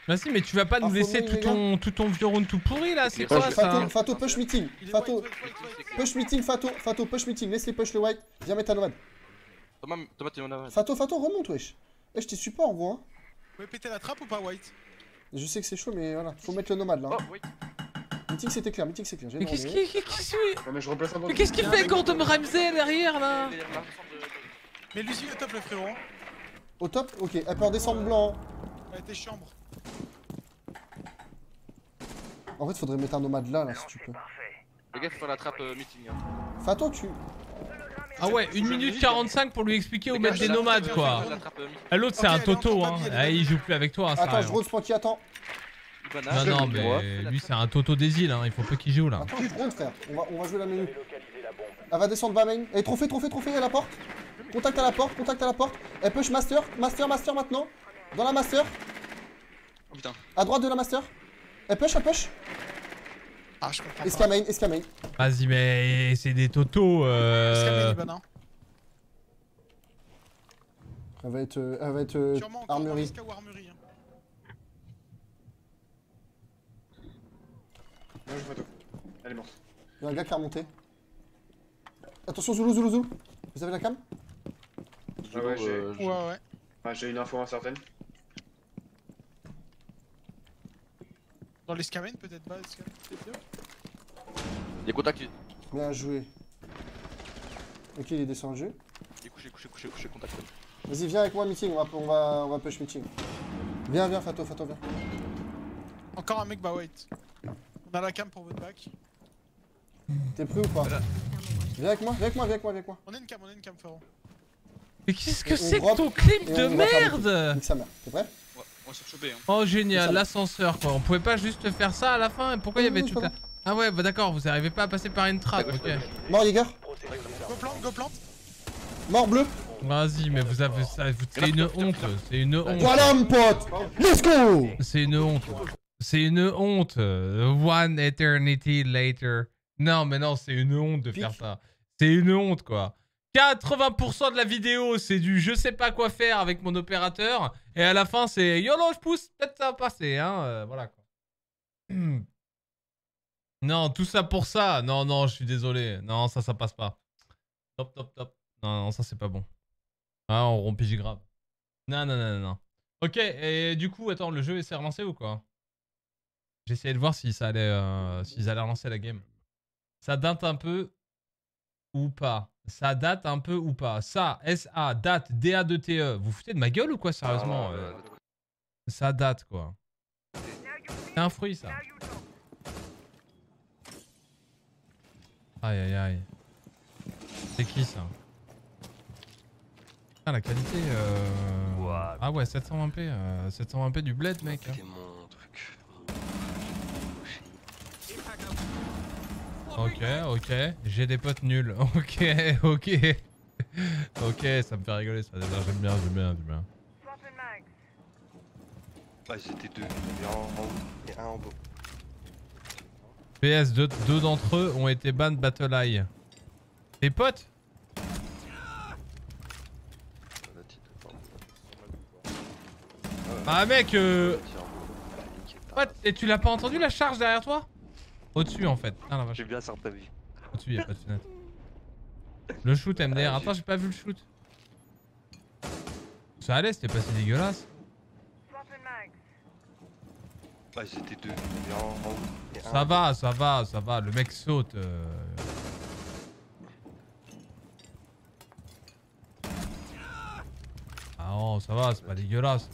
Bah si, mais tu vas pas nous Info laisser tout ton, tout ton vieux round tout pourri là, c'est quoi ça Fato, Fato, push meeting. Fato, push meeting, Fato, Fato, push meeting. Laisse les push le white. Viens mettre ta nomade. Thomas, Thomas, t'es en avance. Fato, Fato, remonte, wesh. Eh, je t'ai support en gros, hein. Vous pouvez péter la trappe ou pas, White? Je sais que c'est chaud, mais voilà. Faut mettre le nomade là. hein. Meeting, c'était clair, meeting, c'est clair. j'ai Mais qu'est-ce qu'il qu'est-ce qu'il- Non, mais je replace un mais qu'est-ce qu'il fait Gordon Ramsay derrière là? Mais Lucie est top, le frérot. hein. Au top Ok, elle peut redescendre blanc. Elle était chambre. En fait, faudrait mettre un nomade là, là, si tu peux. Les gars, faut faire la trappe euh, meeting. Hein. Fato, tu. Ah ouais, 1 minute 45 pour lui expliquer où mettre des nomades quoi. Ah, L'autre c'est un toto hein. de Ah, il joue plus avec toi, hein, Attends, je rien. drone Spanky, attends. Non, non, mais lui c'est un toto des îles, hein. il faut pas qu'il joue là. Attends, je drone, frère. On va, on va jouer la menu. Elle va descendre bas main. Et trophée, trophée, trophée à la porte. Contact à la porte, contact à la porte. Elle push master, master, master maintenant. Dans la master. Oh putain. À droite de la master. Elle push, elle push. Ah, je comprends. Escamain, escamain. Vas-y, mais c'est des totos. Euh... Elle va être, euh, elle va être euh, Sûrement encore dans armurerie. SK ou armurerie. hein. Moi, je photo. Elle est morte. Il y a un gars qui est remonté. Attention, Zulu, Zulu, Zulu. Vous avez la cam? Ah ouais, j'ai. euh, Ouais, ouais. Ah, j'ai une info incertaine. Dans les scamens, peut-être pas. peut-être bien. Il a contact. Il Bien joué. Ok, il est descendu. est couché, couché, couché, couché, contact. Vas-y, viens avec moi, meeting. On va, on va, on va push meeting. Viens, viens, Fato, Fato, viens. Encore un mec, bah wait. On a la cam pour votre back. T'es prêt ou pas Viens avec moi, viens avec moi, viens avec moi, viens avec moi. On a une cam, on a une cam, frérot. Mais qu'est-ce que c'est que ton clip de on merde. Nique sa mère. T'es prêt On va, on va se choper. Hein. Oh génial, ça. l'ascenseur quoi. On pouvait pas juste faire ça à la fin Pourquoi il y avait oui, toute la... Ah ouais, bah d'accord, vous arrivez pas à passer par une trappe, ok. Mort, Jäger. Go plante, go plante. Mort, bleu. Vas-y, mais vous avez ça, vous- c'est une honte, c'est une honte. Voilà, mon pote. Let's go C'est une honte. C'est une honte. One eternity later. Non, mais non, c'est une honte de faire ça. C'est une honte, quoi. 80% de la vidéo, c'est du je sais pas quoi faire avec mon opérateur. Et à la fin, c'est YOLO, je pousse, peut-être ça va passer, hein. euh, voilà, quoi. Non, tout ça pour ça. Non, non, je suis désolé. Non, ça, ça passe pas. Top, top, top. Non, non, ça, c'est pas bon. Ah, on rompige grave. Non, non, non, non, non. Ok, et du coup, attends, le jeu s'est relancé ou quoi? J'essayais de voir si ça allait, euh, s'ils allaient relancer la game. Ça date un peu ou pas? Ça date un peu ou pas? Ça, SA, date, DA2TE. E. Vous foutez de ma gueule ou quoi, sérieusement? Ah, euh Ça date, quoi. C'est un fruit, ça. Aïe, aïe, aïe. C'est qui, ça Ah, la qualité... Euh... Ah ouais, 720p. euh, 720p du bled, mec. hein. Ok, ok. J'ai des potes nuls. Ok, ok. ok, ça me fait rigoler ça. déjà, J'aime bien, j'aime bien, j'aime bien. Ah, c'était deux. Il y en a un en haut et un en bas. PS, deux, deux d'entre eux ont été ban Battle Eye. Tes potes Ah mec, euh... What? Et tu l'as pas entendu la charge derrière toi? Au-dessus en fait. Ah. J'ai bien ça ta vie. Au-dessus, y'a pas de fenêtre. Le shoot MDR. Attends, j'ai pas vu le shoot. Ça allait, c'était pas si dégueulasse. Ah, ils étaient deux. Un Ça va, ça va, ça va. Le mec saute. euh. Ah non, ça va, c'est pas dégueulasse.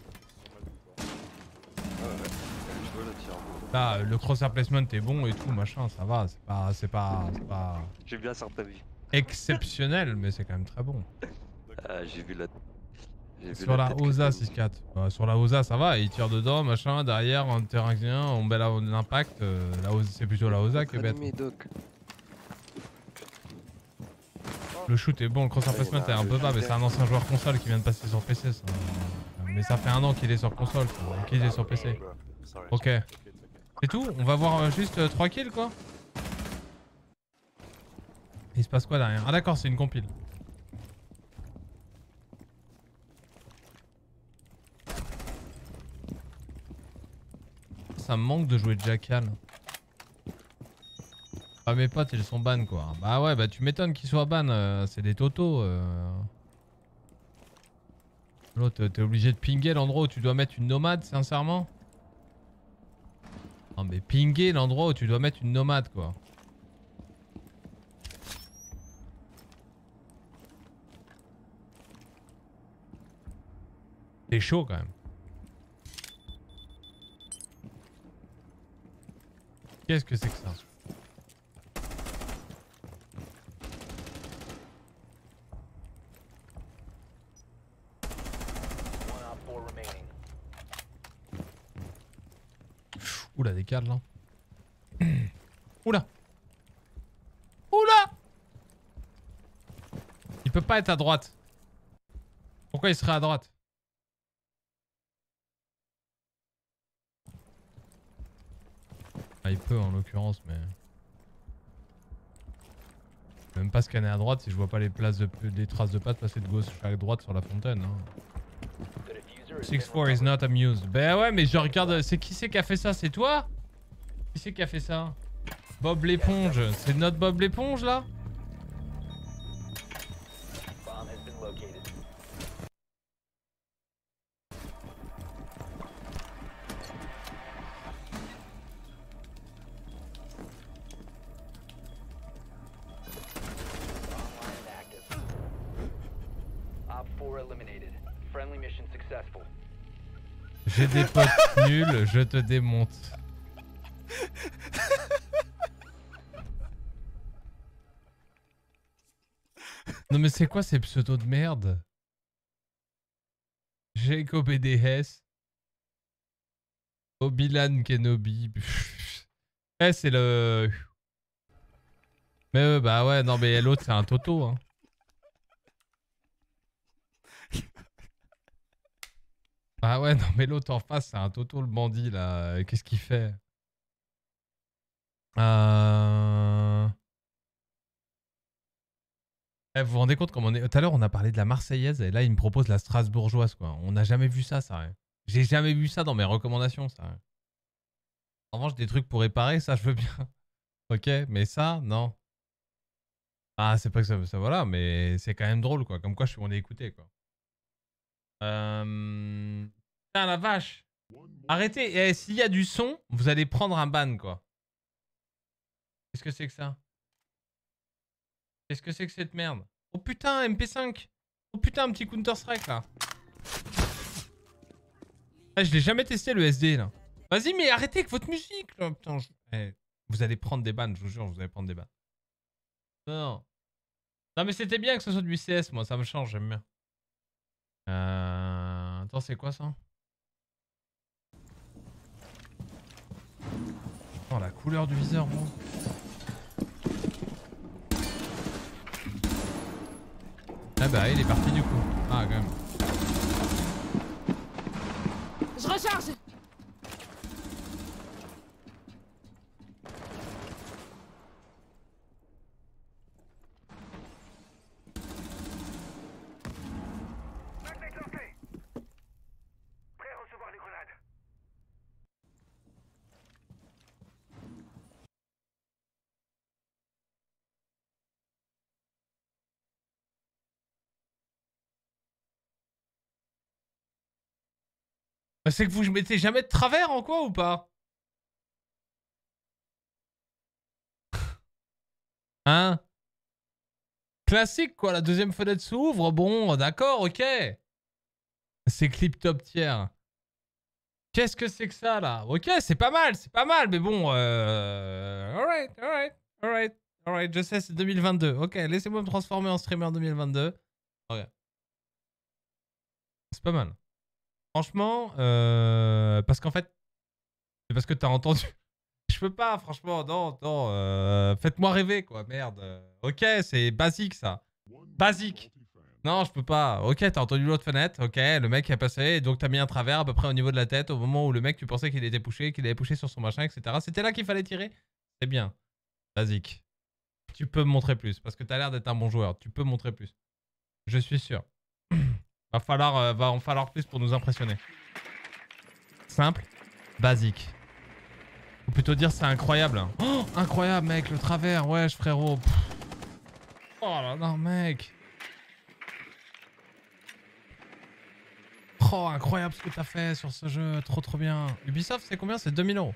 Là, le crosshair placement est bon et tout, machin, ça va. C'est pas, c'est pas, c'est pas J'ai bien vues. exceptionnel, mais c'est quand même très bon. Ah, j'ai vu la. Sur la OSA t'as mis. 6-4. Bah, sur la OSA, ça va, il tire dedans, machin, derrière, en terrain rien, on met la- l'impact. euh, c'est plutôt la OSA qui est bête. Le shoot est bon, le crosshair Ouais, il y en placement a est un peu bas, mais c'est un ancien joueur console qui vient de passer sur PC. Ça. Mais ça fait un an qu'il est sur console, qu'il est sur PC. Ok. C'est tout On va voir euh, juste 3 kills, quoi Il se passe quoi derrière? Ah d'accord, c'est une compile. Ça me manque de jouer Jackal. Ah mes potes ils sont ban quoi. Bah ouais bah tu m'étonnes qu'ils soient ban, euh, c'est des totos. euh. L'autre t'es obligé de pinguer l'endroit où tu dois mettre une nomade sincèrement Non mais pinguer l'endroit où tu dois mettre une nomade quoi. C'est chaud quand même. Qu'est-ce que c'est que ça. Oula, des là. Oula. Oula Il peut pas être à droite. Pourquoi il serait à droite? Ah, il peut en l'occurrence, mais. Je même pas scanner à droite si je vois pas les, traces de pattes passer de gauche à droite sur la fontaine. Hein. The diffuser has 6-4 is not amused. Ben ouais, mais je regarde. C'est qui c'est qui a fait ça? C'est toi? Qui c'est qui a fait ça? Bob l'éponge. C'est notre Bob l'éponge là? J'ai des potes nuls, je te démonte. Non mais c'est quoi ces pseudos de merde? Jacob BDS Obi-Wan Kenobi Eh c'est le... Mais euh, bah ouais non mais l'autre c'est un Toto hein. Ah ouais, non, mais l'autre en face, c'est un Toto le bandit là. Euh, Qu'est-ce qu'il fait? Euh... Eh, vous vous rendez compte comment on est. Tout à l'heure, on a parlé de la Marseillaise et là, il me propose la Strasbourgeoise quoi. On n'a jamais vu ça, ça. ouais. J'ai jamais vu ça dans mes recommandations, ça. ouais. En revanche, des trucs pour réparer, ça, je veux bien. ok, mais ça, non. Ah, c'est pas que ça, ça voilà, mais c'est quand même drôle quoi. Comme quoi, je suis on est écouté quoi. Euh... Putain la vache Arrêtez Eh, S'il y a du son, vous allez prendre un ban quoi. Qu'est-ce que c'est que ça? Qu'est-ce que c'est que cette merde? Oh putain MP5 Oh putain un petit Counter Strike là ah, Je l'ai jamais testé le SD là. Vas-y mais arrêtez avec votre musique là Putain Eh, Vous allez prendre des bans, je vous jure, vous allez prendre des bans. Non. Non mais c'était bien que ce soit du CS moi, ça me change, j'aime bien. Euh... Attends, c'est quoi ça? Oh, la couleur du viseur, moi. Ah bah, il est parti du coup. Ah, quand même. Je recharge Bah, c'est que vous je mettez jamais de travers en quoi ou pas? Hein? Classique quoi, la deuxième fenêtre s'ouvre, bon d'accord, ok. C'est clip top tiers. Qu'est-ce que c'est que ça là? Ok, c'est pas mal, c'est pas mal, mais bon... Euh, alright, alright, alright, alright, je sais, c'est 2022. Ok, laissez-moi me transformer en streamer 2022. C'est pas mal. Franchement, euh... parce qu'en fait, c'est parce que t'as entendu. Je peux pas, franchement, non, non. euh, Faites-moi rêver, quoi, merde. Ok, c'est basique, ça. Basique. Non, je peux pas. Ok, t'as entendu l'autre fenêtre. Ok, le mec est passé, donc t'as mis un travers à peu près au niveau de la tête au moment où le mec, tu pensais qu'il était poussé, qu'il avait poussé sur son machin, etc. C'était là qu'il fallait tirer C'est bien. Basique. Tu peux me montrer plus, parce que t'as l'air d'être un bon joueur. Tu peux me montrer plus. Je suis sûr. Va falloir, euh, va en falloir plus pour nous impressionner. Simple, basique. Ou plutôt dire c'est incroyable. Oh, incroyable mec, le travers, wesh frérot. Oh là là mec. Oh incroyable ce que t'as fait sur ce jeu, trop trop bien. Ubisoft c'est combien? C'est 2000 euros.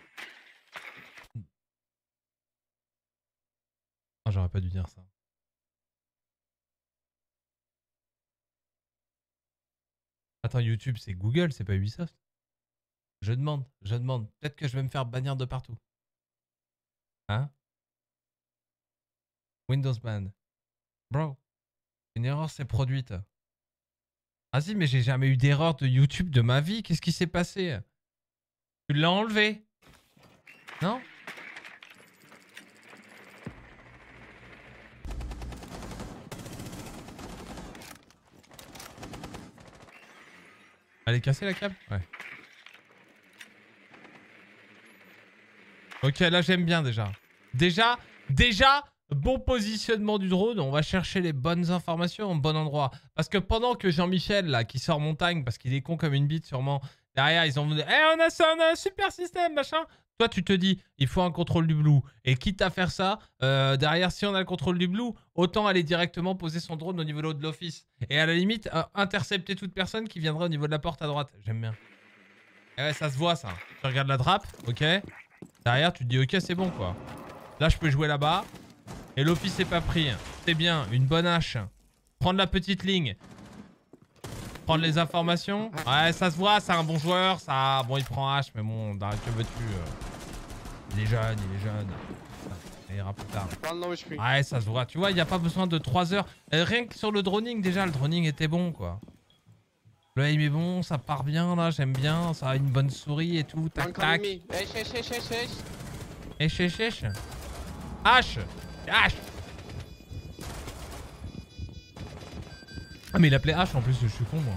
Oh, j'aurais pas dû dire ça. Attends, YouTube c'est Google, c'est pas Ubisoft. Je demande, je demande. Peut-être que je vais me faire bannir de partout. Hein? Windows Ban. Bro, une erreur s'est produite. Ah si, mais j'ai jamais eu d'erreur de YouTube de ma vie. Qu'est-ce qui s'est passé? Tu l'as enlevé Non? Elle est cassée la câble? Ouais. Ok, là j'aime bien déjà. Déjà, déjà, bon positionnement du drone. On va chercher les bonnes informations au bon endroit. Parce que pendant que Jean-Michel, là, qui sort montagne, parce qu'il est con comme une bite sûrement, derrière ils ont Eh, on a ça, on a un super système, machin. Toi, tu te dis, il faut un contrôle du blue. Et quitte à faire ça, euh, derrière, si on a le contrôle du blue, autant aller directement poser son drone au niveau de l'office. Et à la limite, euh, intercepter toute personne qui viendrait au niveau de la porte à droite. J'aime bien. Et ouais, ça se voit, ça. Tu regardes la trappe, ok Derrière, tu te dis, ok, c'est bon, quoi. Là, je peux jouer là-bas. Et l'office est pas pris. C'est bien, une bonne hache. Prendre la petite ligne. Prendre les informations. Ouais, ça se voit, c'est un bon joueur. Ça, Bon, il prend hache, mais bon, que veux-tu euh? Il est jeune, il est jeune. Ça ira plus tard. Ouais, ça se voit. Tu vois, il n'y a pas besoin de 3 heures. Euh, rien que sur le droning, déjà, le droning était bon, quoi. Le aim est bon, ça part bien, là, j'aime bien. Ça a une bonne souris et tout. Tac, tac. Esh, esh, esh. H H Ah mais il appelait H en plus, je suis con moi.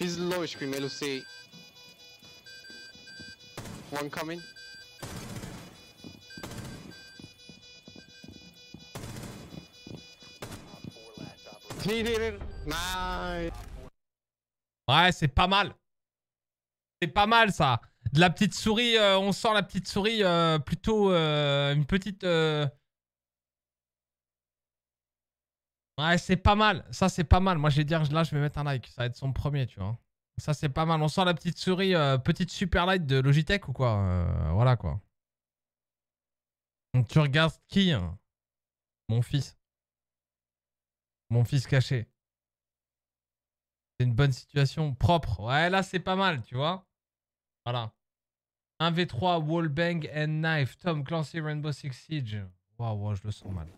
He's low HP, Melusi. One coming. Ouais, c'est pas mal. C'est pas mal ça. De la petite souris, euh, on sent la petite souris euh, plutôt euh, une petite... Ouais, c'est pas mal. Ça, c'est pas mal. Moi, je vais dire, là, je vais mettre un like. Ça va être son premier, tu vois. Ça, c'est pas mal. On sent la petite souris, euh, petite super light de Logitech ou quoi Euh, Voilà, quoi. Donc, tu regardes qui hein? Mon fils. Mon fils caché. C'est une bonne situation. Propre. Ouais, là, c'est pas mal, tu vois. Voilà. 1v3, Wallbang and Knife. Tom Clancy, Rainbow Six Siege. Waouh, wow, je le sens mal.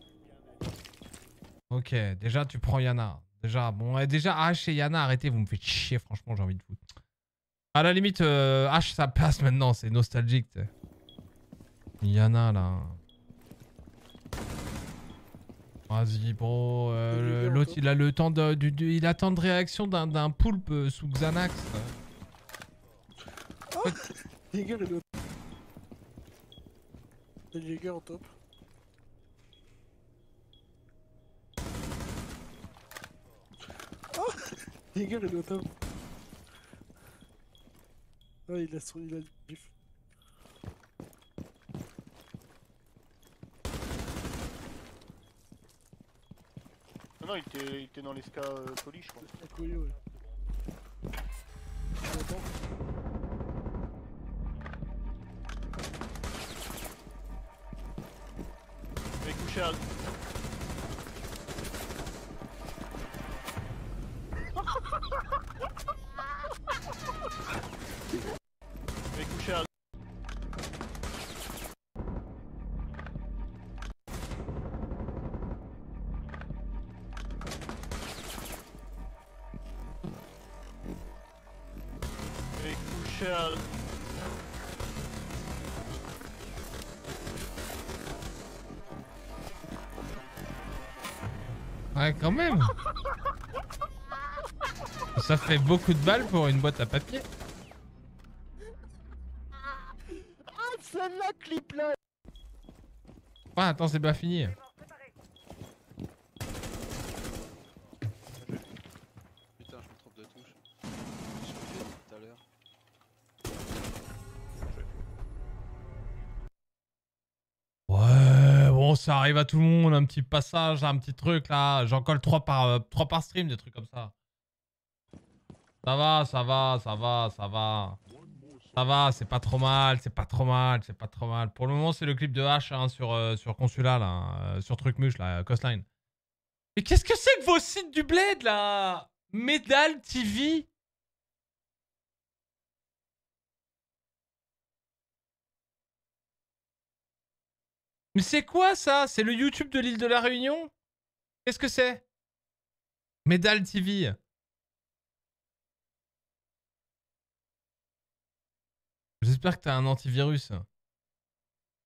Ok, déjà, tu prends Yana. Déjà, bon, déjà, H et Yana, arrêtez, vous me faites chier, franchement, j'ai envie de foutre. À la limite, euh, H, ça passe maintenant, c'est nostalgique, tu sais. Yana, là. Vas-y, bro. euh, L'autre, il a le temps de, il a temps de réaction d'un poulpe euh, sous Xanax. Est au Le Jäger au top. Jäger il est au top. Ah, il a son. Il a du bif. Non, non, il était, il était dans les euh, poli, je crois. Ska poli, ouais. Attends. hell quand même. Ça fait beaucoup de balles pour une boîte à papier. Ah, celle-là, clip là Ouais, attends, c'est pas fini. Ça arrive à tout le monde, un petit passage, un petit truc là. J'en colle 3 par, euh, par stream, des trucs comme ça. Ça va, ça va, ça va, ça va. Ça va, c'est pas trop mal, c'est pas trop mal, c'est pas trop mal. Pour le moment, c'est le clip de H hein, sur, euh, sur Consulat, euh, sur Trucmuche, là, Costline. Mais qu'est-ce que c'est que vos sites du bled, là? Medal TV Mais c'est quoi ça? C'est le YouTube de l'île de la Réunion? Qu'est-ce que c'est? Medal TV. J'espère que t'as un antivirus.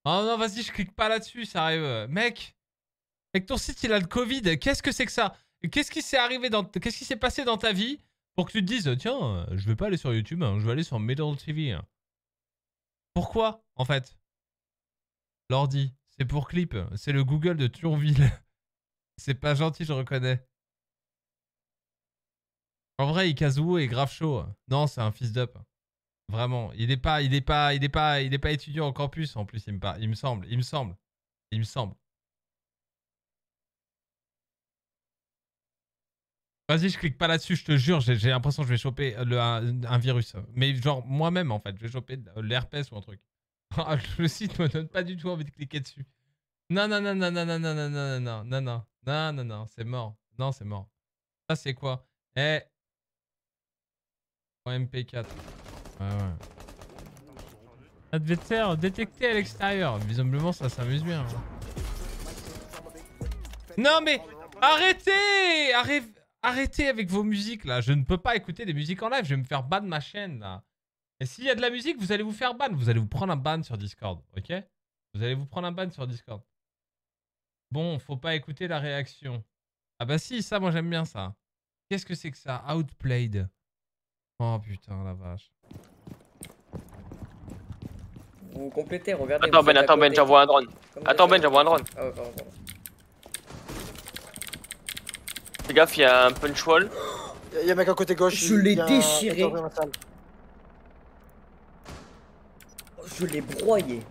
Oh non, vas-y, je clique pas là-dessus, ça arrive. Mec, avec ton site, il a le Covid. Qu'est-ce que c'est que ça? Qu'est-ce qui s'est arrivé dans... Qu'est-ce qui s'est passé dans ta vie pour que tu te dises, tiens, je vais pas aller sur YouTube, hein, je vais aller sur Medal TV. Pourquoi, en fait? L'ordi, c'est pour clip. C'est le Google de Thionville. c'est pas gentil, je reconnais. En vrai, Ikazuo est grave chaud. Non, c'est un fils d'up. Vraiment, il est pas, il est pas, il est pas, il est pas étudiant en campus en plus, il me, il me semble, il me semble, il me semble. Vas-y, je clique pas là-dessus, je te jure, j'ai l'impression que je vais choper le, un, un virus. Mais genre moi-même en fait, je vais choper l'herpès ou un truc. Ah, le site me donne pas du tout envie de cliquer dessus. Non, non, non, non, non, non, non, non, non, non, non, non, non, non, non, c'est mort. Non, c'est mort. Ça c'est quoi Eh. MP4. Ouais, ouais. Adversaire détecté à l'extérieur. Visiblement, ça s'amuse bien. hein. Non, mais arrêtez Arrêtez avec vos musiques là. Je ne peux pas écouter des musiques en live. Je vais me faire ban ma chaîne là. Et s'il y a de la musique, vous allez vous faire ban. Vous allez vous prendre un ban sur Discord. Ok? Vous allez vous prendre un ban sur Discord. Bon, faut pas écouter la réaction. Ah bah si, ça, moi j'aime bien ça. Qu'est-ce que c'est que ça? Outplayed. Oh putain, la vache. Vous complétez, regardez. Attends Ben, attends Ben, j'envoie un drone. Comme Attends Ben, j'envoie un drone. Ah ouais, pardon, pardon. Fais gaffe, il y a un punch wall. Y'a y a un mec à côté gauche. Je l'ai déchiré. dans la salle. Je l'ai broyé.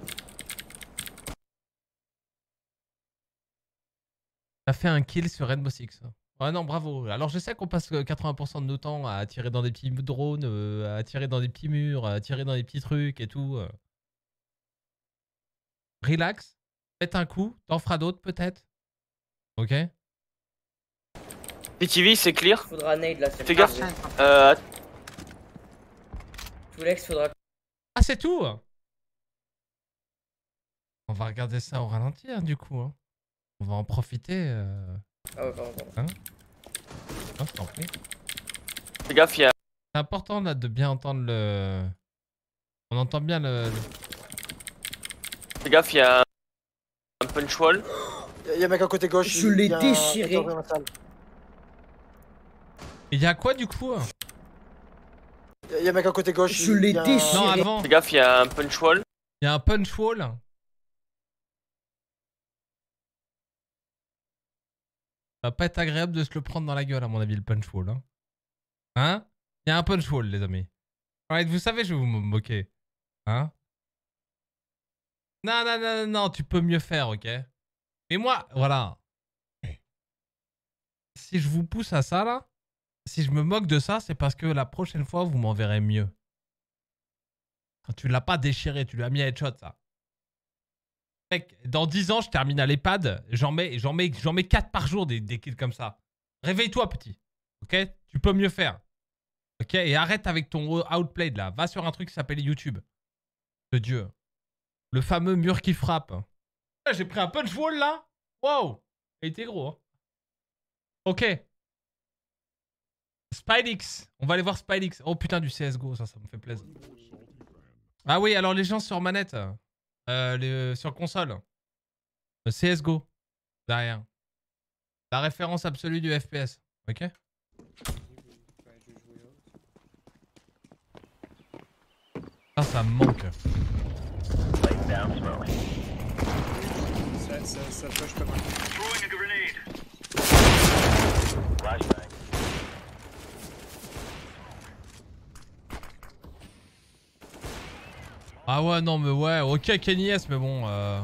T'as fait un kill sur Rainbow Six. Ouais, non, bravo. Alors, je sais qu'on passe euh, 80% de nos temps à tirer dans des petits drones, euh, à tirer dans des petits murs, à tirer dans des petits trucs et tout. euh. Relax. Faites un coup. T'en feras d'autres, peut-être. Ok PTV, c'est clear? Faudra nade là, c'est Fais gaffe. Euh, faudra. Ah, c'est tout On va regarder ça au ralenti, hein, du coup. hein. On va en profiter. euh. Ah ouais, pardon, pardon. Hein je t'en prie. fais gaffe, il y a. C'est important là de bien entendre le. On entend bien le. le- Fais gaffe, il y a un punch wall. Y'a y a un mec à côté gauche. Je il- l'ai il y a un- déchiré. salle. Il y a quoi du coup hein? Y'a y a un mec à côté gauche. Je il- l'ai il un- déchiré. Non, avant. Fais gaffe, il y a un punch wall. Il y a un punch wall. Va pas être agréable de se le prendre dans la gueule, à mon avis, le punch wall. Hein, hein? Il y a un punch wall, les amis. Vous savez, je vais vous mo- moquer. Hein? Non, non, non, non, non, tu peux mieux faire, ok? Mais moi, voilà. Si je vous pousse à ça, là, si je me moque de ça, c'est parce que la prochaine fois, vous m'en verrez mieux. Tu l'as pas déchiré, tu l'as mis à headshot, ça. Mec, dans 10 ans, je termine à l'EHPAD, j'en mets, mets, mets 4 par jour des, des kills comme ça. Réveille-toi, petit. Ok? Tu peux mieux faire. Ok? Et arrête avec ton outplayed là. Va sur un truc qui s'appelle YouTube. De Dieu. Le fameux mur qui frappe. Ah, J'ai pris un punch wall là. Wow Il était gros. hein. Ok. Spidix. On va aller voir Spidix. Oh putain, du CSGO, ça, ça me fait plaisir. Ah oui, alors les gens sur manette, euh, les- sur console, le CSGO, derrière. La référence absolue du FPS, ok? Ah, ça me manque. Ça, ça, ça pas mal. Throwing a grenade. Flashbang. Ah ouais, non, mais ouais, ok, Kenny S, mais bon. Euh...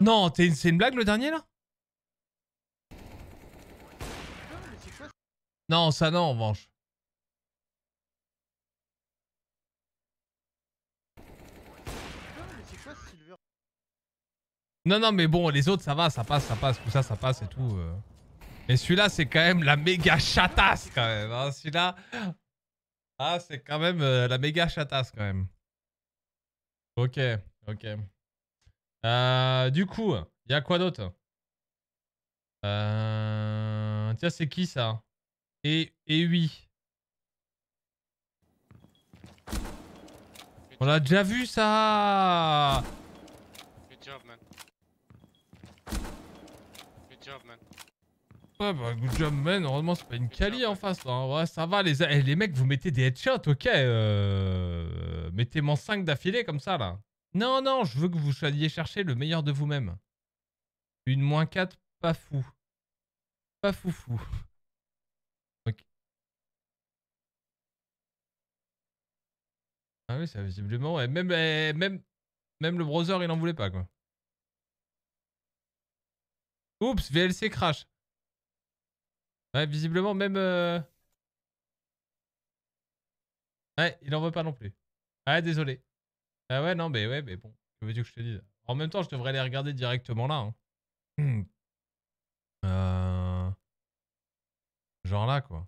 Non, c'est une blague le dernier là? Non, ça non, en revanche. Non, non, mais bon, les autres, ça va, ça passe, ça passe, tout ça, ça passe et tout. euh. Mais celui-là, c'est quand même la méga chatasse, quand même. hein, Celui-là, ah, c'est quand même euh, la méga chatasse, quand même. Ok, ok. Euh, du coup, il y a quoi d'autre? Euh... Tiens, c'est qui ça? Et, et oui. On l'a déjà vu ça Good job, man. Good job, man. Ouais bah good job man, heureusement c'est pas une Kali en face hein. Ouais ça va les, eh, les mecs vous mettez des headshots, ok. Euh... Mettez-moi 5 d'affilée comme ça là. Non non, je veux que vous alliez chercher le meilleur de vous-même. Une moins 4, pas fou. Pas foufou. Ok. Ah oui, ça visiblement, ouais. Même, eh, même, même le browser il en voulait pas quoi. Oups, VLC crash. Ouais, visiblement, même. euh, Ouais, il en veut pas non plus. Ouais, désolé. Ah ouais, non, mais ouais, mais bon. Que veux-tu que je te dise En même temps, je devrais les regarder directement là. hein. Euh, Genre là, quoi.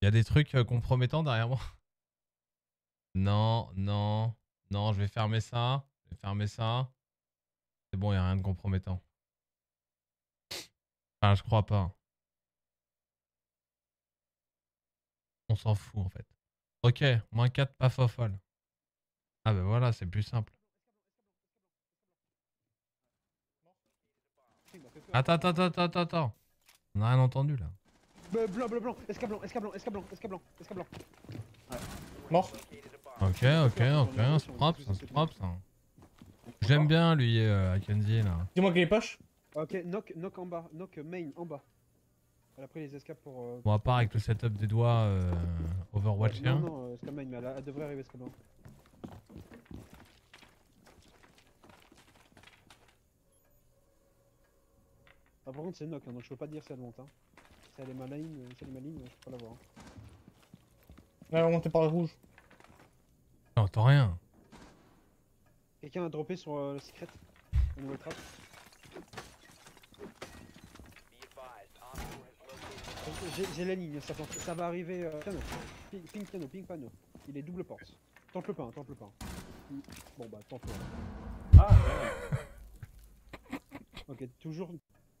Il y a des trucs euh, compromettants derrière moi. Non, non, non, je vais fermer ça. Je vais fermer ça. C'est bon, il n'y a rien de compromettant. Enfin, je crois pas. On s'en fout en fait. Ok, moins 4, pas fofolle. Ah ben voilà, c'est plus simple. Attends, attends, attends, attends, attends. On a rien entendu là. Blanc, blanc, blanc, blanc, esca blanc, esca blanc, esca blanc, esca blanc, esca blanc. Mort. Ok, ok, ok, c'est propre, ça, c'est propre ça. J'aime bien lui, euh, Akenzi là. Dis-moi qu'il est poche. Ok, knock, knock en bas, knock main en bas. Elle a pris les escapes pour. euh, Bon, à part avec le setup des doigts euh, Overwatch Non, hein. non, euh, escape main, mais elle, a- elle devrait arriver blanc. Ah, par contre, c'est knock, hein, donc je peux pas dire si elle monte. Hein. Si elle est maligne, si elle est maligne, je peux pas la voir. Elle va monter par le rouge. J'entends rien. Quelqu'un a droppé sur euh, le secret La nouvelle trappe J'ai la ligne, ça, va arriver. Euh, piano. Ping, ping piano, ping piano. Il est double porte. Tente le pain, tente le pain. Bon bah, tente le Ah, Ok, toujours.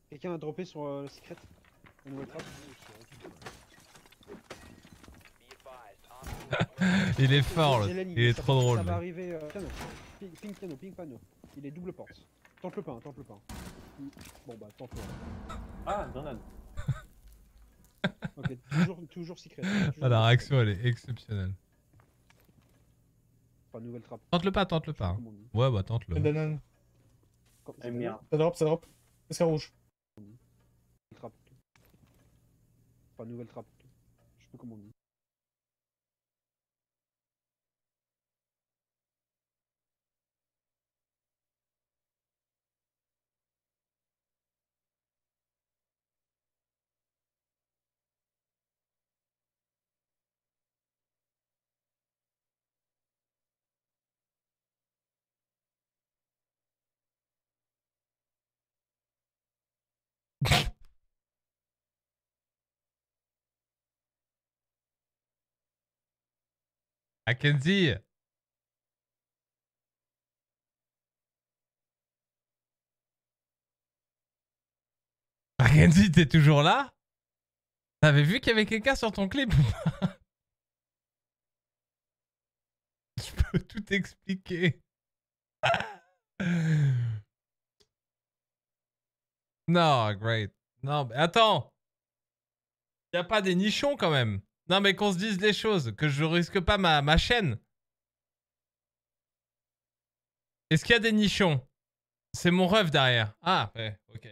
Quelqu'un a droppé sur euh, le secret La nouvelle trappe Il est fort, ligne, il est ça trop drôle. Ça va arriver. Euh, piano. Ping, ping piano, ping piano. Il est double porte. Tente le pain, tente le pain. Bon bah, tente le Ah, grenade. Ok, toujours, toujours secret. toujours Ah, la secret. réaction, elle est exceptionnelle. Pas nouvelle trappe. Tente-le pas, tente-le pas. hein. Ouais, bah c'est bien. Ça drop, ça drop. C'est rouge. Trappe. Pas nouvelle trappe. Je sais pas comment on dit. Mackenzie Mackenzie, t'es toujours là? T'avais vu qu'il y avait quelqu'un sur ton clip Je peux tout expliquer. Non, great. Non, mais attends. Y a pas des nichons quand même. Non, mais qu'on se dise les choses, que je risque pas ma, chaîne. Est-ce qu'il y a des nichons? C'est mon rêve derrière. Ah, ouais, ok.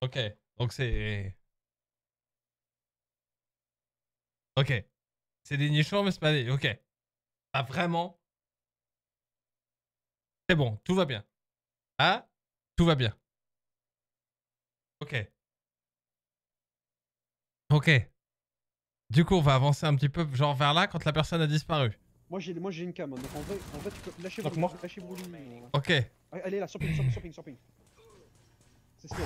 Ok, donc c'est... Ok. C'est des nichons, mais c'est pas des... Ok. Ah, vraiment? C'est bon, tout va bien. Ah Tout va bien. Ok. Ok. Du coup, on va avancer un petit peu, genre vers là, quand la personne a disparu. Moi j'ai moi j'ai une cam, hein, donc en vrai, en fait, tu peux lâcher moi- lâchez Broly. euh. Ok. Elle est là, sur ping, sur ping, sur ping, sur ping. C'est slow.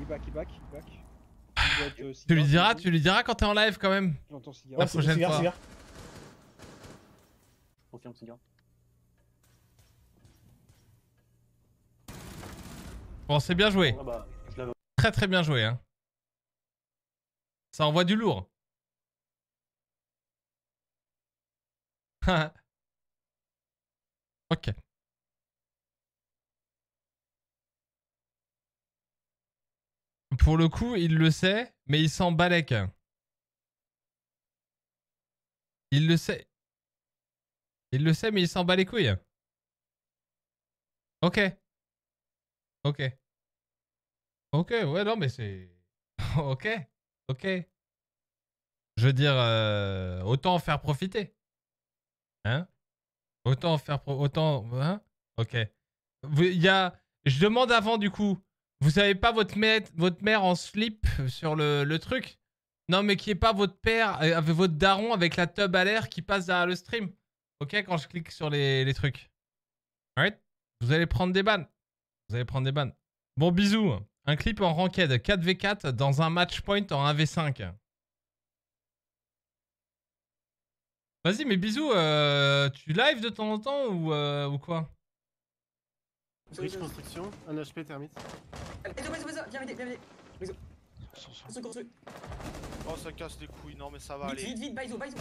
Il back, il back, il back. Il doit être, euh, Tu lui diras, tu lui diras quand t'es en live quand même. J'entends cigare. La prochaine fois. Confirme, cigare. Bon, c'est bien joué. Ah bah. Très très bien joué. Hein. Ça envoie du lourd. ok. Pour le coup, il le sait, mais il s'en balèque. Il le sait. Il le sait, mais il s'en bat les couilles. Ok. Ok. Ok, ouais, non, mais c'est. ok. Ok. Je veux dire, euh, autant en faire profiter. Hein Autant en faire. pro- Autant. Hein Ok. Il y a. Je demande avant, du coup. Vous avez pas votre mère, votre mère en slip sur le, le truc? Non, mais qui est pas votre père euh, avec votre daron avec la tub à l'air qui passe derrière le stream. Ok, quand je clique sur les, les trucs. Alright? Vous allez prendre des bannes. Vous allez prendre des bannes. Bon, bisous. Un clip en ranked 4v4 dans un match point en 1v5. Vas-y, mais bisous, euh, tu live de temps en temps ou, euh, ou quoi? Riche construction, un HP baiso, viens m'aider, m'aider. Oh, ça casse les couilles, non mais ça va Vite, aller. vite, vite, baiso, baiso.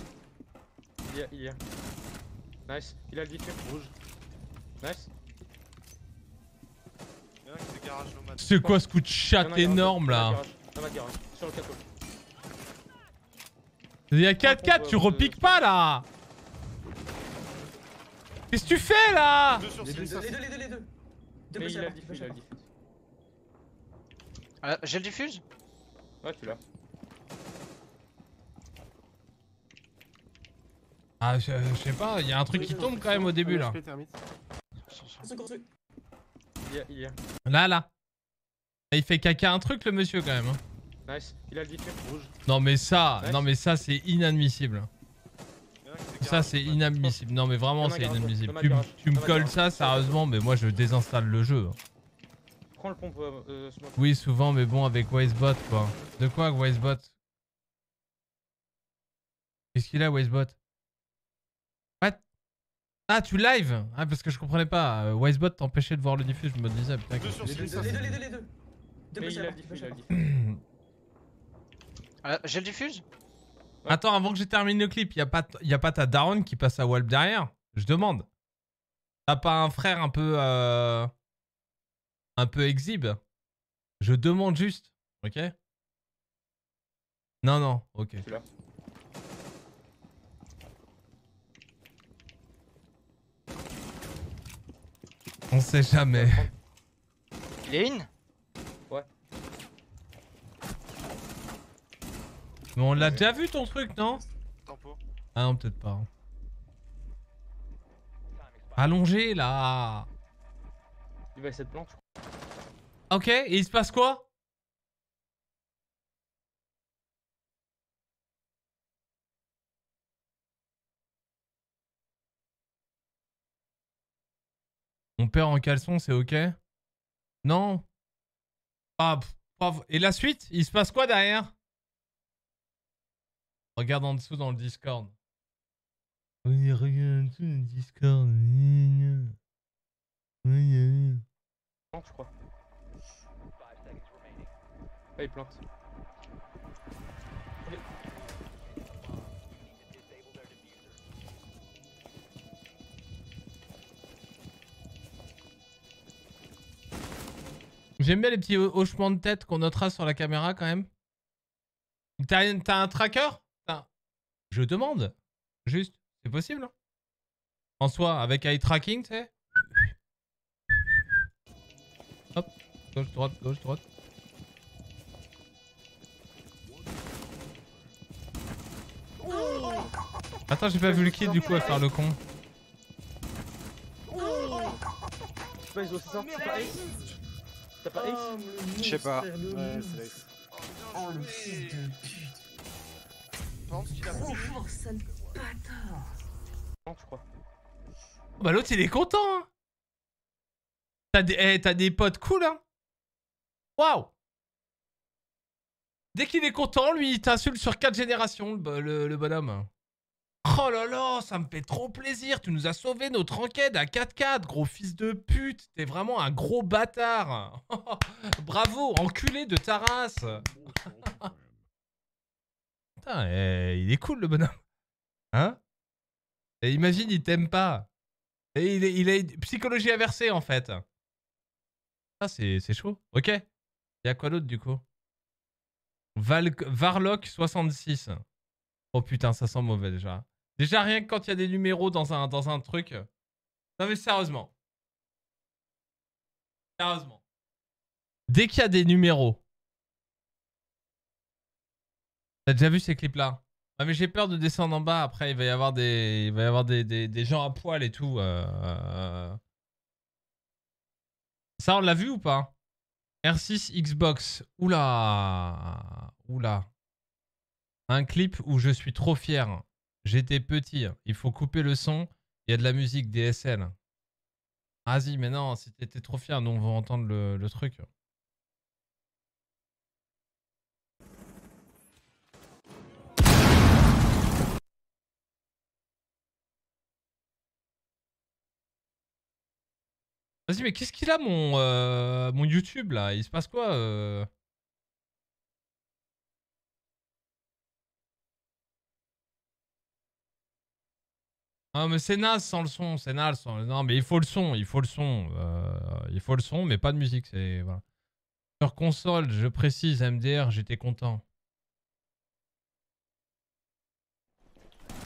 Il y a, il y a. Nice. Il a le diffus. Rouge. Nice. C'est quoi ce coup de Dans chat ma garage, énorme là. Il y a 4-4, tu repiques pas là Qu'est-ce que tu fais là Les deux, les deux, les deux, les deux. Deux Mais push il à a la le J'ai diffuse Ouais, tu l'as. Ah, je, je sais pas, il y a un truc qui tombe quand même au début là. HP thermite. Construis, construis. Il y a, il y a. Là, là. Il fait caca un truc le monsieur quand même. hein. Nice. Il a le diffus. Rouge. Non mais ça, Nice. non mais ça c'est inadmissible. Ça c'est inadmissible. Non mais vraiment c'est inadmissible. Tu, me colles ça sérieusement, mais moi je désinstalle le jeu. Prends le pompe. Euh, euh. Oui souvent, mais bon avec Wisebot quoi. De quoi Wisebot? Qu'est-ce qu'il a Wisebot? Ah tu live? Ah parce que je comprenais pas. Euh, Wisebot t'empêchait de voir le diffuse, je me disais putain. Les deux, les deux, les deux, les deux, les deux. Deux Mais push il à a la le porte, diffus, push il à a la le porte. diffus. Euh, J'ai le diffuse Attends, avant que je termine le clip, y a pas, y a pas ta daronne qui passe à Walp derrière? Je demande. T'as pas un frère un peu. euh, un peu exhibe? Je demande juste. Ok? Non, non, ok. On sait jamais. Il est in Ouais. Mais on l'a déjà vu ton truc, non Tempo. Ah non, peut-être pas. Allongé là Il va essayer de planter. Ok, et il se passe quoi Mon père en caleçon, c'est ok? Non? Ah, pff. Et la suite? Il se passe quoi derrière? Regarde en dessous dans le Discord. Oui, regarde en dessous dans le Discord. Oui, Plante, je crois. Ah, il plante. J'aime bien les petits ho- hochements de tête qu'on notera sur la caméra quand même. T'as un, tracker? Je demande. Juste. C'est possible hein En soi, avec eye tracking, tu sais Hop. Gauche, droite, gauche, droite. Attends, j'ai pas vu le kill du coup à faire le con. C'est T'as pas Ace Je sais pas. Ouais, c'est Ace. Oh le fils de pute. Qu'il a pris. fort, sale bâtard. Non, je crois. Bah l'autre il est content hein. T'as des, eh, t'as des potes cool hein Waouh Dès qu'il est content, lui il t'insulte sur 4 générations le, bo- le- le bonhomme. Oh là là, ça me fait trop plaisir, tu nous as sauvé notre enquête à 4-4, gros fils de pute, t'es vraiment un gros bâtard. Bravo, enculé de ta race. Putain, eh, il est cool le bonhomme. Hein? Et imagine, il t'aime pas. Et il, est, il a une psychologie inversée en fait. Ah, c'est c'est chaud. Ok. Il y a quoi d'autre du coup? Val Varlock 66. Oh putain, ça sent mauvais déjà. Déjà, rien que quand il y a des numéros dans un, dans un truc. Non mais sérieusement. Sérieusement. Dès qu'il y a des numéros. T'as déjà vu ces clips-là? Ah mais j'ai peur de descendre en bas. Après, il va y avoir des, il va y avoir des gens à poil et tout. euh, euh. Ça, on l'a vu ou pas? R6 Xbox. Oula. Oula. Un clip où je suis trop fier. J'étais petit. Il faut couper le son. Il y a de la musique DSL. Vas-y, mais non, si t'étais trop fier, nous on va entendre le, le truc. Vas-y, mais qu'est-ce qu'il a mon, euh, mon YouTube là? Il se passe quoi euh? Ah mais c'est naze sans le son, c'est naze sans... Non mais il faut le son, il faut le son. euh, il faut le son, mais pas de musique, c'est... Voilà. Sur console, je précise, MDR, j'étais content.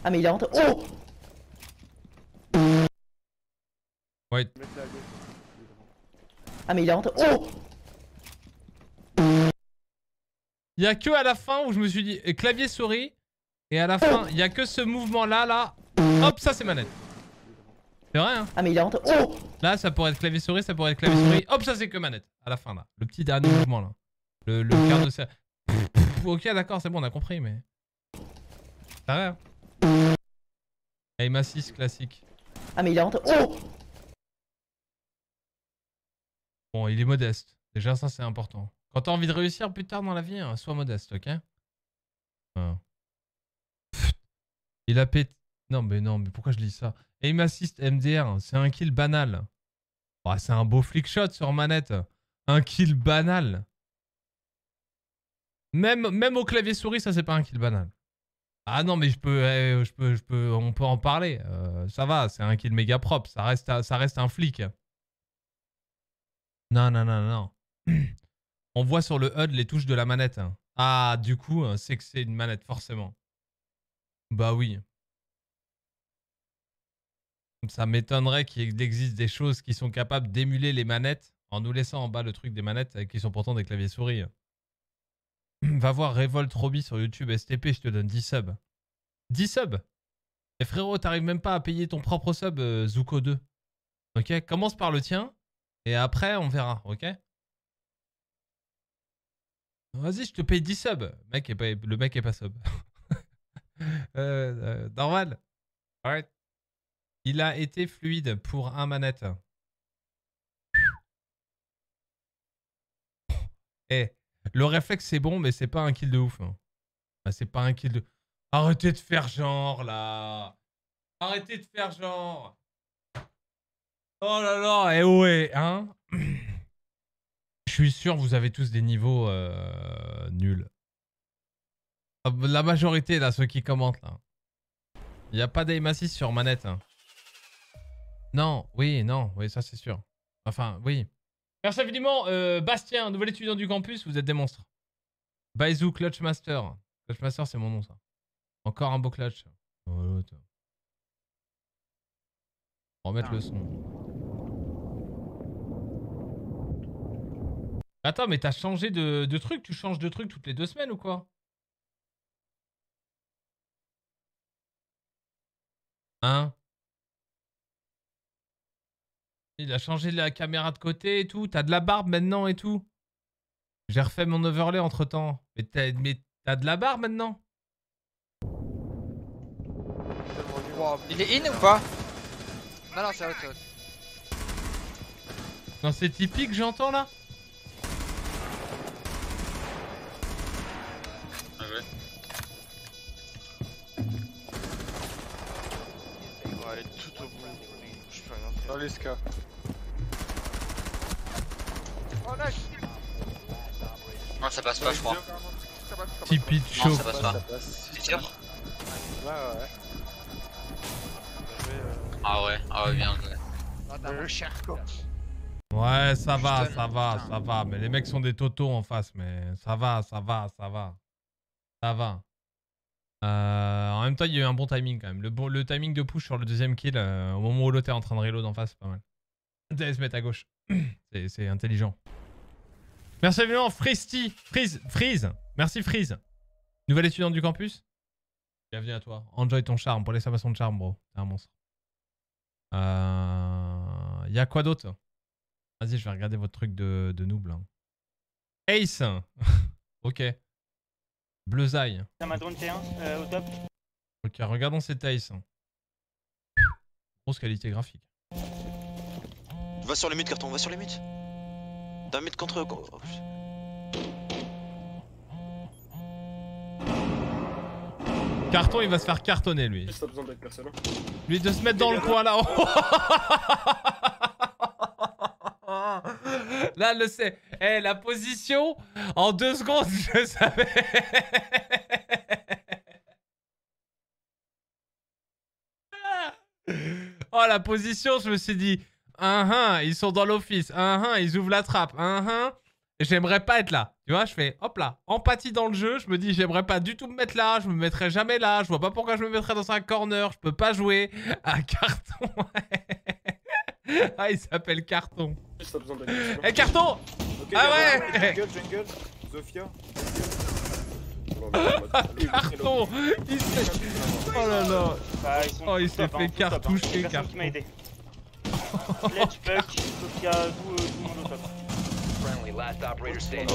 Ah mais il est rentré. Oh Ouais. Ah mais il est rentré. Oh Il y a que à la fin où je me suis dit euh, clavier souris et à la fin il y a que ce mouvement là là. Hop ça c'est manette. C'est vrai hein Ah mais il est rentré. Oh Là ça pourrait être clavier souris, ça pourrait être clavier souris. Hop ça c'est que manette à la fin là. Le petit dernier mouvement là. Le, le quart de cercle. Ok d'accord c'est bon on a compris mais. C'est vrai hein Aim assist classique. Ah mais il est rentré. Oh Bon il est modeste. Déjà ça c'est important. Quand t'as envie de réussir plus tard dans la vie, hein, sois modeste, ok? Pfft. Il a pété... Non mais non, mais pourquoi je lis ça? Aim Assist MDR, c'est un kill banal. Oh, c'est un beau flick shot sur manette. Un kill banal. Même, au clavier souris, ça c'est pas un kill banal. Ah non mais je peux, eh, on peut en parler. Euh, ça va, c'est un kill méga propre. Ça reste, un- ça reste un flic. Non non non non. On voit sur le HUD les touches de la manette. Ah, du coup, c'est que c'est une manette, forcément. Bah oui. Ça m'étonnerait qu'il existe des choses qui sont capables d'émuler les manettes en nous laissant en bas le truc des manettes qui sont pourtant des claviers souris. Va voir Revolt Roby sur YouTube STP, je te donne 10 subs. 10 subs? Et frérot, t'arrives même pas à payer ton propre sub euh, Zuko 2. Ok Commence par le tien et après on verra, ok? Vas-y, je te paye 10 subs. Le mec est pas sub. Euh, euh, normal. Alright. Il a été fluide pour un manette. Eh, le réflexe c'est bon, mais c'est pas un kill de ouf. hein. Ah, c'est pas un kill de. Arrêtez de faire genre là. Arrêtez de faire genre. Oh là là, eh ouais, hein. Je suis sûr vous avez tous des niveaux euh, nuls. Ah, La majorité là, ceux qui commentent là. Il n'y a pas d'aim assist sur manette. hein. Non, oui, non, oui, ça c'est sûr. Enfin, oui. Merci infiniment, euh, Bastien, nouvel étudiant du campus, vous êtes des monstres. Baizou Clutch Master. Clutch Master, c'est mon nom, ça. Encore un beau clutch. Voilà, tiens. Remettre le son. Attends, mais t'as changé de, de truc? Tu changes de truc toutes les deux semaines ou quoi? Hein? Il a changé la caméra de côté et tout. T'as de la barbe maintenant et tout. J'ai refait mon overlay entre temps. Mais t'as mais t'as de la barbe maintenant? Il est in ou pas? Non, non, c'est out, c'est out. Non, c'est typique, j'entends là? Dans les ska. Oh, nice Non, ça passe pas, je crois. Typique Non, chaud. ça passe pas. C'est sûr Ouais. Ah ouais, ah ouais, bien. Le charco. Ouais, ça va, ça va, ça va. Mais les mecs sont des totos en face, mais ça va, ça va, ça va. Ça va. Euh, en même temps, il y a eu un bon timing quand même. Le, timing de push sur le deuxième kill, euh, au moment où l'autre est en train de reload en face, c'est pas mal. Intérêt se mettre à gauche. C'est- intelligent. Merci évidemment, Fristy. Freeze. Freeze. Merci, Freeze. Nouvelle étudiante du campus? Bienvenue à toi. Enjoy ton charme. Pour façon de charme, bro. T'es un monstre. Euh... Y a quoi d'autre? Vas-y, je vais regarder votre truc de, de noob. Ace Ok. Bleuzaille. T'as ma drone T1 euh, au top. Ok, regardons cet Ace. Grosse qualité graphique. Va sur les mid, carton, va sur les mid. D'un mid contre. oh, Carton, il va se faire cartonner lui. T'as besoin d'être personne. Lui de se mettre dans le coin là. là, le c'est. Eh, la position, en deux secondes, je savais. oh, la position, je me suis dit. Un, un, ils sont dans l'office. Un, un, ils ouvrent la trappe. Un, un. J'aimerais pas être là. Tu vois, je fais hop là, empathie dans le jeu. Je me dis, j'aimerais pas du tout me mettre là. Je me mettrais jamais là. Je vois pas pourquoi je me mettrais dans un corner. Je peux pas jouer à carton. ah, il s'appelle carton. Besoin. Eh, carton Ah ouais Jungle, jungle, Zofia. Carton Il s'est... Oh là là Bah, ils sont Oh, il s'est fait cartoucher, m'a carton. aidé. Sledge, Puck, Sofia, tout, tout le monde au top. Friendly, last operator standing.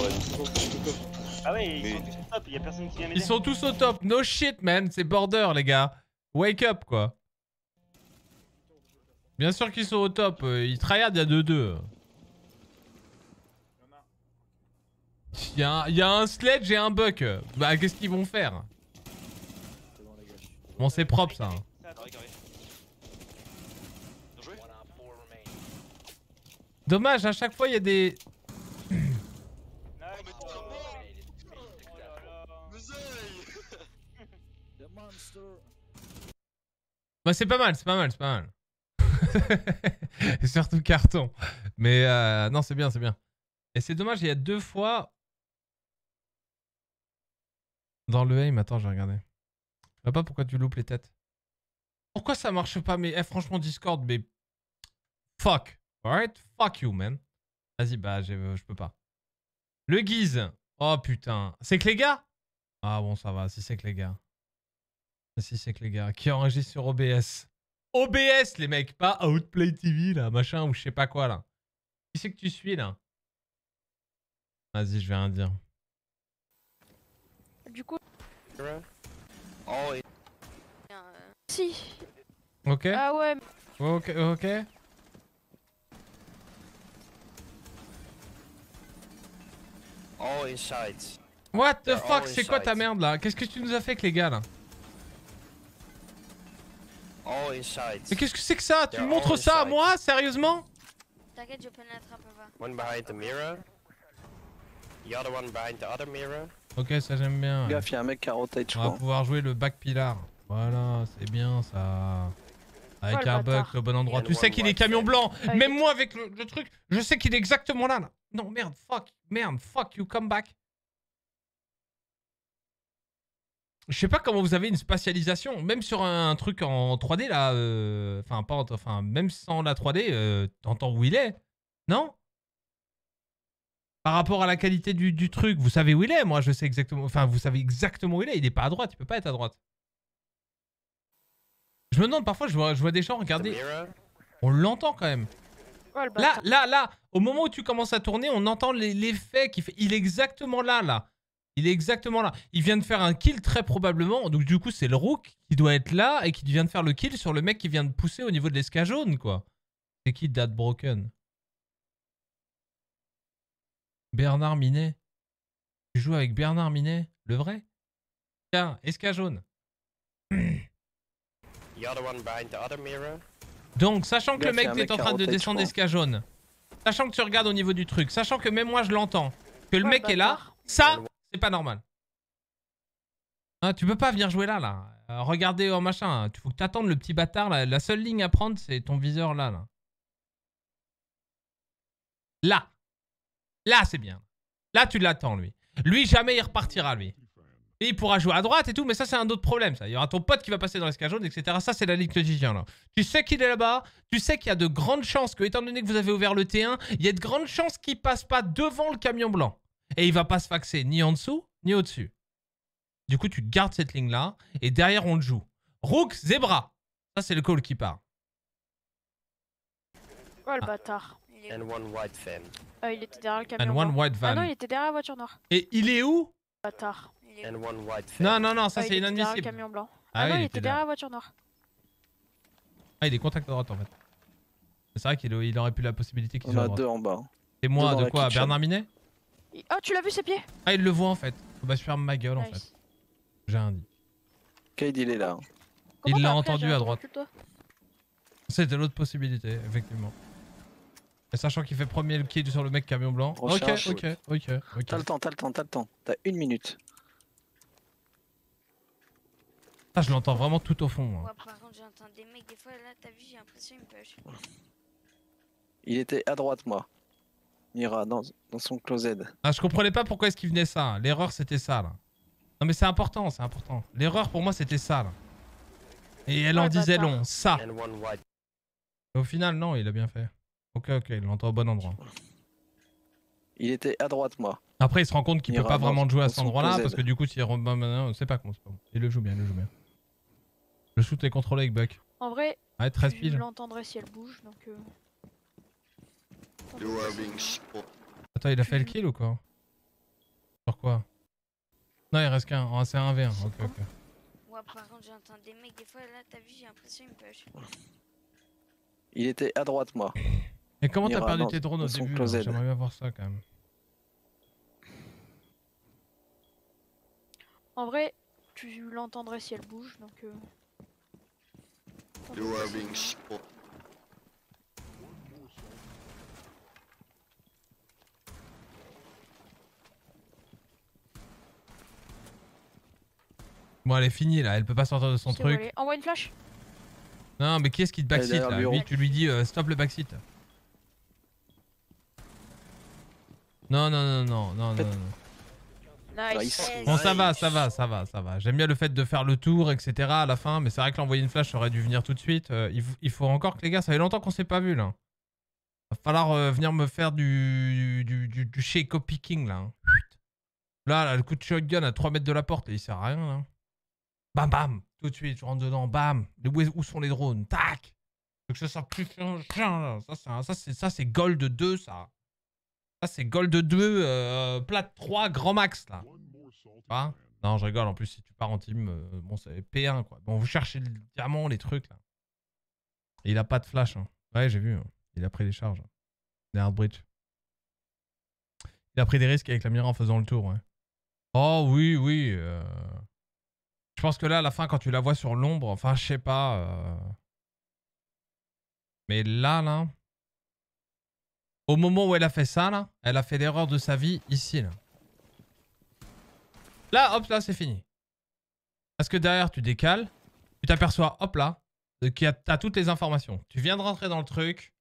Ah ouais, ils sont tous au top, il y a personne qui vient m'aider. Ils sont tous au top. No shit, man. C'est border, les gars. Wake up, quoi. Bien sûr qu'ils sont au top. euh, Ils tryhard, il y a 2-2. Il y, a un- il y a un sledge et un buck. Bah, qu'est-ce qu'ils vont faire? Bon, c'est propre, ça. hein. Dommage, à chaque fois, il y a des... Bah c'est pas mal, c'est pas mal, c'est pas mal. Surtout carton. Mais euh, non, c'est bien, c'est bien. Et c'est dommage, il y a deux fois... Dans le aim, attends, je vais regarder. Je vois pas pourquoi tu loupes les têtes. Pourquoi ça marche pas Mais eh, franchement, Discord, mais... Fuck. Alright? Fuck you, man. Vas-y, bah, j'ai- je peux pas. Le guise. Oh putain. C'est que les gars? Ah bon, ça va, si c'est que les gars. Si c'est que les gars. Qui enregistre sur OBS. OBS, les mecs, pas Outplay TV, là, machin, ou je sais pas quoi, là. Qui c'est que tu suis, là? Vas-y, je vais rien dire. Du coup. Oh, et... Si. Ok Ah ouais. Ok, ok. All inside. What the They're fuck C'est quoi ta merde, là? Qu'est-ce que tu nous as fait avec les gars, là? Mais qu'est-ce que c'est que ça? Tu me montres ça à moi Sérieusement? T'inquiète, je pénètre un peu va. One behind the mirror. The other one behind the other mirror. Ok, ça j'aime bien. Gaffe, y'a un mec qui a rotate, je On va pouvoir jouer le back pilar. Voilà, c'est bien ça. Avec un bug au bon endroit. Tu sais qu'il est camion blanc. Même moi avec le, le truc, je sais qu'il est exactement là, là. Non, merde, fuck, merde, fuck, you come back. Je sais pas comment vous avez une spatialisation. Même sur un truc en 3D là, euh, enfin pas, en- enfin même sans la 3D, euh, t'entends où il est, non? Par rapport à la qualité du, du truc, vous savez où il est. Moi, je sais exactement. Enfin, vous savez exactement où il est. Il est pas à droite. Il peut pas être à droite. Je me demande parfois, je vois, je vois des gens regarder. On l'entend quand même. Le Là, là, là, au moment où tu commences à tourner, on entend l'effet qui fait. Il est exactement là, là. Il est exactement là. Il vient de faire un kill très probablement. Donc du coup, c'est le Rook qui doit être là et qui vient de faire le kill sur le mec qui vient de pousser au niveau de l'esca jaune, quoi. C'est qui Dad Broken? Bernard Minet. Tu joues avec Bernard Minet, le vrai? Tiens, esca jaune. The other one behind the other mirror. Donc, sachant que le mec est en train de descendre esca jaune, sachant que tu regardes au niveau du truc, sachant que même moi je l'entends, que le mec est là, ça, c'est pas normal. Hein, tu peux pas venir jouer là, là. Euh, regardez en machin, il faut que t'attendes le petit bâtard, la seule ligne à prendre, c'est ton viseur là, là. Là. Là, c'est bien. Là, tu l'attends, lui. Lui, jamais il repartira, lui. Et il pourra jouer à droite et tout, mais ça, c'est un autre problème, ça. Il y aura ton pote qui va passer dans l'escalier jaune, etc. Ça, c'est la ligue quotidienne, là. Tu sais qu'il est là-bas, tu sais qu'il y a de grandes chances que, étant donné que vous avez ouvert le T1, il y a de grandes chances qu'il passe pas devant le camion blanc. Et il va pas se faxer ni en dessous, ni au-dessus. Du coup, tu gardes cette ligne-là, et derrière, on le joue. Rook, Zebra. Ça, c'est le call qui part. Ouais, le bâtard. And one white fan. Ah, il était derrière le camion. And one blanc. white Ah van. non, il était derrière la voiture noire. Et il est où? Bâtard. And one white fan. Non, non, non, ça, Ah, c'est il était derrière le inadmissible. camion blanc. Ah Ah, oui, non, il il était derrière la voiture noire. Ah, il est contact à droite, en fait. C'est vrai qu'il il aurait pu la possibilité qu'il On soit à a deux en bas. Et moi, Deux dans de quoi. Bernard Minet? Il- Oh, tu l'as vu ses pieds? Ah, il le voit en fait. Faut pas se faire ma gueule en Nice. fait. J'ai un dit. Kade, il est là. Comment Il l'a entendu à droite. C'était l'autre possibilité, effectivement. Et sachant qu'il fait premier le kill sur le mec camion blanc. Ok, Recharge. ok, ok, ok. T'as le temps, t'as le temps, t'as le temps. T'as une minute. Ah, je l'entends vraiment tout au fond. moi. Ouais, par contre, j'entends des mecs, des fois, là, t'as vu, j'ai l'impression qu'ils push. Il était à droite, moi. Mira, dans, dans son closet. Ah, je comprenais pas pourquoi est-ce qu'il venait ça. L'erreur c'était ça là. Non mais c'est important, c'est important. L'erreur pour moi c'était ça là. Et elle en Ouais, disait long, ça. Au final, non, il a bien fait. Ok, ok, il l'entend au bon endroit. Il était à droite, moi. Après, il se rend compte qu'il peut pas vraiment jouer à cet son endroit-là parce que du coup, s'il remet maintenant, c'est pas con, c'est pas bon. Il le joue bien, il le joue bien. Le shoot est contrôlé avec Buck. En vrai, Ouais, 13 tu piges. l'entendrais si elle bouge, donc... euh, You are being. Attends, il a fait le kill ou quoi Sur quoi Non, il reste qu'un. Ah, c'est un V1. Ok, ok. Ouais, par contre, j'entends des mecs, des fois, là, t'as vu, j'ai l'impression qu'ils push. Il était à droite, moi. Et comment t'as perdu tes drones au début. J'aimerais bien voir ça quand même. En vrai, tu l'entendrais si elle bouge, donc... euh, You are being Bon, elle est finie là, elle peut pas sortir de son truc. Envoie une flash Non, mais qui est-ce qui te backseat là. Lui, tu lui dis euh, stop le backseat. Non, non, non, non, non, non, non. Nice. Bon, ça va, ça va, ça va, ça va. J'aime bien le fait de faire le tour, etc. à la fin, mais c'est vrai que l'envoyer une flash aurait dû venir tout de suite. Euh, il, faut- il faut encore que les gars, ça fait longtemps qu'on s'est pas vu là. Va falloir euh, venir me faire du, du, du, du picking là. hein. Chut. Là, là, le coup de shotgun à 3 mètres de la porte, là, il sert à rien là. Bam, bam, tout de suite, je rentre dedans, bam. Les- Où, sont les drones? Tac Faut que ça soit plus chien. Ça, c'est ça, ça, gold 2 ça. Ça, c'est Gold 2, euh, plate 3, grand max, là. Non, je rigole. En plus, si tu pars en team, euh, bon, c'est P1, quoi. Bon, vous cherchez le diamant, les trucs, là. Et il a pas de flash. hein. Ouais, j'ai vu. hein. Il a pris des charges. Des hard bridge. Il a pris des risques avec la mira en faisant le tour, ouais. Oh, oui, oui. euh. Je pense que là, à la fin, quand tu la vois sur l'ombre, enfin, je sais pas. euh. Mais là, là... Au moment où elle a fait ça, là, elle a fait l'erreur de sa vie ici, là. Là, hop, là, c'est fini. Parce que derrière, tu décales. Tu t'aperçois, hop là, a, t'as toutes les informations. Tu viens de rentrer dans le truc,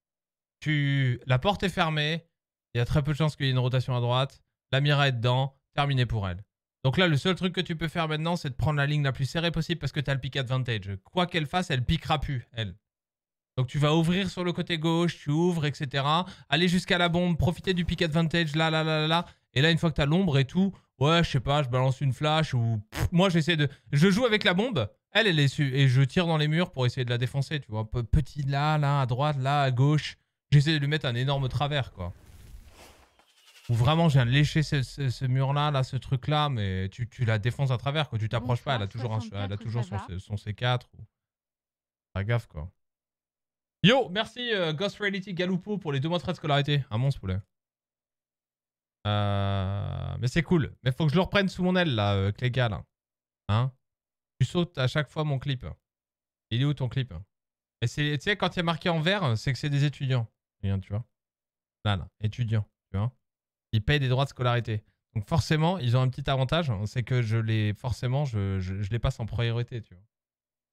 tu, la porte est fermée, il y a très peu de chances qu'il y ait une rotation à droite, la Mira est dedans, terminé pour elle. Donc là, le seul truc que tu peux faire maintenant, c'est de prendre la ligne la plus serrée possible parce que tu as le pick advantage. Quoi qu'elle fasse, elle piquera plus, elle. Donc tu vas ouvrir sur le côté gauche, tu ouvres, etc. Aller jusqu'à la bombe, profiter du pick advantage, là, là, là, là, là. Et là, une fois que tu l'ombre et tout, ouais, je sais pas, je balance une flash ou... Moi, j'essaie de... Je joue avec la bombe, elle, elle est su... Et je tire dans les murs pour essayer de la défoncer, tu vois. Pe- Petit là, là, à droite, là, à gauche. J'essaie de lui mettre un énorme travers, quoi. Ou vraiment, je viens de lécher ce, ce- ce mur-là, là, ce truc-là, mais tu, tu la défonces à travers, quoi. Tu t'approches pas, elle a toujours, un, elle a toujours son, son C4. Ou... Pas gaffe, quoi. Yo, merci euh, Ghost Reality Galupo pour les deux mois de frais de scolarité. Un monstre poulet. Euh, mais c'est cool. Mais faut que je le reprenne sous mon aile, là, euh, là. Hein? Tu sautes à chaque fois mon clip. Il est où ton clip? Et c'est, tu sais, quand il y a marqué en vert, c'est que c'est des étudiants. Tu vois. Là, là, étudiants, tu vois. Ils payent des droits de scolarité. Donc forcément, ils ont un petit avantage, c'est que je les, forcément, je, je, je les passe en priorité, tu vois.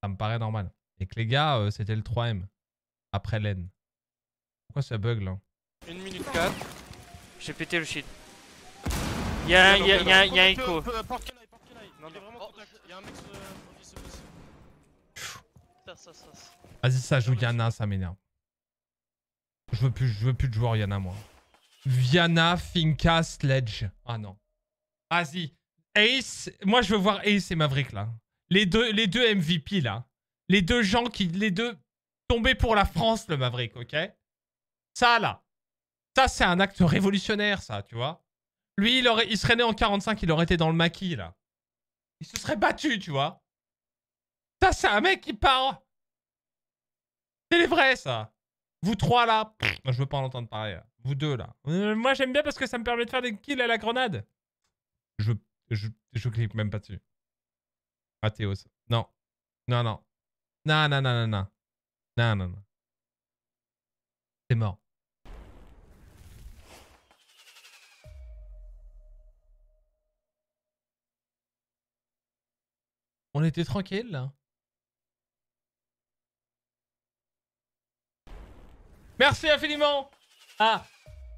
Ça me paraît normal. Et que les gars, euh, c'était le 3M. Après l'N. Pourquoi ça bug là? 1 minute 4. J'ai pété le shit. Y'a y a, y a, y a un écho. Vas-y, ça joue Yana, ça m'énerve. Je veux plus, je veux plus de joueurs Yana, moi. Viana, Finca, Sledge. Ah non. Vas-y. Ace, moi je veux voir Ace et Maverick là. Les deux, les deux MVP là. Les deux gens qui, les deux tombés pour la France, le Maverick, ok? Ça là. Ça c'est un acte révolutionnaire, ça, tu vois. Lui, il, aurait, il serait né en 45, il aurait été dans le maquis là. Il se serait battu, tu vois. Ça c'est un mec qui part. C'est les vrais, ça. Vous trois là, pff, je veux pas en entendre parler. là. Vous deux là. Euh, moi j'aime bien parce que ça me permet de faire des kills à la grenade. Je, je, je clique même pas dessus. Athéos. Non. Non, non. Non, non, non, non, non. Non, non, non. C'est mort. On était tranquille là. Merci infiniment. Ah,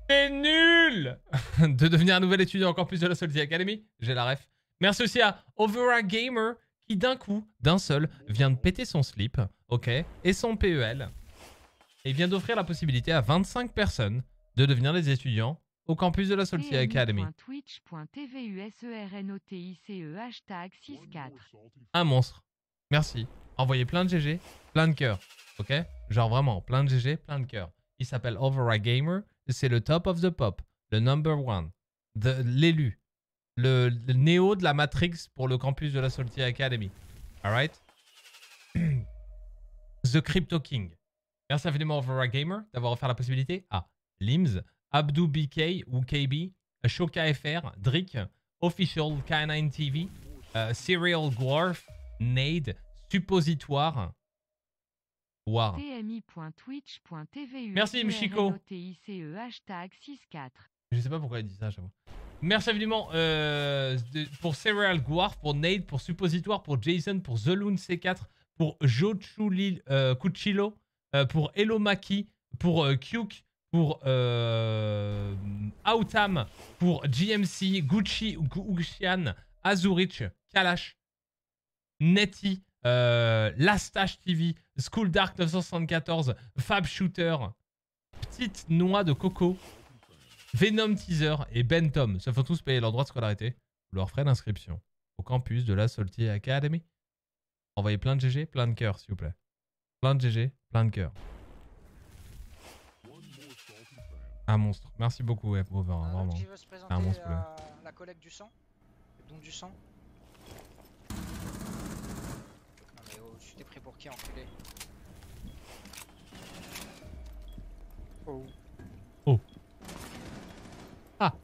c'est nul de devenir un nouvel étudiant encore plus de la Solty Academy. J'ai la ref. Merci aussi à Overa Gamer qui d'un coup, d'un seul, vient de péter son slip, ok, et son PEL. Et vient d'offrir la possibilité à 25 personnes de devenir des étudiants au campus de la Solty Academy. Hashtag 64. Un monstre. Merci. Envoyez plein de GG, plein de cœurs. Ok? Genre vraiment, plein de GG, plein de cœurs. Il s'appelle Override Gamer. C'est le top of the pop. Le number one. L'élu. Le, néo de la Matrix pour le campus de la Salty Academy. Alright The Crypto King. Merci infiniment Override Gamer d'avoir offert la possibilité à Lims, Abdou BK ou KB, Shoka FR, Drick, Official K9 TV, euh, Serial Dwarf, Nade, Suppositoire. War. Merci, hashtag 64. Je sais pas pourquoi il dit ça, j'avoue. Merci infiniment euh, pour Serial Dwarf, pour Nade, pour Suppositoire, pour Jason, pour Zeloon C4, pour Jochuli euh, Cuchillo, euh, pour Elomaki, pour euh, Kyuk, pour Autam, pour GMC, Gucci, Uxian, Azurich, Kalash, Netty, euh, Lastache TV, School Dark 974, Fab Shooter, Petite Noix de Coco, Venom Teaser et Ben Tom se font tous payer leur droit de scolarité ou leurs frais d'inscription au campus de la Salty Academy. Envoyez plein de GG, plein de cœurs, s'il vous plaît. Plein de GG, plein de cœurs. Un monstre. Merci beaucoup, ouais, Over, vraiment. Un monstre, à la collecte du sang Le don du sang Non mais oh, tu t'es pris pour qui enculé Oh. Ah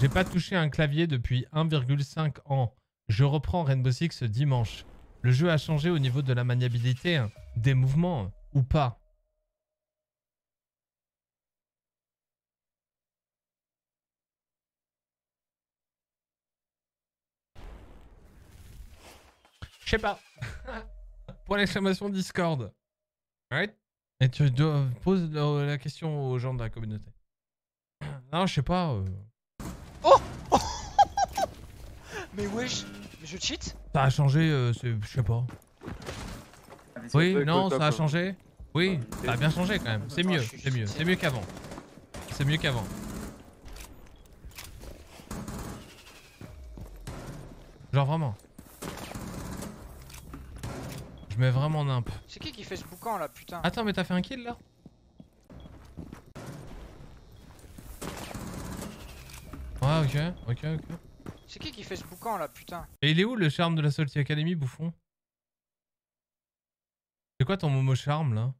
J'ai pas touché un clavier depuis 1,5 ans. Je reprends Rainbow Six ce dimanche. Le jeu a changé au niveau de la maniabilité, hein, des mouvements, hein, ou pas Je sais pas. Point d'exclamation Discord. Alright Et tu dois pose la, la question aux gens de la communauté. Non, je sais pas. euh, Mais wesh, mais je cheat? Ça a changé, euh, c'est- je sais pas. Oui, non, ça a changé. Oui, ça a bien changé quand même. C'est mieux, c'est mieux, c'est mieux qu'avant. C'est mieux qu'avant. Genre vraiment. Je mets vraiment nimp. C'est qui qui fait ce boucan là, putain? Attends, mais t'as fait un kill là? Ouais, ok, ok, ok. C'est qui qui fait ce boucan là, putain? Et il est où le charme de la Salty Academy, bouffon? C'est quoi ton Momo charme là?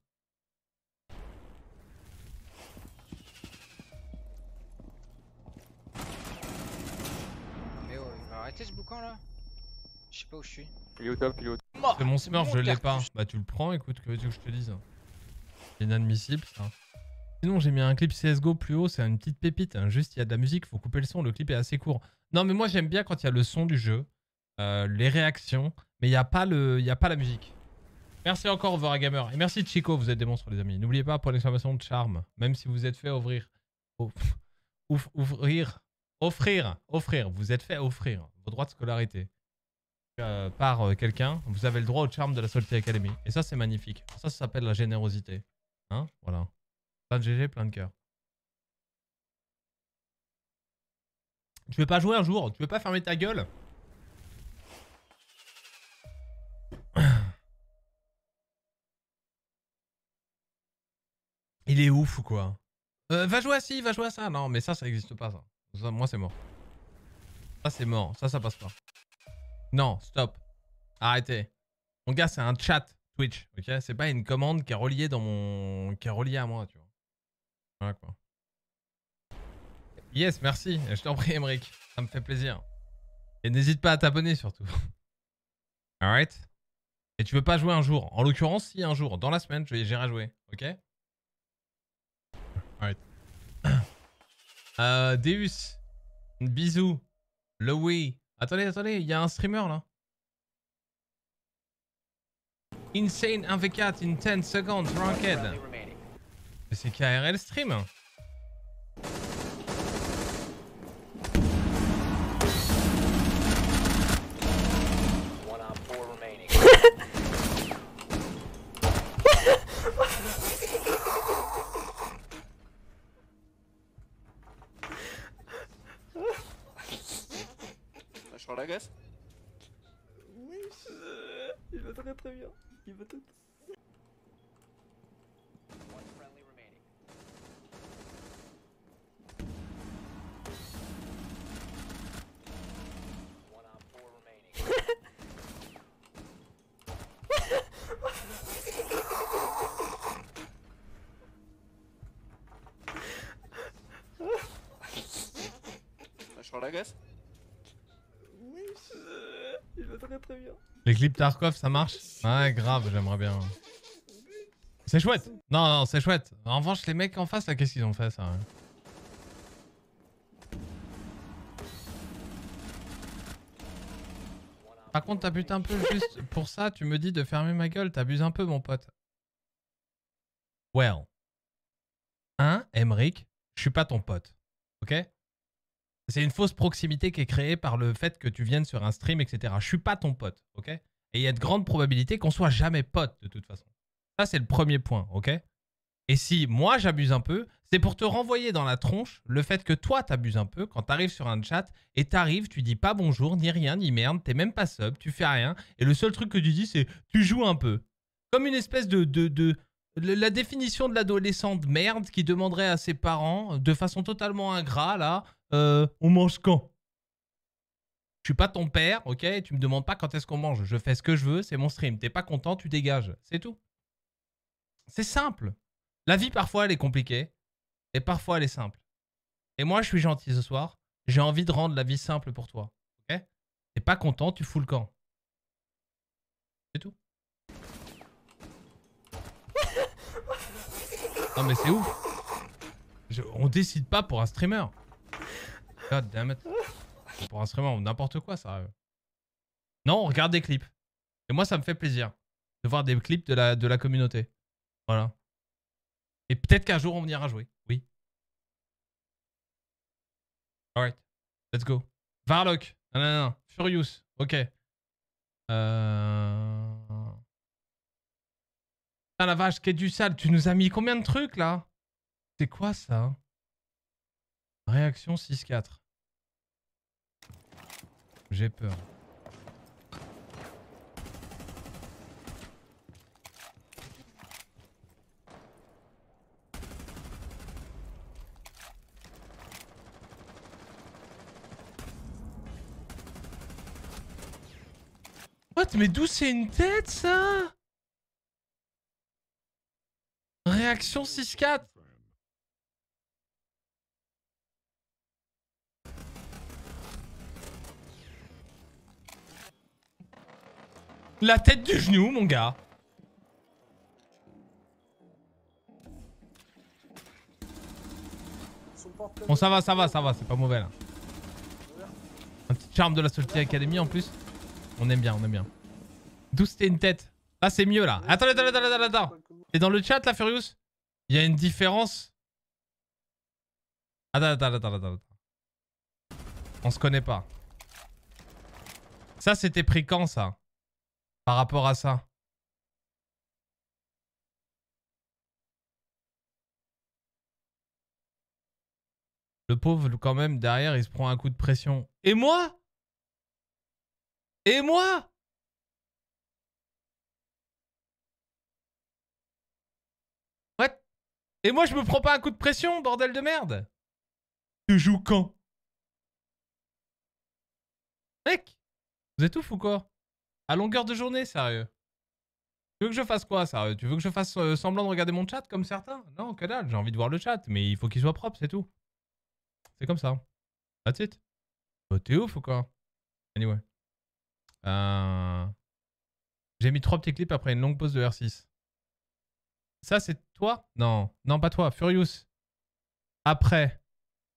Mais oh, il va arrêter ce boucan là? Je sais pas où je suis. Il est au top, il est au top. C'est mon smurf, je l'ai pas. Bah tu le prends, écoute, que veux-tu que je te dise? C'est inadmissible ça. Sinon j'ai mis un clip CSGO plus haut, c'est une petite pépite. hein. Juste il y a de la musique, faut couper le son, le clip est assez court. Non mais moi j'aime bien quand il y a le son du jeu, euh, les réactions, mais il n'y a, pas le- il y a pas la musique. Merci encore Overagamer. Et merci Chico, vous êtes des monstres les amis. N'oubliez pas pour l'exclamation de charme, même si vous êtes fait ouvrir. Ouf- ouf- ouvrir. Offrir. Offrir. Vous êtes fait offrir vos droits de scolarité euh, par euh, quelqu'un, vous avez le droit au charme de la Salty Academy. Et ça, c'est magnifique. Ça, ça s'appelle la générosité. Hein Voilà. Plein de GG, plein de cœur. Tu veux pas jouer un jour? Tu veux pas fermer ta gueule? Il est ouf ou quoi? Euh, Va jouer à ci, va jouer à ça. Non, mais ça, ça existe pas, moi, c'est mort. Ça, c'est mort. Ça, ça passe pas. Non, stop. Arrêtez. Mon gars, c'est un chat Twitch, ok? C'est pas une commande qui est reliée dans mon... qui est reliée à moi, tu vois. Voilà, quoi. Yes, merci. Je t'en prie, Emric. Ça me fait plaisir. Et n'hésite pas à t'abonner, surtout. Alright Et tu veux pas jouer un jour En l'occurrence, si, un jour. Dans la semaine, je vais- j'irai jouer, ok? Alright. Euh, Deus. Bisous. Louis. Attendez, attendez, il y a un streamer là. Insane 1v4 in 10 seconds, ranked. Mais c'est KRL stream. One on four remaining. Lâche la graisse Oui, il va très très bien. Il va tout. Lâche la va Les clips Tarkov, ça marche Ouais, grave, j'aimerais bien. C'est chouette. Non, non, c'est chouette. En revanche, les mecs en face, là, qu'est-ce qu'ils ont fait, ça hein Par contre, t'abuses un peu juste pour ça, tu me dis de fermer ma gueule, t'abuses un peu, mon pote. Well. Hein, Emric, je suis pas ton pote. Ok? C'est une fausse proximité qui est créée par le fait que tu viennes sur un stream, etc. Je suis pas ton pote, ok? Et il y a de grandes probabilités qu'on soit jamais pote, de toute façon. Ça, c'est le premier point, ok? Et si moi, j'abuse un peu, c'est pour te renvoyer dans la tronche le fait que toi, t'abuses un peu quand t'arrives sur un chat et t'arrives, tu dis pas bonjour, ni rien, ni merde, t'es même pas sub, tu fais rien, et le seul truc que tu dis, c'est tu joues un peu. Comme une espèce de... la définition de l'adolescent de merde qui demanderait à ses parents, de façon totalement ingrat, là, euh, on mange quand? Je suis pas ton père, ok? Tu me demandes pas quand est-ce qu'on mange. Je fais ce que je veux, c'est mon stream. T'es pas content, tu dégages. C'est tout. C'est simple. La vie, parfois, elle est compliquée. Et parfois, elle est simple. Et moi, je suis gentil ce soir. J'ai envie de rendre la vie simple pour toi. T'es pas content, tu fous le camp. C'est tout. Non mais c'est ouf. On décide pas pour un streamer. God damn it. Pour un streamer ou n'importe quoi ça. Non, on regarde des clips. Et moi ça me fait plaisir. de voir des clips de la, de la communauté. Voilà. Et peut-être qu'un jour on ira jouer. Oui. Alright. Let's go. Varlock. Non, non. Furious. Ok. Euh... Putain la vache, qu'est du sale. Tu nous as mis combien de trucs là? C'est quoi ça? Réaction 6-4. J'ai peur. What Mais d'où c'est une tête ça? Réaction 6-4 La tête du genou, mon gars. Bon, ça va, ça va, ça va, c'est pas mauvais. Un petit charme de la Salty Academy en plus. On aime bien, on aime bien. D'où c'était une tête Là, c'est mieux là. Attends, attends, attends, attends, attends. Et dans le chat là, Furious? Il y a une différence. Attends, attends, attends, attends. On se connaît pas. Ça, c'était pris quand ça Par rapport à ça. Le pauvre, quand même, derrière, il se prend un coup de pression. Et moi? Et moi? What Et moi, je me prends pas un coup de pression, bordel de merde! Tu joues quand? Mec! Vous êtes ouf ou quoi? À longueur de journée, sérieux? Tu veux que je fasse quoi, sérieux? Tu veux que je fasse euh, semblant de regarder mon chat comme certains? Non, que dalle, j'ai envie de voir le chat, mais il faut qu'il soit propre, c'est tout. C'est comme ça. That's it. Oh, T'es ouf ou quoi? Anyway. Euh... J'ai mis trois petits clips après une longue pause de R6. Ça, c'est toi? Non, non, pas toi. Furious. Après.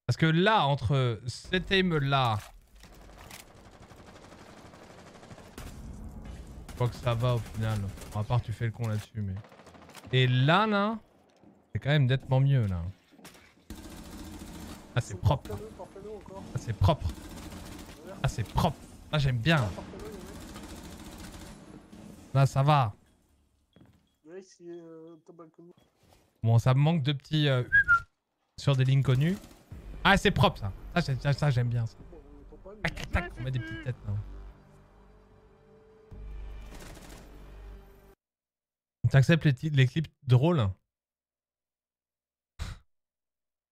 Parce que là, entre cet aim-là... crois que ça va au final. À part tu fais le con là-dessus, mais... Et là, là... C'est quand même nettement mieux, là. Ah, c'est propre. Ah, c'est propre. Ah, c'est propre. Là, j'aime bien. Là, ça va. Bon, ça me manque de petits... euh, sur des lignes connues. Ah, c'est propre, ça. Ça, ça, j'aime bien, ça. Tac, tac, tac, on met des petites têtes, là. T'acceptes les, les clips drôles?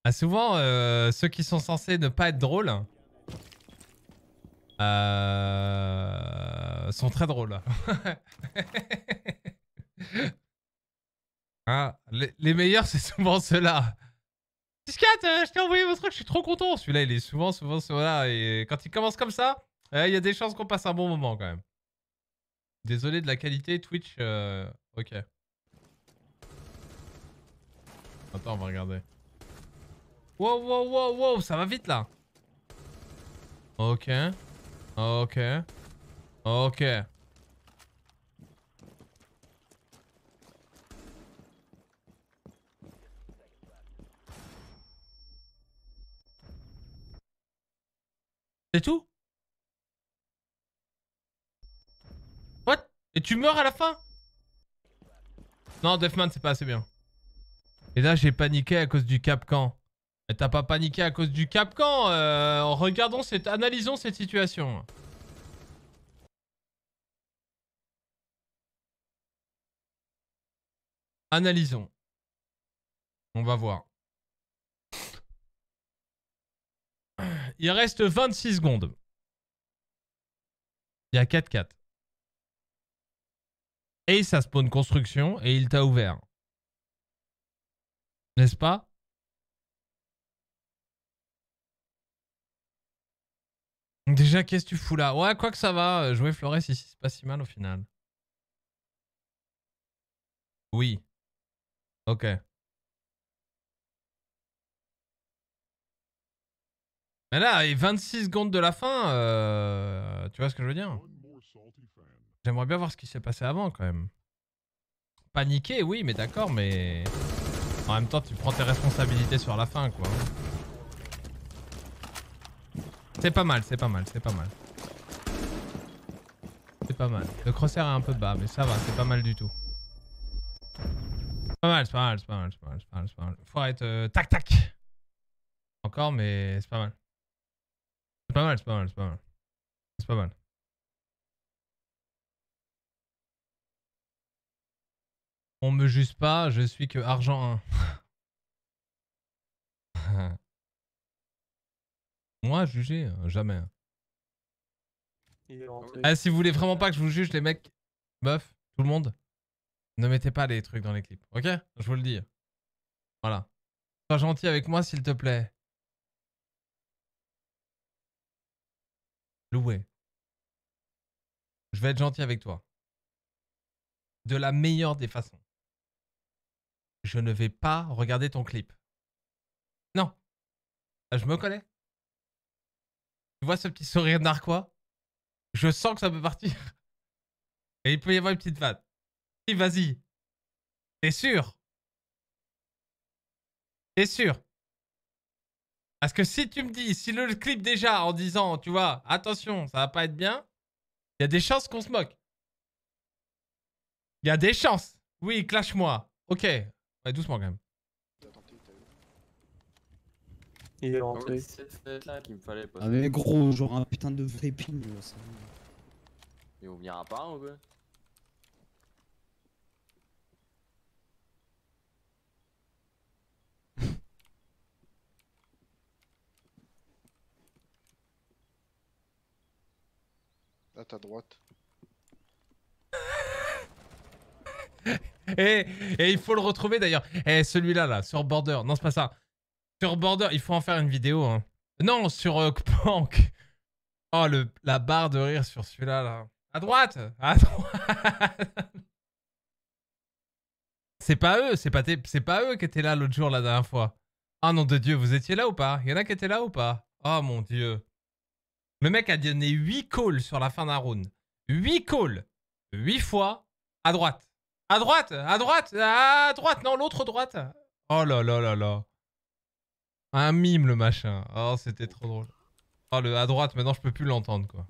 Ah, souvent, euh, ceux qui sont censés ne pas être drôles euh, sont très drôles. Ah, les, meilleurs, c'est souvent ceux-là. 6 euh, je t'ai envoyé votre truc, je suis trop content. Celui-là, il est souvent, souvent, celui-là. Et quand il commence comme ça, il y a des chances qu'on passe un bon moment quand même. Désolé de la qualité, Twitch. euh, Ok. Attends, on va regarder. Wow, wow, wow, wow, ça va vite là. Ok. Ok. Ok. C'est tout? Et tu meurs à la fin Non, Deathman, c'est pas assez bien. Et là, j'ai paniqué à cause du Capcan. Mais t'as pas paniqué à cause du Capcan euh, Regardons cette... Analysons cette situation. Analysons. On va voir. Il reste 26 secondes. Il y a 4-4. Et ça spawn construction et il t'a ouvert. N'est-ce pas? Déjà, qu'est-ce que tu fous là? Ouais, quoi que ça va. euh, Jouer Flores ici, c'est pas si mal au final. Oui. Ok. Mais là, et 26 secondes de la fin, euh, tu vois ce que je veux dire? J'aimerais bien voir ce qui s'est passé avant quand même. paniquer, oui, mais d'accord, mais... En même temps, tu prends tes responsabilités sur la fin, quoi. C'est pas mal, c'est pas mal, c'est pas mal. C'est pas mal. Le crosshair est un peu bas, mais ça va, c'est pas mal du tout. C'est pas mal, c'est pas mal, c'est pas mal, c'est pas mal, c'est pas mal, c'est pas mal. Faut euh, tac, tac Encore, mais c'est pas mal. C'est pas mal, c'est pas mal, c'est pas mal. C'est pas mal. On me juge pas, je suis que argent 1. Moi, juger, euh, jamais. Ah, si vous voulez vraiment pas que je vous juge, les mecs, meufs, tout le monde, ne mettez pas les trucs dans les clips, ok? Je vous le dis. Voilà. Sois gentil avec moi, s'il te plaît. Loué. Je vais être gentil avec toi. De la meilleure des façons. Je ne vais pas regarder ton clip. Non. Ah, Je me connais. Tu vois ce petit sourire narquois? Je sens que ça peut partir. Et il peut y avoir une petite vanne. Si, vas-y. T'es sûr? T'es sûr? Parce que si tu me dis, si le clip déjà en disant, tu vois, attention, ça va pas être bien, il y a des chances qu'on se moque. Il y a des chances. Oui, clash-moi. Ok. Ouais, doucement quand même. Il est rentré. C'est cette fenêtre-là qu'il me fallait. Parce Ah mais gros, genre un putain de vrai ping. là, ça- Et on viendra pas ou quoi? Là, ta droite. Et, il faut le retrouver d'ailleurs. Et celui-là, là, sur Border. Non, c'est pas ça. Sur Border, il faut en faire une vidéo. Hein. Non, sur euh. Oh, la barre de rire sur celui-là, là. À droite À droite C'est pas eux, c'est pas, eux qui étaient là l'autre jour, la dernière fois. Ah nom de Dieu, vous étiez là ou pas? Il y en a qui étaient là ou pas? Oh mon Dieu. Le mec a donné 8 calls sur la fin d'un round. 8 calls. 8 fois à droite. À droite, à droite, à droite, non, l'autre droite. Oh là là là là. Un mime le machin. Oh, c'était trop drôle. Oh, le à droite, maintenant je peux plus l'entendre quoi.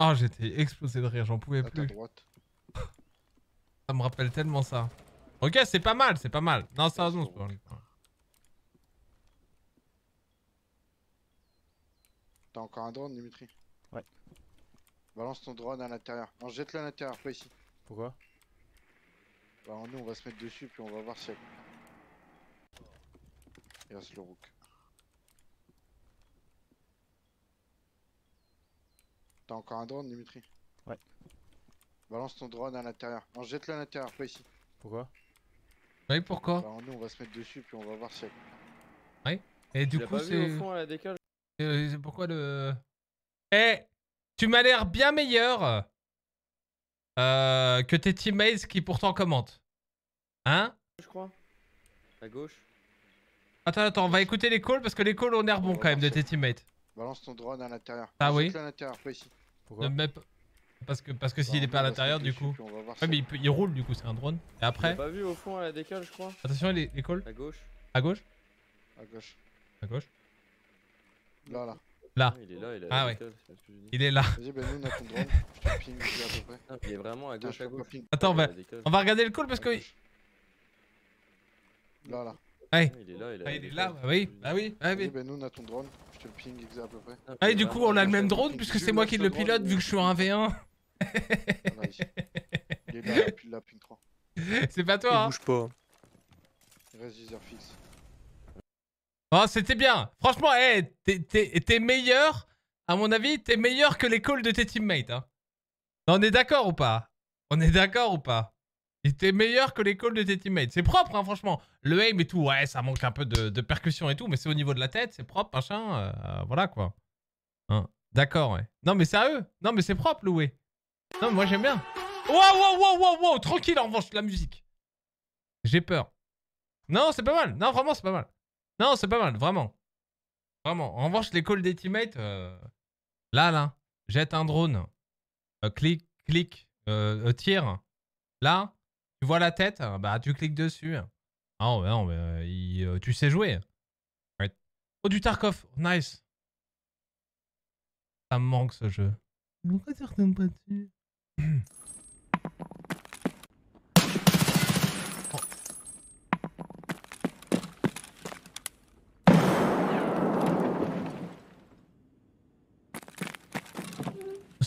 Oh, j'étais explosé de rire, j'en pouvais plus. droite. Ça me rappelle tellement ça. Ok, c'est pas mal, c'est pas mal. Non, sérieusement, c'est pas mal. T'as encore un drone, Dimitri? Ouais. Balance ton drone à l'intérieur. Non, jette-le à l'intérieur, pas ici. Pourquoi Bah, nous, on va se mettre dessus, puis on va voir si. Il reste le rook. T'as encore un drone, Dimitri Ouais. Balance ton drone à l'intérieur. Non, jette-le à l'intérieur, pas ici. Pourquoi Oui, pourquoi Bah, nous, on va se mettre dessus, puis on va voir si. Oui. Et du coup, pas vu c'est. au fond à la décale Euh, c'est pourquoi le. Eh Tu m'as l'air bien meilleur euh, que tes teammates qui pourtant commentent. Hein? Je crois. À gauche. Attends, attends, on va écouter les calls parce que les calls ont l'air bons quand même de tes teammates. Balance ton drone à l'intérieur. Ah oui à l'intérieur. Ne pas- Parce que, parce que s'il Bah, est pas à l'intérieur, du coup. Ouais, mais il, peut- il roule, du coup, c'est un drone. Et après pas vu au fond à la décale, je crois Attention, les, les calls. À gauche. À gauche? À gauche. À gauche Là, là. Là. Il est là, il est Ah ouais. Il est là. Vas-y, ben nous, on a ton drone. Je te ping ici à peu près. Ah, il est vraiment à gauche, à gauche. Attends, décale. on va regarder le call parce que. Là, là. Ouais. Il est là, il est Ah, il est là, bah oui, bah oui, bah Vas-y, oui. ben nous, on a ton drone. Je te le ping à peu près. Ah, Ah, et il est du coup, on a le même drone puisque c'est moi qui le pilote il vu que je suis un V1. Là, ici. Il est là, puis là, ping 3. C'est pas toi, hein pas. Il reste 10 heures fixe. Oh, c'était bien. Franchement, t'es- meilleur, à mon avis, t'es meilleur que les calls de tes teammates. Hein. On est d'accord ou pas? On est d'accord ou pas? T'es meilleur que les calls de tes teammates. C'est propre, hein, franchement. Le aim et tout, ouais, ça manque un peu de, percussion et tout, mais c'est au niveau de la tête, c'est propre, machin. euh, voilà, quoi. Hein. D'accord, ouais. Non, mais sérieux Non, mais c'est propre, Loué. Non, mais moi, j'aime bien. Wow, wow, wow, wow, wow Tranquille, en revanche, la musique. J'ai peur. Non, c'est pas mal. Non, vraiment, c'est pas mal. Non, c'est pas mal, vraiment. Vraiment. En revanche, les calls des teammates, euh, là, là, jette un drone, euh, clic, clic, euh, euh, tire, Là, tu vois la tête, bah tu cliques dessus. Ah non, mais non, mais il, tu sais jouer. Ouais. Oh, du Tarkov, nice. Ça me manque ce jeu. Pourquoi tu retournes pas dessus?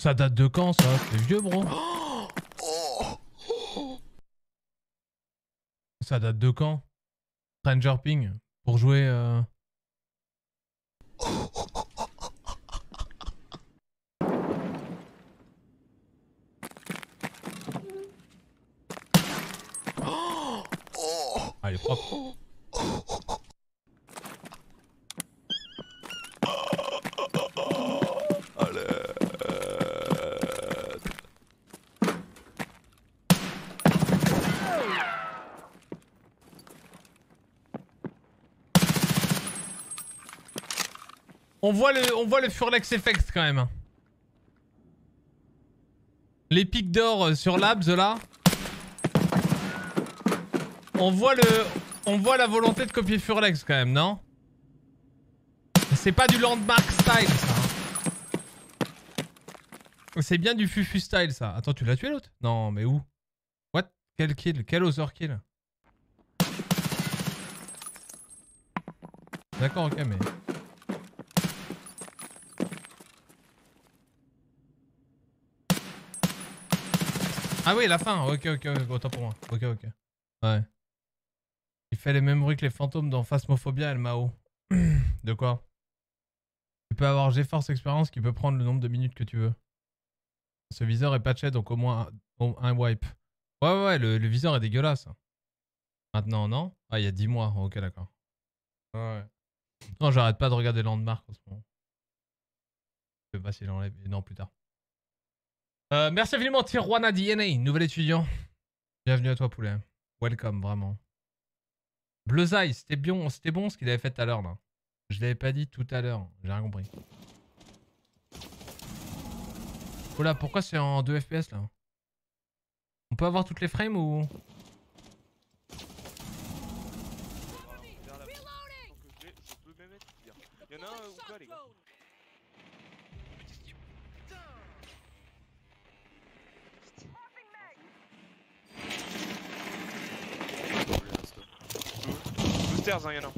Ça date de quand ça? C'est vieux bro. Ça date de quand? Stranger Ping Pour jouer euh... On voit le, on voit le Furlex Effect quand même. Les pics d'or euh, sur Labs là. On voit le, on voit la volonté de copier Furlex quand même, non? C'est pas du landmark style ça. hein. C'est bien du fufu style ça. Attends, tu l'as tué l'autre? Non, mais où? What? Quel kill? Quel other kill? D'accord, ok, mais... Ah oui, la fin. Ok, ok, ok, autant pour moi. Ok, ok. Ouais. Il fait les mêmes bruits que les fantômes dans Phasmophobia et le Mao. de quoi? Tu peux avoir GeForce Experience qui peut prendre le nombre de minutes que tu veux. Ce viseur est patché, donc au moins un, wipe. Ouais, ouais, ouais, le, le viseur est dégueulasse. Maintenant, non? Ah, il y a 10 mois. Ok, d'accord. Ouais, ouais. Non, j'arrête pas de regarder Landmark en ce moment. Je sais pas s'il enlève. Non, plus tard. Euh, merci infiniment, Tijuana DNA, nouvel étudiant. Bienvenue à toi, poulet. Welcome, vraiment. Bleuzaï, c'était bon, c'était bon ce qu'il avait fait tout à l'heure, là. Je l'avais pas dit tout à l'heure, j'ai rien compris. Là, pourquoi c'est en 2 FPS, là? On peut avoir toutes les frames ou... Hein.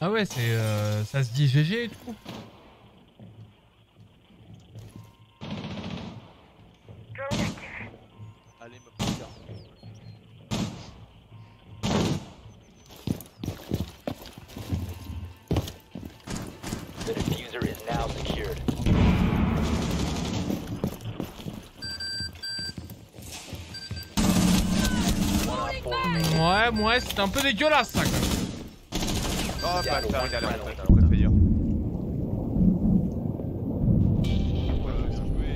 Ah ouais, c'est... euh, ça se dit GG et tout Ouais, c'était un peu dégueulasse, ça, quand même. Oh, bâtard, il a l'air en train de préférir.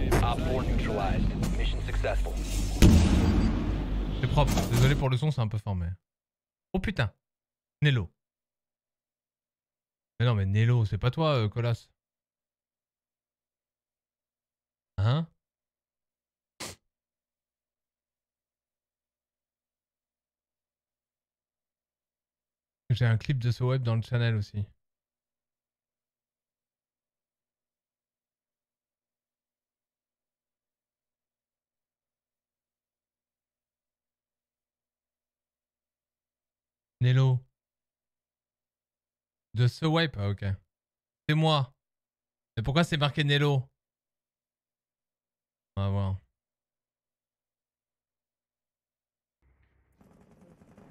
Op 4 neutralized. Mission successful. C'est propre. Désolé pour le son, c'est un peu formé. Oh putain. Nello. Mais non, mais Nello, c'est pas toi, euh, Colas. Hein? J'ai un clip de ce web dans le channel aussi. Nello. De ce wipe Ah, ok. C'est moi. Mais pourquoi c'est marqué Nello? On va voir.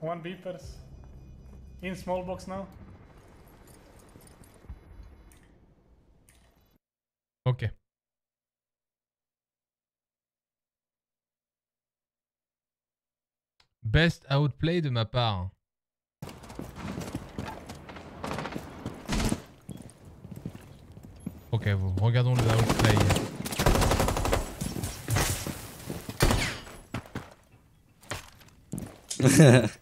One beepers. In small box now. Ok. Best outplay de ma part. Ok, bon, regardons le outplay.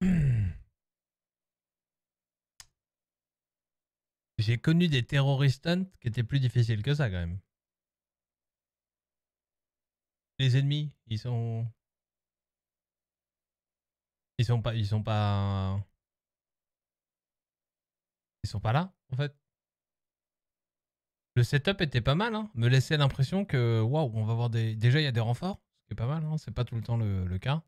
J'ai connu des terroristes qui étaient plus difficiles que ça quand même. Les ennemis, ils sont. Ils sont pas. Ils sont pas. Ils sont pas là, en fait. Le setup était pas mal, hein. Me laissait l'impression que waouh, on va avoir des. Déjà, il y a des renforts, ce qui est pas mal, hein. C'est pas tout le temps le, cas.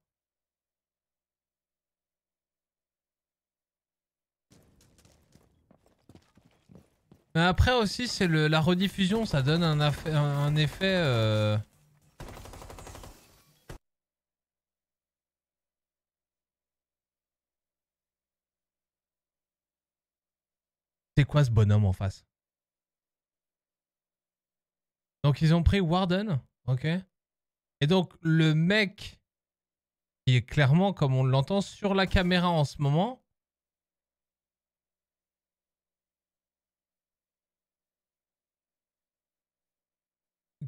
Mais après aussi, c'est la rediffusion, ça donne un, un effet. euh, C'est quoi ce bonhomme en face? Donc ils ont pris Warden, ok? Et donc le mec qui est clairement, comme on l'entend sur la caméra en ce moment,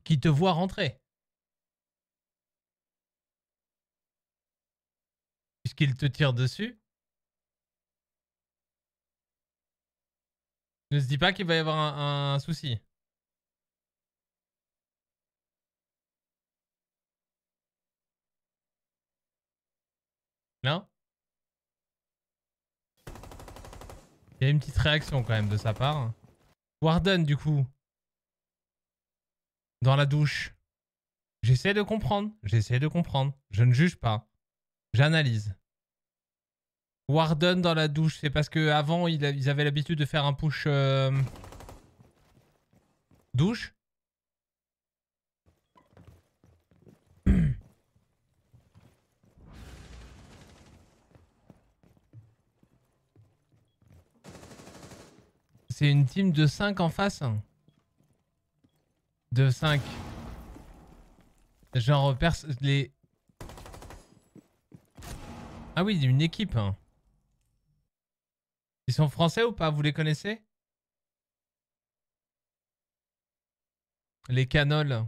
qui te voit rentrer. Puisqu'il te tire dessus. Ne se dis pas qu'il va y avoir un, souci. Non? Il y a une petite réaction quand même de sa part. Warden du coup. Dans la douche. J'essaie de comprendre. J'essaie de comprendre. Je ne juge pas. J'analyse. Warden dans la douche, c'est parce que avant ils avaient l'habitude de faire un push euh, douche. C'est une team de 5 en face. De 5. Genre, les. Ah oui, une équipe. hein. Ils sont français ou pas? Vous les connaissez? Les canoles.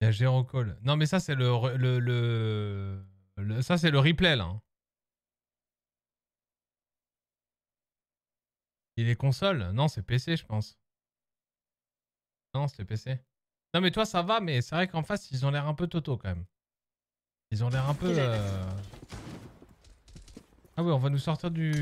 Il y a Gérocall. Non mais ça c'est le, le, le, le- ça c'est le replay là. Il est console? Non, c'est PC, je pense. Non, c'est PC. Non, mais toi, ça va, mais c'est vrai qu'en face, ils ont l'air un peu toto quand même. Ils ont l'air un peu. euh, Ah oui, on va nous sortir du.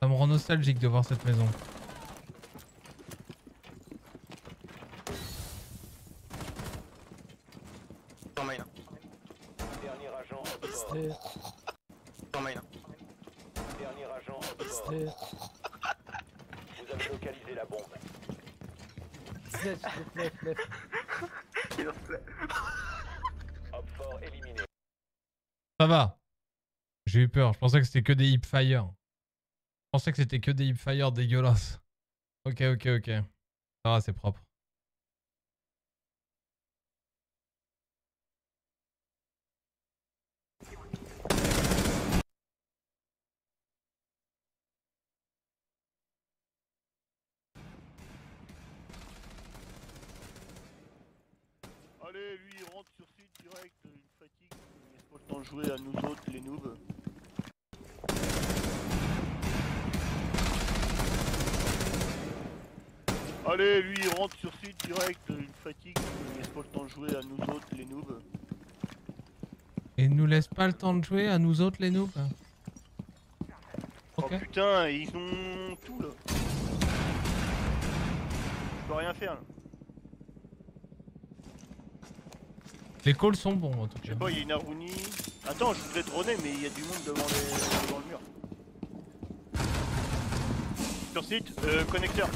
Ça me rend nostalgique de voir cette maison. En main. Dernier agent En main. Dernier agent hors Vous avez localisé la bombe. Hop fort éliminé. Ça va. J'ai eu peur. Je pensais que c'était que des hipfire. Je pensais que c'était que des hipfire dégueulasses. Ok, ok, ok. Ça va, c'est propre. Allez, lui, il rentre sur site direct, une fatigue, il laisse pas le temps de jouer à nous autres, les noobs. Allez, lui, il rentre sur site direct, une fatigue, il laisse pas le temps de jouer à nous autres, les noobs. Et ils nous laisse pas le temps de jouer à nous autres, les noobs. Oh putain, ils ont tout là. Je peux rien faire là. Les calls sont bons en tout Je cas. sais pas, il y a une Aruni. Attends, je voudrais droner, mais il y a du monde devant, les... devant le mur. Sur site, euh, connecteur.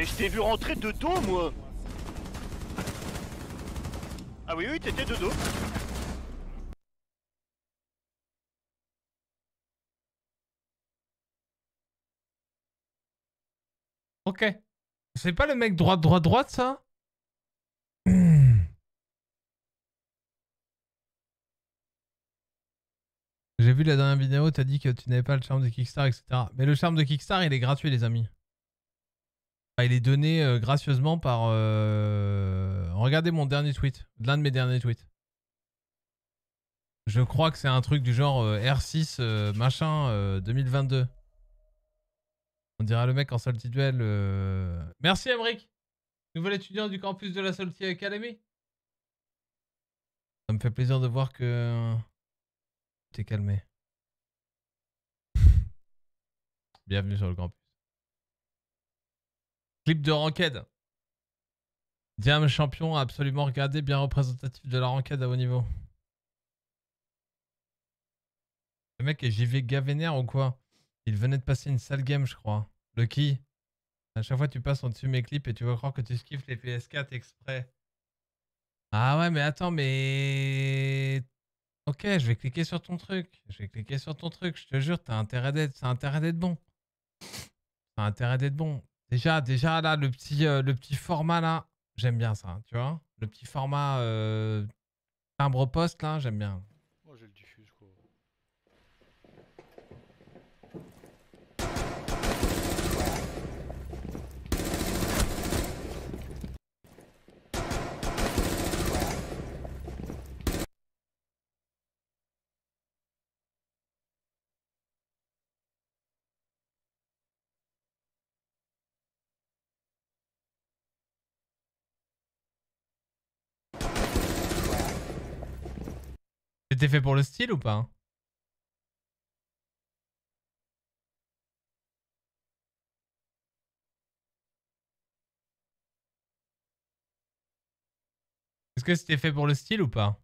Mais je t'ai vu rentrer de dos, moi Ah oui, oui, t'étais de dos. Ok. C'est pas le mec droite, droite, droite, ça? J'ai vu la dernière vidéo, t'as dit que tu n'avais pas le charme de Kickstar, etc. Mais le charme de Kickstar, il est gratuit, les amis. Enfin, il est donné euh, gracieusement par... euh, Regardez mon dernier tweet, l'un de mes derniers tweets. Je crois que c'est un truc du genre euh, R6 euh, machin euh, 2022. On dirait le mec en Salty Duel. Merci Emric Nouvel étudiant du campus de la Salty Academy. Ça me fait plaisir de voir que t'es calmé. Bienvenue sur le campus. Clip de ranked. Diam champion absolument regardé, bien représentatif de la ranked à haut niveau. Le mec est JV Gavener ou quoi? Il venait de passer une sale game, je crois. Lucky. À chaque fois, tu passes en dessus de mes clips et tu vas croire que tu skiffes les PS4 exprès. Ah ouais, mais attends, mais. Ok, je vais cliquer sur ton truc. Je vais cliquer sur ton truc. Je te jure, t'as intérêt d'être, intérêt d'être bon. A intérêt d'être bon. Déjà, déjà là, le petit, euh, le petit format là, j'aime bien ça, tu vois. Le petit format euh, timbre poste là, j'aime bien. Moi je le diffuse quoi. C'était fait pour le style ou pas hein? Est-ce que c'était fait pour le style ou pas?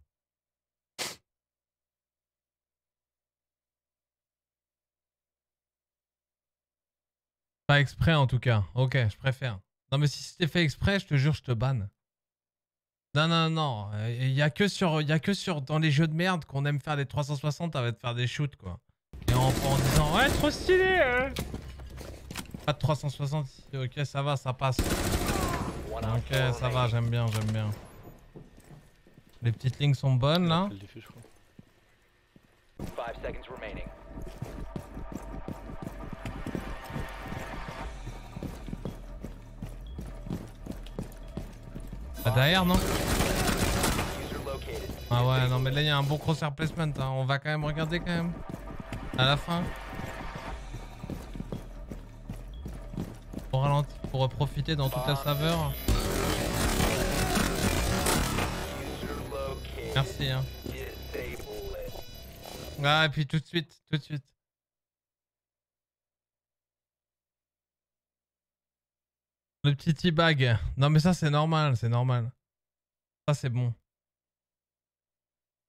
Pas exprès en tout cas. Ok, je préfère. Non mais si c'était fait exprès, je te jure, je te banne. Non, non, non. Il y a que sur, a que sur dans les jeux de merde qu'on aime faire des 360 avec de faire des shoots quoi. Et en, disant ouais trop stylé. hein. Pas de 360. Ok, ça va, ça passe. Ok, ça va, j'aime bien, j'aime bien. Les petites lignes sont bonnes là. 5 seconds remaining. Derrière non Ah ouais, non mais là il y a un bon crosshair placement. hein. On va quand même regarder quand même. À la fin. Pour ralentir, pour profiter dans toute la saveur. Merci hein. Ah et puis tout de suite, tout de suite. Le petit teabag. Non mais ça c'est normal, c'est normal. Ça c'est bon.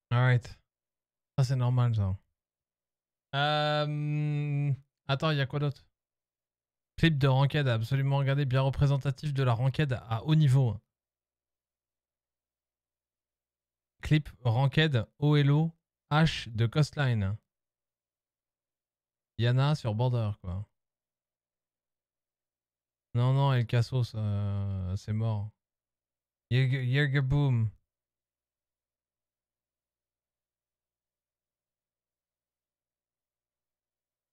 Alright. Ça c'est normal ça. Euh... Attends, il y a quoi d'autre? Clip de ranked absolument regarder, bien représentatif de la ranked à haut niveau. Clip ranked OLO H de Coastline. Yana sur Border quoi. Non, non, El Cassos, euh, c'est mort. Boom.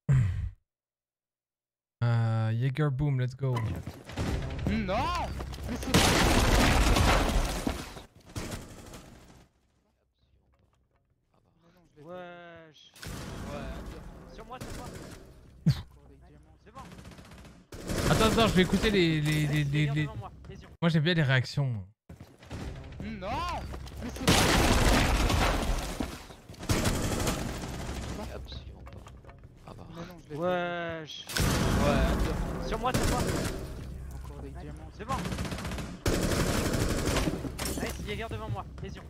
Euh, Boom, let's go. Non Ouais. Sur moi, sur moi C'est bon Attends, attends, je vais écouter les. les, les, les, les- devant moi, j'aime bien les réactions. Non. Wesh. Ouais. Sur moi, sur moi. Encore des diamants. C'est bon Nice, Jäger devant moi, vision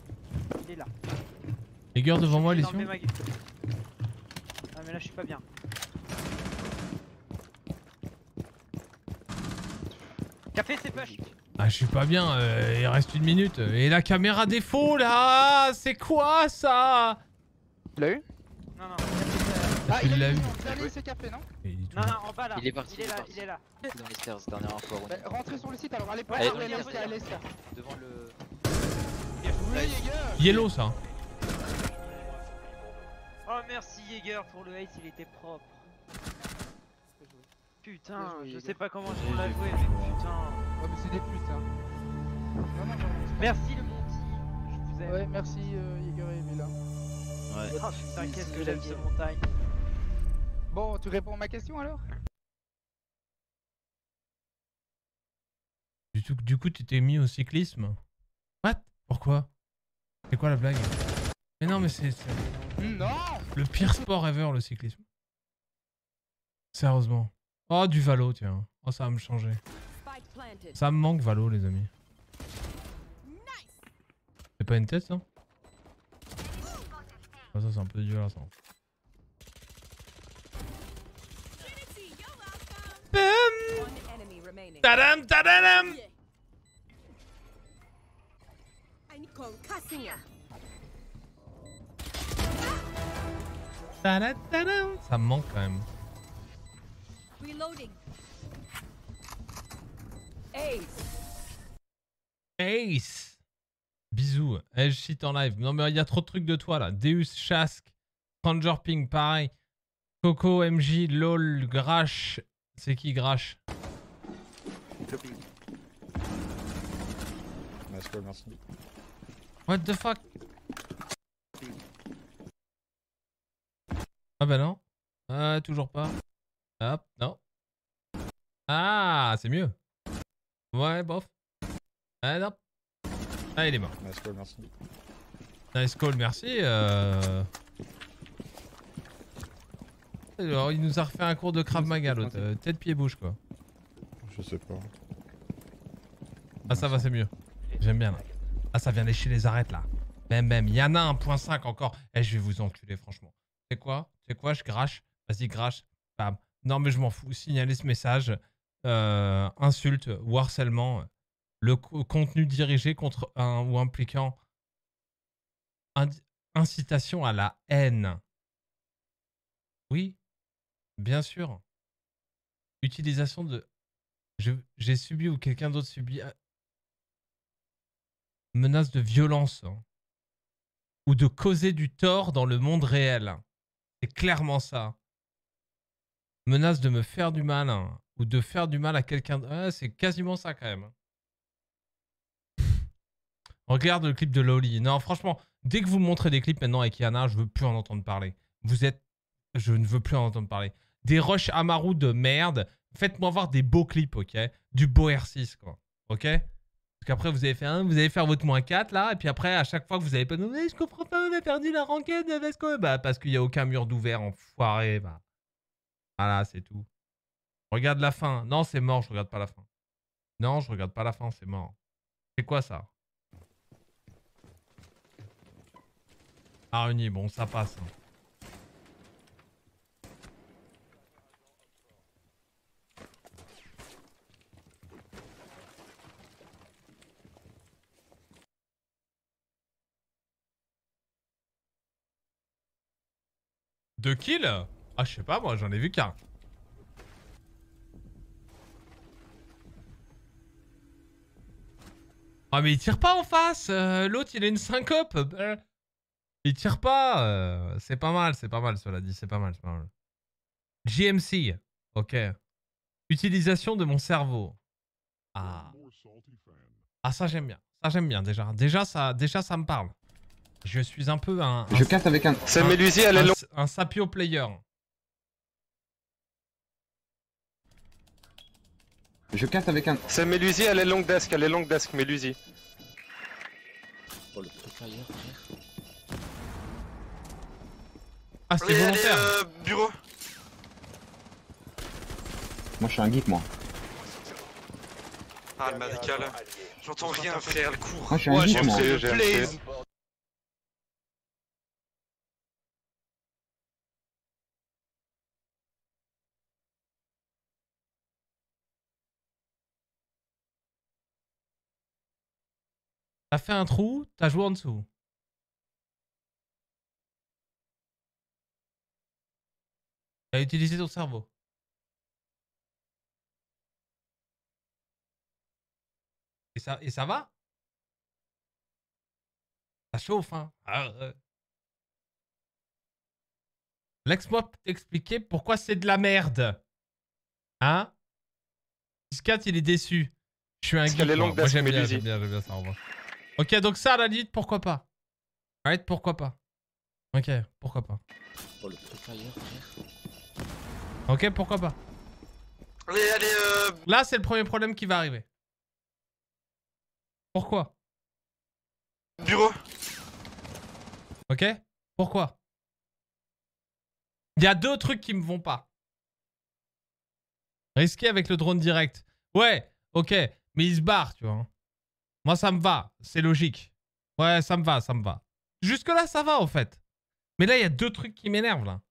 Il est là. Jäger devant moi, gueule. Ah mais là je suis pas bien Café, c'est push. Ah, je suis pas bien, euh, il reste une minute. Et la caméra défaut là C'est quoi ça? Tu l'as eu? Non, non. Ah, il l'as a eu. Il a ce café, non? Non, non, en bas là. Il est parti, Il est il est là, il est là. Dans les stairs, dernière. Bah, rentrez sur le site alors, allez pas allez, allez, allez, allez, allez, allez, Devant le. Oui, gars Yellow ça. Oh merci Jäger pour le ace, il était propre. Putain, joué, je sais pas comment je l'a joué, mais putain. Ouais, mais c'est des plus, hein. Non, non, non. Merci le Monty. Je vous aime. Ouais, merci euh, et Villa. Oh putain, qu'est-ce que j'aime la ce game. montagne. Bon, tu réponds à ma question alors? Du, tout, du coup, tu t'es mis au cyclisme? What? Pourquoi? C'est quoi la blague? Mais non, mais c'est c'est Non le pire sport ever, le cyclisme. Sérieusement. Oh, du Valo, tiens. Oh, ça va me changer. Ça me manque Valo, les amis. C'est pas une tête, ça? Ah, Ça, c'est un peu dégueulasse. hein. Bum Tadam, tadam Tadadadam. Ça me manque quand même. Reloading. Ace. Ace Bisous. Je cite en live. Non, mais il y a trop de trucs de toi là. Deus, Shask, Stranger Ping, pareil. Coco, MJ, LOL, Grash. C'est qui Grash? What the fuck? Ah bah non. Ah, toujours pas. Hop, non. Ah, c'est mieux. Ouais, bof. Ah, non. Ah, il est mort. Nice call, merci. Nice call, merci. Euh... Alors, il nous a refait un cours de Krav Maga, l'autre. Euh, Tête, pied, bouche, quoi. Je sais pas. Ah, ça va, c'est mieux. J'aime bien, là. Ah, ça vient lécher les arêtes, là. Même, même. Il y en a 1.5 encore. Eh, je vais vous enculer, franchement. C'est quoi? C'est quoi? Je crache Vas-y, crache. Bam. Non, mais je m'en fous. Signaler ce message. Euh, insulte harcèlement. Le co- contenu dirigé contre un ou impliquant incitation à la haine. Oui, bien sûr. Utilisation de. J'ai subi ou quelqu'un d'autre subit. euh, Menace de violence. hein. Ou de causer du tort dans le monde réel. C'est clairement ça. Menace de me faire du mal. hein, Ou de faire du mal à quelqu'un. c'est quasiment ça quand même. Regarde le clip de Loli. Non, franchement, dès que vous montrez des clips maintenant avec Yana, je veux plus en entendre parler. Vous êtes. Je ne veux plus en entendre parler. Des rushs Amaru de merde. Faites-moi voir des beaux clips, ok? Du beau R6, quoi. Ok? Parce qu'après, vous avez fait un, vous allez faire votre moins 4 là, et puis après, à chaque fois que vous avez pas. Mais je comprends pas, on a perdu la ranked parce. Bah, parce qu'il n'y a aucun mur d'ouvert, enfoiré. Bah. Voilà, c'est tout. Regarde la fin. Non, c'est mort, je regarde pas la fin. Non, je regarde pas la fin, c'est mort. C'est quoi ça? Araignée, bon, ça passe. hein. Deux kills? Ah, je sais pas, moi, j'en ai vu qu'un. Ah, mais il tire pas en face euh, L'autre, il a une syncope euh, Il tire pas euh, C'est pas mal, c'est pas mal, cela dit, c'est pas mal, c'est pas mal. GMC, ok. Utilisation de mon cerveau. Ah. Ah, ça, j'aime bien. Ça, j'aime bien, déjà. Déjà ça, déjà, ça me parle. Je suis un peu un... Je casse avec un- C'est Mélusier, elle est un, un sapio player. Je casse avec un. C'est Mélusier, elle est longue desk, elle est longue desk, Mélusier. Oh le frère. Ah, c'était Allez, allez, volontaire. euh, bureau. Moi je suis un geek moi. Ah, le médical. J'entends rien, frère, elle court. Moi, je suis un Ouais, geek, j'ai moi. le T'as fait un trou, t'as joué en dessous. T'as utilisé ton cerveau. Et ça, et ça va Ça chauffe, hein euh. Laisse-moi t'expliquer pourquoi c'est de la merde. Hein? 4 il est déçu. Je suis un est moi. j'aime bien, ça en. Ok, donc ça, à la limite, pourquoi pas Arrête, pourquoi pas Ok, pourquoi pas Oh. Ok, pourquoi pas Allez, allez, euh. Là, c'est le premier problème qui va arriver. Pourquoi? Bureau. Ok Pourquoi? Il y a deux trucs qui me vont pas. Risquer avec le drone direct. Ouais, ok, mais il se barre, tu vois. Moi, ça me va, c'est logique. Ouais, ça me va, ça me va. Jusque-là, ça va, en fait. Mais là, il y a deux trucs qui m'énervent, là.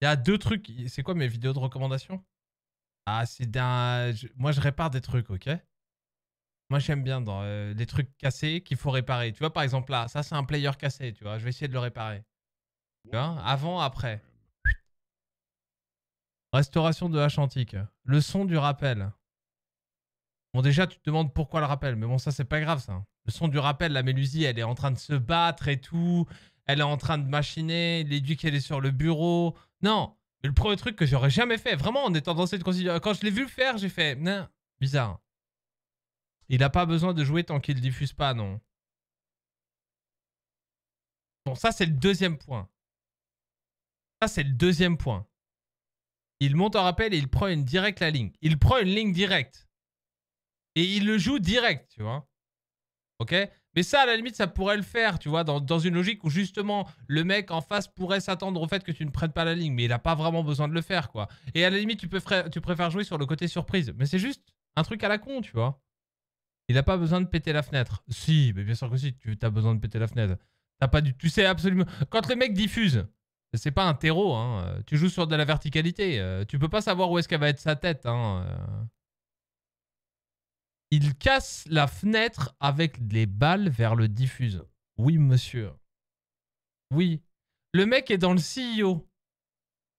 Il y a deux trucs. C'est quoi mes vidéos de recommandation Ah, c'est d'un... Moi, je répare des trucs, ok? Moi, j'aime bien dans euh, les trucs cassés qu'il faut réparer. Tu vois, par exemple, là, ça, c'est un player cassé, tu vois. Je vais essayer de le réparer. Tu vois? Avant, après. Restauration de hache antique. Le son du rappel. Bon, déjà, tu te demandes pourquoi le rappel. Mais bon, ça, c'est pas grave, ça. Le son du rappel, la Mélusie, elle est en train de se battre et tout. Elle est en train de machiner. L'éduc, elle est sur le bureau. Non. Le premier truc que j'aurais jamais fait, vraiment, en étant dans cette considération. Quand je l'ai vu le faire, j'ai fait. Non, bizarre. Il a pas besoin de jouer tant qu'il diffuse pas, non. Bon, ça, c'est le deuxième point. Ça, c'est le deuxième point. Il monte en rappel et il prend une direct la ligne. Il prend une ligne directe. Et il le joue direct, tu vois. Ok? Mais ça, à la limite, ça pourrait le faire, tu vois, dans, dans une logique où justement le mec en face pourrait s'attendre au fait que tu ne prennes pas la ligne. Mais il n'a pas vraiment besoin de le faire, quoi. Et à la limite, tu, peux tu préfères jouer sur le côté surprise. Mais c'est juste un truc à la con, tu vois. Il n'a pas besoin de péter la fenêtre. Si, mais bien sûr que si, tu as besoin de péter la fenêtre. T'as pas du... Tu sais absolument... Quand le mec diffuse, c'est pas un terreau, hein. euh, Tu joues sur de la verticalité. euh, Tu peux pas savoir où est-ce qu'elle va être sa tête, hein. Il casse la fenêtre avec les balles vers le diffuse. Oui, monsieur. Oui. Le mec est dans le CEO.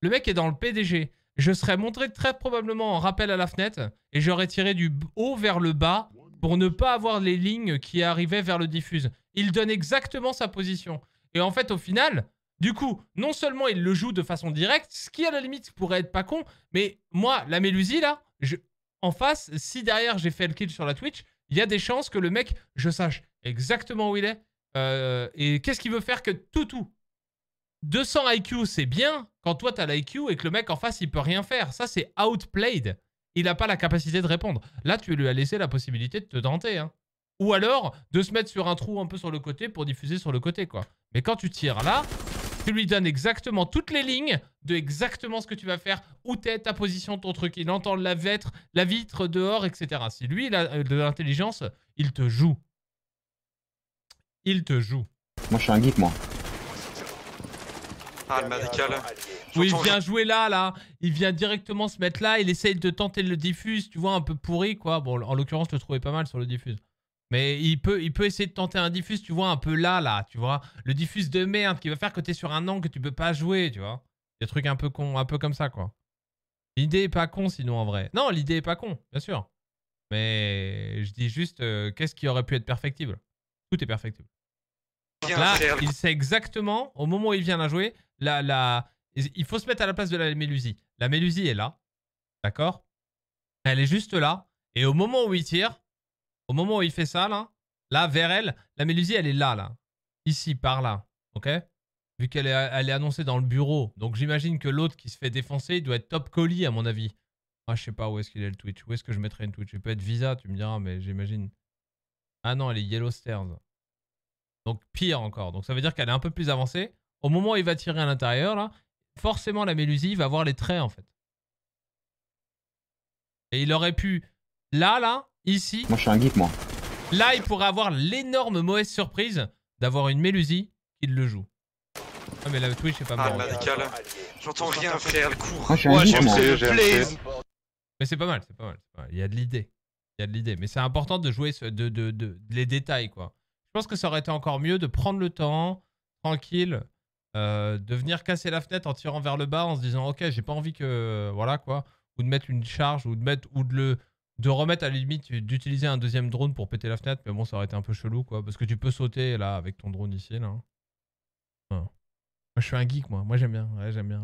Le mec est dans le PDG. Je serais montré très probablement en rappel à la fenêtre et j'aurais tiré du haut vers le bas pour ne pas avoir les lignes qui arrivaient vers le diffuse. Il donne exactement sa position. Et en fait, au final, du coup, non seulement il le joue de façon directe, ce qui à la limite pourrait être pas con, mais moi, la Mélusie là, je, en face, si derrière j'ai fait le kill sur la Twitch, il y a des chances que le mec, je sache exactement où il est euh, et qu'est-ce qu'il veut faire que tout, tout. 200 IQ, c'est bien quand toi t'as l'IQ et que le mec en face il peut rien faire. Ça, c'est outplayed. Il n'a pas la capacité de répondre. Là, tu lui as laissé la possibilité de te tenter. Hein. Ou alors de se mettre sur un trou un peu sur le côté pour diffuser sur le côté, quoi. Mais quand tu tires là, tu lui donnes exactement toutes les lignes de exactement ce que tu vas faire, où t'es, ta position, ton truc. Il entend la vitre, la vitre dehors, etc. Si lui, il a euh, de l'intelligence, il te joue. Il te joue. Moi, je suis un geek, moi. Ah, le médical. Oui, il vient jouer là, là. Il vient directement se mettre là. Il essaye de tenter le diffuse, tu vois, un peu pourri, quoi. Bon, en l'occurrence, je le trouvais pas mal sur le diffuse. Mais il peut, il peut essayer de tenter un diffuse, tu vois, un peu là, là, tu vois. Le diffuse de merde qui va faire que t'es sur un angle que tu peux pas jouer, tu vois. Des trucs un peu con, un peu comme ça, quoi. L'idée est pas con, sinon, en vrai. Non, l'idée est pas con, bien sûr. Mais je dis juste, euh, qu'est-ce qui aurait pu être perfectible? Tout est perfectible. Là, il sait exactement, au moment où il vient la jouer, la, la... il faut se mettre à la place de la Mélusie. La Mélusie est là, d'accord? Elle est juste là. Et au moment où il tire, au moment où il fait ça, là, là, vers elle, la Mélusie, elle est là, là. Ici, par là, ok? Vu qu'elle est, elle est annoncée dans le bureau. Donc j'imagine que l'autre qui se fait défoncer, il doit être top colis, à mon avis. Ah, je sais pas où est-ce qu'il est le Twitch. Où est-ce que je mettrais une Twitch? Il peut être Visa, tu me diras, mais j'imagine. Ah non, elle est Yellow Stairs. Donc pire encore. Donc ça veut dire qu'elle est un peu plus avancée. Au moment où il va tirer à l'intérieur, là, forcément la Mélusie va voir les traits en fait. Et il aurait pu, là, là, ici, Moi, je suis un geek, moi. là, il pourrait avoir l'énorme mauvaise surprise d'avoir une Mélusie qui le joue. Ah mais la Twitch est pas Ah, mal. le médical. J'entends rien, frère, le cours. Moi, je suis un geek, moi. Mais c'est pas mal, c'est pas mal, c'est pas mal. Il y a de l'idée. Il y a de l'idée. Mais c'est important de jouer ce- de, de, de- les détails, quoi. Je pense que ça aurait été encore mieux de prendre le temps, tranquille, euh, de venir casser la fenêtre en tirant vers le bas en se disant ok j'ai pas envie que voilà quoi ou de mettre une charge ou de mettre ou de le de remettre à la limite d'utiliser un deuxième drone pour péter la fenêtre mais bon ça aurait été un peu chelou quoi. Parce que tu peux sauter là avec ton drone ici là moi je suis un geek moi. Moi j'aime bien. Ouais j'aime bien,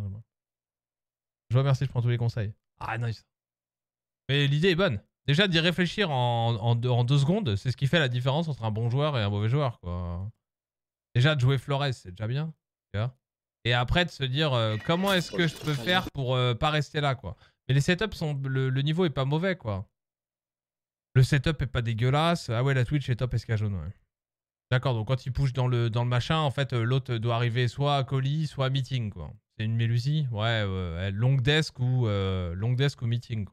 je vous remercie je prends tous les conseils. Ah nice. Mais l'idée est bonne. Déjà d'y réfléchir en, deux, secondes c'est ce qui fait la différence entre un bon joueur et un mauvais joueur quoi. Déjà de jouer Flores c'est déjà bien. Et après de se dire euh, comment est-ce que je peux faire pour euh, pas rester là quoi. Mais les setups sont le niveau est pas mauvais quoi. Le setup est pas dégueulasse. Ah ouais la Twitch est top jaune ouais. D'accord donc quand il push dans le dans le machin en fait euh, l'autre doit arriver soit à colis soit à meeting quoi. C'est une mélusie? Ouais long desk ou euh, long desk ou meeting.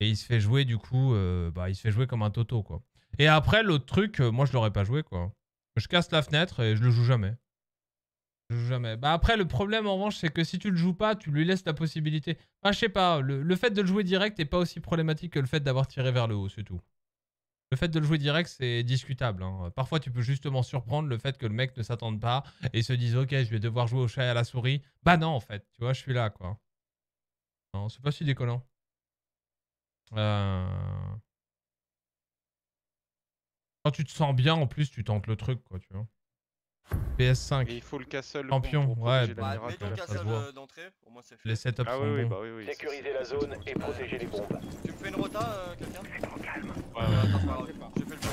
Et il se fait jouer du coup euh, bah il se fait jouer comme un toto quoi. Et après l'autre truc moi je l'aurais pas joué quoi. Je casse la fenêtre et je le joue jamais. Jamais. Bah après, le problème en revanche, c'est que si tu le joues pas, tu lui laisses la possibilité. Enfin, je sais pas, le, le fait de le jouer direct est pas aussi problématique que le fait d'avoir tiré vers le haut, c'est tout. Le fait de le jouer direct, c'est discutable. hein. Parfois, tu peux justement surprendre le fait que le mec ne s'attende pas et se dise Ok, je vais devoir jouer au chat et à la souris. Bah non, en fait, tu vois, je suis là, quoi. Non, c'est pas si décollant. Euh... Quand tu te sens bien, en plus, tu tentes le truc, quoi, tu vois. PS5. Et il faut le castle Champion, pour ouais. protéger la bah, Mets ton castle, euh, d'entrée, au moins c'est fait. Les setups Ah sont oui, oui, bons. bah oui, oui. Sécurisez la zone et protégez les bombes. Tu me fais une rota, euh, quelqu'un? Calme. Ouais, ouais, attends, c'est pas grave. J'ai fait le jeu.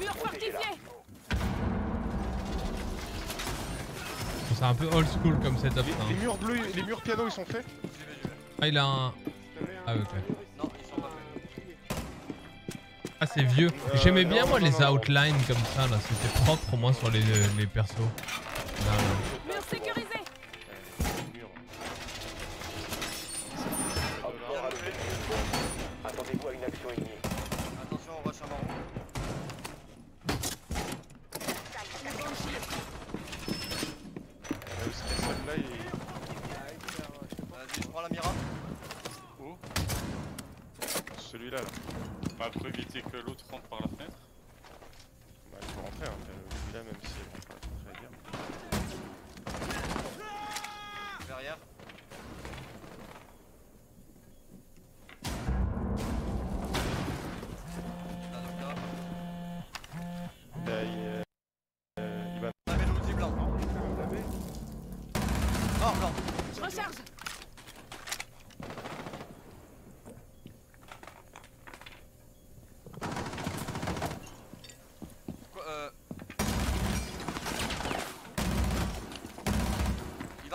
Mur fortifié C'est un peu old school comme setup. Les, hein. les murs bleus, les murs piano ils sont faits Ah, il a un. Ah, ok. Non, ils sont pas faits. Ah, c'est vieux. Euh, J'aimais bien, non, moi, non, les non, outlines comme ça, là. C'était propre, au moins, sur les, les persos. Là, là. Mur sécurisé Attendez-vous à une action ennemie. Attention, on rush un marron. Ah oui, ce castle là il. Vas-y, je prends la mira. Où Celui-là. Là. Pour éviter que l'autre rentre par la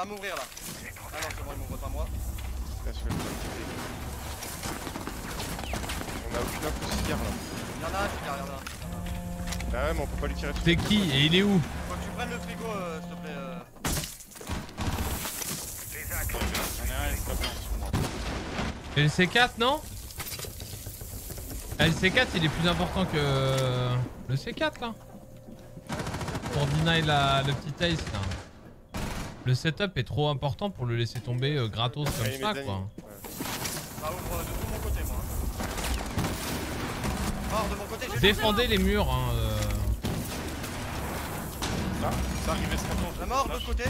va m'ouvrir là. Ah non, c'est bon, il m'ouvre pas moi. On a aucune info cigare là. Il y en a un cigare, il y en a un. Ah ouais, mais on peut pas lui tirer dessus. C'est qui Et il est où Faut que tu prennes le frigo, euh, s'il te plaît. Euh... Et le C4, non Ah, Le C4, il est plus important que le C4, là. Pour deny la, le petit ace, là. Le setup est trop important pour le laisser tomber euh, gratos comme Ouais, ça, quoi. Ça ouvre de tout mon côté, moi. Mort de mon côté, j'ai Défendez les murs, hein. euh. Ça arrive. La mort de l'autre côté.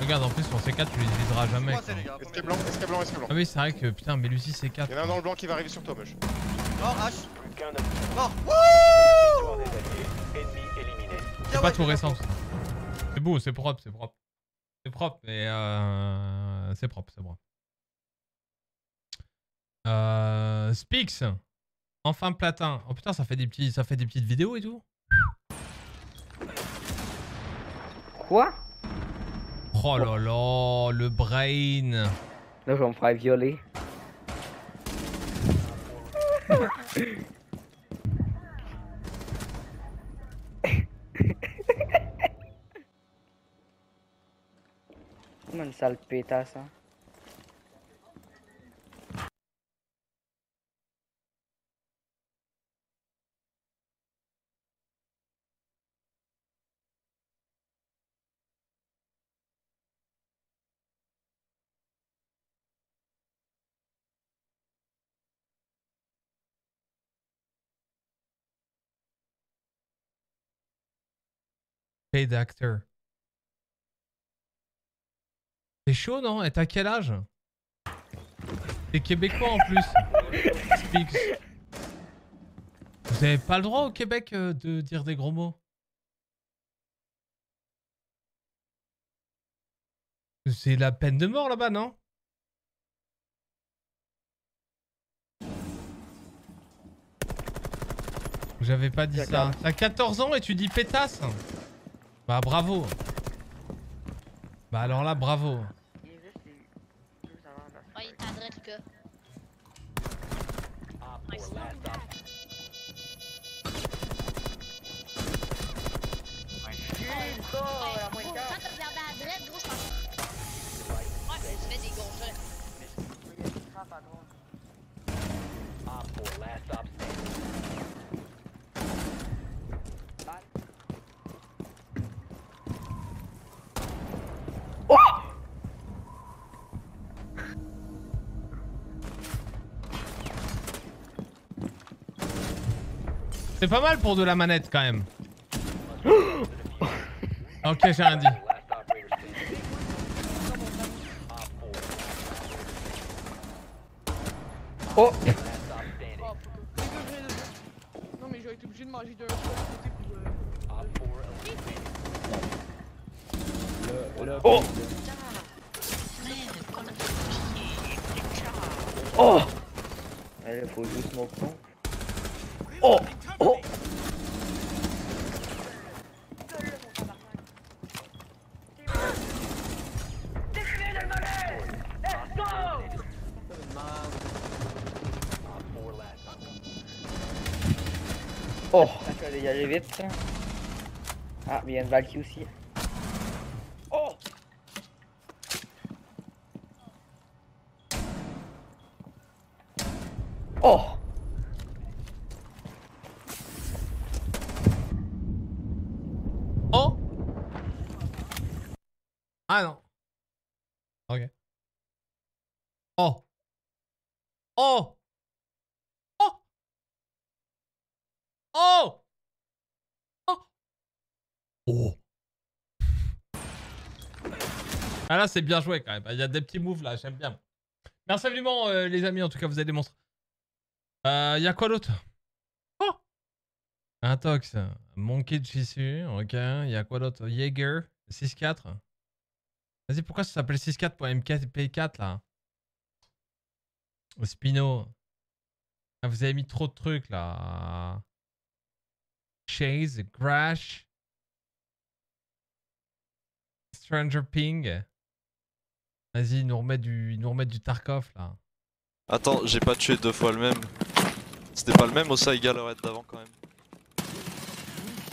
Regarde, en plus, ton C4, tu l'utiliseras jamais. Quoi. les gars. Escape blanc, escape blanc, escape blanc. Ah oui, c'est vrai que putain, mais Lucie C4. Il y en a un dans le blanc qui va arriver sur toi, Mush. Mort, H. Mort. Éliminé. C'est pas tout récent. ça. C'est beau, c'est propre, c'est propre. C'est propre, mais euh... c'est propre, c'est propre. Euh... Spix. Enfin platin. Oh putain, ça fait des petits, ça fait des petites vidéos et tout. Quoi? Oh là là, le brain. Là, je vais me faire violer. Man, من salpetasa Hey, actor C'est chaud, non? Et t'as quel âge? T'es québécois en plus. Vous avez pas le droit au Québec euh, de dire des gros mots. C'est la peine de mort là-bas, non? J'avais pas dit ça. T'as 14 ans et tu dis pétasse? Bah bravo. Bah alors là, bravo. Oh, il est à droite, le gars. Nice. Oh, quand tu regardais à droite, gros, je pense. Ouais, mais tu fais des gros jeux. Op 4, last stop C'est pas mal pour de la manette quand même. ok, j'ai rien dit. Oh Ah, mais il y a une Valky aussi. Oh Oh Oh Ah non. Ok. Oh. Oh Oh Oh Oh Oh Ah c'est bien joué quand même. Il y a des petits moves là, j'aime bien. Merci infiniment euh, les amis, en tout cas vous êtes des monstres. Euh, y a quoi d'autre? Oh Un tox. Monkey de Chissu, ok. Y a quoi d'autre? Jaeger, 6-4. Vas-y, pourquoi ça s'appelle 6-4.mkp4 là? Spino. Ah, vous avez mis trop de trucs là. Chase, Crash. Stranger Ping. Vas-y, ils nous remettent du, ils nous remettent du Tarkov là. Attends, j'ai pas tué deux fois le même. C'était pas le même au Saiga d'avant quand même.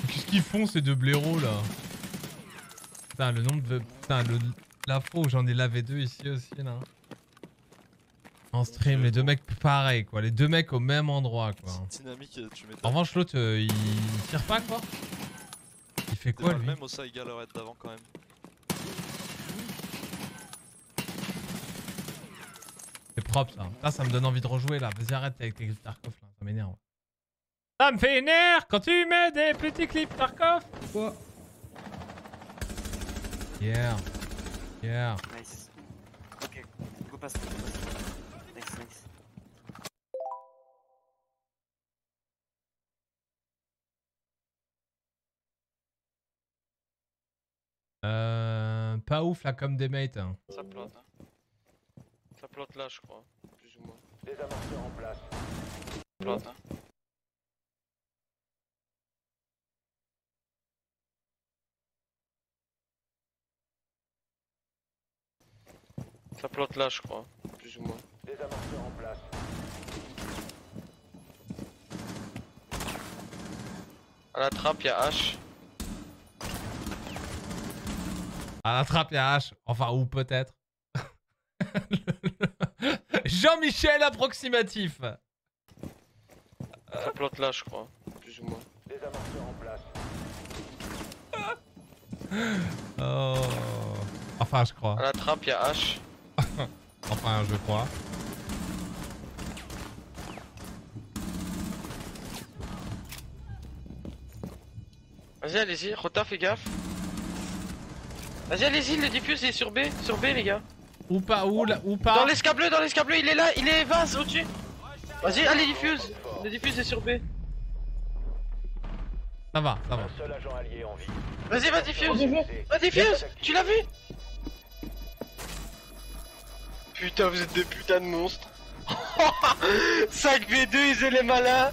Qu'est-ce qu'ils font ces deux blaireaux là? Putain, le nombre de. Putain, le... l'afro, j'en ai lavé deux ici aussi là. En stream, les deux mecs pareil quoi. Les deux mecs au même endroit quoi. Dynamique, tu m'étonnes. En revanche, l'autre euh, il tire pas quoi Il fait quoi lui le même au Saiga d'avant quand même. Propre ça. Me donne envie de rejouer là. Vas-y, arrête avec tes clips Tarkov là. Ça m'énerve. Ça me fait énerve quand tu mets des petits clips Tarkov. Quoi? Yeah. Yeah. Nice. Ok, go pass. Nice, nice. Euh, pas ouf là comme des mates. hein. Ça plante. Hein. Ça plante là, je crois. Plus ou moins. Des amorceurs en place. Ça plante. Hein. Ça plante là, je crois. Plus ou moins. Des amorceurs en place. À la trappe, y'a H. À la trappe, il y a H. Enfin, ou peut-être. Jean-Michel approximatif. Ça plante là, je crois. Plus ou moins. Des amorceurs en place. Oh. Enfin, je crois. À la trappe, y'a H. enfin, je crois. Vas-y, allez-y. Rota, fais gaffe. Vas-y, allez-y, le diffuse il est sur B, sur B, les gars. Ou pas, ou, là, ou pas Dans l'escableux, dans l'escableux, il est là, il est vase au-dessus. Vas-y, allez, diffuse. Le diffuse est sur B. Ça va, ça va. Vas-y, va diffuse. Va diffuse. Tu l'as vu Putain, vous êtes des putains de monstres. 5v2, ils ont les malins.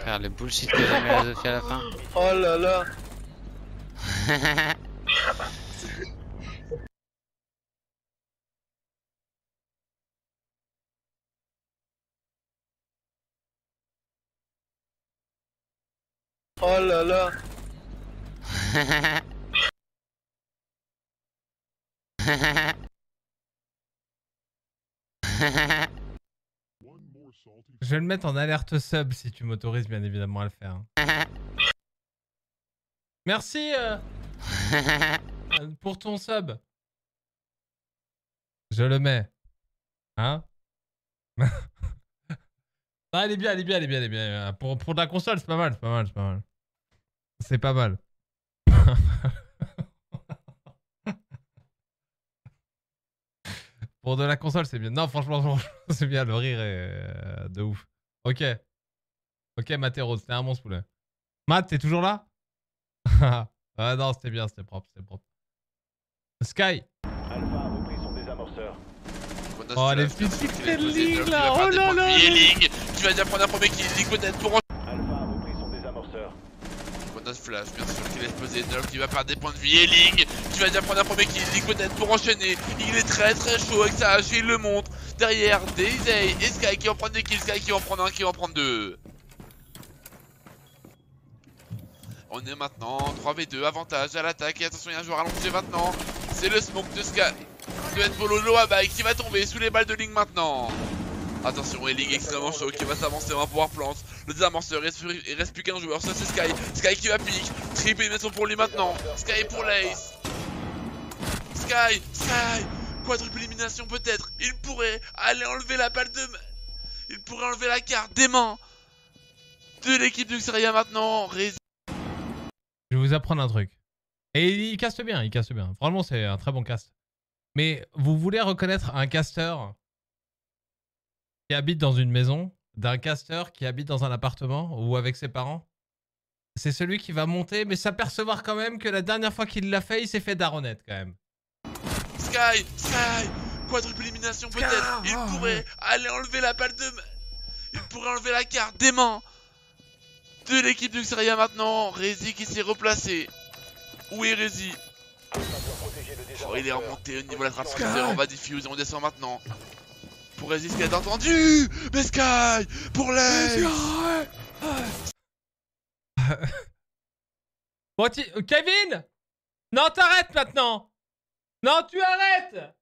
Frère, le bullshit que j'ai mis à la à la fin. Oh là là. Oh là là. Je vais le mettre en alerte sub si tu m'autorises bien évidemment à le faire. hein. Merci euh, pour ton sub. Je le mets. Hein Ah, elle est bien, elle est bien, elle est bien, elle est bien. Pour, pour de la console, c'est pas mal, c'est pas mal, c'est pas mal. C'est pas mal. pour de la console, c'est bien. Non, franchement, c'est bien, le rire est euh, de ouf. Ok. Ok, Matero, c'était un monstre poulet. Matt, t'es toujours là Ah non, c'était bien, c'était propre, c'était propre. Sky Alpha a repris son désamorceur. Oh, les petites Sterling là Oh là là tu vas déjà prendre un premier kill League peut-être pour en... Alpha a repris son désamorceur. Bonne flash, bien sûr qu'il laisse poser Nov qui va perdre des points de vie et League, tu vas déjà prendre un premier kill League peut-être pour enchaîner. Il est très très chaud avec sa hache, il le montre. Derrière, Daisy et Sky qui vont prendre des kills, Sky qui vont prendre un, qui vont prendre deux. On est maintenant 3v2, avantage à l'attaque et attention il y a un joueur allongé maintenant. C'est le smoke de Sky. De Polo Loabai qui va tomber sous les balles de Link maintenant. Attention, et Link extrêmement chaud qui va s'avancer, va pouvoir plante. Le désamorceur, il reste plus- il reste plus qu'un joueur, ça c'est Sky. Sky qui va pique. Triple élimination pour lui maintenant. Sky pour l'Ace. Sky, Sky. Quadruple élimination peut-être. Il pourrait aller enlever la balle de. Il pourrait enlever la carte des mains de l'équipe de Xeria maintenant. Je vais vous apprendre un truc. Et il caste bien, il caste bien. Franchement, c'est un très bon cast. Mais vous voulez reconnaître un casteur qui habite dans une maison d'un casteur qui habite dans un appartement ou avec ses parents? C'est celui qui va monter, mais s'apercevoir quand même que la dernière fois qu'il l'a fait, il s'est fait daronette quand même. Sky, Sky. Quadruple élimination peut-être. Il pourrait aller enlever la balle de. Il pourrait enlever la carte des mains de l'équipe de Xeria maintenant. Rézi qui s'est replacé. Où est Rézi Oh, il est remonté au niveau de la trappe. On va diffuser, on descend maintenant. Pour qu'il a entendu. Mais Sky Pour l'aise. Bon, tu- euh, Kevin! Non, t'arrêtes maintenant. Non, tu arrêtes.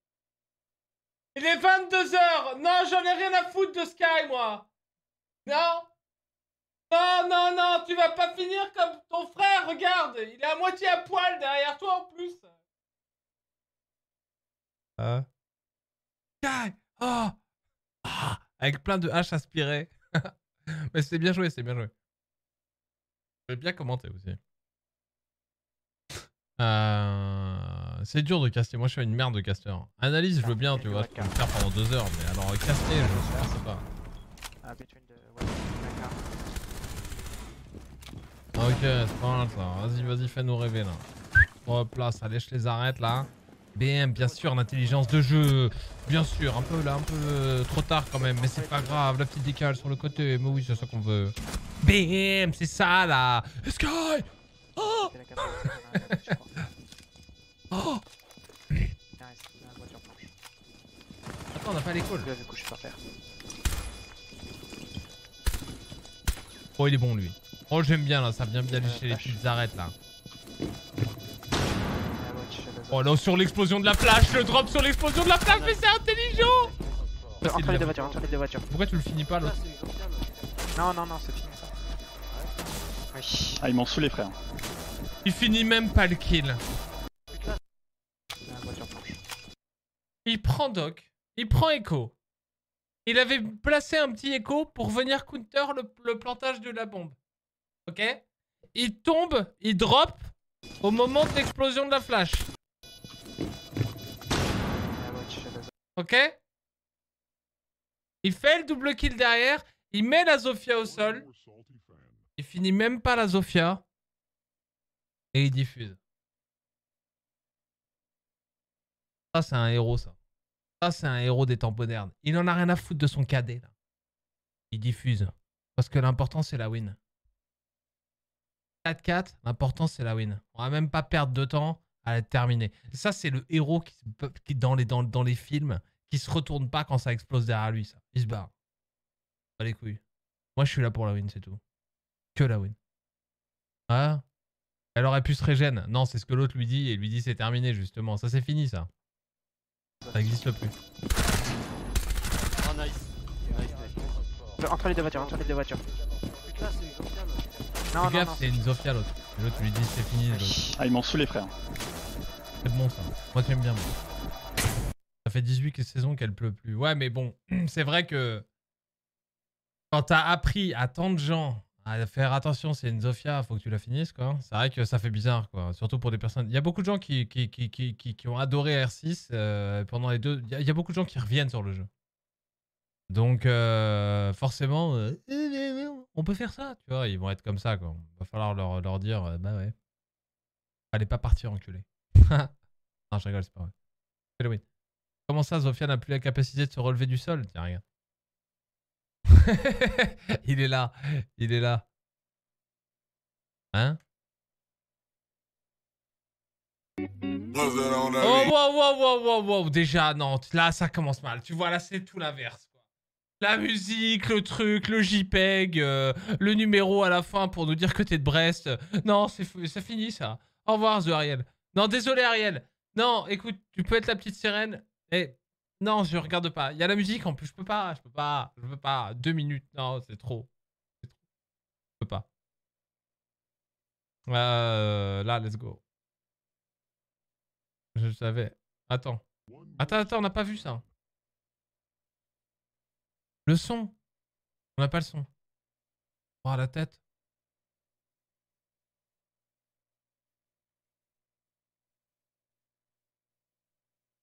Il est 22h Non, j'en ai rien à foutre de Sky, moi. Non. Non, non, non, tu vas pas finir comme ton frère, regarde. Il est à moitié à poil derrière toi, en plus. Hein? Sky Oh Ah Avec plein de haches aspirées. Mais c'est bien joué, c'est bien joué. Je vais bien commenter aussi. Euh, C'est dur de caster. Moi, je suis une merde de caster. Analyse, je veux bien, tu vois. Je peux le faire pendant deux heures. Mais alors, caster, je sais pas. Ah. Ok, c'est pas mal ça. Vas-y, vas-y, fais-nous rêver là. Hop là, ça lèche les arêtes là. BM, bien sûr, l'intelligence de jeu. Bien sûr, un peu là, un peu euh, trop tard quand même. Mais c'est pas grave, la petite décale sur le côté. Mais oui, c'est ça qu'on veut. BM, c'est ça là. Sky Oh Oh Attends, on a pas les calls. Oh, il est bon lui. Oh, j'aime bien là, ça vient bien lécher les petites arêtes là. Oh là, sur l'explosion de la flash, le drop sur l'explosion de la flash, mais c'est intelligent Ça, c'est Entre de les deux voitures, entre les deux voitures. Pourquoi tu le finis pas l'autre Non, non, non, c'est fini ça. Oui. Ah, ils m'ont saoulé, frère. Il finit même pas le kill. Il prend Doc, il prend Echo. Il avait placé un petit Echo pour venir counter le, le plantage de la bombe. Ok? Il tombe, il drop, Au moment de l'explosion de la flash. Ok? Il fait le double kill derrière. Il met la Zofia au sol. Il finit même pas la Zofia. Et il diffuse. Ça, c'est un héros, ça. Ça, c'est un héros des temps modernes. Il en a rien à foutre de son cadet, là. Il diffuse. Parce que l'important, c'est la win. 4-4, l'important, c'est la win. On va même pas perdre de temps à la terminer. Ça, c'est le héros qui, dans, les, dans, dans les films qui se retourne pas quand ça explose derrière lui, ça. Il se barre. Pas les couilles. Moi, je suis là pour la win, c'est tout. Que la win. Ah Elle aurait pu se régène. Non, c'est ce que l'autre lui dit et lui dit c'est terminé, justement. Ça, c'est fini, ça. Ça n'existe plus. Oh nice. Nice, nice. Entre les deux voitures, entre les deux voitures. Non, Fais non, gaffe, c'est une Zofia l'autre. L'autre lui dit c'est fini. l'autre. Ah, ils m'ont saoulé, frère. C'est bon ça. Moi j'aime bien. Ça fait 18 saisons qu'elle pleut plus. Ouais, mais bon, c'est vrai que quand t'as appris à tant de gens à faire attention, c'est une Zofia, faut que tu la finisses quoi. C'est vrai que ça fait bizarre quoi. Surtout pour des personnes. Il y a beaucoup de gens qui, qui, qui, qui, qui- ont adoré R6 euh, pendant les deux. Il y, a- beaucoup de gens qui reviennent sur le jeu. Donc euh, forcément, euh, on peut faire ça, tu vois. Ils vont être comme ça quoi. Va falloir leur, leur dire, bah ouais. Allez pas partir enculé. Non, je rigole, c'est pas vrai. Win. Comment ça, Zofia n'a plus la capacité de se relever du sol? Tiens, regarde. il est là. Il est là. Hein? Oh, wow, wow, wow, wow, wow. Déjà, non. Là, ça commence mal. Tu vois, là, c'est tout l'inverse. La musique, le truc, le JPEG, euh, le numéro à la fin pour nous dire que t'es de Brest. Non, c'est ça finit, ça. Au revoir, The Ariel. Non, désolé, Ariel. Non, écoute, tu peux être la petite sirène. Non, je regarde pas. Il y a la musique en plus. Je peux pas. Je peux pas. Je peux pas. Deux minutes. Non, c'est trop. C'est trop. Je peux pas. Euh, là, let's go. Je savais. Attends. Attends, attends, on n'a pas vu ça. Le son. On n'a pas le son. Oh, la tête.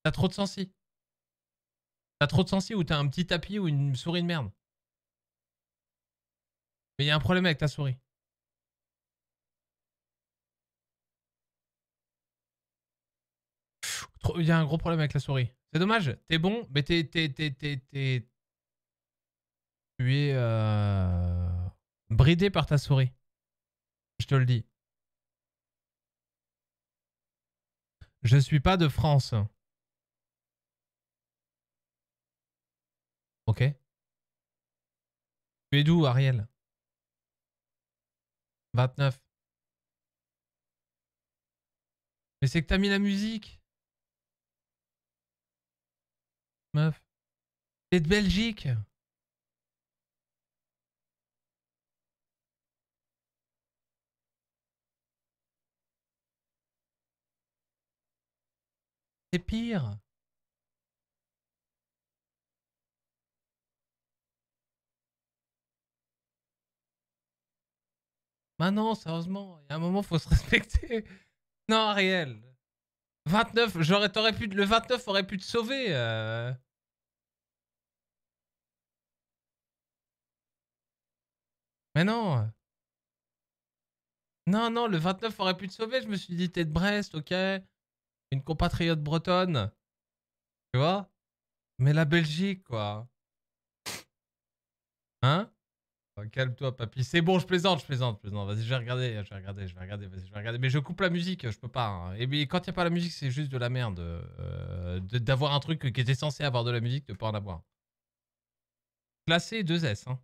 T'as trop de sensi. T'as trop de sensi ou t'as un petit tapis ou une souris de merde. Mais il y a un problème avec ta souris. Il y a un gros problème avec la souris. C'est dommage. T'es bon, mais t'es. t'es, t'es, t'es, t'es- Tu es. euh, Bridé par ta souris. Je te le dis. Je suis pas de France. Ok. Tu es d'où, Ariel? 29. Mais c'est que t'as mis la musique. Meuf. T'es de Belgique. C'est pire. Bah non, sérieusement, il y a un moment, faut se respecter. Non, Ariel. 29, j'aurais, t'aurais pu, le 29 aurait pu te sauver. euh. Mais non. Non, non, le 29 aurait pu te sauver. Je me suis dit, t'es de Brest, ok. Une compatriote bretonne. Tu vois? Mais la Belgique, quoi. Hein? Calme-toi, papy. C'est bon, je plaisante, je plaisante, je plaisante. Vas-y, je vais regarder, je vais regarder, je vais regarder, je vais. Mais je coupe la musique, je peux pas. hein. Et mais quand il n'y a pas la musique, c'est juste de la merde. euh, D'avoir un truc qui était censé avoir de la musique, de pas en avoir. Classé 2S. Hein.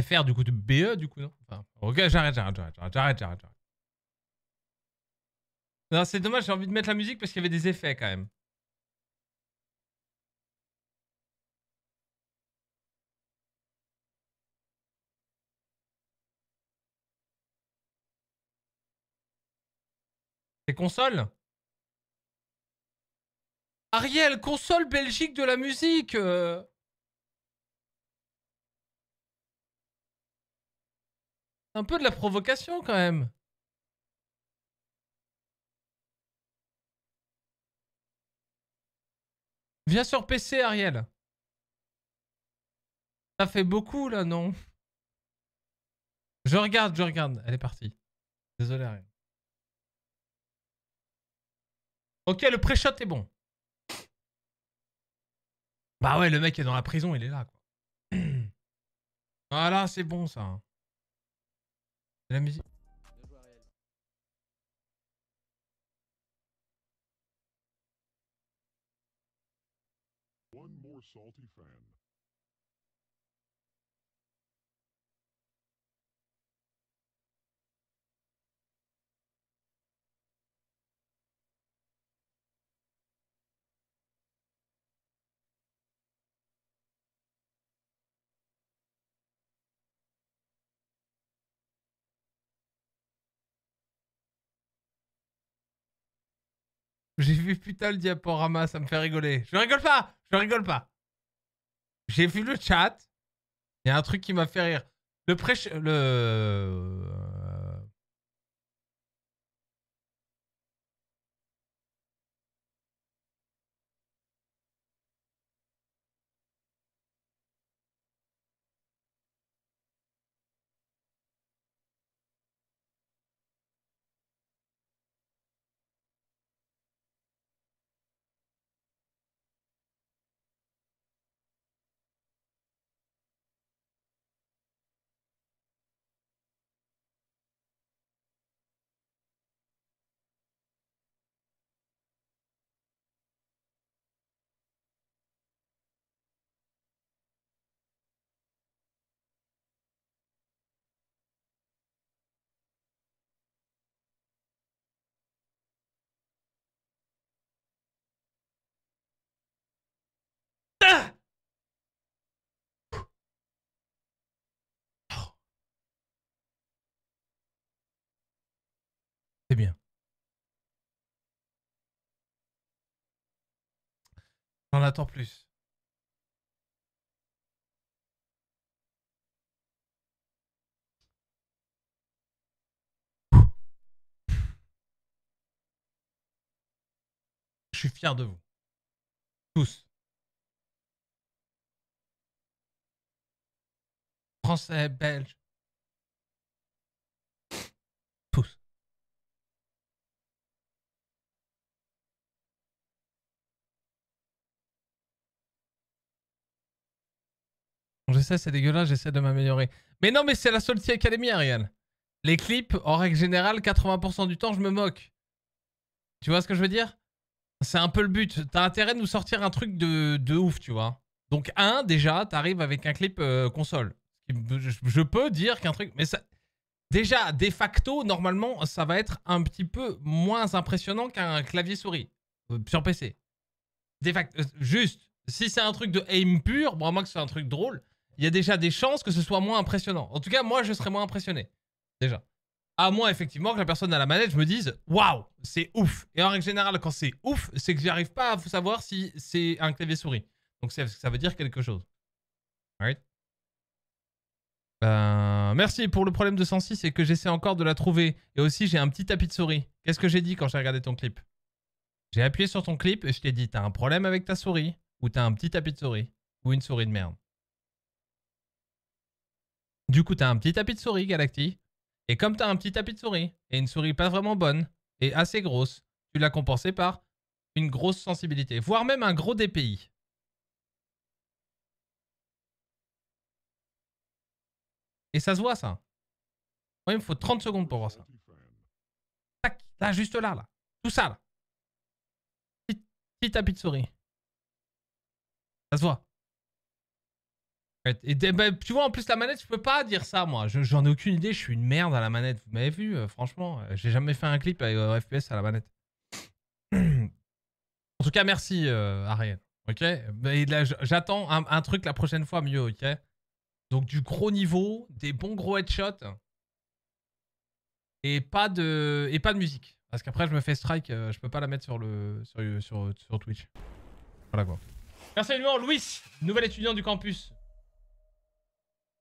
FR, du coup, de BE, du coup, non? Enfin, Ok, j'arrête, j'arrête, j'arrête, j'arrête, j'arrête, j'arrête. j'arrête. Non, c'est dommage, j'ai envie de mettre la musique parce qu'il y avait des effets quand même. Console Ariel, console Belgique de la musique euh. Un peu de la provocation quand même. Viens sur PC, Ariel. Ça fait beaucoup là, non? Je regarde, je regarde. Elle est partie. Désolé. Ok, le pré-shot est bon. Bah ouais, le mec est dans la prison, il est là, quoi. Voilà, c'est bon, ça. La musique. One more salty fan. J'ai vu putain le diaporama, ça me fait rigoler. Je rigole pas, je rigole pas. J'ai vu le chat. Il y a un truc qui m'a fait rire. Le prêche, le euh, C'est bien. J'en attends plus. Je suis fier de vous. Tous. Français, Belges. Tous. Je sais, c'est dégueulasse, j'essaie de m'améliorer. Mais non, mais c'est la Salty Academy, Ariel. Les clips, en règle générale, 80% du temps, je me moque. Tu vois ce que je veux dire? C'est un peu le but. T'as intérêt de nous sortir un truc de, de ouf, tu vois. Donc, un, déjà, t'arrives avec un clip euh, console. Je, je peux dire qu'un truc... Mais ça... Déjà, de facto, normalement, ça va être un petit peu moins impressionnant qu'un clavier souris euh, sur PC. De facto, euh, juste, si c'est un truc de aim pur, bon, à moins que ce soit un truc drôle, il y a déjà des chances que ce soit moins impressionnant. En tout cas, moi, je serais moins impressionné. Déjà. À moins, effectivement, que la personne à la manette, me dise Waouh, c'est ouf. Et en règle générale, quand c'est ouf, c'est que j'arrive pas à savoir si c'est un clavier souris. Donc ça veut dire quelque chose. Alright. Ben, merci pour le problème de Sensi, c'est que j'essaie encore de la trouver. Et aussi, j'ai un petit tapis de souris. Qu'est-ce que j'ai dit quand j'ai regardé ton clip? J'ai appuyé sur ton clip et je t'ai dit T'as un problème avec ta souris Ou t'as un petit tapis de souris Ou une souris de merde Du coup, t'as un petit tapis de souris, Galacti. Et comme t'as un petit tapis de souris et une souris pas vraiment bonne et assez grosse, tu l'as compensé par une grosse sensibilité, voire même un gros DPI. Et ça se voit, ça. Moi, il me faut 30 secondes pour voir ça. Tac, là, juste là, là. Tout ça, là. Petit, petit tapis de souris. Ça se voit. Et bah, tu vois, en plus, la manette, je peux pas dire ça, moi. J'en ai aucune idée, je suis une merde à la manette. Vous m'avez vu, euh, franchement. euh, J'ai jamais fait un clip avec euh, FPS à la manette. en tout cas, merci, euh, Ariel. Ok? J'attends un, un truc la prochaine fois mieux, ok? Donc, du gros niveau, des bons gros headshots. Et pas de, et pas de musique. Parce qu'après, je me fais strike, euh, je peux pas la mettre sur, le, sur, sur, sur Twitch. Voilà quoi. Merci énormément, Louis, nouvel étudiant du campus. Euh... Ok, Furious. Non, non, non, non, non, non,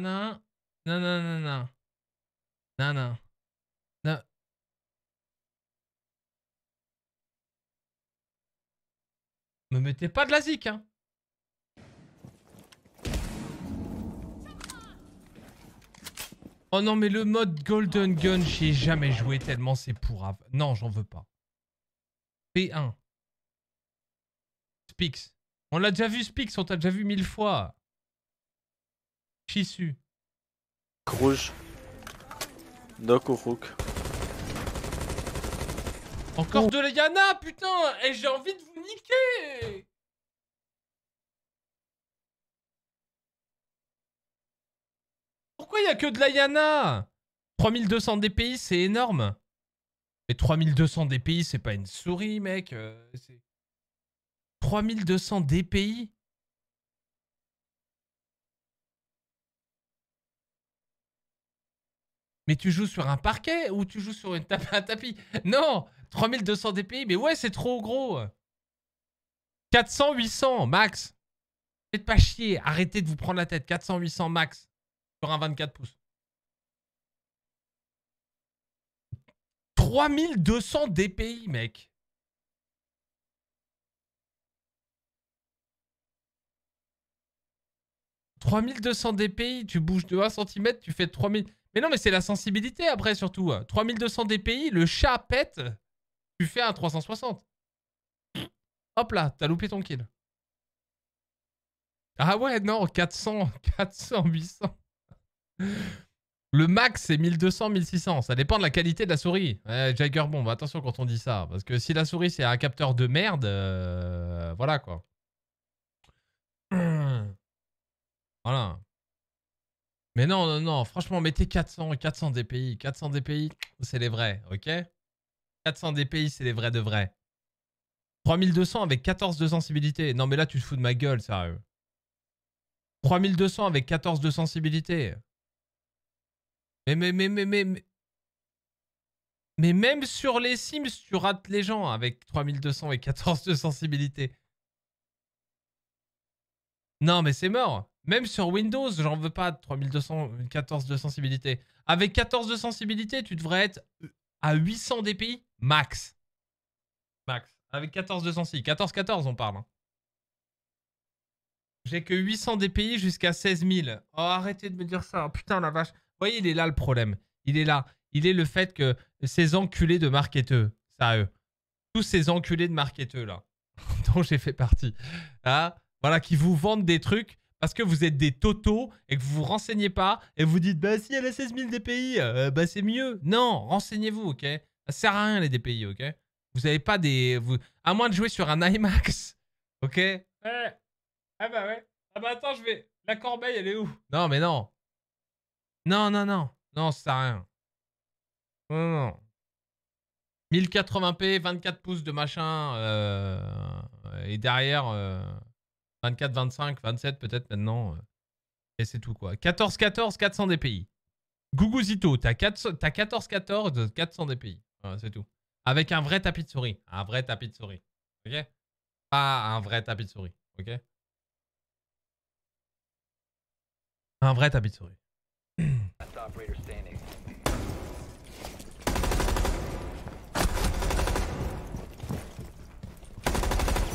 non. Non, non, non, non. Non, non. Non. Me mettez pas de la zik, hein. Oh non, mais le mode Golden Gun, j'y ai jamais joué tellement c'est pourrave. Non, j'en veux pas. P1. Spix. On l'a déjà vu, Spix, on t'a déjà vu mille fois. Chissu. Rouge. Knock au hook. Encore de la Yana, putain Et j'ai envie de vous niquer Pourquoi il y a que de la Yana? 3200 DPI, c'est énorme. Mais 3200 DPI, c'est pas une souris, mec. euh, c'est- 3200 DPI Mais tu joues sur un parquet ou tu joues sur un tapis? Non 3200 DPI, mais ouais, c'est trop gros 400, 800, max Faites pas chier, arrêtez de vous prendre la tête. 400, 800 max sur un 24 pouces. 3200 DPI, mec. « 3200 DPI, tu bouges de 1 cm, tu fais 3000... Mais non, mais c'est la sensibilité après, surtout. 3200 DPI, le chat pète, tu fais un 360. Hop là, t'as loupé ton kill. Ah ouais, non, 400, 400, 800. Le max, c'est 1200, 1600. Ça dépend de la qualité de la souris. Ouais, Jagger Bomb, attention quand on dit ça. Parce que si la souris, c'est un capteur de merde, euh, voilà quoi. Voilà. Mais non, non, non, franchement, mettez 400, 400 DPI. 400 DPI, c'est les vrais, ok? 400 DPI, c'est les vrais de vrais. 3200 avec 14 de sensibilité. Non, mais là, tu te fous de ma gueule, sérieux. 3200 avec 14 de sensibilité. Mais, mais, mais, mais, mais, mais... Même sur les Sims, tu rates les gens avec 3200 et 14 de sensibilité. Non, mais c'est mort. Même sur Windows, j'en veux pas de 3200, 14 de sensibilité. Avec 14 de sensibilité, tu devrais être à 800 DPI max. Max. Avec 14 de sensi. 14-14, on parle. hein. J'ai que 800 DPI jusqu'à 16 000. Oh, arrêtez de me dire ça. Putain, la vache. Vous voyez, il est là le problème. Il est là. Il est le fait que ces enculés de marketeux, sérieux, tous ces enculés de marketeux, là, dont j'ai fait partie, hein, voilà, qui vous vendent des trucs parce que vous êtes des totos et que vous vous renseignez pas et vous dites, bah si elle a 16 000 DPI, euh, bah c'est mieux. Non, renseignez-vous, ok? Ça sert à rien les DPI, ok? Vous avez pas des... Vous... À moins de jouer sur un IMAX, ok? Ouais. Ah bah ouais. Ah bah attends, je vais... La corbeille, elle est où? Non, mais non. Non, non, non. Non, ça sert à rien. Non, non, non. 1080p, 24 pouces de machin. euh, et derrière, euh, 24, 25, 27 peut-être maintenant. euh, et c'est tout quoi. 14, 14, 400 DPI. Gouguzito, t'as 400 t'as 14, 14, 400 DPI. C'est tout. Avec un vrai tapis de souris. Un vrai tapis de souris. Ok? Pas un vrai tapis de souris. Ok? Un vrai tapis de souris. Last operator standing.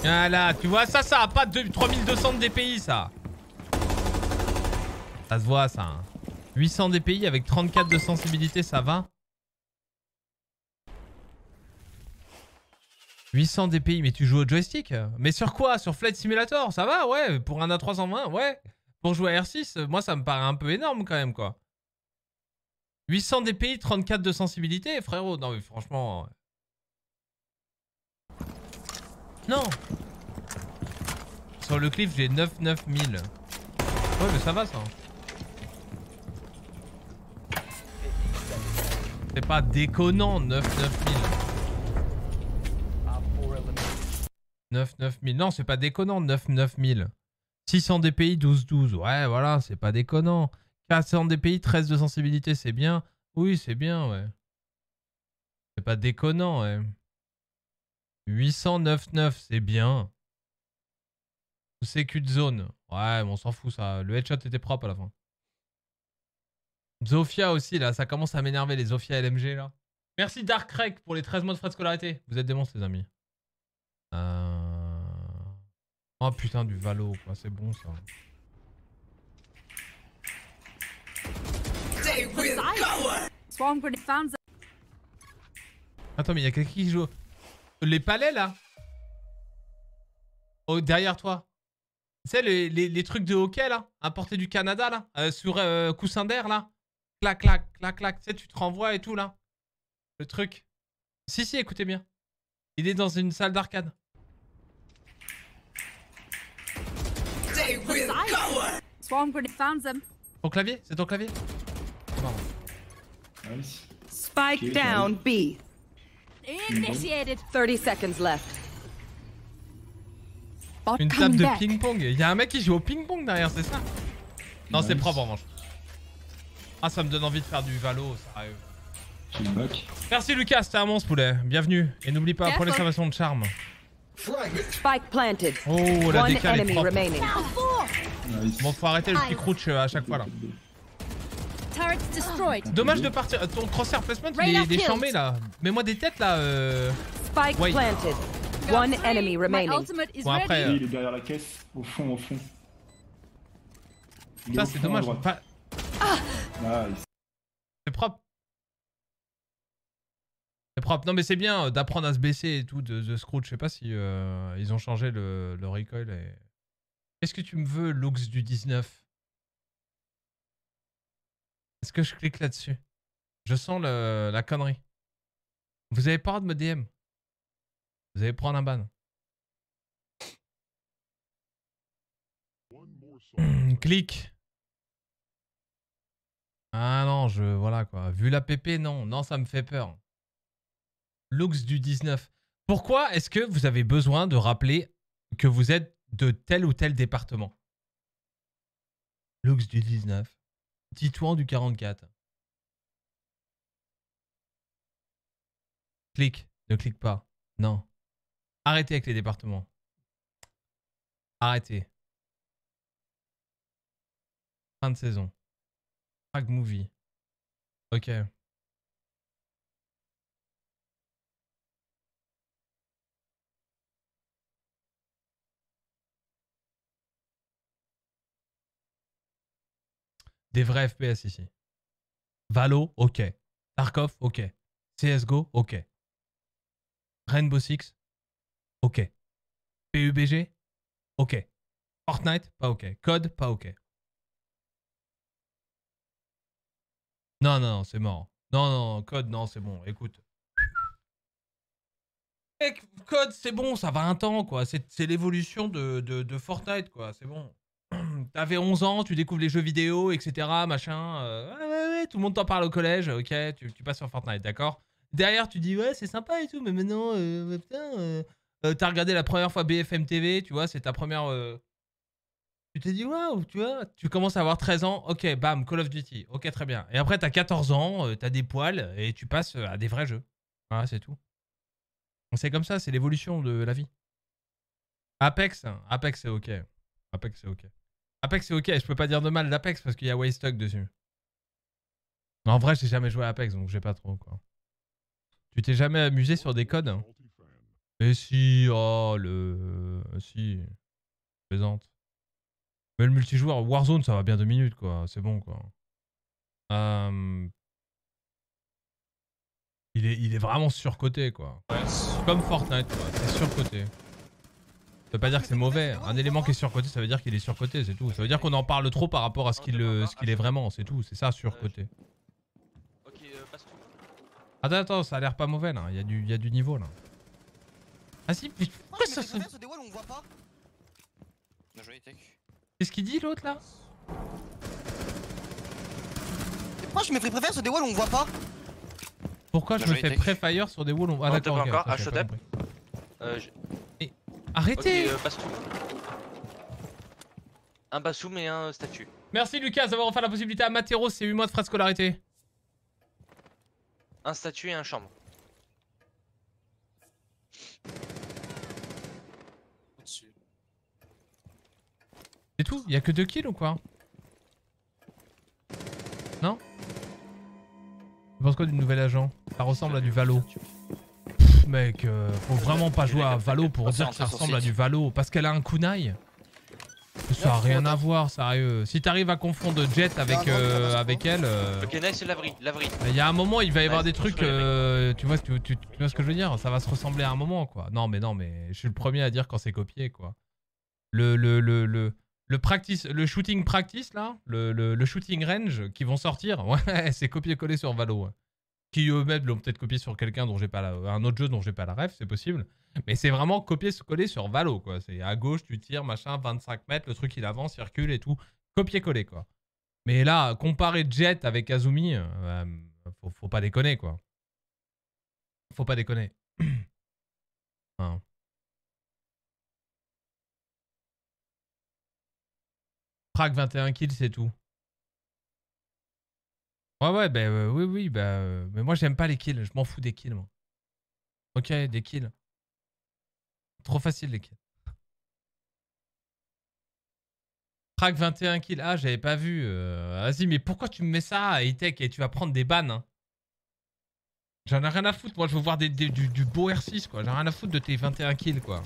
Voilà, tu vois, ça, ça a pas de 3200 de DPI, ça. Ça se voit, ça. hein. 800 DPI avec 34 de sensibilité, ça va 800 DPI, mais tu joues au joystick Mais sur quoi? Sur Flight Simulator Ça va, ouais. Pour un A320, ouais. Pour jouer à R6, moi, ça me paraît un peu énorme quand même, quoi. 800 DPI, 34 de sensibilité, frérot. Non, mais franchement... Non Sur le cliff, j'ai 9 9000. Ouais, mais ça va, ça. C'est pas déconnant, 9 9000. 9 9000. Non, c'est pas déconnant, 9 9000. 600 DPI, 12 12. Ouais, voilà, c'est pas déconnant. 400 DPI, 13 de sensibilité, c'est bien. Oui, c'est bien, ouais. C'est pas déconnant, ouais. 809.9, c'est bien. Sécu de zone. Ouais, mais on s'en fout ça. Le headshot était propre à la fin. Zofia aussi, là. Ça commence à m'énerver, les Zofia LMG, là. Merci Dark Rec pour les 13 mois de frais de scolarité. Vous êtes des monstres, les amis. Euh... Oh putain, du Valo, quoi. C'est bon, ça. Attends, mais il y a quelqu'un qui joue. Les palais, là Oh, derrière toi. Tu sais, les, les- les trucs de hockey, là Importés du Canada, là euh, Sur euh, coussin d'air, là Clac, clac, clac, clac. Tu sais, tu te renvoies et tout, là. Le truc. Si, si, écoutez bien. Il est dans une salle d'arcade. Swarm grenade found them. Ton clavier C'est ton clavier. Spike Okay, down B. Initiated. 30 seconds left. Bot Une table de ping-pong. Il y a un mec qui joue au ping-pong derrière, c'est ça? Non, c'est propre en revanche. Ah, ça me donne envie de faire du valo, sérieux. Merci Lucas, c'était un monstre poulet. Bienvenue. Et n'oublie pas, pour l'exclamation de charme. Spike planted. Oh, la décale est propre. Bon, faut arrêter le petit crouch euh, à chaque fois là. Dommage de partir. euh, Ton crosshair placement, il est, il est killed. chambé là. Mets-moi des têtes là. Euh... Spike Ouais. planted. One enemy My remaining. Bon, après, euh, Il est derrière la caisse, au fond, au fond. Il Ça, c'est dommage. Pas- Nice. C'est propre. C'est propre. Non, mais c'est bien d'apprendre à se baisser et tout de, de Scrooge. Je sais pas si euh, ils ont changé le, le recoil. Et... Qu'est-ce que tu me veux, Lux du 19 Est-ce que je clique là-dessus? Je sens la connerie. Vous avez droit de me DM. Vous allez prendre un ban. Clique. Ah non, je. Voilà quoi. Vu la PP, non. Non, ça me fait peur. Lux du 19. Pourquoi est-ce que vous avez besoin de rappeler que vous êtes de tel ou tel département? Lux du 19. Titouan du 44. Clique. Ne clique pas. Non. Arrêtez avec les départements. Arrêtez. Fin de saison. Frag movie. Ok. Des vrais FPS ici. Valo, ok. Tarkov, ok. CSGO, ok. Rainbow Six, ok. PUBG, ok. Fortnite, pas ok. Code, pas ok. Non, non, non, c'est mort. Non, non, Code, non, c'est bon. Écoute. Code, c'est bon, ça va un temps, quoi. C'est l'évolution de Fortnite, quoi. C'est bon. T'avais 11 ans, tu découvres les jeux vidéo, etc. Machin. euh, ouais, ouais, ouais, tout le monde t'en parle au collège, ok. Tu, passes sur Fortnite, d'accord Derrière, tu dis, ouais, c'est sympa et tout, mais maintenant, euh, putain. euh, euh, T'as regardé la première fois BFM TV, tu vois, c'est ta première. Tu t'es dit, waouh, tu vois, tu commences à avoir 13 ans, ok, bam, Call of Duty, ok, très bien. Et après, t'as 14 ans, t'as des poils et tu passes à des vrais jeux. Voilà, c'est tout. C'est comme ça, c'est l'évolution de la vie. Apex, Apex c'est ok. Apex c'est ok. Apex c'est ok, je peux pas dire de mal d'Apex parce qu'il y a Waystock dessus. En vrai, j'ai jamais joué à Apex donc j'ai pas trop quoi. Tu t'es jamais amusé sur des codes hein? Mais si, oh le. Si. Plaisante. Mais le multijoueur Warzone ça va bien deux minutes quoi, c'est bon quoi. Euh, Il, est, il est vraiment surcoté quoi. Comme Fortnite quoi, c'est surcoté. Ça veut pas dire que c'est mauvais. Un élément qui est surcoté, ça veut dire qu'il est surcoté, c'est tout. Ça veut dire qu'on en parle trop par rapport à ce qu'il euh, est vraiment, c'est tout. C'est ça, surcoté. Ok, euh, passe tout. Attends, attends, ça a l'air pas mauvais là. Il y, a du- il y a du niveau là. Ah si, mais pourquoi ça se... sur des walls, on voit pas. Bien joué, Tech. Qu'est-ce qu'il dit l'autre là? Pourquoi je me fais préfère sur des walls, on voit pas Pourquoi je me fais pré-fire sur des walls on- Ah d'accord, encore, compris. Euh, je- Arrêtez euh. Un bassoum et un statut. Merci Lucas d'avoir offert la possibilité à Matero, c'est 8 mois de frais de scolarité. Un statut et un chambre. C'est tout? Il y a que deux kills ou quoi? Non? Tu penses quoi du nouvel agent? Ça ressemble à du Valo. Mec, euh, faut vraiment pas jouer à Valo pour dire que ça ressemble à du Valo. Parce qu'elle a un kunai. Ça a rien à voir, sérieux. Si t'arrives à confondre Jet avec, euh, avec elle... euh, Ok, nice, c'est Lavry. Lavry. il y a un moment, il va y avoir des trucs, sur les mecs. euh, tu, vois, tu, tu- tu vois ce que je veux dire? Ça va se ressembler à un moment, quoi. Non, mais non, mais je suis le premier à dire quand c'est copié, quoi. Le, le, le, le, le, practice, le shooting practice, là, le, le, le shooting range qui vont sortir, ouais, c'est copié-collé sur Valo. Qui eux-mêmes l'ont peut-être copié sur quelqu'un dont j'ai pas la, un autre jeu dont j'ai pas la ref, c'est possible. Mais c'est vraiment copié-collé sur Valo, quoi. C'est à gauche, tu tires, machin, 25 mètres, le truc il avance, il recule et tout. Copié-collé, quoi. Mais là, comparer Jet avec Azumi, euh, faut, faut pas déconner, quoi. Faut pas déconner. Hein. Prague 21 kills, c'est tout. Ouais, ouais, bah oui, oui, bah. mais moi, j'aime pas les kills. Je m'en fous des kills, moi. Ok, des kills. Trop facile, les kills. Prague 21 kills. Ah, j'avais pas vu. euh, Vas-y, mais pourquoi tu me mets ça à E-Tech et tu vas prendre des bannes hein? J'en ai rien à foutre. Moi, je veux voir des, du, du beau R6, quoi. J'ai rien à foutre de tes 21 kills, quoi.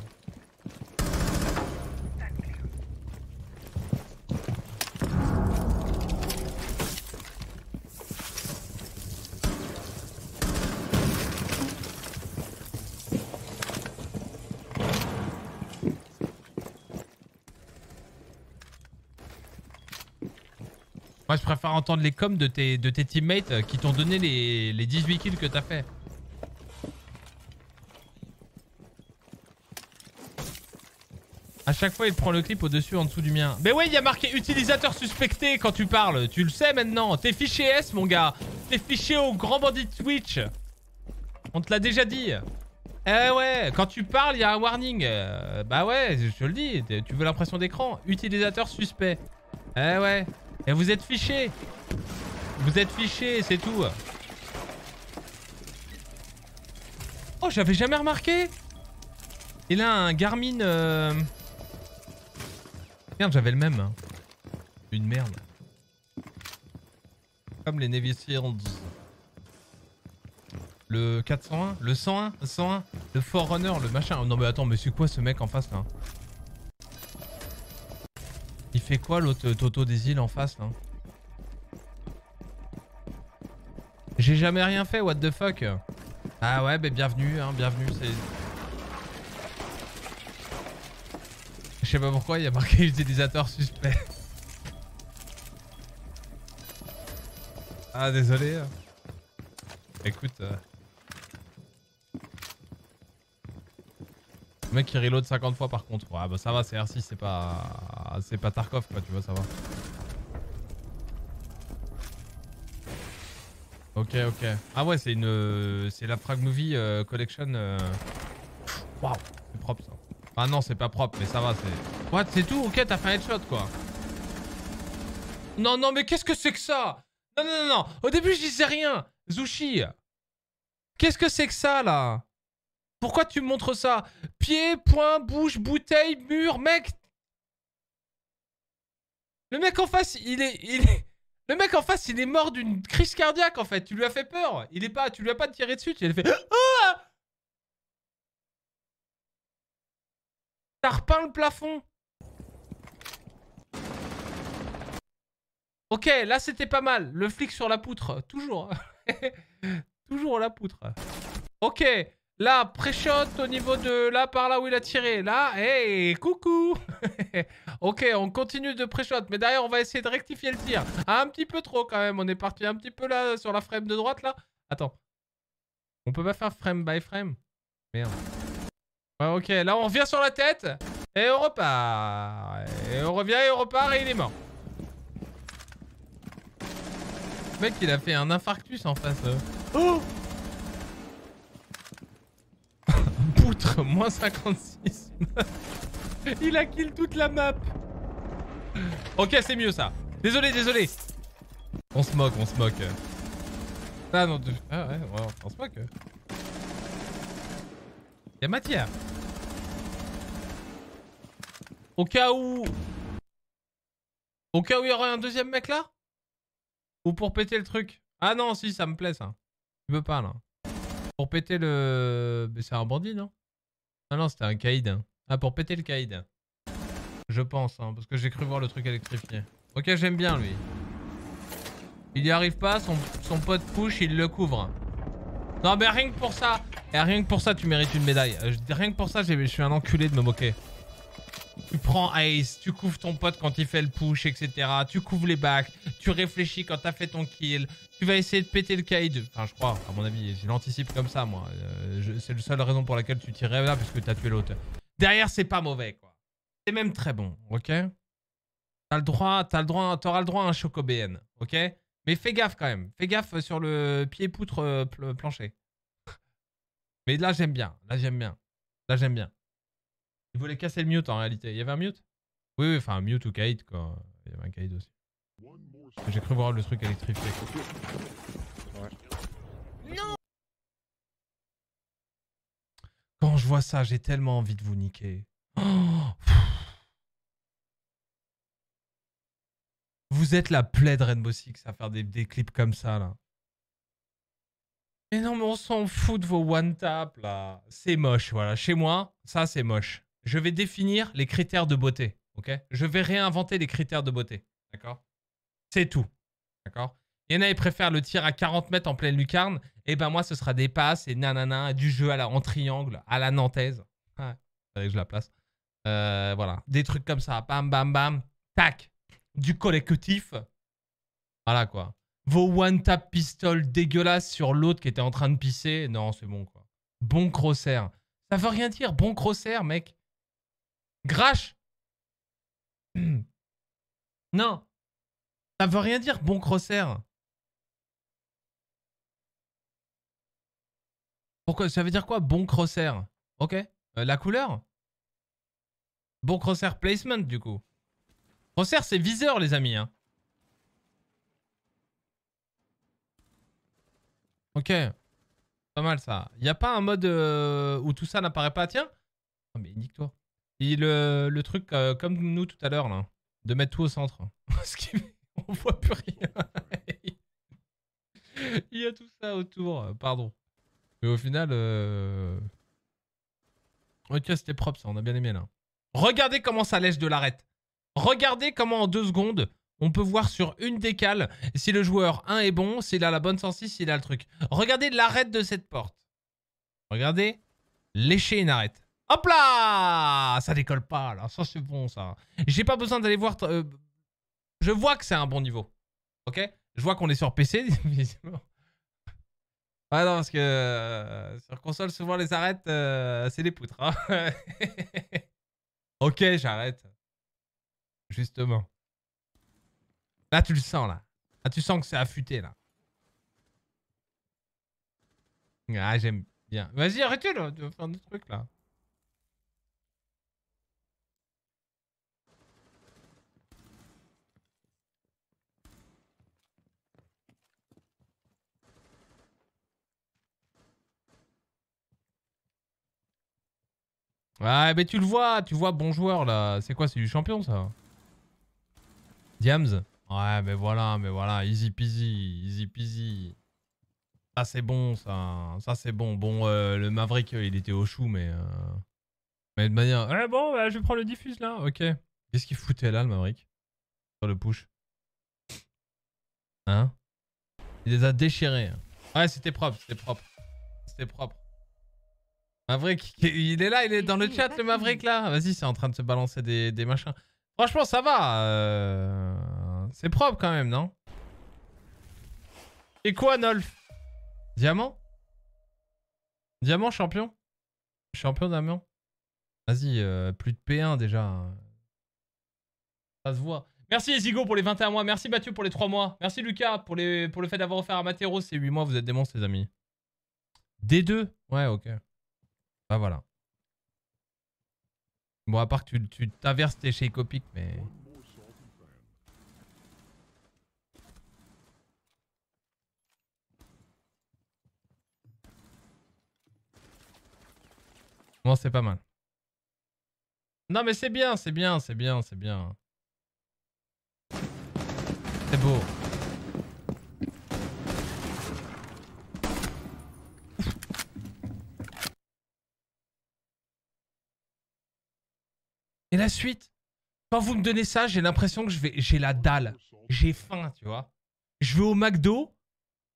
Moi, je préfère entendre les coms de tes, de tes teammates euh, qui t'ont donné les, les 18 kills que t'as fait. À chaque fois, il prend le clip au-dessus, en dessous du mien. Mais ouais, il y a marqué utilisateur suspecté quand tu parles. Tu le sais maintenant. T'es fiché S, mon gars. T'es fiché au grand bandit Twitch. On te l'a déjà dit. Eh ouais, quand tu parles, il y a un warning. Euh, bah ouais, je te le dis. Tu veux l'impression d'écran Utilisateur suspect. Eh ouais. Et vous êtes fiché. Vous êtes fiché, c'est tout. Oh, j'avais jamais remarqué. Il a un Garmin. euh, Merde, j'avais le même. hein. Une merde. Comme les Navy. Le 401 Le 101 Le 101 Le Forerunner Le machin Non mais attends, mais c'est quoi ce mec en face là? Il fait quoi l'autre Toto des îles en face là J'ai jamais rien fait, what the fuck Ah ouais, bah bienvenue, hein, bienvenue, c'est... Je sais pas pourquoi, il y a marqué utilisateur suspect. ah désolé. hein. Écoute... euh, Le mec qui reload 50 fois par contre. Ouais bah ça va, c'est R6, c'est pas... C'est pas Tarkov quoi, tu vois, ça va. Ok, ok. Ah ouais, c'est une... C'est la Frag Movie euh, Collection. euh, Waouh, c'est propre ça. Ah non, c'est pas propre, mais ça va, c'est... What, c'est tout Ok, t'as fait un headshot quoi. Non, non, mais qu'est-ce que c'est que ça? Non, non, non, non. Au début, je disais rien. Zushi. Qu'est-ce que c'est que ça, là? Pourquoi tu me montres ça? Pied, poing, bouche, bouteille, mur, mec Le mec en face, il est... Il. Le mec en face, il est mort d'une crise cardiaque, en fait. Tu lui as fait peur. Il est pas... Tu lui as pas tiré dessus, tu lui as fait... T'as repeint le plafond Ok, là c'était pas mal. Le flic sur la poutre, toujours. toujours la poutre. Ok, là, pré-shot au niveau de là, par là où il a tiré. Là, hey, coucou Ok, on continue de pré-shot, mais derrière on va essayer de rectifier le tir. Un petit peu trop quand même, on est parti un petit peu là sur la frame de droite là. Attends. On peut pas faire frame by frame Merde. Ouais, ok, là on revient sur la tête. Et on repart. Et on revient et on repart et il est mort. Mec, il a fait un infarctus en face. euh. Oh Poutre, moins 56. il a kill toute la map. Ok, c'est mieux ça. Désolé, désolé. On se moque, on se moque. Ah non, de- ah on se moque. Y'a matière. Au cas où Au cas où il y aurait un deuxième mec là? Ou pour péter le truc? Ah non, si, ça me plaît ça. Tu veux pas là Pour péter le... Mais c'est un bandit, non? Ah non, c'était un caïd. Ah, pour péter le caïd. Je pense, hein, parce que j'ai cru voir le truc électrifié. Ok, j'aime bien lui. Il y arrive pas, son, son pote push, il le couvre. Non mais rien que pour ça, et rien que pour ça tu mérites une médaille. Euh, Rien que pour ça je suis un enculé de me moquer. Tu prends Ace, tu couvres ton pote quand il fait le push, etc. Tu couvres les bacs, tu réfléchis quand t'as fait ton kill. Tu vas essayer de péter le Kaid. Enfin je crois, à mon avis, je l'anticipe comme ça moi. Euh, C'est la seule raison pour laquelle tu tirais là, puisque t'as tué l'autre. Derrière c'est pas mauvais quoi. C'est même très bon, ok? T'as le droit, t'as le droit, t'auras le droit à un chocobéen, ok? Mais fais gaffe quand même. Fais gaffe sur le pied poutre euh, pl- plancher. Mais là j'aime bien. Là j'aime bien. Là j'aime bien. Il voulait casser le mute en réalité. Il y avait un mute? Oui, oui, enfin un mute ou Kaid quoi. Il y avait un Kaid aussi. J'ai cru voir le truc électrifié. Non Quand je vois ça, j'ai tellement envie de vous niquer. Oh, Vous êtes la plaie de Rainbow Six à faire des, des clips comme ça là. Mais non, mais on s'en fout de vos one tap là. C'est moche, voilà. Chez moi, ça c'est moche. Je vais définir les critères de beauté, ok? Je vais réinventer les critères de beauté, d'accord? C'est tout, d'accord? Il y en a, ils préfèrent le tir à 40 mètres en pleine lucarne. Et ben moi, ce sera des passes et nanana, du jeu à la, en triangle, à la nantaise. Ouais, je la place. Euh, voilà, des trucs comme ça. Bam, bam, bam. Tac. Du collectif. Voilà quoi. Vos one-tap pistoles dégueulasses sur l'autre qui était en train de pisser. Non, c'est bon quoi. Bon crossair. Ça veut rien dire, bon crossair, mec. Grache. Non. Ça veut rien dire, bon crossair. Pourquoi Ça veut dire quoi, bon crossair Ok. Euh, la couleur? Bon crosshair placement, du coup. Crosshair, c'est viseur, les amis. Hein. Ok. Pas mal, ça. Y a pas un mode euh, où tout ça n'apparaît pas? Tiens. Non, mais nique-toi. Et le, truc, euh, comme nous tout à l'heure, là. De mettre tout au centre. Parce qu'on voit plus rien. Il y a tout ça autour. euh, Pardon. Mais au final... Euh... Ok, c'était propre, ça. On a bien aimé, là. Regardez comment ça lèche de l'arête. Regardez comment en deux secondes, on peut voir sur une décale si le joueur 1 est bon, s'il a la bonne sensi, s'il a le truc. Regardez l'arête de cette porte. Regardez. Lécher une arête. Hop là Ça décolle pas, là. Ça, c'est bon, ça. J'ai pas besoin d'aller voir... euh, Je vois que c'est un bon niveau. Ok? Je vois qu'on est sur PC, visiblement. Ah non, parce que euh, sur console, souvent les arêtes, euh, c'est des poutres. hein. ok, j'arrête. Justement. Là, tu le sens, là. Là, tu sens que c'est affûté, là. Ah, j'aime bien. Vas-y, arrêtez, là, de faire des trucs, là. Ouais, mais tu le vois, tu vois, bon joueur là. C'est quoi, c'est du champion ça? Diams? Ouais, mais voilà, mais voilà, easy peasy, easy peasy. Ça c'est bon, ça. Ça c'est bon. Bon, euh, le Maverick, euh, il était au chou, mais. euh, Mais de manière. Ouais, bon, bah, je prends le diffuse là, ok. Qu'est-ce qu'il foutait là, le Maverick? Sur le push. Hein? Il les a déchirés. Ouais, c'était propre, c'était propre. C'était propre. Maverick, il est là, il est dans le chat, le Maverick là. Vas-y, c'est en train de se balancer des, des machins. Franchement, ça va. euh, C'est propre quand même, non? Et quoi, Nolf? Diamant? Diamant, champion? Champion diamant Vas-y, euh, plus de P1 déjà. Ça se voit. Merci Ezigo pour les 21 mois. Merci Mathieu pour les 3 mois. Merci Lucas pour, les... pour le fait d'avoir offert à Matero ces 8 mois. Vous êtes des monstres, les amis. D2 Ouais, ok. Bah voilà. Bon, à part que tu, t'inverses tes chez Copic, mais... Bon, c'est pas mal. Non, mais c'est bien, c'est bien, c'est bien, c'est bien. Bravo. La suite Quand vous me donnez ça, j'ai l'impression que j'ai la dalle. J'ai faim, tu vois. Je vais au McDo.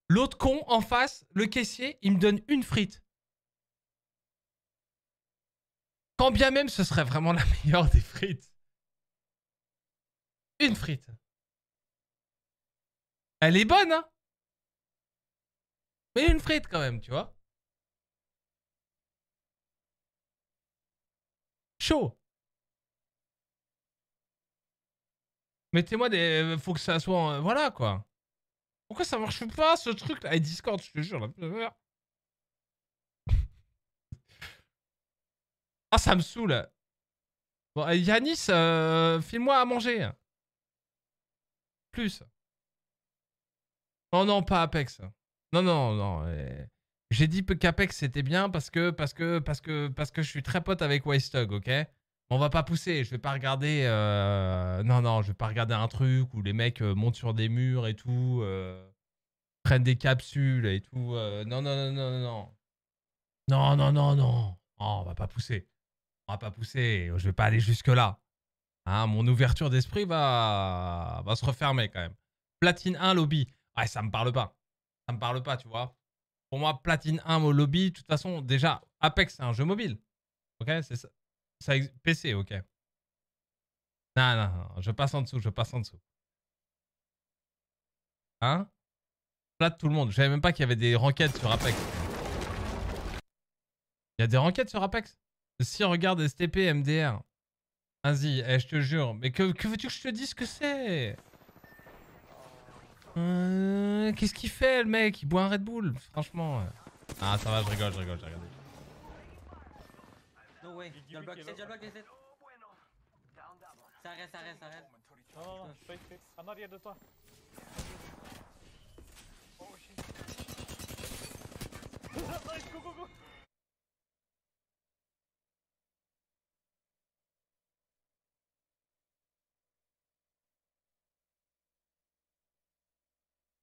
L'autre con en face, le caissier, il me donne une frite. Quand bien même ce serait vraiment la meilleure des frites. Une frite. Elle est bonne, hein Mais une frite quand même, tu vois. Chaud. Mettez-moi des... Faut que ça soit... Voilà, quoi. Pourquoi ça marche pas, ce truc là Et Discord, je te jure, là. Ah, ça me saoule. Bon, euh, Yanis, euh, file-moi à manger. Plus. Oh non, pas Apex. Non, non, non. euh, J'ai dit qu'Apex c'était bien parce que, parce que, parce que, parce que je suis très pote avec Wystog, ok? On va pas pousser. Je vais pas regarder. euh, Non, non, je vais pas regarder un truc où les mecs euh, montent sur des murs et tout, euh, prennent des capsules et tout. Non, non, non, non, non. Non, non, non, non. Oh, on va pas pousser. On va pas pousser. Je vais pas aller jusque là. Hein, mon ouverture d'esprit va... va se refermer quand même. Platine 1 lobby. Ouais, ça me parle pas. Ça me parle pas, tu vois. Pour moi, Platine 1 au lobby, de toute façon, déjà, Apex, c'est un jeu mobile. Ok C'est ça. Ça PC, ok. Non, non, non, je passe en dessous, je passe en dessous. Hein? Plate tout le monde. Je savais même pas qu'il y avait des ranked sur Apex. Il y a des ranked sur Apex? Si, regarde STP, MDR. Vas-y, eh, je te jure. Mais que, veux-tu que je te dise que c'est? Euh, Qu'est-ce qu'il fait, le mec? Il boit un Red Bull, franchement. Ah, ça va, je rigole, je rigole, j'ai regardé. Way. Dans le bloc, c'est déjà le bloc. Ça arrête, ça arrête, ça arrête. Non, non, non, fake, fake. En arrière de toi. Oh shit. Nice, go, go, go.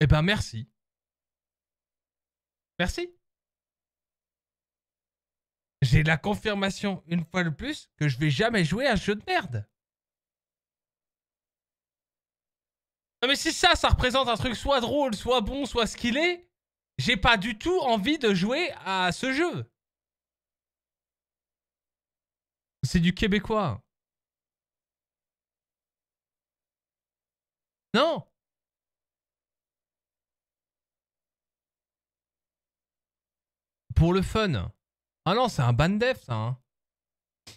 Eh ben, merci. Merci. J'ai la confirmation, une fois de plus, que je vais jamais jouer à un jeu de merde. Non mais si ça, ça représente un truc soit drôle, soit bon, soit skillé, j'ai pas du tout envie de jouer à ce jeu. C'est du québécois. Non Pour le fun. Ah non, c'est un ban def, ça. hein.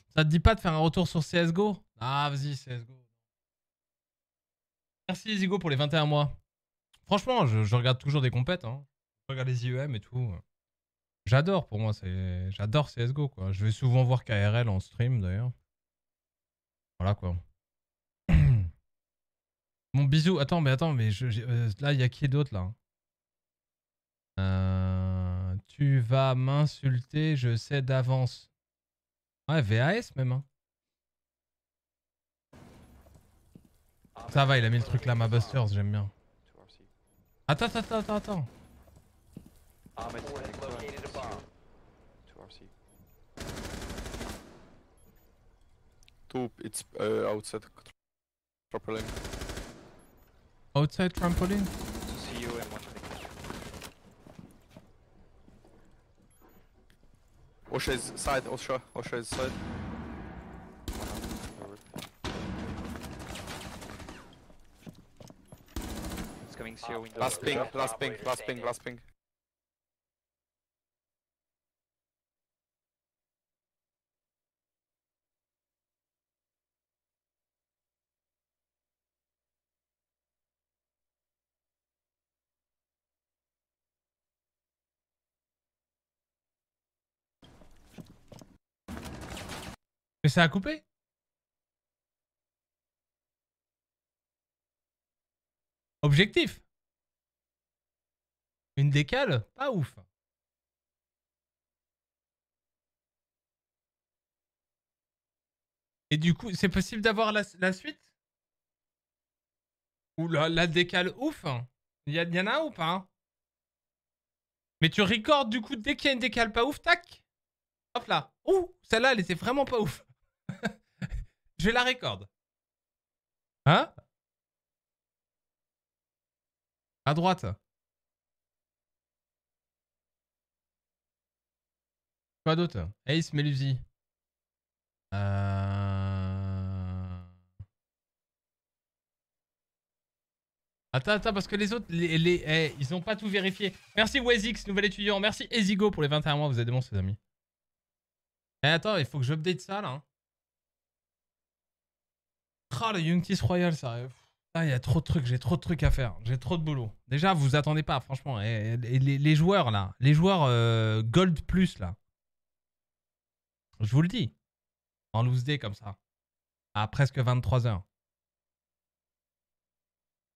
Ça te dit pas de faire un retour sur CSGO Ah, vas-y, CSGO. Merci Zigo pour les 21 mois. Franchement, je, regarde toujours des compètes. Hein. Je regarde les IEM et tout. J'adore pour moi, c'est j'adore CSGO quoi. Je vais souvent voir KRL en stream d'ailleurs. Voilà quoi. Mon bisou, attends, mais attends, mais je, euh, là, il y a qui d'autre là? Euh, Tu vas m'insulter, je sais d'avance. Ouais, VAS même. Hein. Ça va, il a mis le truc là, ma Busters, j'aime bien. Attends, attends, attends, attends. Two, it's uh, outside trampoline. Outside trampoline? Osha is side, Osha, Osha is side. It's coming to your window. Last ping, last ping, last ping, last ping. Mais ça a coupé? Objectif Une décale? Pas ouf. Et du coup, c'est possible d'avoir la, suite? Ou la, décale ouf? Il y, en a ou pas? Mais tu recordes du coup dès qu'il y a une décale pas ouf, tac. Hop là. Ouh, celle-là, elle était vraiment pas ouf. Je la recorde. Hein? À droite. Quoi d'autre? Ace Melusi. Euh... Attends, attends, parce que les autres, les, eh, ils ont pas tout vérifié. Merci Wazix, nouvel étudiant. Merci Ezigo pour les 21 mois. Vous êtes bons, les amis. Eh, attends, il faut que j'update ça là. hein. Ah, le Youngtis Royal, ça arrive. Ah, il y a trop de trucs, j'ai trop de trucs à faire. J'ai trop de boulot. Déjà, vous attendez pas, franchement. Les, joueurs là, les joueurs euh, Gold Plus là. Je vous le dis. En loose day comme ça. À presque 23h.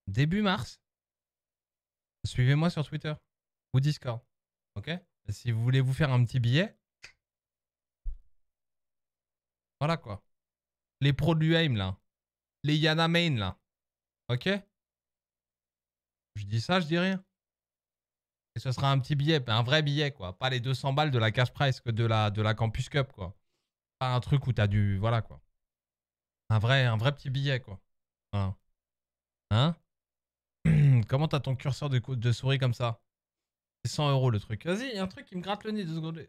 Début mars. Suivez-moi sur Twitter ou Discord. Ok? Si vous voulez vous faire un petit billet. Voilà quoi. Les pros de l'UAIM là. Les Yana Main là. Ok? Je dis ça, je dis rien. Et ce sera un petit billet, un vrai billet quoi. Pas les 200 balles de la cash price que de la, de la Campus Cup quoi. Pas un truc où t'as du. Voilà quoi. Un vrai, un vrai petit billet quoi. Voilà. Hein? Comment t'as ton curseur de, de souris comme ça? C'est 100 euros le truc. Vas-y, y a un truc qui me gratte le nez deux secondes.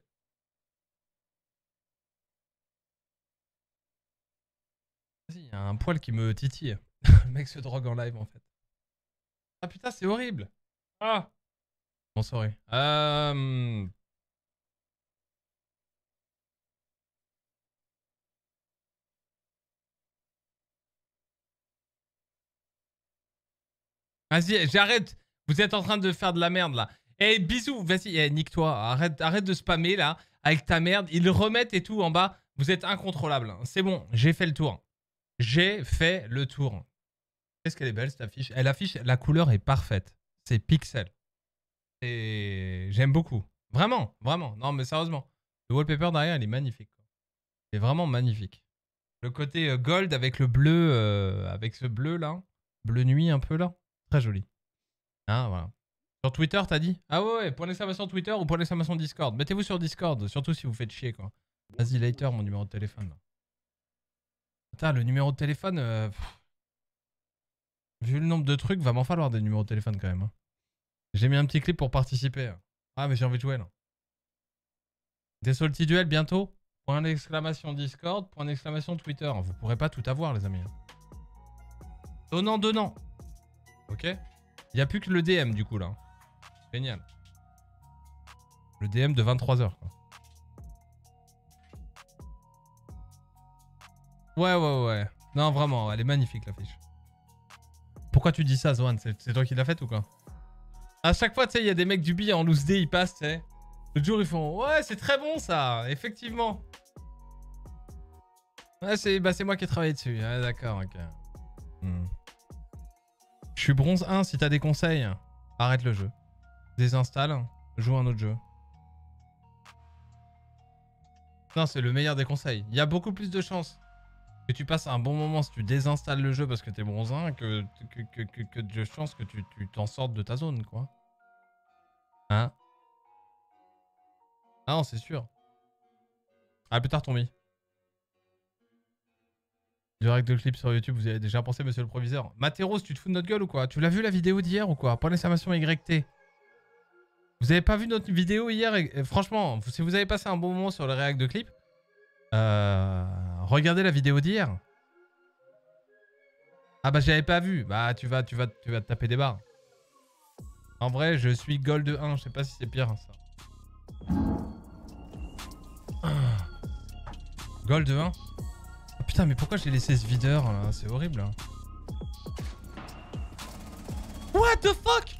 Vas-y, y a un poil qui me titille. le mec se drogue en live en fait. Ah putain, c'est horrible. Ah. Bon, sorry. Euh... Vas-y, j'arrête. Vous êtes en train de faire de la merde là. Eh, bisous, vas-y, eh, nique-toi. Arrête, arrête de spammer là avec ta merde. Ils remettent et tout en bas. Vous êtes incontrôlable. C'est bon, j'ai fait le tour. J'ai fait le tour. Qu'est-ce qu'elle est belle cette affiche? Elle affiche, la couleur est parfaite. C'est pixel. Et j'aime beaucoup. Vraiment, vraiment. Non, mais sérieusement. Le wallpaper derrière, il est magnifique. quoi. Il est vraiment magnifique. Le côté euh, gold avec le bleu, euh, avec ce bleu là. Bleu nuit un peu là. Très joli. Hein, voilà. Sur Twitter, t'as dit? Ah ouais, ouais, point d'exclamation Twitter ou point d'exclamation Discord. Mettez-vous sur Discord, surtout si vous faites chier quoi. Vas-y, later, mon numéro de téléphone. Putain, le numéro de téléphone. euh. Vu le nombre de trucs, va m'en falloir des numéros de téléphone quand même. hein. J'ai mis un petit clip pour participer. Ah, mais j'ai envie de jouer là. Des salty duels bientôt? Point d'exclamation Discord, point d'exclamation Twitter. Vous pourrez pas tout avoir, les amis. Donnant, donnant. Ok? Il n'y a plus que le DM du coup là. Génial. Le DM de 23h. Quoi. Ouais, ouais, ouais. Non, vraiment, elle est magnifique l'affiche. Pourquoi tu dis ça, Zoan C'est toi qui l'as faite ou quoi? À chaque fois, tu sais, il y a des mecs du billet en loose day, ils passent, tu sais. Le jour, ils font Ouais, c'est très bon ça, effectivement. Ouais, c'est bah, moi qui ai travaillé dessus. Ouais, d'accord, ok. Hmm. Je suis bronze 1, si t'as des conseils, arrête le jeu. Désinstalle, joue un autre jeu. Non, c'est le meilleur des conseils. Il y a beaucoup plus de chances que tu passes un bon moment si tu désinstalles le jeu parce que t'es bronze 1 que, que, que, que, de chances que tu t'en sortes de ta zone, quoi. Hein? Ah non, c'est sûr. À plus tard, Tommy. Direct de clip sur YouTube, vous avez déjà pensé, monsieur le proviseur. Mathéros, tu te fous de notre gueule ou quoi? Tu l'as vu la vidéo d'hier ou quoi? Point d'exclamation YT. Vous avez pas vu notre vidéo hier? Franchement, si vous avez passé un bon moment sur le réact de clip, euh, regardez la vidéo d'hier. Ah bah j'avais pas vu. Bah tu vas, tu vas, tu vas te taper des barres. En vrai, je suis gold 1. Je sais pas si c'est pire ça. Gold 1 Ah, Putain, mais pourquoi j'ai laissé ce videur là? C'est horrible. hein. What the fuck?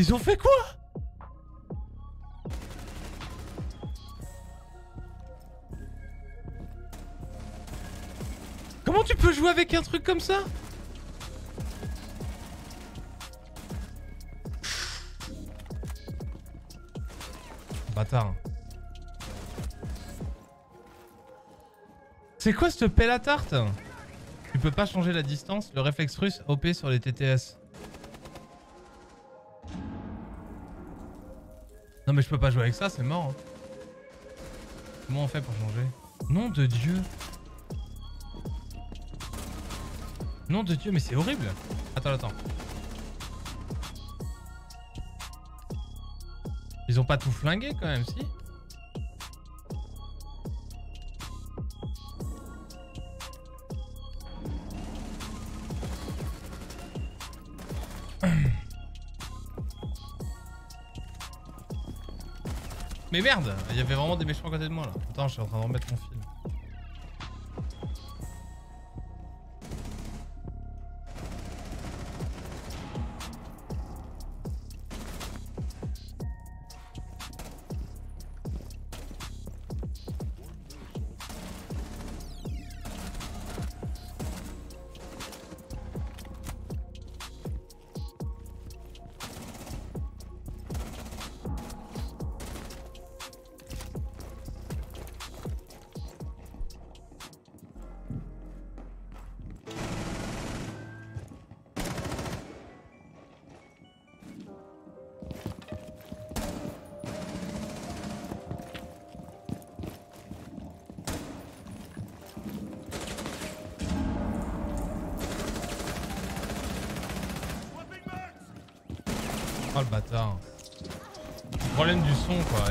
Ils ont fait quoi? Comment tu peux jouer avec un truc comme ça? Bâtard. C'est quoi ce pelle à tarte? Tu peux pas changer la distance Le réflexe russe OP sur les TTS. Non mais je peux pas jouer avec ça, c'est mort. hein. Comment on fait pour changer Nom de Dieu Nom de Dieu, mais c'est horrible Attends, attends. Ils ont pas tout flingué quand même, si? Mais merde, il y avait vraiment des méchants à côté de moi là. Attends, je suis en train de remettre mon film.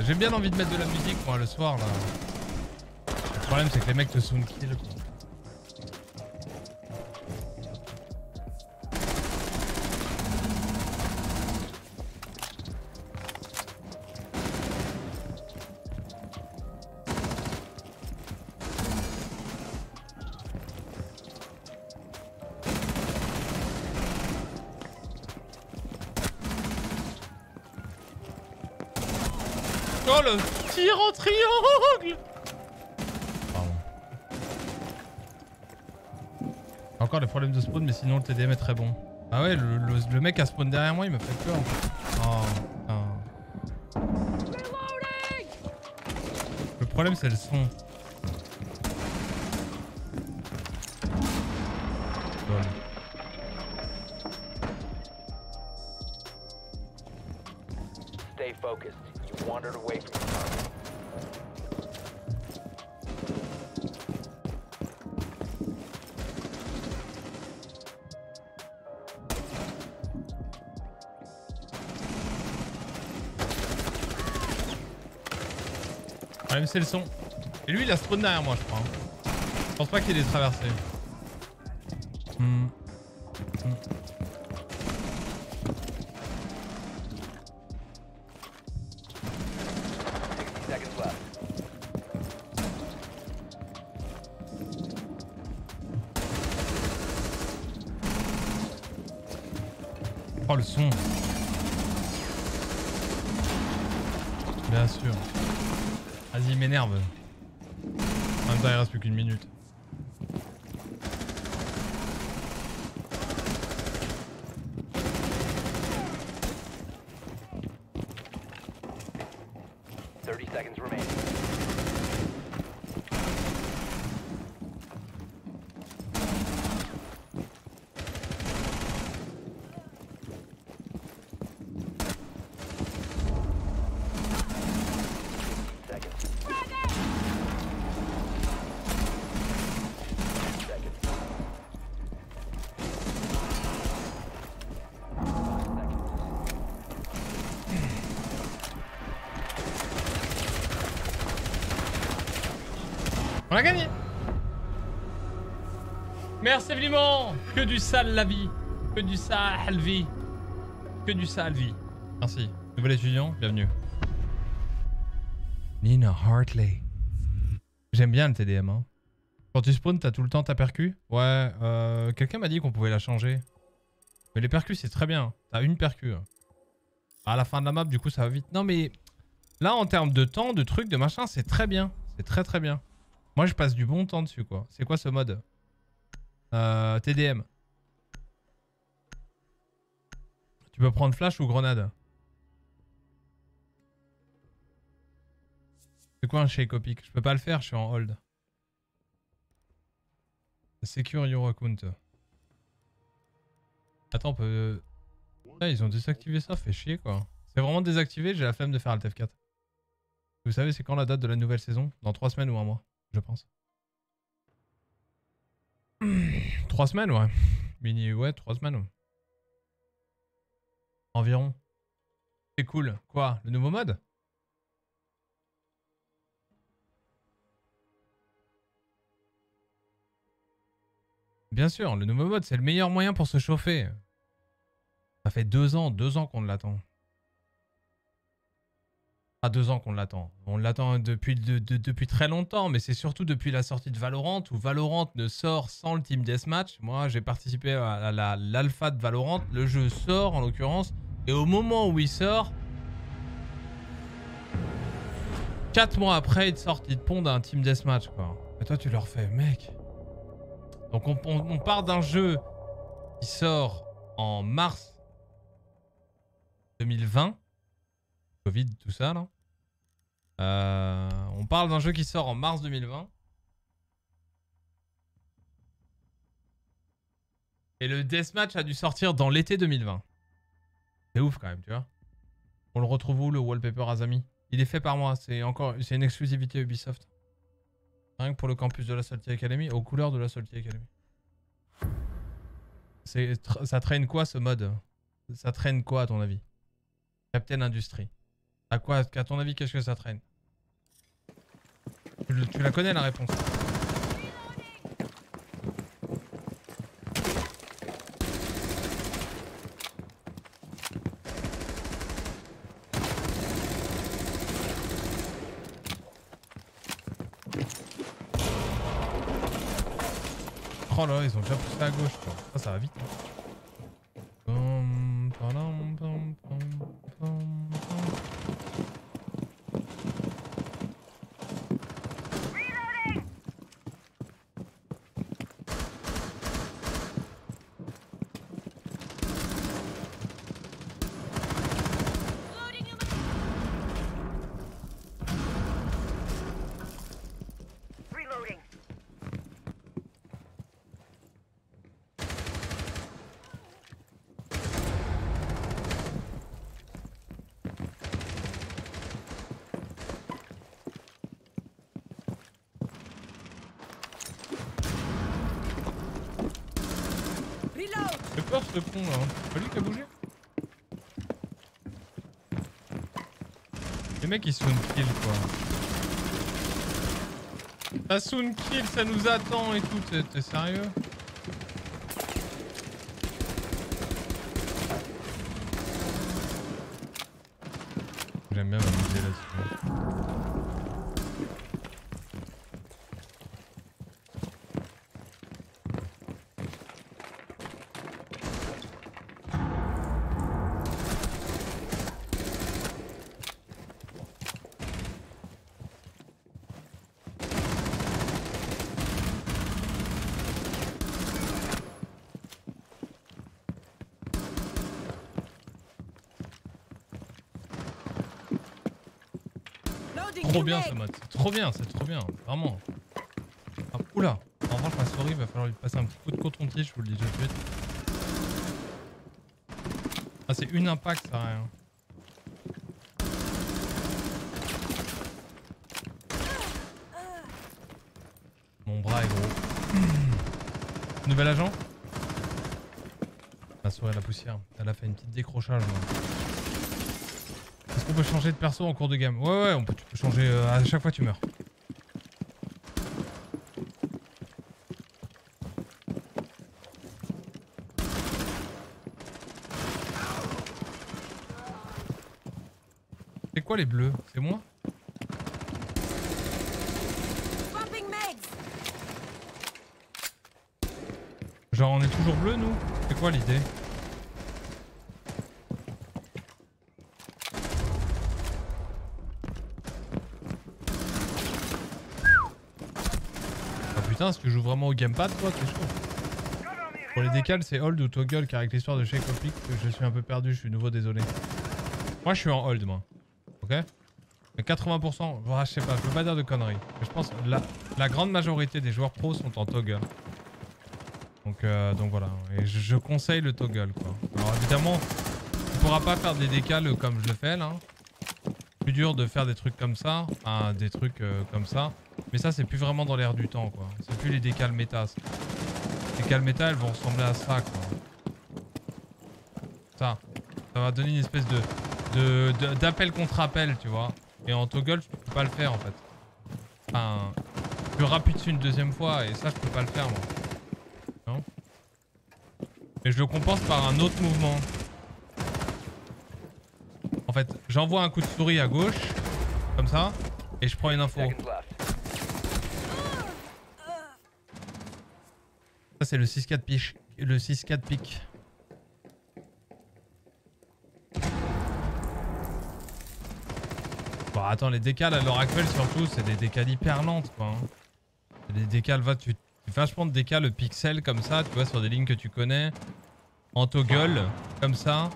J'ai bien envie de mettre de la musique moi le soir là. Le problème c'est que les mecs te sound kill quoi. De spawn mais sinon le TDM est très bon. Ah ouais le, le- le mec a spawn derrière moi il me fait peur. Oh putain. Le problème c'est le son. C'est le son. Et lui il a spawn derrière moi je crois. hein. Je pense pas qu'il ait traversé. Merci évidemment Que du sale la vie Que du sale vie Que du sale vie Merci. Nouvel étudiant, bienvenue. Nina Hartley. J'aime bien le TDM. Hein. Quand tu spawns, t'as tout le temps ta percu? Ouais, euh, quelqu'un m'a dit qu'on pouvait la changer. Mais les percus, c'est très bien. T'as une percu. À la fin de la map, du coup, ça va vite. Non, mais là, en termes de temps, de trucs, de machin, c'est très bien. C'est très très bien. Moi, je passe du bon temps dessus, quoi. C'est quoi ce mode? Euh, TDM. Tu peux prendre flash ou grenade? C'est quoi un shake au pic Je peux pas le faire, je suis en hold. Secure your account. Attends, on peut... Ah, ils ont désactivé ça, fait chier quoi. C'est vraiment désactivé, j'ai la flemme de faire Alt F4. Vous savez, c'est quand la date de la nouvelle saison? Dans 3 semaines ou un mois, je pense. 3 semaines, ouais. Mini, ouais, 3 semaines. Environ. C'est cool. Quoi Le nouveau mode? Bien sûr, le nouveau mode, c'est le meilleur moyen pour se chauffer. Ça fait deux ans, deux ans qu'on l'attend. Ah, deux ans qu'on l'attend. On l'attend depuis, de- de- très longtemps, mais c'est surtout depuis la sortie de Valorant, où Valorant ne sort sans le Team Deathmatch. Moi, j'ai participé à la- l'alpha de Valorant. Le jeu sort, en l'occurrence. Et au moment où il sort, quatre mois après, il te sort, il te pond un Team Deathmatch, quoi. Et toi, tu leur fais, mec. Donc, on, on- on part d'un jeu qui sort en mars 2020. Covid, tout ça, là. Euh, on parle d'un jeu qui sort en mars 2020. Et le Deathmatch a dû sortir dans l'été 2020. C'est ouf quand même, tu vois. On le retrouve où le wallpaper Azami? Il est fait par moi, c'est encore c'est une exclusivité Ubisoft. Rien que pour le campus de la Salty Academy, aux couleurs de la Salty Academy. Ça traîne quoi ce mode? Ça traîne quoi à ton avis? Captain Industry. À quoi À ton avis, qu'est-ce que ça traîne? Tu, la connais la réponse Oh là, ils ont déjà poussé à gauche quoi. Ça, ça va vite. hein. Pom, padam, pom, pom, pom, pom. Reloading. J'ai peur ce con là. hein. C'est pas lui qui a bougé Les mecs ils soon kill quoi. Ça soon kill, ça nous attend et tout, t'es sérieux J'aime bien m'amuser là-dessus. Trop bien ce mode, c'est trop bien, c'est trop bien, vraiment. Ah, oula, en revanche ma souris, il va falloir lui passer un petit coup de coton-tige, je vous le dis tout de suite. Ah c'est une impact, ça rien. Mon bras est gros. Nouvel agent? Ma souris à la poussière, elle a fait une petite décrochage. Qu'on peut changer de perso en cours de gamme Ouais ouais, on peut, tu peux changer euh, à chaque fois tu meurs. C'est quoi les bleus? C'est moi? Genre on est toujours bleu nous? C'est quoi l'idée Ah putain, si tu joues vraiment au gamepad toi, t'es chaud. Pour les décals, c'est hold ou toggle car avec l'histoire de of Peak, je suis un peu perdu, je suis nouveau désolé. Moi je suis en hold moi. Ok? Mais 80%, voilà, je sais pas, je veux pas dire de conneries. Je pense que la, grande majorité des joueurs pros sont en toggle. Donc, euh, donc voilà, et je, conseille le toggle quoi. Alors évidemment, tu pourras pas faire des décales comme je le fais là. Plus dur de faire des trucs comme ça, des trucs euh, comme ça. Mais ça c'est plus vraiment dans l'air du temps quoi. Plus les ça. Les décales méta elles vont ressembler à ça quoi. Ça, ça va donner une espèce de d'appel contre appel tu vois. Et en toggle tu peux pas le faire en fait. Enfin, tu rappuies dessus une deuxième fois et ça je peux pas le faire moi. Non Et je le compense par un autre mouvement. En fait, j'envoie un coup de souris à gauche, comme ça, et je prends une info. C'est le 6-4 piche. Le 6-4 pique. Bon attends, les décales à l'heure actuelle surtout, c'est des décales hyper lentes quoi. hein. Des décales, va, tu, tu vachement de décales le pixel comme ça, tu vois, sur des lignes que tu connais. En toggle, comme ça.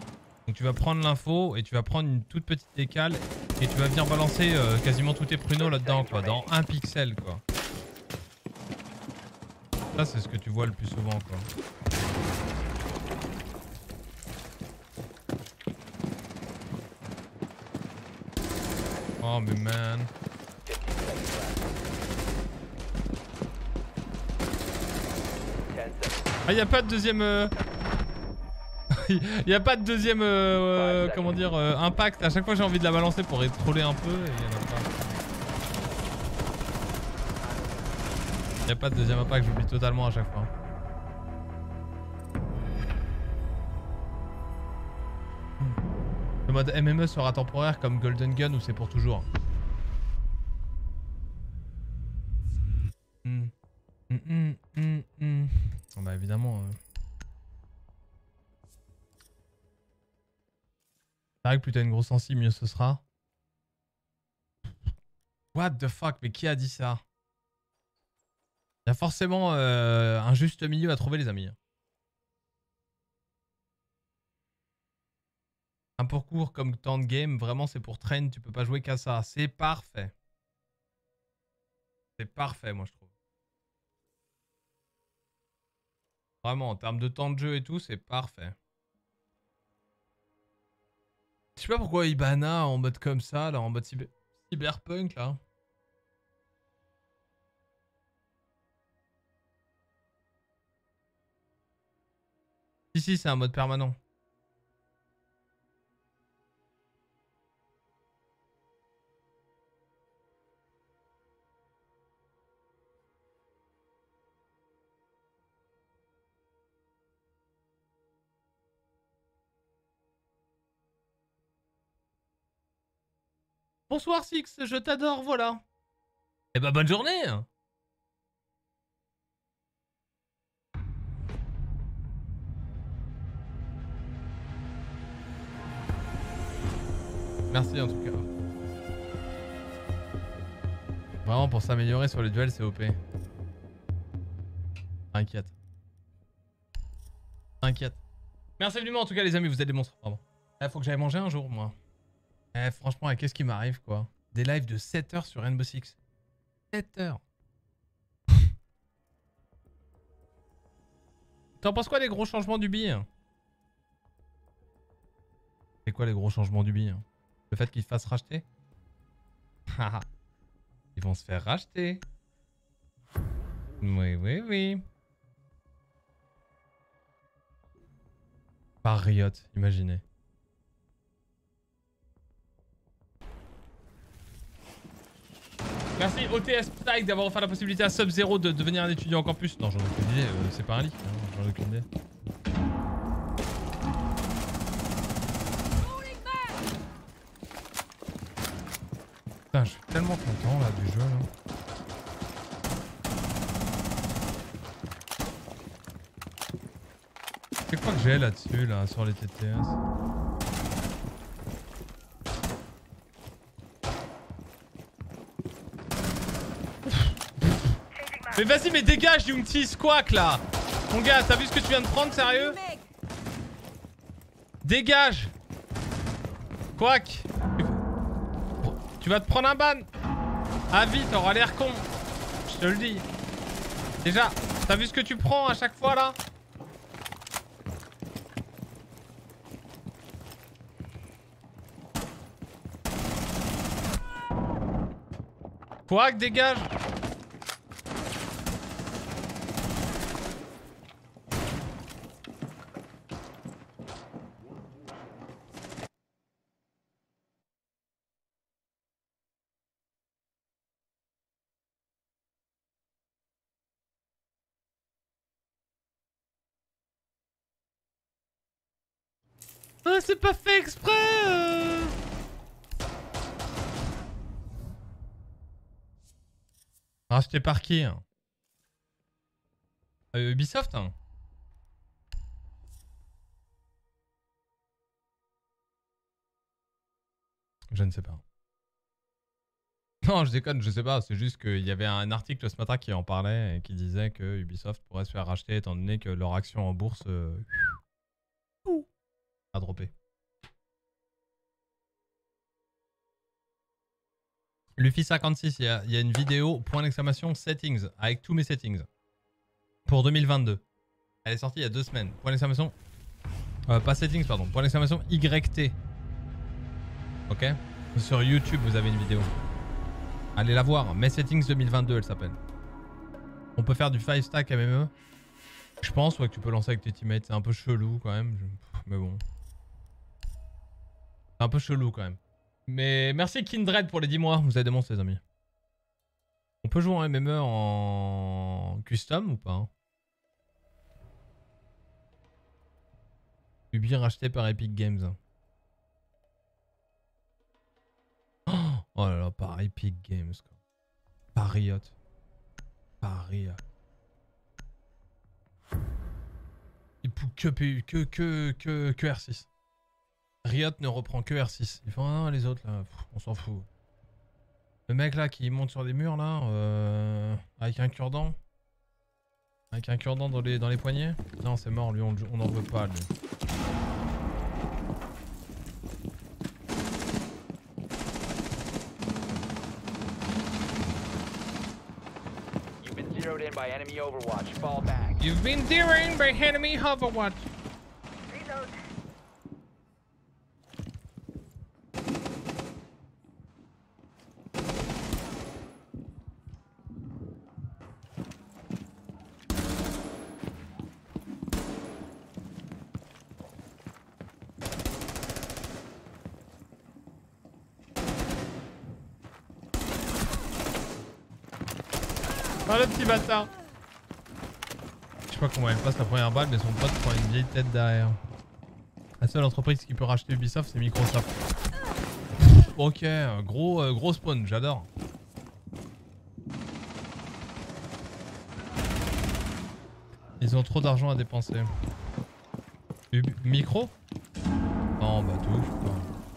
Donc tu vas prendre l'info et tu vas prendre une toute petite décale et tu vas venir balancer euh, quasiment tous tes pruneaux là-dedans quoi, dans un pixel quoi. C'est ce que tu vois le plus souvent quoi. Oh mais man. Ah y a pas de deuxième... euh, y a pas de deuxième... euh, euh, comment dire... euh, impact. À chaque fois j'ai envie de la balancer pour troller un peu et a pas. Y a pas de deuxième impact, j'oublie totalement à chaque fois. Le mode MME sera temporaire comme Golden Gun ou c'est pour toujours? Hmm. Hmm, hmm, hmm, hmm. Ah Bah évidemment. euh. C'est vrai que plus t'as une grosse sensi, mieux ce sera. What the fuck, mais qui a dit ça? Forcément euh, un juste milieu à trouver les amis. Un parcours comme temps de game, vraiment c'est pour train, tu peux pas jouer qu'à ça. C'est parfait. C'est parfait moi je trouve. Vraiment en termes de temps de jeu et tout, c'est parfait. Je sais pas pourquoi Ibana en mode comme ça, là, en mode cyber- cyberpunk là. Si si c'est un mode permanent. Bonsoir Six, je t'adore, voilà. Eh bah bonne journée Merci en tout cas. Vraiment pour s'améliorer sur les duels c'est OP. T'inquiète. T'inquiète. Merci infiniment en tout cas les amis, vous êtes des monstres. Il faut que j'aille manger un jour moi. Eh, franchement, eh, qu'est-ce qui m'arrive, quoi? Des lives de 7 heures sur Rainbow Six. 7 heures. T'en penses quoi des gros changements du billet C'est quoi les gros changements du billet Le fait qu'ils se fassent racheter Haha. Ils vont se faire racheter. Oui, oui, oui. Par Riot, imaginez. Merci OTS Psych d'avoir offert la possibilité à Sub-Zero de devenir un étudiant en campus. Non, j'en ai aucune idée, euh, c'est pas un leak, hein, j'en ai aucune idée. Putain, je suis tellement content là du jeu là. C'est quoi que j'ai là-dessus là sur les TTS Mais vas-y, mais dégage, Yungti, squawk là! Mon gars, t'as vu ce que tu viens de prendre, sérieux? Dégage! Quack vas te prendre un ban. Ah vite, t'auras l'air con. Je te le dis. Déjà, t'as vu ce que tu prends à chaque fois là? Quack, dégage c'est pas fait exprès euh. Racheté par qui hein Euh, Ubisoft hein Je ne sais pas. Non, je déconne, je sais pas. C'est juste qu'il y avait un article ce matin qui en parlait et qui disait que Ubisoft pourrait se faire racheter étant donné que leur action en bourse euh, a droppé. Luffy56, il y, a- une vidéo, point d'exclamation, settings, avec tous mes settings. Pour 2022. Elle est sortie il y a deux semaines. Point d'exclamation. euh, pas settings, pardon. Point d'exclamation YT. Ok Sur YouTube, vous avez une vidéo. Allez la voir. Mes settings 2022, elle s'appelle. On peut faire du 5 stack MME. Je pense ouais, que tu peux lancer avec tes teammates. C'est un peu chelou quand même. Mais bon. Un peu chelou quand même. Mais merci Kindred pour les 10 mois. Vous avez des monstres, les amis. On peut jouer en MME en custom ou pas hein Ubi racheté par Epic Games. Oh, là là, par Epic Games. Quoi. Par Riot. Par Riot. Il que, que, que, que, que R6. Riot ne reprend que R6. Ils font ah non, les autres là, pff, on s'en fout. Le mec là qui monte sur des murs là, euh, avec un cure-dent. Avec un cure-dent dans les, dans les poignets. Non, c'est mort, lui, on n'en veut pas lui. You've been zeroed in by enemy Overwatch. Fall back. You've been derailed by enemy Overwatch. Bâtard Je sais pas comment elle passe la première balle mais son pote prend une vieille tête derrière. La seule entreprise qui peut racheter Ubisoft c'est Microsoft. Ok, gros, euh, gros spawn, j'adore. Ils ont trop d'argent à dépenser. Micro? Non bah tout.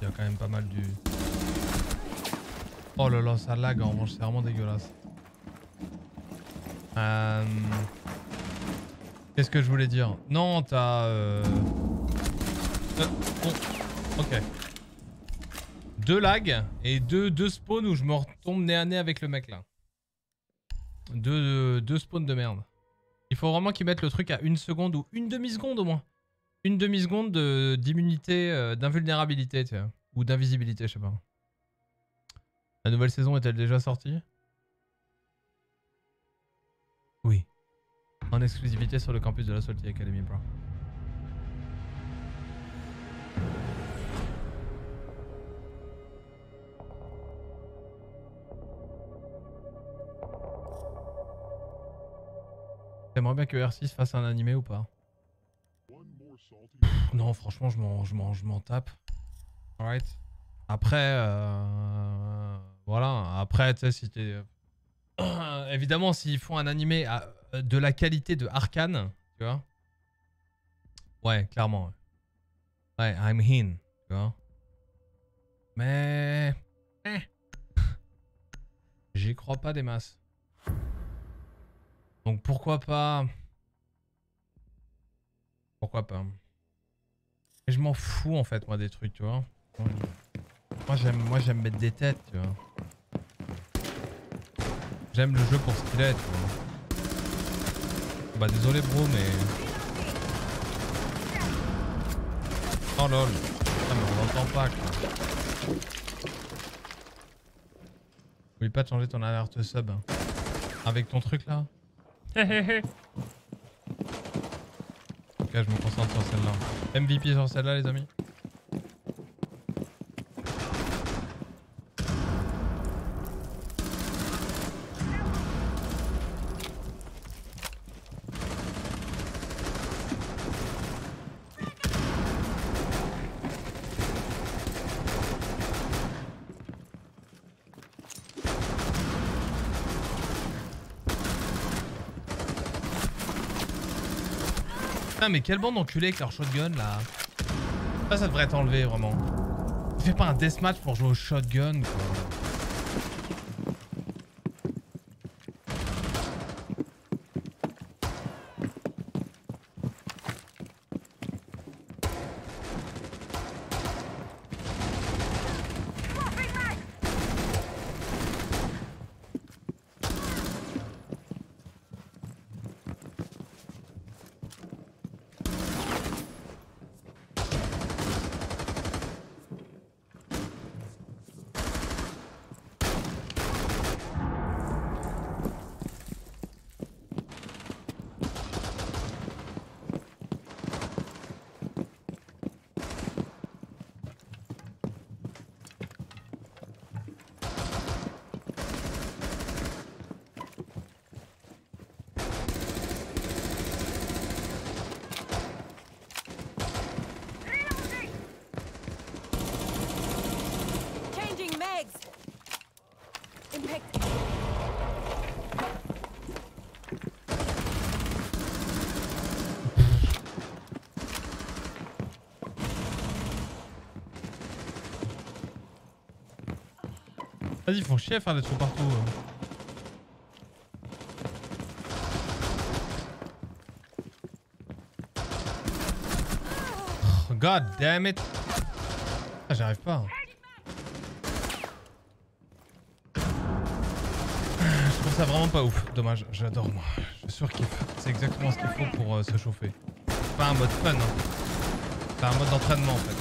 Il y a quand même pas mal du... Oh là là ça lag en revanche c'est vraiment dégueulasse. Euh... Qu'est-ce que je voulais dire Non, t'as... Euh... euh, Ok. Deux lags et deux, deux spawns où je me retombe nez à nez avec le mec là. Deux, deux spawns de merde. Il faut vraiment qu'ils mettent le truc à une seconde ou une demi-seconde au moins. Une demi-seconde de- d'immunité, euh, d'invulnérabilité, tu. Ou d'invisibilité, je sais pas. La nouvelle saison est-elle déjà sortie? Oui. En exclusivité sur le campus de la Salty Academy, bro. T'aimerais bien que R6 fasse un animé ou pas? Non, franchement, je m'en, je m'en, je m'en tape. Alright. Après, euh, voilà. Après, tu sais, si t'es. Évidemment, s'ils font un animé euh, de la qualité de Arkane, tu vois. Ouais, clairement. Ouais, Ouais, I'm in, tu vois. Mais. eh. J'y crois pas des masses. Donc pourquoi pas? Pourquoi pas? Et je m'en fous en fait, moi, des trucs, tu vois. Moi j'aime moi j'aime mettre des têtes, tu vois. J'aime le jeu pour ce qu'il est, tu vois. Bah désolé bro mais. Oh lol. Ah mais on l'entend pas quoi. Oublie pas de changer ton alerte sub. hein. Avec ton truc là. Hé Ok je me concentre sur celle-là. MVP sur celle-là les amis. Mais quelle bande d'enculés avec leur shotgun là Ça ça devrait être enlevé vraiment. Fais pas un deathmatch pour jouer au shotgun quoi. Vas-y ils font chier à faire des trous partout. euh. Oh, God damn it. Ah, j'arrive pas. Je trouve ça vraiment pas ouf. Dommage, j'adore moi. Je surkiffe. C'est exactement ce qu'il faut pour euh, se chauffer. C'est pas un mode fun. Hein. C'est un mode d'entraînement en fait.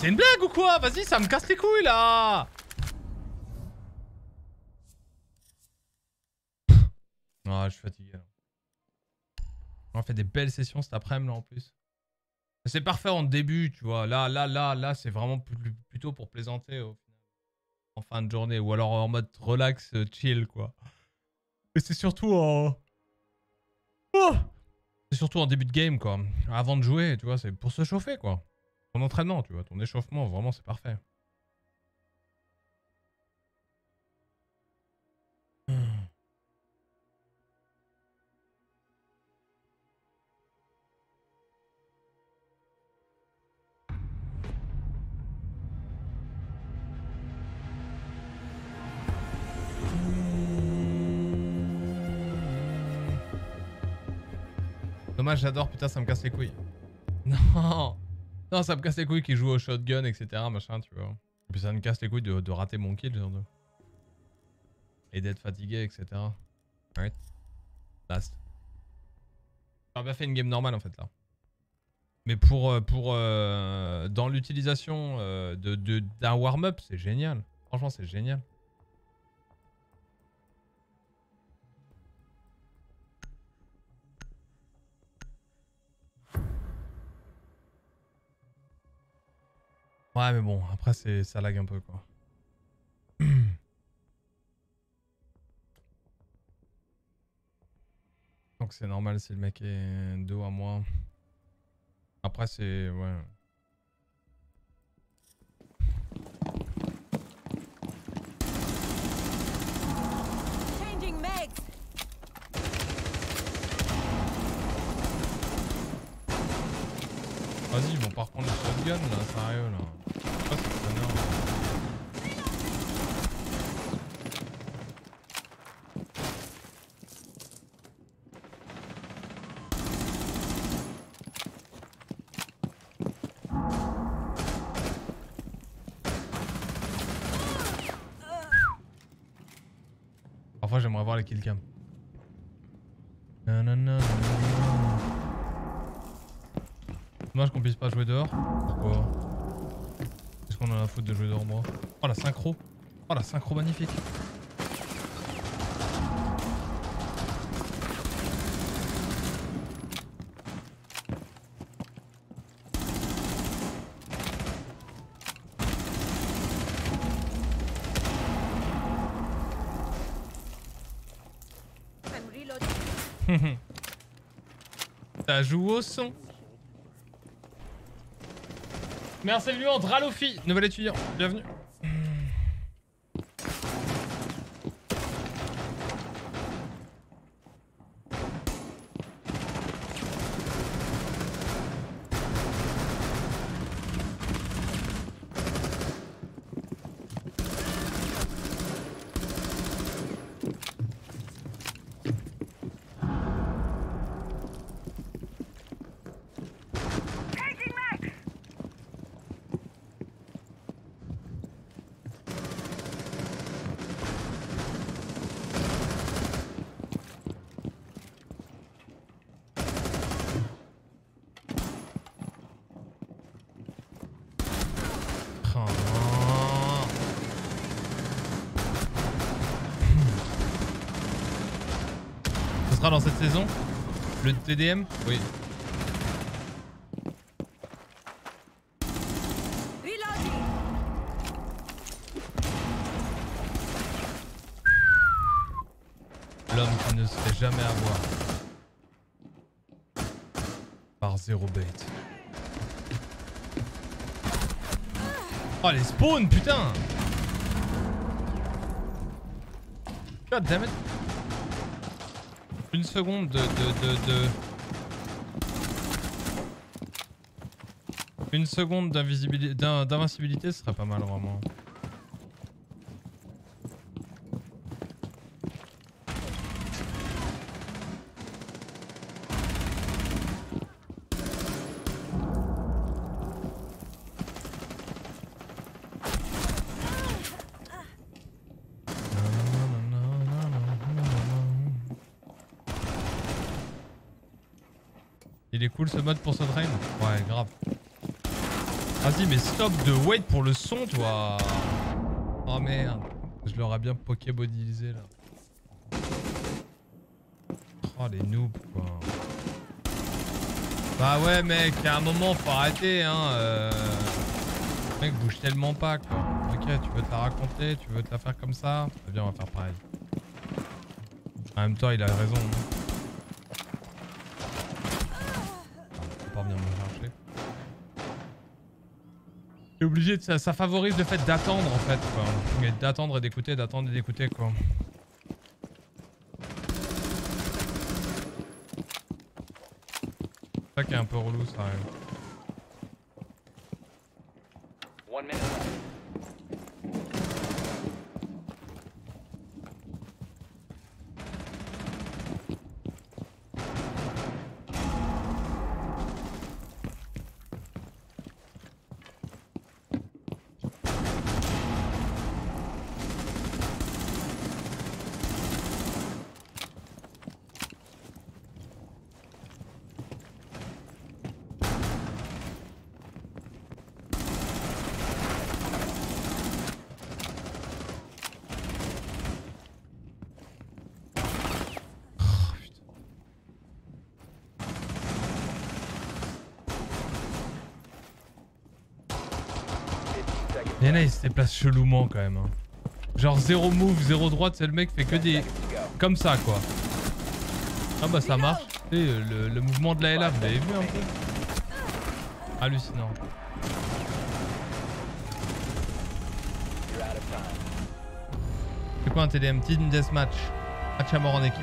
C'est une blague ou quoi? Vas-y, ça me casse les couilles là Ah, je suis fatigué. là. On fait des belles sessions cet après-midi là en plus. C'est parfait en début, tu vois. Là, là, là, là, c'est vraiment plutôt pour plaisanter. En fin de journée. Ou alors en mode relax, euh, chill, quoi. Et c'est surtout en. Oh c'est surtout en début de game, quoi. Avant de jouer, tu vois, c'est pour se chauffer, quoi. Ton entraînement, tu vois, ton échauffement, vraiment, c'est parfait. J'adore, putain, ça me casse les couilles. Non Non, ça me casse les couilles qu'il joue au shotgun, etc. Machin, tu vois. Et puis ça me casse les couilles de, de rater mon kill, genre de... Et d'être fatigué, etc. Right Last. J'aurais bien fait une game normale, en fait, là. Mais pour... euh, pour euh, dans l'utilisation euh, de de- d'un warm-up, c'est génial. Franchement, c'est génial. Ouais, mais bon, après, c'est ça lag un peu, quoi. Donc c'est normal si le mec est dos à moi. Après, c'est... Ouais. par contre les shotguns là, sérieux là. Hein. Parfois j'aimerais voir les killcams. Dommage qu'on puisse pas jouer dehors. Pourquoi Qu'est-ce qu'on a à foutre de jouer dehors, moi Oh la synchro Oh la synchro magnifique. Ça joue au son. Merci en Dralofi, nouvel étudiant. Bienvenue. Oh. Ce sera dans cette saison Le TDM Oui. L'homme qui ne se fait jamais avoir. Par zéro bait. Oh les spawns putain God Une seconde de... de, de. Une seconde d'invincibilité ce serait pas mal vraiment. Il est cool ce mode pour ce drain Ouais, grave. Vas-y, mais stop de wait pour le son, toi Oh merde. Je l'aurais bien pokébodilisé là. Oh, les noobs, quoi. Bah ouais, mec, à un moment, faut arrêter, hein. Euh... Mec, bouge tellement pas, quoi. Ok, tu veux te la raconter, tu veux te la faire comme ça bien, on va faire pareil. En même temps, il a raison. hein. Obligé. Ça, ça favorise le fait d'attendre, en fait, quoi. D'attendre et d'écouter, d'attendre et d'écouter, quoi. C'est ça qui est un peu relou, ça. Se déplace chelouement quand même. hein. Genre zéro move, zéro droite, c'est le mec fait que des... Comme ça quoi. Ah bah ça marche. Le, le mouvement de la LA, vous l'avez vu un peu Hallucinant. C'est quoi un TDM Team Deathmatch. Match à mort en équipe.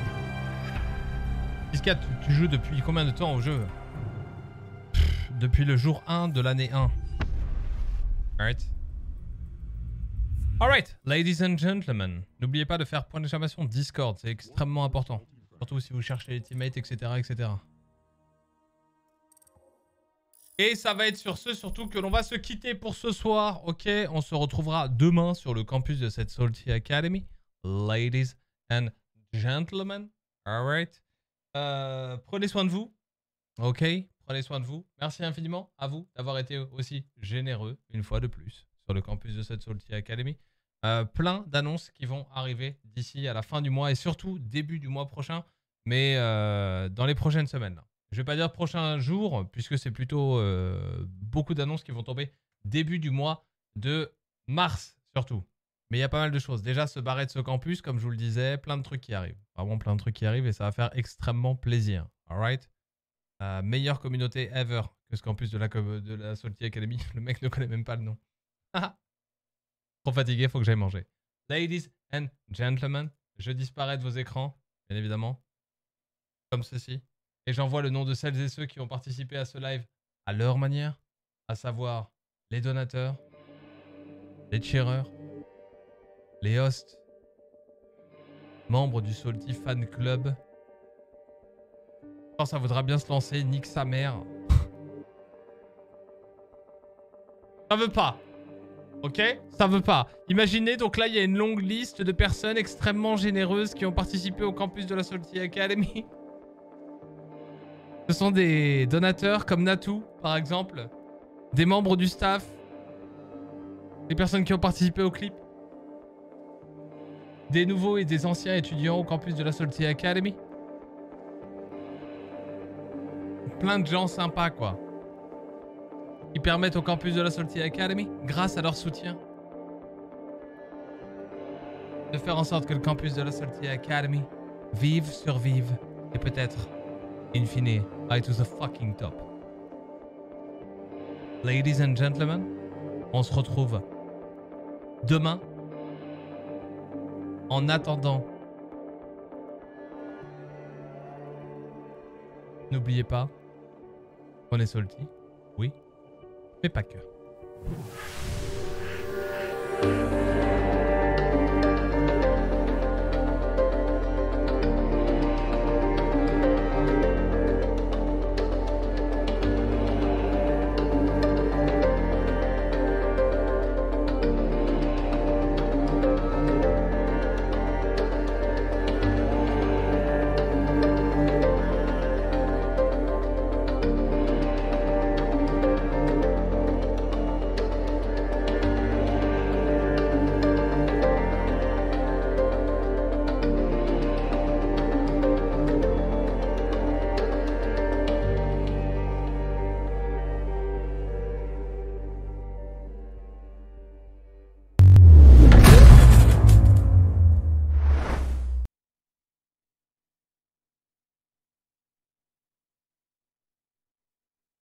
Piscat, tu, tu joues depuis combien de temps au jeu? Depuis le jour 1 de l'année 1. Alright. Alright, ladies and gentlemen. N'oubliez pas de faire point d'exclamation Discord, c'est extrêmement important. Surtout si vous cherchez les teammates, etc. etc. Et ça va être sur ce surtout que l'on va se quitter pour ce soir. Ok, on se retrouvera demain sur le campus de cette Salty Academy. Ladies and gentlemen. Alright. Euh, prenez soin de vous. Ok? Prenez soin de vous. Merci infiniment à vous d'avoir été aussi généreux, une fois de plus, sur le campus de cette Salty Academy. Euh, plein d'annonces qui vont arriver d'ici à la fin du mois et surtout début du mois prochain, mais euh, dans les prochaines semaines. Je vais pas dire prochain jour, puisque c'est plutôt euh, beaucoup d'annonces qui vont tomber début du mois de mars, surtout. Mais il y a pas mal de choses. Déjà, se barrer de ce campus, comme je vous le disais, plein de trucs qui arrivent. Vraiment plein de trucs qui arrivent et ça va faire extrêmement plaisir. Alright Meilleure communauté ever que ce campus de la, de la Salty Academy. Le mec ne connaît même pas le nom. Trop fatigué, faut que j'aille manger. Ladies and gentlemen, je disparais de vos écrans, bien évidemment. Comme ceci. Et j'envoie le nom de celles et ceux qui ont participé à ce live à leur manière, à savoir les donateurs, les cheerers, les hosts, membres du Salty Fan Club. Je pense que ça voudra bien se lancer, nique sa mère. ça veut pas. Ok? Ça veut pas. Imaginez, donc là, il y a une longue liste de personnes extrêmement généreuses qui ont participé au campus de la Salty Academy. Ce sont des donateurs comme Natou, par exemple. Des membres du staff. Des personnes qui ont participé au clip. Des nouveaux et des anciens étudiants au campus de la Salty Academy. Plein de gens sympas, quoi. Qui permettent au campus de la Salty Academy, grâce à leur soutien, de faire en sorte que le campus de la Salty Academy vive, survive et peut-être, in fine, aille to the fucking top. Ladies and gentlemen, on se retrouve demain. En attendant, n'oubliez pas, salty, oui, mais pas que.